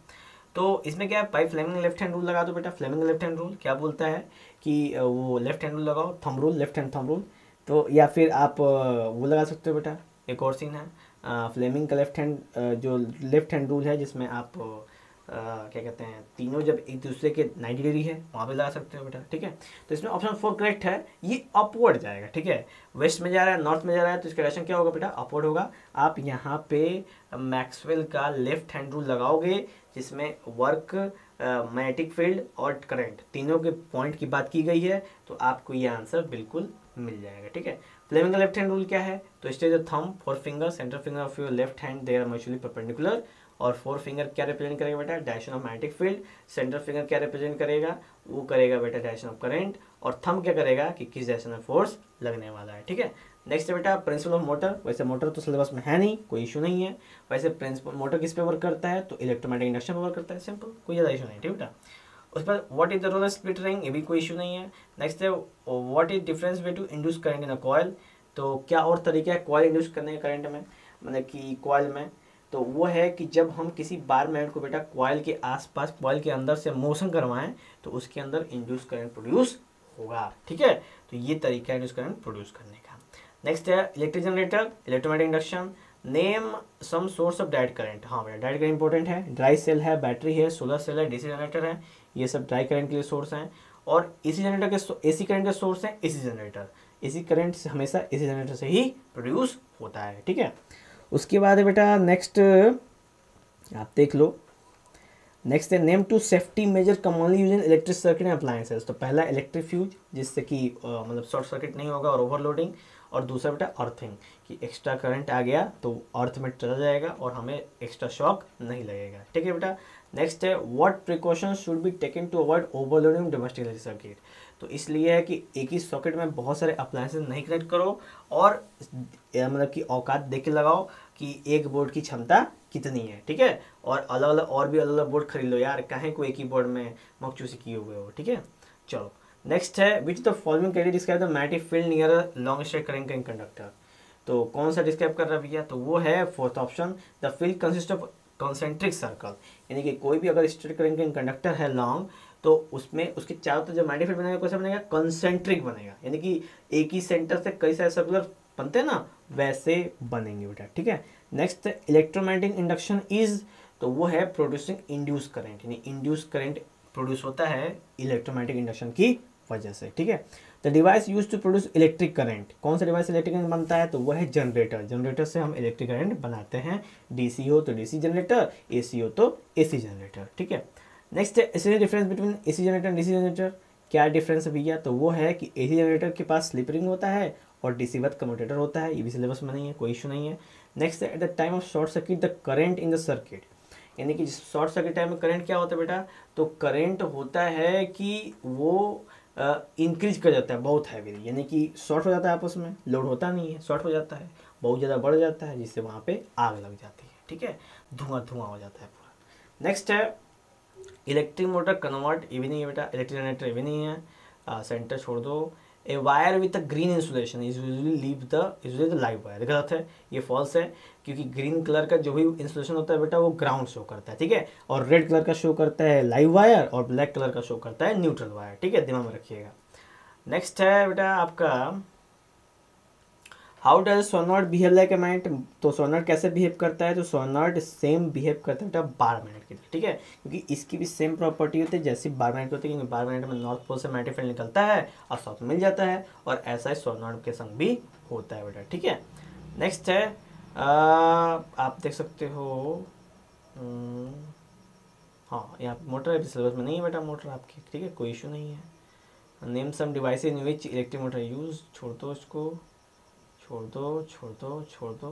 तो इसमें क्या है by Fleming left hand rule लगा दो बेटा, फ्लेमिंग लेफ़्ट हैंड रूल क्या बोलता है कि वो लेफ़्ट हैंड रूल लगाओ, thumb rule, left hand thumb rule तो या फिर आप वो लगा सकते हो बेटा, एक और सीन है फ्लेमिंग का लेफ़्ट हैंड जो लेफ़्ट हैंड रूल है जिसमें आप क्या कहते हैं, तीनों जब एक दूसरे के 90 डिग्री है, वहाँ पे लगा सकते हो बेटा, ठीक है? तो इसमें ऑप्शन फोर करेक्ट है, ये अपवर्ड जाएगा, ठीक है? वेस्ट में जा रहा है नॉर्थ में जा रहा है तो इसका डायरेक्शन क्या होगा बेटा? अपवर्ड होगा। आप यहाँ पे मैक्सवेल का लेफ़्ट हैंड रूल लगाओगे, जिसमें वर्क मैग्नेटिक फ़ील्ड और करंट तीनों के पॉइंट की बात की गई है तो आपको ये आंसर बिल्कुल मिल जाएगा, ठीक है? फ्लेमिंग का लेफ़्ट हैंड रूल क्या है? तो stage thumb forefinger centre finger of your left hand there are mutually perpendicular और फोर फिंगर क्या रिप्रेजेंट करेगा बेटा? Direction of magnetic field centre finger क्या रिप्रेजेंट करेगा? वो करेगा बेटा डायरेक्शन ऑफ़ करंट और थम क्या करेगा कि किस डायरेक्शन में फोर्स लगने वाला है, ठीक है? नेक्स्ट है बेटा प्रिंसिपल ऑफ़ मोटर वैसे मोटर तो सिलेबस में है नहीं, कोई इशू नहीं है। वैसे प्रिंसिपल मोटर किस पे वर्क करता है? तो इलेक्ट्रोमैटिक इंडक्शन पर वर्क करता है सिंपल कोई ज़्यादा इशू नहीं, ठीक बेटा? उस पर what is the role split ring ये भी कोई इशू नहीं है। नेक्स्ट है what is difference way to induce current in a coil तो क्या और तरीका है कॉयल इंड्यूस करने के करंट में? मतलब कि कॉयल में तो वो है कि जब हम किसी बार मैग्नेट को बेटा कॉयल के आसपास कॉयल के अंदर से मोशन करवाएँ तो उसके अंदर इंड्यूस करंट प्रोड्यूस होगा। ठीक है? तो ये तरीका है इंड्यूस करंट प्रोड्यूस करने का। नेक्स्ट है electric generator electromagnetic induction name some source of direct current हाँ बेटा डायरेक्ट करंट इंपॉर्टेंट है। ड्राई सेल है बैटरी है सोलर सेल है डीसी जनरेटर है, ये सब ड्राई करंट के लिए सोर्स हैं। और एसी जनरेटर के एसी करंट के सोर्स हैं एसी जनरेटर एसी करंट हमेशा एसी जनरेटर से ही प्रोड्यूस होता है। ठीक है? उसके बाद बेटा नेक्स्ट आप देख लो। नेक्स्ट है name two safety measure commonly use in electric circuit and appliances तो पहला इलेक्ट्रिक फ्यूज जिससे कि मतलब शॉर्ट सर्किट नहीं होगा और ओवरलोडिंग और दूसरा बेटा अर्थिंग कि एक्स्ट्रा करंट आ गया तो अर्थ में चला जाएगा और हमें एक्स्ट्रा शॉक नहीं लगेगा। ठीक है बेटा? नेक्स्ट है what precaution should be taken to avoid overloading domestic circuit तो इसलिए है कि एक ही सॉकेट में बहुत सारे अप्लायंसेस नहीं कनेक्ट करो और मतलब कि औकात देख के लगाओ कि एक बोर्ड की क्षमता कितनी है, ठीक है? और अलग अलग और भी अलग अलग बोर्ड खरीद लो यार, कहें को एक ही बोर्ड में मकचूसी किए हुए हो, ठीक है? चलो नेक्स्ट है which the following criteria describe the magnetic field near long straight current conductor तो कौन सा डिस्क्राइब कर रहा भैया? तो वो है fourth option the field consist of concentric circle यानी कि कोई भी अगर स्ट्रेट करेंट कंडक्टर है लॉन्ग तो उसमें उसके चारों तरफ़ जो फ़ील्ड बनेगा, कैसा बनेगा? कंसेंट्रिक बनेगा। यानी कि एक ही सेंटर से कई सारे सर्कुलर बनते हैं ना, वैसे बनेंगे बेटा, ठीक है? नेक्स्ट इलेक्ट्रोमैग्नेटिक इंडक्शन इज़ तो वो है प्रोड्यूसिंग इंड्यूस करेंट यानी इंड्यूस करेंट प्रोड्यूस होता है इलेक्ट्रोमैग्नेटिक इंडक्शन की वजह से, ठीक है? The device use to produce electric current कौन सा डिवाइस इलेक्ट्रिक करंट बनता है? तो वह है जनरेटर जनरेटर से हम इलेक्ट्रिक करंट बनाते हैं। डीसी हो तो डीसी जनरेटर एसी हो तो एसी जनरेटर ठीक है? नेक्स्ट है difference between AC generator and DC generator क्या डिफरेंस भैया तो वो है कि एसी जनरेटर के पास स्लिपरिंग होता है और डीसी वत कम्यूटेटर होता है। ये भी सिलेबस में नहीं है, कोई इशू नहीं है। Next at the time of short circuit the current in the circuit यानी कि शॉर्ट सर्किट टाइम में करंट क्या होता है बेटा? तो करंट होता है कि वो इंक्रीज कर जाता है, बहुत हैवीली यानी कि शॉर्ट हो जाता है आपस में लोड होता नहीं है शॉर्ट हो जाता है, बहुत ज़्यादा बढ़ जाता है, जिससे वहाँ पे आग लग जाती है। ठीक है? धुआँ धुआँ हो जाता है पूरा। नेक्स्ट है इलेक्ट्रिक मोटर कन्वर्ट ये भी नहीं है बेटा, इलेक्ट्रिक जनरेटर ये भी नहीं है। सेंटर छोड़ दो। A wire with a green insulation is usually live the usually the live wire. गलत है, ये फॉल्स है, क्योंकि ग्रीन कलर का जो भी इंसुलेशन होता है बेटा, वो ग्राउंड शो करता है, ठीक है? और रेड कलर का शो करता है लाइव वायर, और ब्लैक कलर का शो करता है न्यूट्रल वायर, ठीक है? दिमाग में रखिएगा। नेक्स्ट है बेटा आपका how does solenoid behave like a mat तो सोनॉट कैसे बिहेव करता है? तो सोनॉट सेम बिहेव करता है बेटा बार मैनेट के लिए ठीक है? क्योंकि इसकी भी सेम प्रॉपर्टी होती है जैसी बार मैनेट होती है क्योंकि बारह मैनेट में नॉर्थ पोल से मैटिफिल निकलता है और साउथ मिल जाता है और ऐसा ही सोनॉट के संग भी होता है बेटा ठीक है? नेक्स्ट है आप देख सकते हो हम्म, हाँ यहाँ मोटर अभी सिलेबस में नहीं है बेटा मोटर आपकी ठीक है? कोई इशू नहीं है। Name some device in which electric motor use छोड़ दो इसको छोड़ दो छोड़ दो छोड़ दो।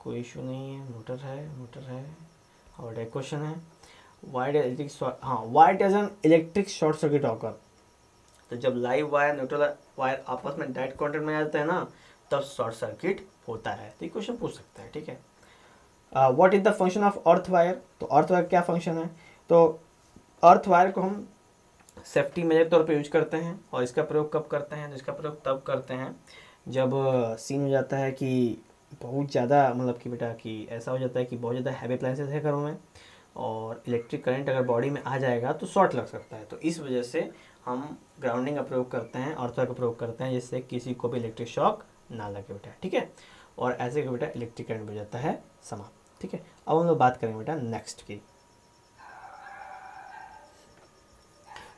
कोई इशू नहीं है। मोटर है मोटर है। और एक क्वेश्चन है वाई इलेक्ट्रिक हाँ why does an electric short circuit occur तो जब लाइव वायर न्यूट्रल वायर आपस में डायरेक्ट कॉन्टेक्ट में आ जाता है ना, तब शॉर्ट सर्किट होता है। तो ये क्वेश्चन पूछ सकता है, ठीक है? What is the function of earth wire तो अर्थ वायर क्या फ़ंक्शन है? तो अर्थ वायर को हम सेफ्टी मेजर तौर पर यूज़ करते हैं। और इसका प्रयोग कब करते हैं? तो इसका प्रयोग तब करते हैं जब सीन हो जाता है कि बहुत ज़्यादा मतलब कि बेटा कि ऐसा हो जाता है कि बहुत ज़्यादा हैवी अप्लाइंसेस है घरों में और इलेक्ट्रिक करंट अगर बॉडी में आ जाएगा तो शॉर्ट लग सकता है। तो इस वजह से हम ग्राउंडिंग का प्रयोग करते हैं ऑर्थो का प्रयोग करते हैं, जिससे किसी को भी इलेक्ट्रिक शॉक ना लगे बेटा, ठीक है? और ऐसे बेटा इलेक्ट्रिक करंट हो जाता है समाप्त, ठीक है? अब हम लोग बात करेंगे बेटा नेक्स्ट की।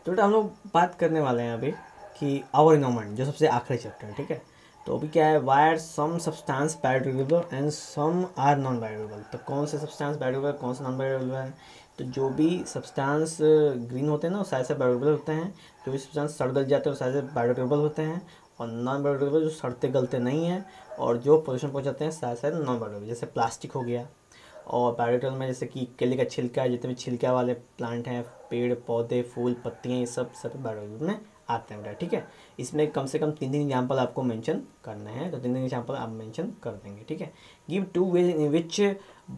तो बेटा हम लोग बात करने वाले हैं अभी कि आवर इनोमेंट जो सबसे आखिरी चैप्टर है, ठीक है? तो अभी क्या है why are some substance biodegradable and some are non biodegradable तो कौन से सब्सटेंस बायोडिग्रेडेबल कौन से नॉन बायोडिग्रेडेबल है? तो जो भी सब्सटेंस ग्रीन होते हैं ना, वो सारे से बायोडिग्रेडेबल होते हैं। जो भी सब्सटेंस सड़ गल जाते हैं, वो सारे से बायोडिग्रेडेबल होते हैं। और नॉन बायोडिग्रेडेबल जो सड़ते गलते नहीं हैं, और जो पोल्यूशन पहुँचाते हैं सारे सारे नॉन बायोडिग्रेडेबल जैसे प्लास्टिक हो गया। और बायोडिग्रेडेबल में जैसे कि केले का छिलका, जितने भी छिलका वाले प्लांट हैं, पेड़, पौधे, फूल, पत्तियाँ, ये सब सब बायोडिग्रेडेबल में आते हैं बेटा, ठीक है? इसमें कम से कम तीन तीन एग्ज़ाम्पल आपको मेंशन करने हैं तो तीन तीन एग्ज़ाम्पल आप मेंशन कर देंगे, ठीक है? Give two ways in which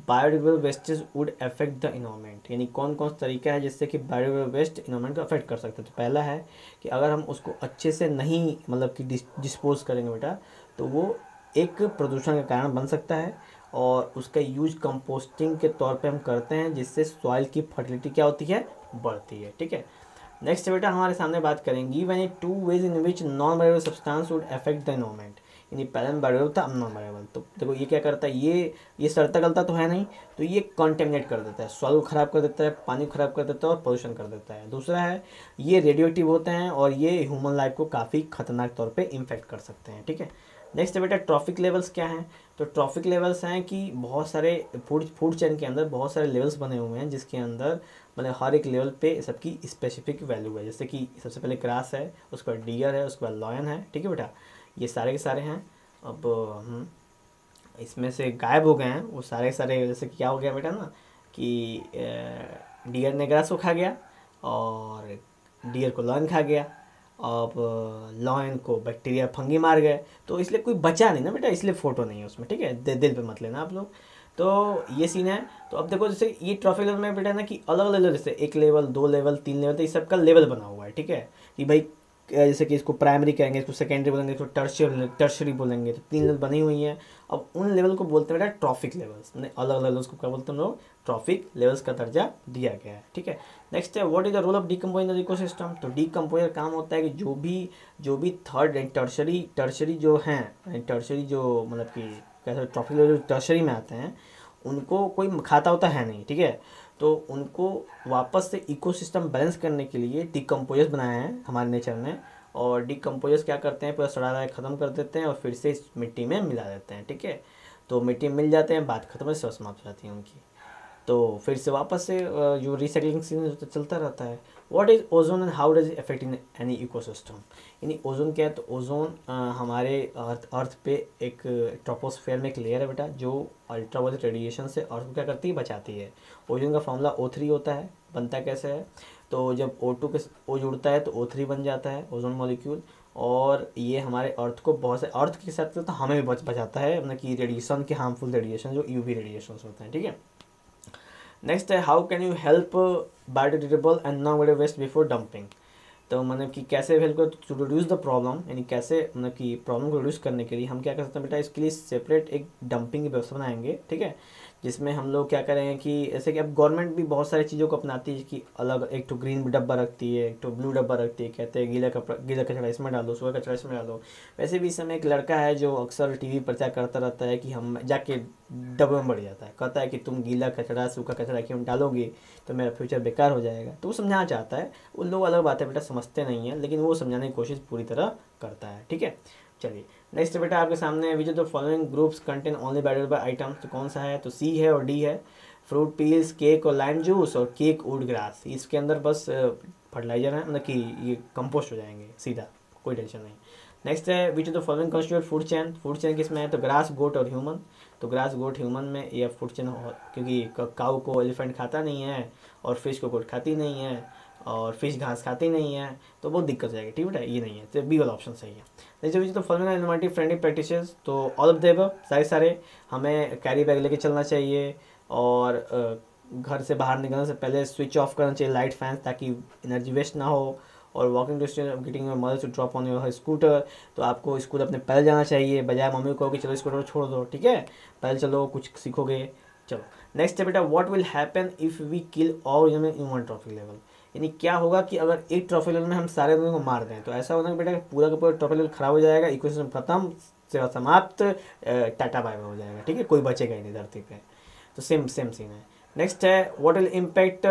biodegradable wastage would affect the environment यानी कौन कौन सा तरीका है जिससे कि बायोडिग्रेडेबल वेस्ट इन्वायरमेंट को अफेक्ट कर सकते हैं? तो पहला है कि अगर हम उसको अच्छे से नहीं मतलब कि डिस्पोज करेंगे बेटा तो वो एक प्रदूषण का कारण बन सकता है और उसका यूज़ कंपोस्टिंग के तौर पे हम करते हैं, जिससे सॉइल की फर्टिलिटी क्या होती है? बढ़ती है, ठीक है? नेक्स्ट बेटा, हमारे सामने बात करेंगी। One a two ways in which non biodegradable substance would affect the environment यानी पहले बायोडिग्रेडेबल था अब नॉन बायोडिग्रेडेबल तो देखो, ये क्या करता है? ये ये सड़ता गलता तो है नहीं तो ये कॉन्टेमिनेट कर देता है। सॉइल ख़राब कर देता है, पानी खराब कर देता है और पोल्यूशन कर देता है। दूसरा है, ये रेडियो एक्टिव होते हैं और ये ह्यूमन लाइफ को काफ़ी खतरनाक तौर पर इम्फेक्ट कर सकते हैं, ठीक है? नेक्स्ट बेटा ट्रॉफिक लेवल्स क्या हैं? तो ट्रॉफिक लेवल्स हैं कि बहुत सारे फ़ूड फ़ूड चेन के अंदर बहुत सारे लेवल्स बने हुए हैं, जिसके अंदर मतलब हर एक लेवल पे सबकी स्पेसिफिक वैल्यू है। जैसे कि सबसे पहले क्रास है, उसके बाद डियर है, उसके बाद लॉयन है, ठीक है बेटा? ये सारे के सारे हैं। अब इसमें से गायब हो गए हैं। वो सारे सारे, जैसे क्या हो गया बेटा ना, कि डियर ने ग्रास को खा गया और डियर को लॉयन खा गया। अब लॉयन को बैक्टीरिया फंगी मार गए। तो इसलिए कोई बचा नहीं ना बेटा, इसलिए फ़ोटो नहीं है उसमें, ठीक है? दिल पे मत लेना आप लोग। तो ये सीन है। तो अब देखो जैसे ये ट्रॉफी लेवल में बेटा ना कि अलग अलग जैसे एक लेवल दो लेवल तीन लेवल तो ये सबका लेवल बना हुआ है, ठीक है? कि भाई जैसे कि इसको प्राइमरी कहेंगे, इसको सेकेंडरी बोलेंगे, इसको टर्शियरी टर्शरी बोलेंगे तो तीन लेवल बनी हुई हैं। अब उन लेवल को बोलते हैं बेटा ट्रॉफिक लेवल्स मैंने अलग अलग लेवल्स को क्या बोलते हैं लोग? ट्रॉफिक लेवल्स का दर्जा दिया गया है, ठीक है? नेक्स्ट है what is the role of decomposing ecosystem तो डीकम्पोजर काम होता है कि जो भी जो भी थर्ड एंड टर्शरी टर्शरी जो हैं टर्शरी जो मतलब कि कैसे लेवल टर्शरी में आते हैं, उनको कोई खाता होता है नहीं, ठीक है? तो उनको वापस से इकोसिस्टम बैलेंस करने के लिए डिकम्पोजर्स बनाए हैं हमारे नेचर ने और डिकम्पोजर्स क्या करते हैं? पूरा सड़ा रहा ख़त्म कर देते हैं और फिर से इस मिट्टी में मिला देते हैं, ठीक है? तो मिट्टी में मिल जाते हैं बात खत्म से समाप्त हो जाती है उनकी। तो फिर से वापस से जो रिसाइकलिंग सीज़न तो चलता रहता है। What is ozone and how does effect in any ecosystem यानी ओजोन क्या है? तो ओजोन हमारे अर्थ अर्थ पे एक ट्रोपोस्फेयर में एक लेयर है बेटा, जो अल्ट्रावायलेट रेडिएशन से अर्थ को क्या करती है? बचाती है। ओजोन का फॉर्मूला ओ थ्री होता है। बनता कैसे है? तो जब ओ टू के ओ जुड़ता है तो ओ थ्री बन जाता है ओजोन मॉलिक्यूल और ये हमारे अर्थ को बहुत से अर्थ के साथ तो हमें बच, बचाता है मतलब कि रेडिएशन के हार्मफुल रेडिएशन जो यूवी रेडिएशन होते हैं, ठीक है? नेक्स्ट है how can you help biodegradable and non biodegradable waste before dumping तो मतलब कि कैसे हेल्प कर टू रिड्यूस द प्रॉब्लम यानी कैसे मतलब कि प्रॉब्लम को रिड्यूस करने के लिए हम क्या कर सकते हैं बेटा? इसके लिए सेपरेट एक डंपिंग की व्यवस्था बनाएँगे, ठीक है? जिसमें हम लोग क्या करें कि ऐसे कि अब गवर्नमेंट भी बहुत सारी चीज़ों को अपनाती है कि अलग, एक तो ग्रीन डब्बा रखती है, एक तो ब्लू डब्बा रखती है, कहते हैं गीला कपड़ा, गीला कचरा इसमें डालो सुबह कचरा इसमें डालो। वैसे भी इस समय एक लड़का है जो अक्सर टीवी प्रचार करता रहता है कि हम जाके डब्बे में बढ़ जाता है। कहता है कि तुम गीला कचरा, सूखा कचरा क्यों डालोगे? तो मेरा फ्यूचर बेकार हो जाएगा। तो वो समझाना चाहता है। उन लोग अलग बातें बेटा समझते नहीं हैं, लेकिन वो समझाने की कोशिश पूरी तरह करता है। ठीक है? चलिए। नेक्स्ट बेटा, आपके सामने which the following groups contain only biodegradable items तो कौन सा है? तो सी है और डी है। फ्रूट पील्स केक और लाइम जूस और केक वुड ग्रास इसके अंदर बस फर्टिलाइज़र है मतलब कि ये कंपोस्ट हो जाएँगे, सीधा। कोई टेंशन नहीं। नेक्स्ट है which the following constitute food chain food chain किसमें है? तो ग्रास गोट और ह्यूमन तो ग्रास गोट ह्यूमन में ये फ़ूड चैन क्योंकि काऊ को एलिफेंट खाता नहीं है और फ़िश को गोट खाती नहीं है। और फ़िश घास खाती नहीं है तो बहुत दिक्कत जाएगी, ठीक है ये नहीं है तो बी वाला ऑप्शन सही है। नेक्स्ट विच तो फॉलोइंग एनवाइटी फ्रेंडली प्रैक्टिस तो ऑल ऑफ़ देव सारे सारे हमें कैरी बैग लेके चलना चाहिए और घर से बाहर निकलने से पहले स्विच ऑफ़ करना चाहिए लाइट फैंस ताकि एनर्जी वेस्ट ना हो और walking distance getting mother to drop on your scooter तो आपको स्कूल अपने पैदल जाना चाहिए, बजाय मम्मी को कि चलो स्कूटर छोड़ दो, ठीक है? पैदल चलो, कुछ सीखोगे, चलो। नेक्स्ट बेटा what will happen if we kill all in one trophy level यानी क्या होगा कि अगर एक ट्रॉफी लेवल में हम सारे दोनों को मार दें तो ऐसा होगा कि बेटा पूरा का पूरा ट्रॉफी लेवल खराब हो जाएगा इक्वेशन खत्म सेवा समाप्त टाटा बाय हो जाएगा, ठीक है? कोई बचेगा ही नहीं धरती पर तो सेम सेम सीन है। नेक्स्ट है what will impact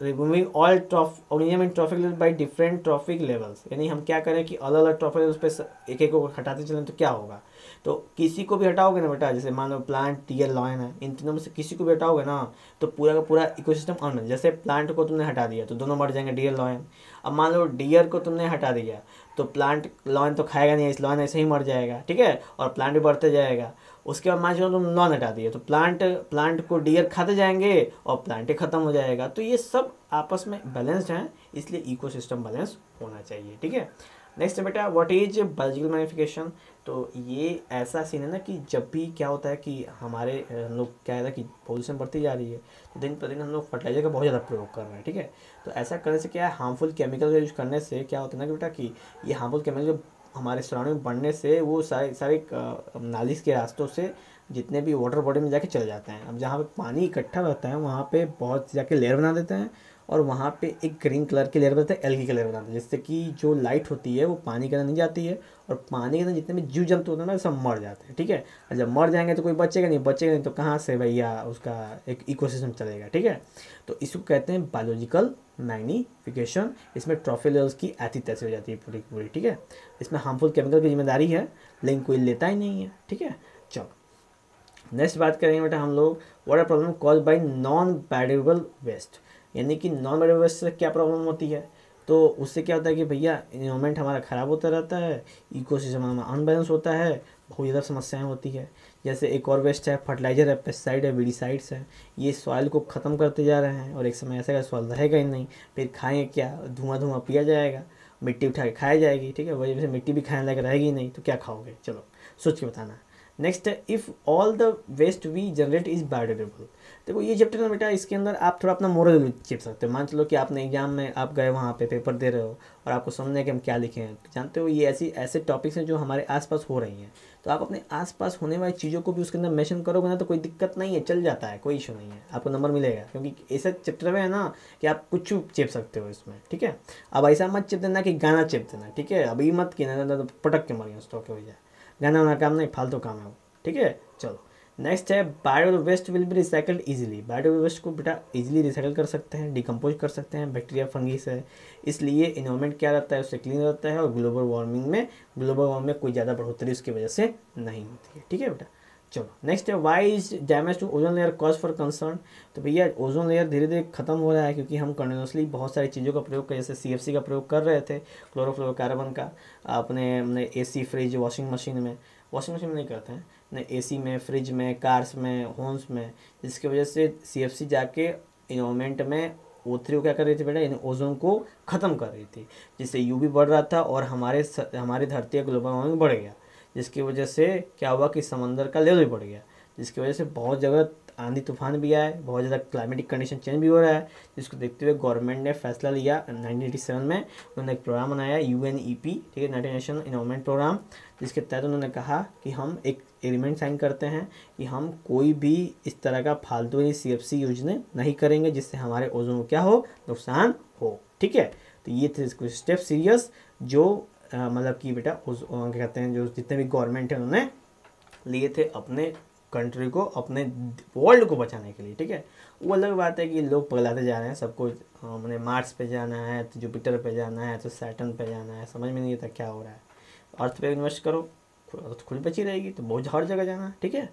removing all trophic organism trophic level by different trophic levels यानी हम क्या करें कि अलग अलग ट्रॉफिक लेवल्स पे एक एक को हटाते चलें तो क्या होगा? तो किसी को भी हटाओगे ना बेटा, जैसे मान लो प्लांट टीयर लॉयन है, इन तीनों में से किसी को भी हटाओगे ना तो पूरा का पूरा इकोसिस्टम ऑन जैसे प्लांट को तुमने हटा दिया तो दोनों मर जाएँगे डियर लॉयन अब मान लो डियर को तुमने हटा दिया तो प्लांट लॉयन तो खाएगा नहीं, इस लॉयन ऐसे ही मर जाएगा, ठीक है? और प्लांट भी बढ़ते जाएगा। उसके बाद मान चलो तुम लॉन हटा दिए तो प्लांट प्लांट को डियर खाते जाएँगे और प्लांट ही खत्म हो जाएगा। तो ये सब आपस में बैलेंस्ड हैं, इसलिए इकोसिस्टम बैलेंस होना चाहिए, ठीक है? नेक्स्ट बेटा व्हाट इज़ बायोलॉजिकल मैनिफिकेशन तो ये ऐसा सीन है ना कि जब भी क्या होता है कि हमारे हम लोग क्या है कि पोल्यूशन बढ़ती जा रही है तो दिन प्रतिदिन हम लोग फर्टिलाइज़र का बहुत ज़्यादा प्रयोग कर रहे हैं, ठीक है? तो ऐसा करने से क्या है हार्मफुल केमिकल का यूज़ करने से क्या होता है ना कि बेटा कि ये हार्मफुल केमिकल जो हमारे सराउंडिंग बढ़ने से वो सारे सारे नालिश के रास्तों से जितने भी वाटर बॉडी में जाके चले जाते हैं। अब जहाँ पे पानी इकट्ठा रहता है, वहाँ पे बहुत जाके लेयर बना देते हैं और वहाँ पे एक ग्रीन कलर की लेयर बनाते हैं एल की लेयर बनाते हैं, जिससे कि जो लाइट होती है वो पानी के अंदर नहीं जाती है और पानी के अंदर जितने भी जीव जंतु होते हैं ना, सब मर जाते हैं, ठीक है? और जब मर जाएँगे तो कोई बचेगा नहीं बचेगा नहीं तो कहाँ से भैया उसका एक इकोसिस्टम चलेगा, ठीक है? तो इसको कहते हैं बायोलॉजिकल मैग्नीफिकेशन इसमें ट्रॉफी ट्रॉफिलर्स की ऐसी तैसी हो जाती है पूरी पूरी, ठीक है? इसमें हार्मफुल केमिकल की ज़िम्मेदारी है, लेकिन कोई लेता ही नहीं है, ठीक है? चलो नेक्स्ट बात करेंगे बेटा हम लोग water problem cause by non biodegradable waste यानी कि नॉन बायोडेबल वेस्ट से क्या प्रॉब्लम होती है? तो उससे क्या होता है कि भैया इन्वायरमेंट हमारा ख़राब होता रहता है इकोसिस्टम हमारा अनबैलेंस होता है, बहुत ज़्यादा समस्याएँ होती है। जैसे एक और वेस्ट है फर्टिलाइज़र है पेस्टिसाइड है वीडिसाइड्स है, ये सॉइल को ख़त्म करते जा रहे हैं और एक समय ऐसा सॉइल रहेगा ही नहीं, फिर खाएँगे क्या? धुआँ धुआँ पिया जाएगा, मिट्टी उठा के खाई जाएगी, ठीक है? वजह से मिट्टी भी खाने लायक रहेगी नहीं तो क्या खाओगे? चलो, सोच के बताना। नेक्स्ट है if all the waste we generate is biodegradable देखो ये चैप्टर ना बेटा, इसके अंदर आप थोड़ा अपना मोरल चिप सकते हो। मान चलो कि आपने एग्ज़ाम में आप गए, वहाँ पे पेपर दे रहे हो और आपको समझने कि हम क्या लिखे हैं। जानते हो ये ऐसी, ऐसे टॉपिक्स हैं जो हमारे आसपास हो रही हैं। तो आप अपने आसपास होने वाली चीज़ों को भी उसके अंदर मैंशन करोगे ना तो कोई दिक्कत नहीं है, चल जाता है, कोई इशू नहीं है। आपको नंबर मिलेगा, क्योंकि ऐसा चैप्टर में है ना कि आप कुछ चेप सकते हो इसमें, ठीक है? अब ऐसा मत चिप देना कि गाना चिप देना, ठीक है? अभी मत कि ना तो पटक के मर गया स्टॉक हो जाए गाना वाना काम नहीं, फालतू काम है वो, ठीक है? चलो। नेक्स्ट है bio waste will be recycled easily bio waste को बेटा इजीली रिसाइकल कर सकते हैं डिकम्पोज कर सकते हैं बैक्टीरिया फंगी से इसलिए इन्वायरमेंट क्या रहता है, उससे क्लीन रहता है और ग्लोबल वार्मिंग में ग्लोबल वार्मिंग में कोई ज़्यादा बढ़ोतरी उसकी वजह से नहीं होती है। ठीक है बेटा? चलो नेक्स्ट है why is damage to ozone layer cause for concern तो भैया ओजोन लेयर धीरे धीरे खत्म हो रहा है क्योंकि हम कंटिन्यूसली बहुत सारी चीज़ों का प्रयोग कर, जैसे सीएफसी का प्रयोग कर रहे थे क्लोरोफ्लोरोकार्बन का, अपने A C fridge washing machine में। वॉशिंग मशीन में नहीं करते हैं। न ए में फ्रिज में कार्स में होम्स में, जिसकी वजह से सी एफ़ सी जाके इन्वायरमेंट में ओ थ्री क्या कर रही थी बेटा? इन ओजोन को ख़त्म कर रही थी, जिससे यू भी बढ़ रहा था और हमारे हमारी धरती का ग्लोबल वार्मिंग बढ़ गया, जिसकी वजह से क्या हुआ कि समंदर का लेवल भी बढ़ गया, जिसकी वजह से बहुत जगह आंधी तूफ़ान भी आए बहुत ज़्यादा क्लाइमेटिक कंडीशन चेंज भी हो रहा है, जिसको देखते हुए गवर्नमेंट ने फैसला लिया 1987 में। उन्होंने एक प्रोग्राम बनाया यू एन ई पी ठीक है यूनाइटेड नेशन इन्वायरमेंट प्रोग्राम जिसके तहत उन्होंने कहा कि हम एक एग्रीमेंट साइन करते हैं कि हम कोई भी इस तरह का फालतू यानी सी एफ़ सी योजना नहीं करेंगे, जिससे हमारे ओजोन को क्या हो? नुकसान हो। ठीक है? तो ये थे कुछ स्टेप सीरियस जो मतलब कि बेटा उस कहते हैं, जो जितने भी गवर्नमेंट है उन्होंने लिए थे अपने कंट्री को, अपने वर्ल्ड को बचाने के लिए। ठीक है? वो अलग बात है कि लोग पगलाते जा रहे हैं सबको मैंने मार्स पे जाना है तो जुपिटर पे जाना है तो सैटन पे जाना है, समझ में नहीं आता क्या हो रहा है। अर्थ पे इन्वेस्ट करो। अर्थ खुद बची रहेगी तो बहुत हर जगह जाना, ठीक है?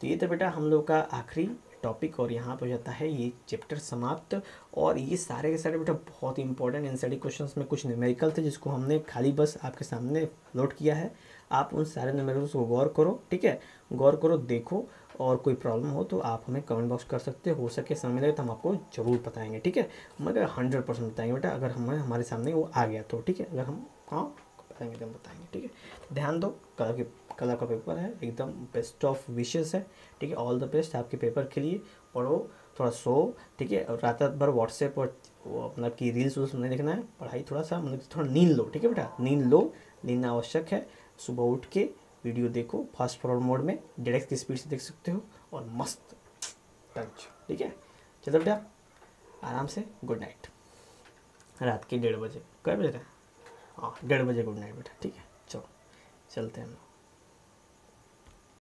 तो ये तो बेटा हम लोग का आखिरी टॉपिक और यहाँ पर हो जाता है ये चैप्टर समाप्त। और ये सारे के सारे बेटा बहुत ही इंपॉर्टेंट इन सारे क्वेश्चंस में कुछ न्यूमेरिकल थे जिसको हमने खाली बस आपके सामने लोड किया है। आप उन सारे न्यूमेरिकल्स को गौर करो, ठीक है? गौर करो, देखो, और कोई प्रॉब्लम हो तो आप हमें कमेंट बॉक्स कर सकते हो। सकते समय लगे तो हम आपको ज़रूर बताएँगे, ठीक है? मगर हंड्रेड परसेंट बताएँगे बेटा, अगर हमें हमारे सामने वो आ गया तो ठीक है? अगर हम हाँ बताएँगे तो हम बताएँगे, ठीक है? ध्यान दो। कल के कल का पेपर है, एकदम बेस्ट ऑफ़ विशेष है, ठीक है? ऑल द बेस्ट आपके पेपर के लिए, पढ़ो, थोड़ा सो, ठीक है? और रात रात भर व्हाट्सएप और मतलब कि रील्स वूल्स नहीं देखना है, पढ़ाई थोड़ा सा मतलब थोड़ा नींद लो, ठीक है बेटा? नींद लो, नींद आवश्यक है। सुबह उठ के वीडियो देखो फास्ट फॉरवर्ड मोड में डेढ़ की स्पीड से देख सकते हो, और मस्त टच ठीक है? चलो बेटा, आराम से गुड नाइट रात के डेढ़ बजे कै बजे हाँ डेढ़ बजे गुड नाइट बेटा, ठीक है? चलते हैं।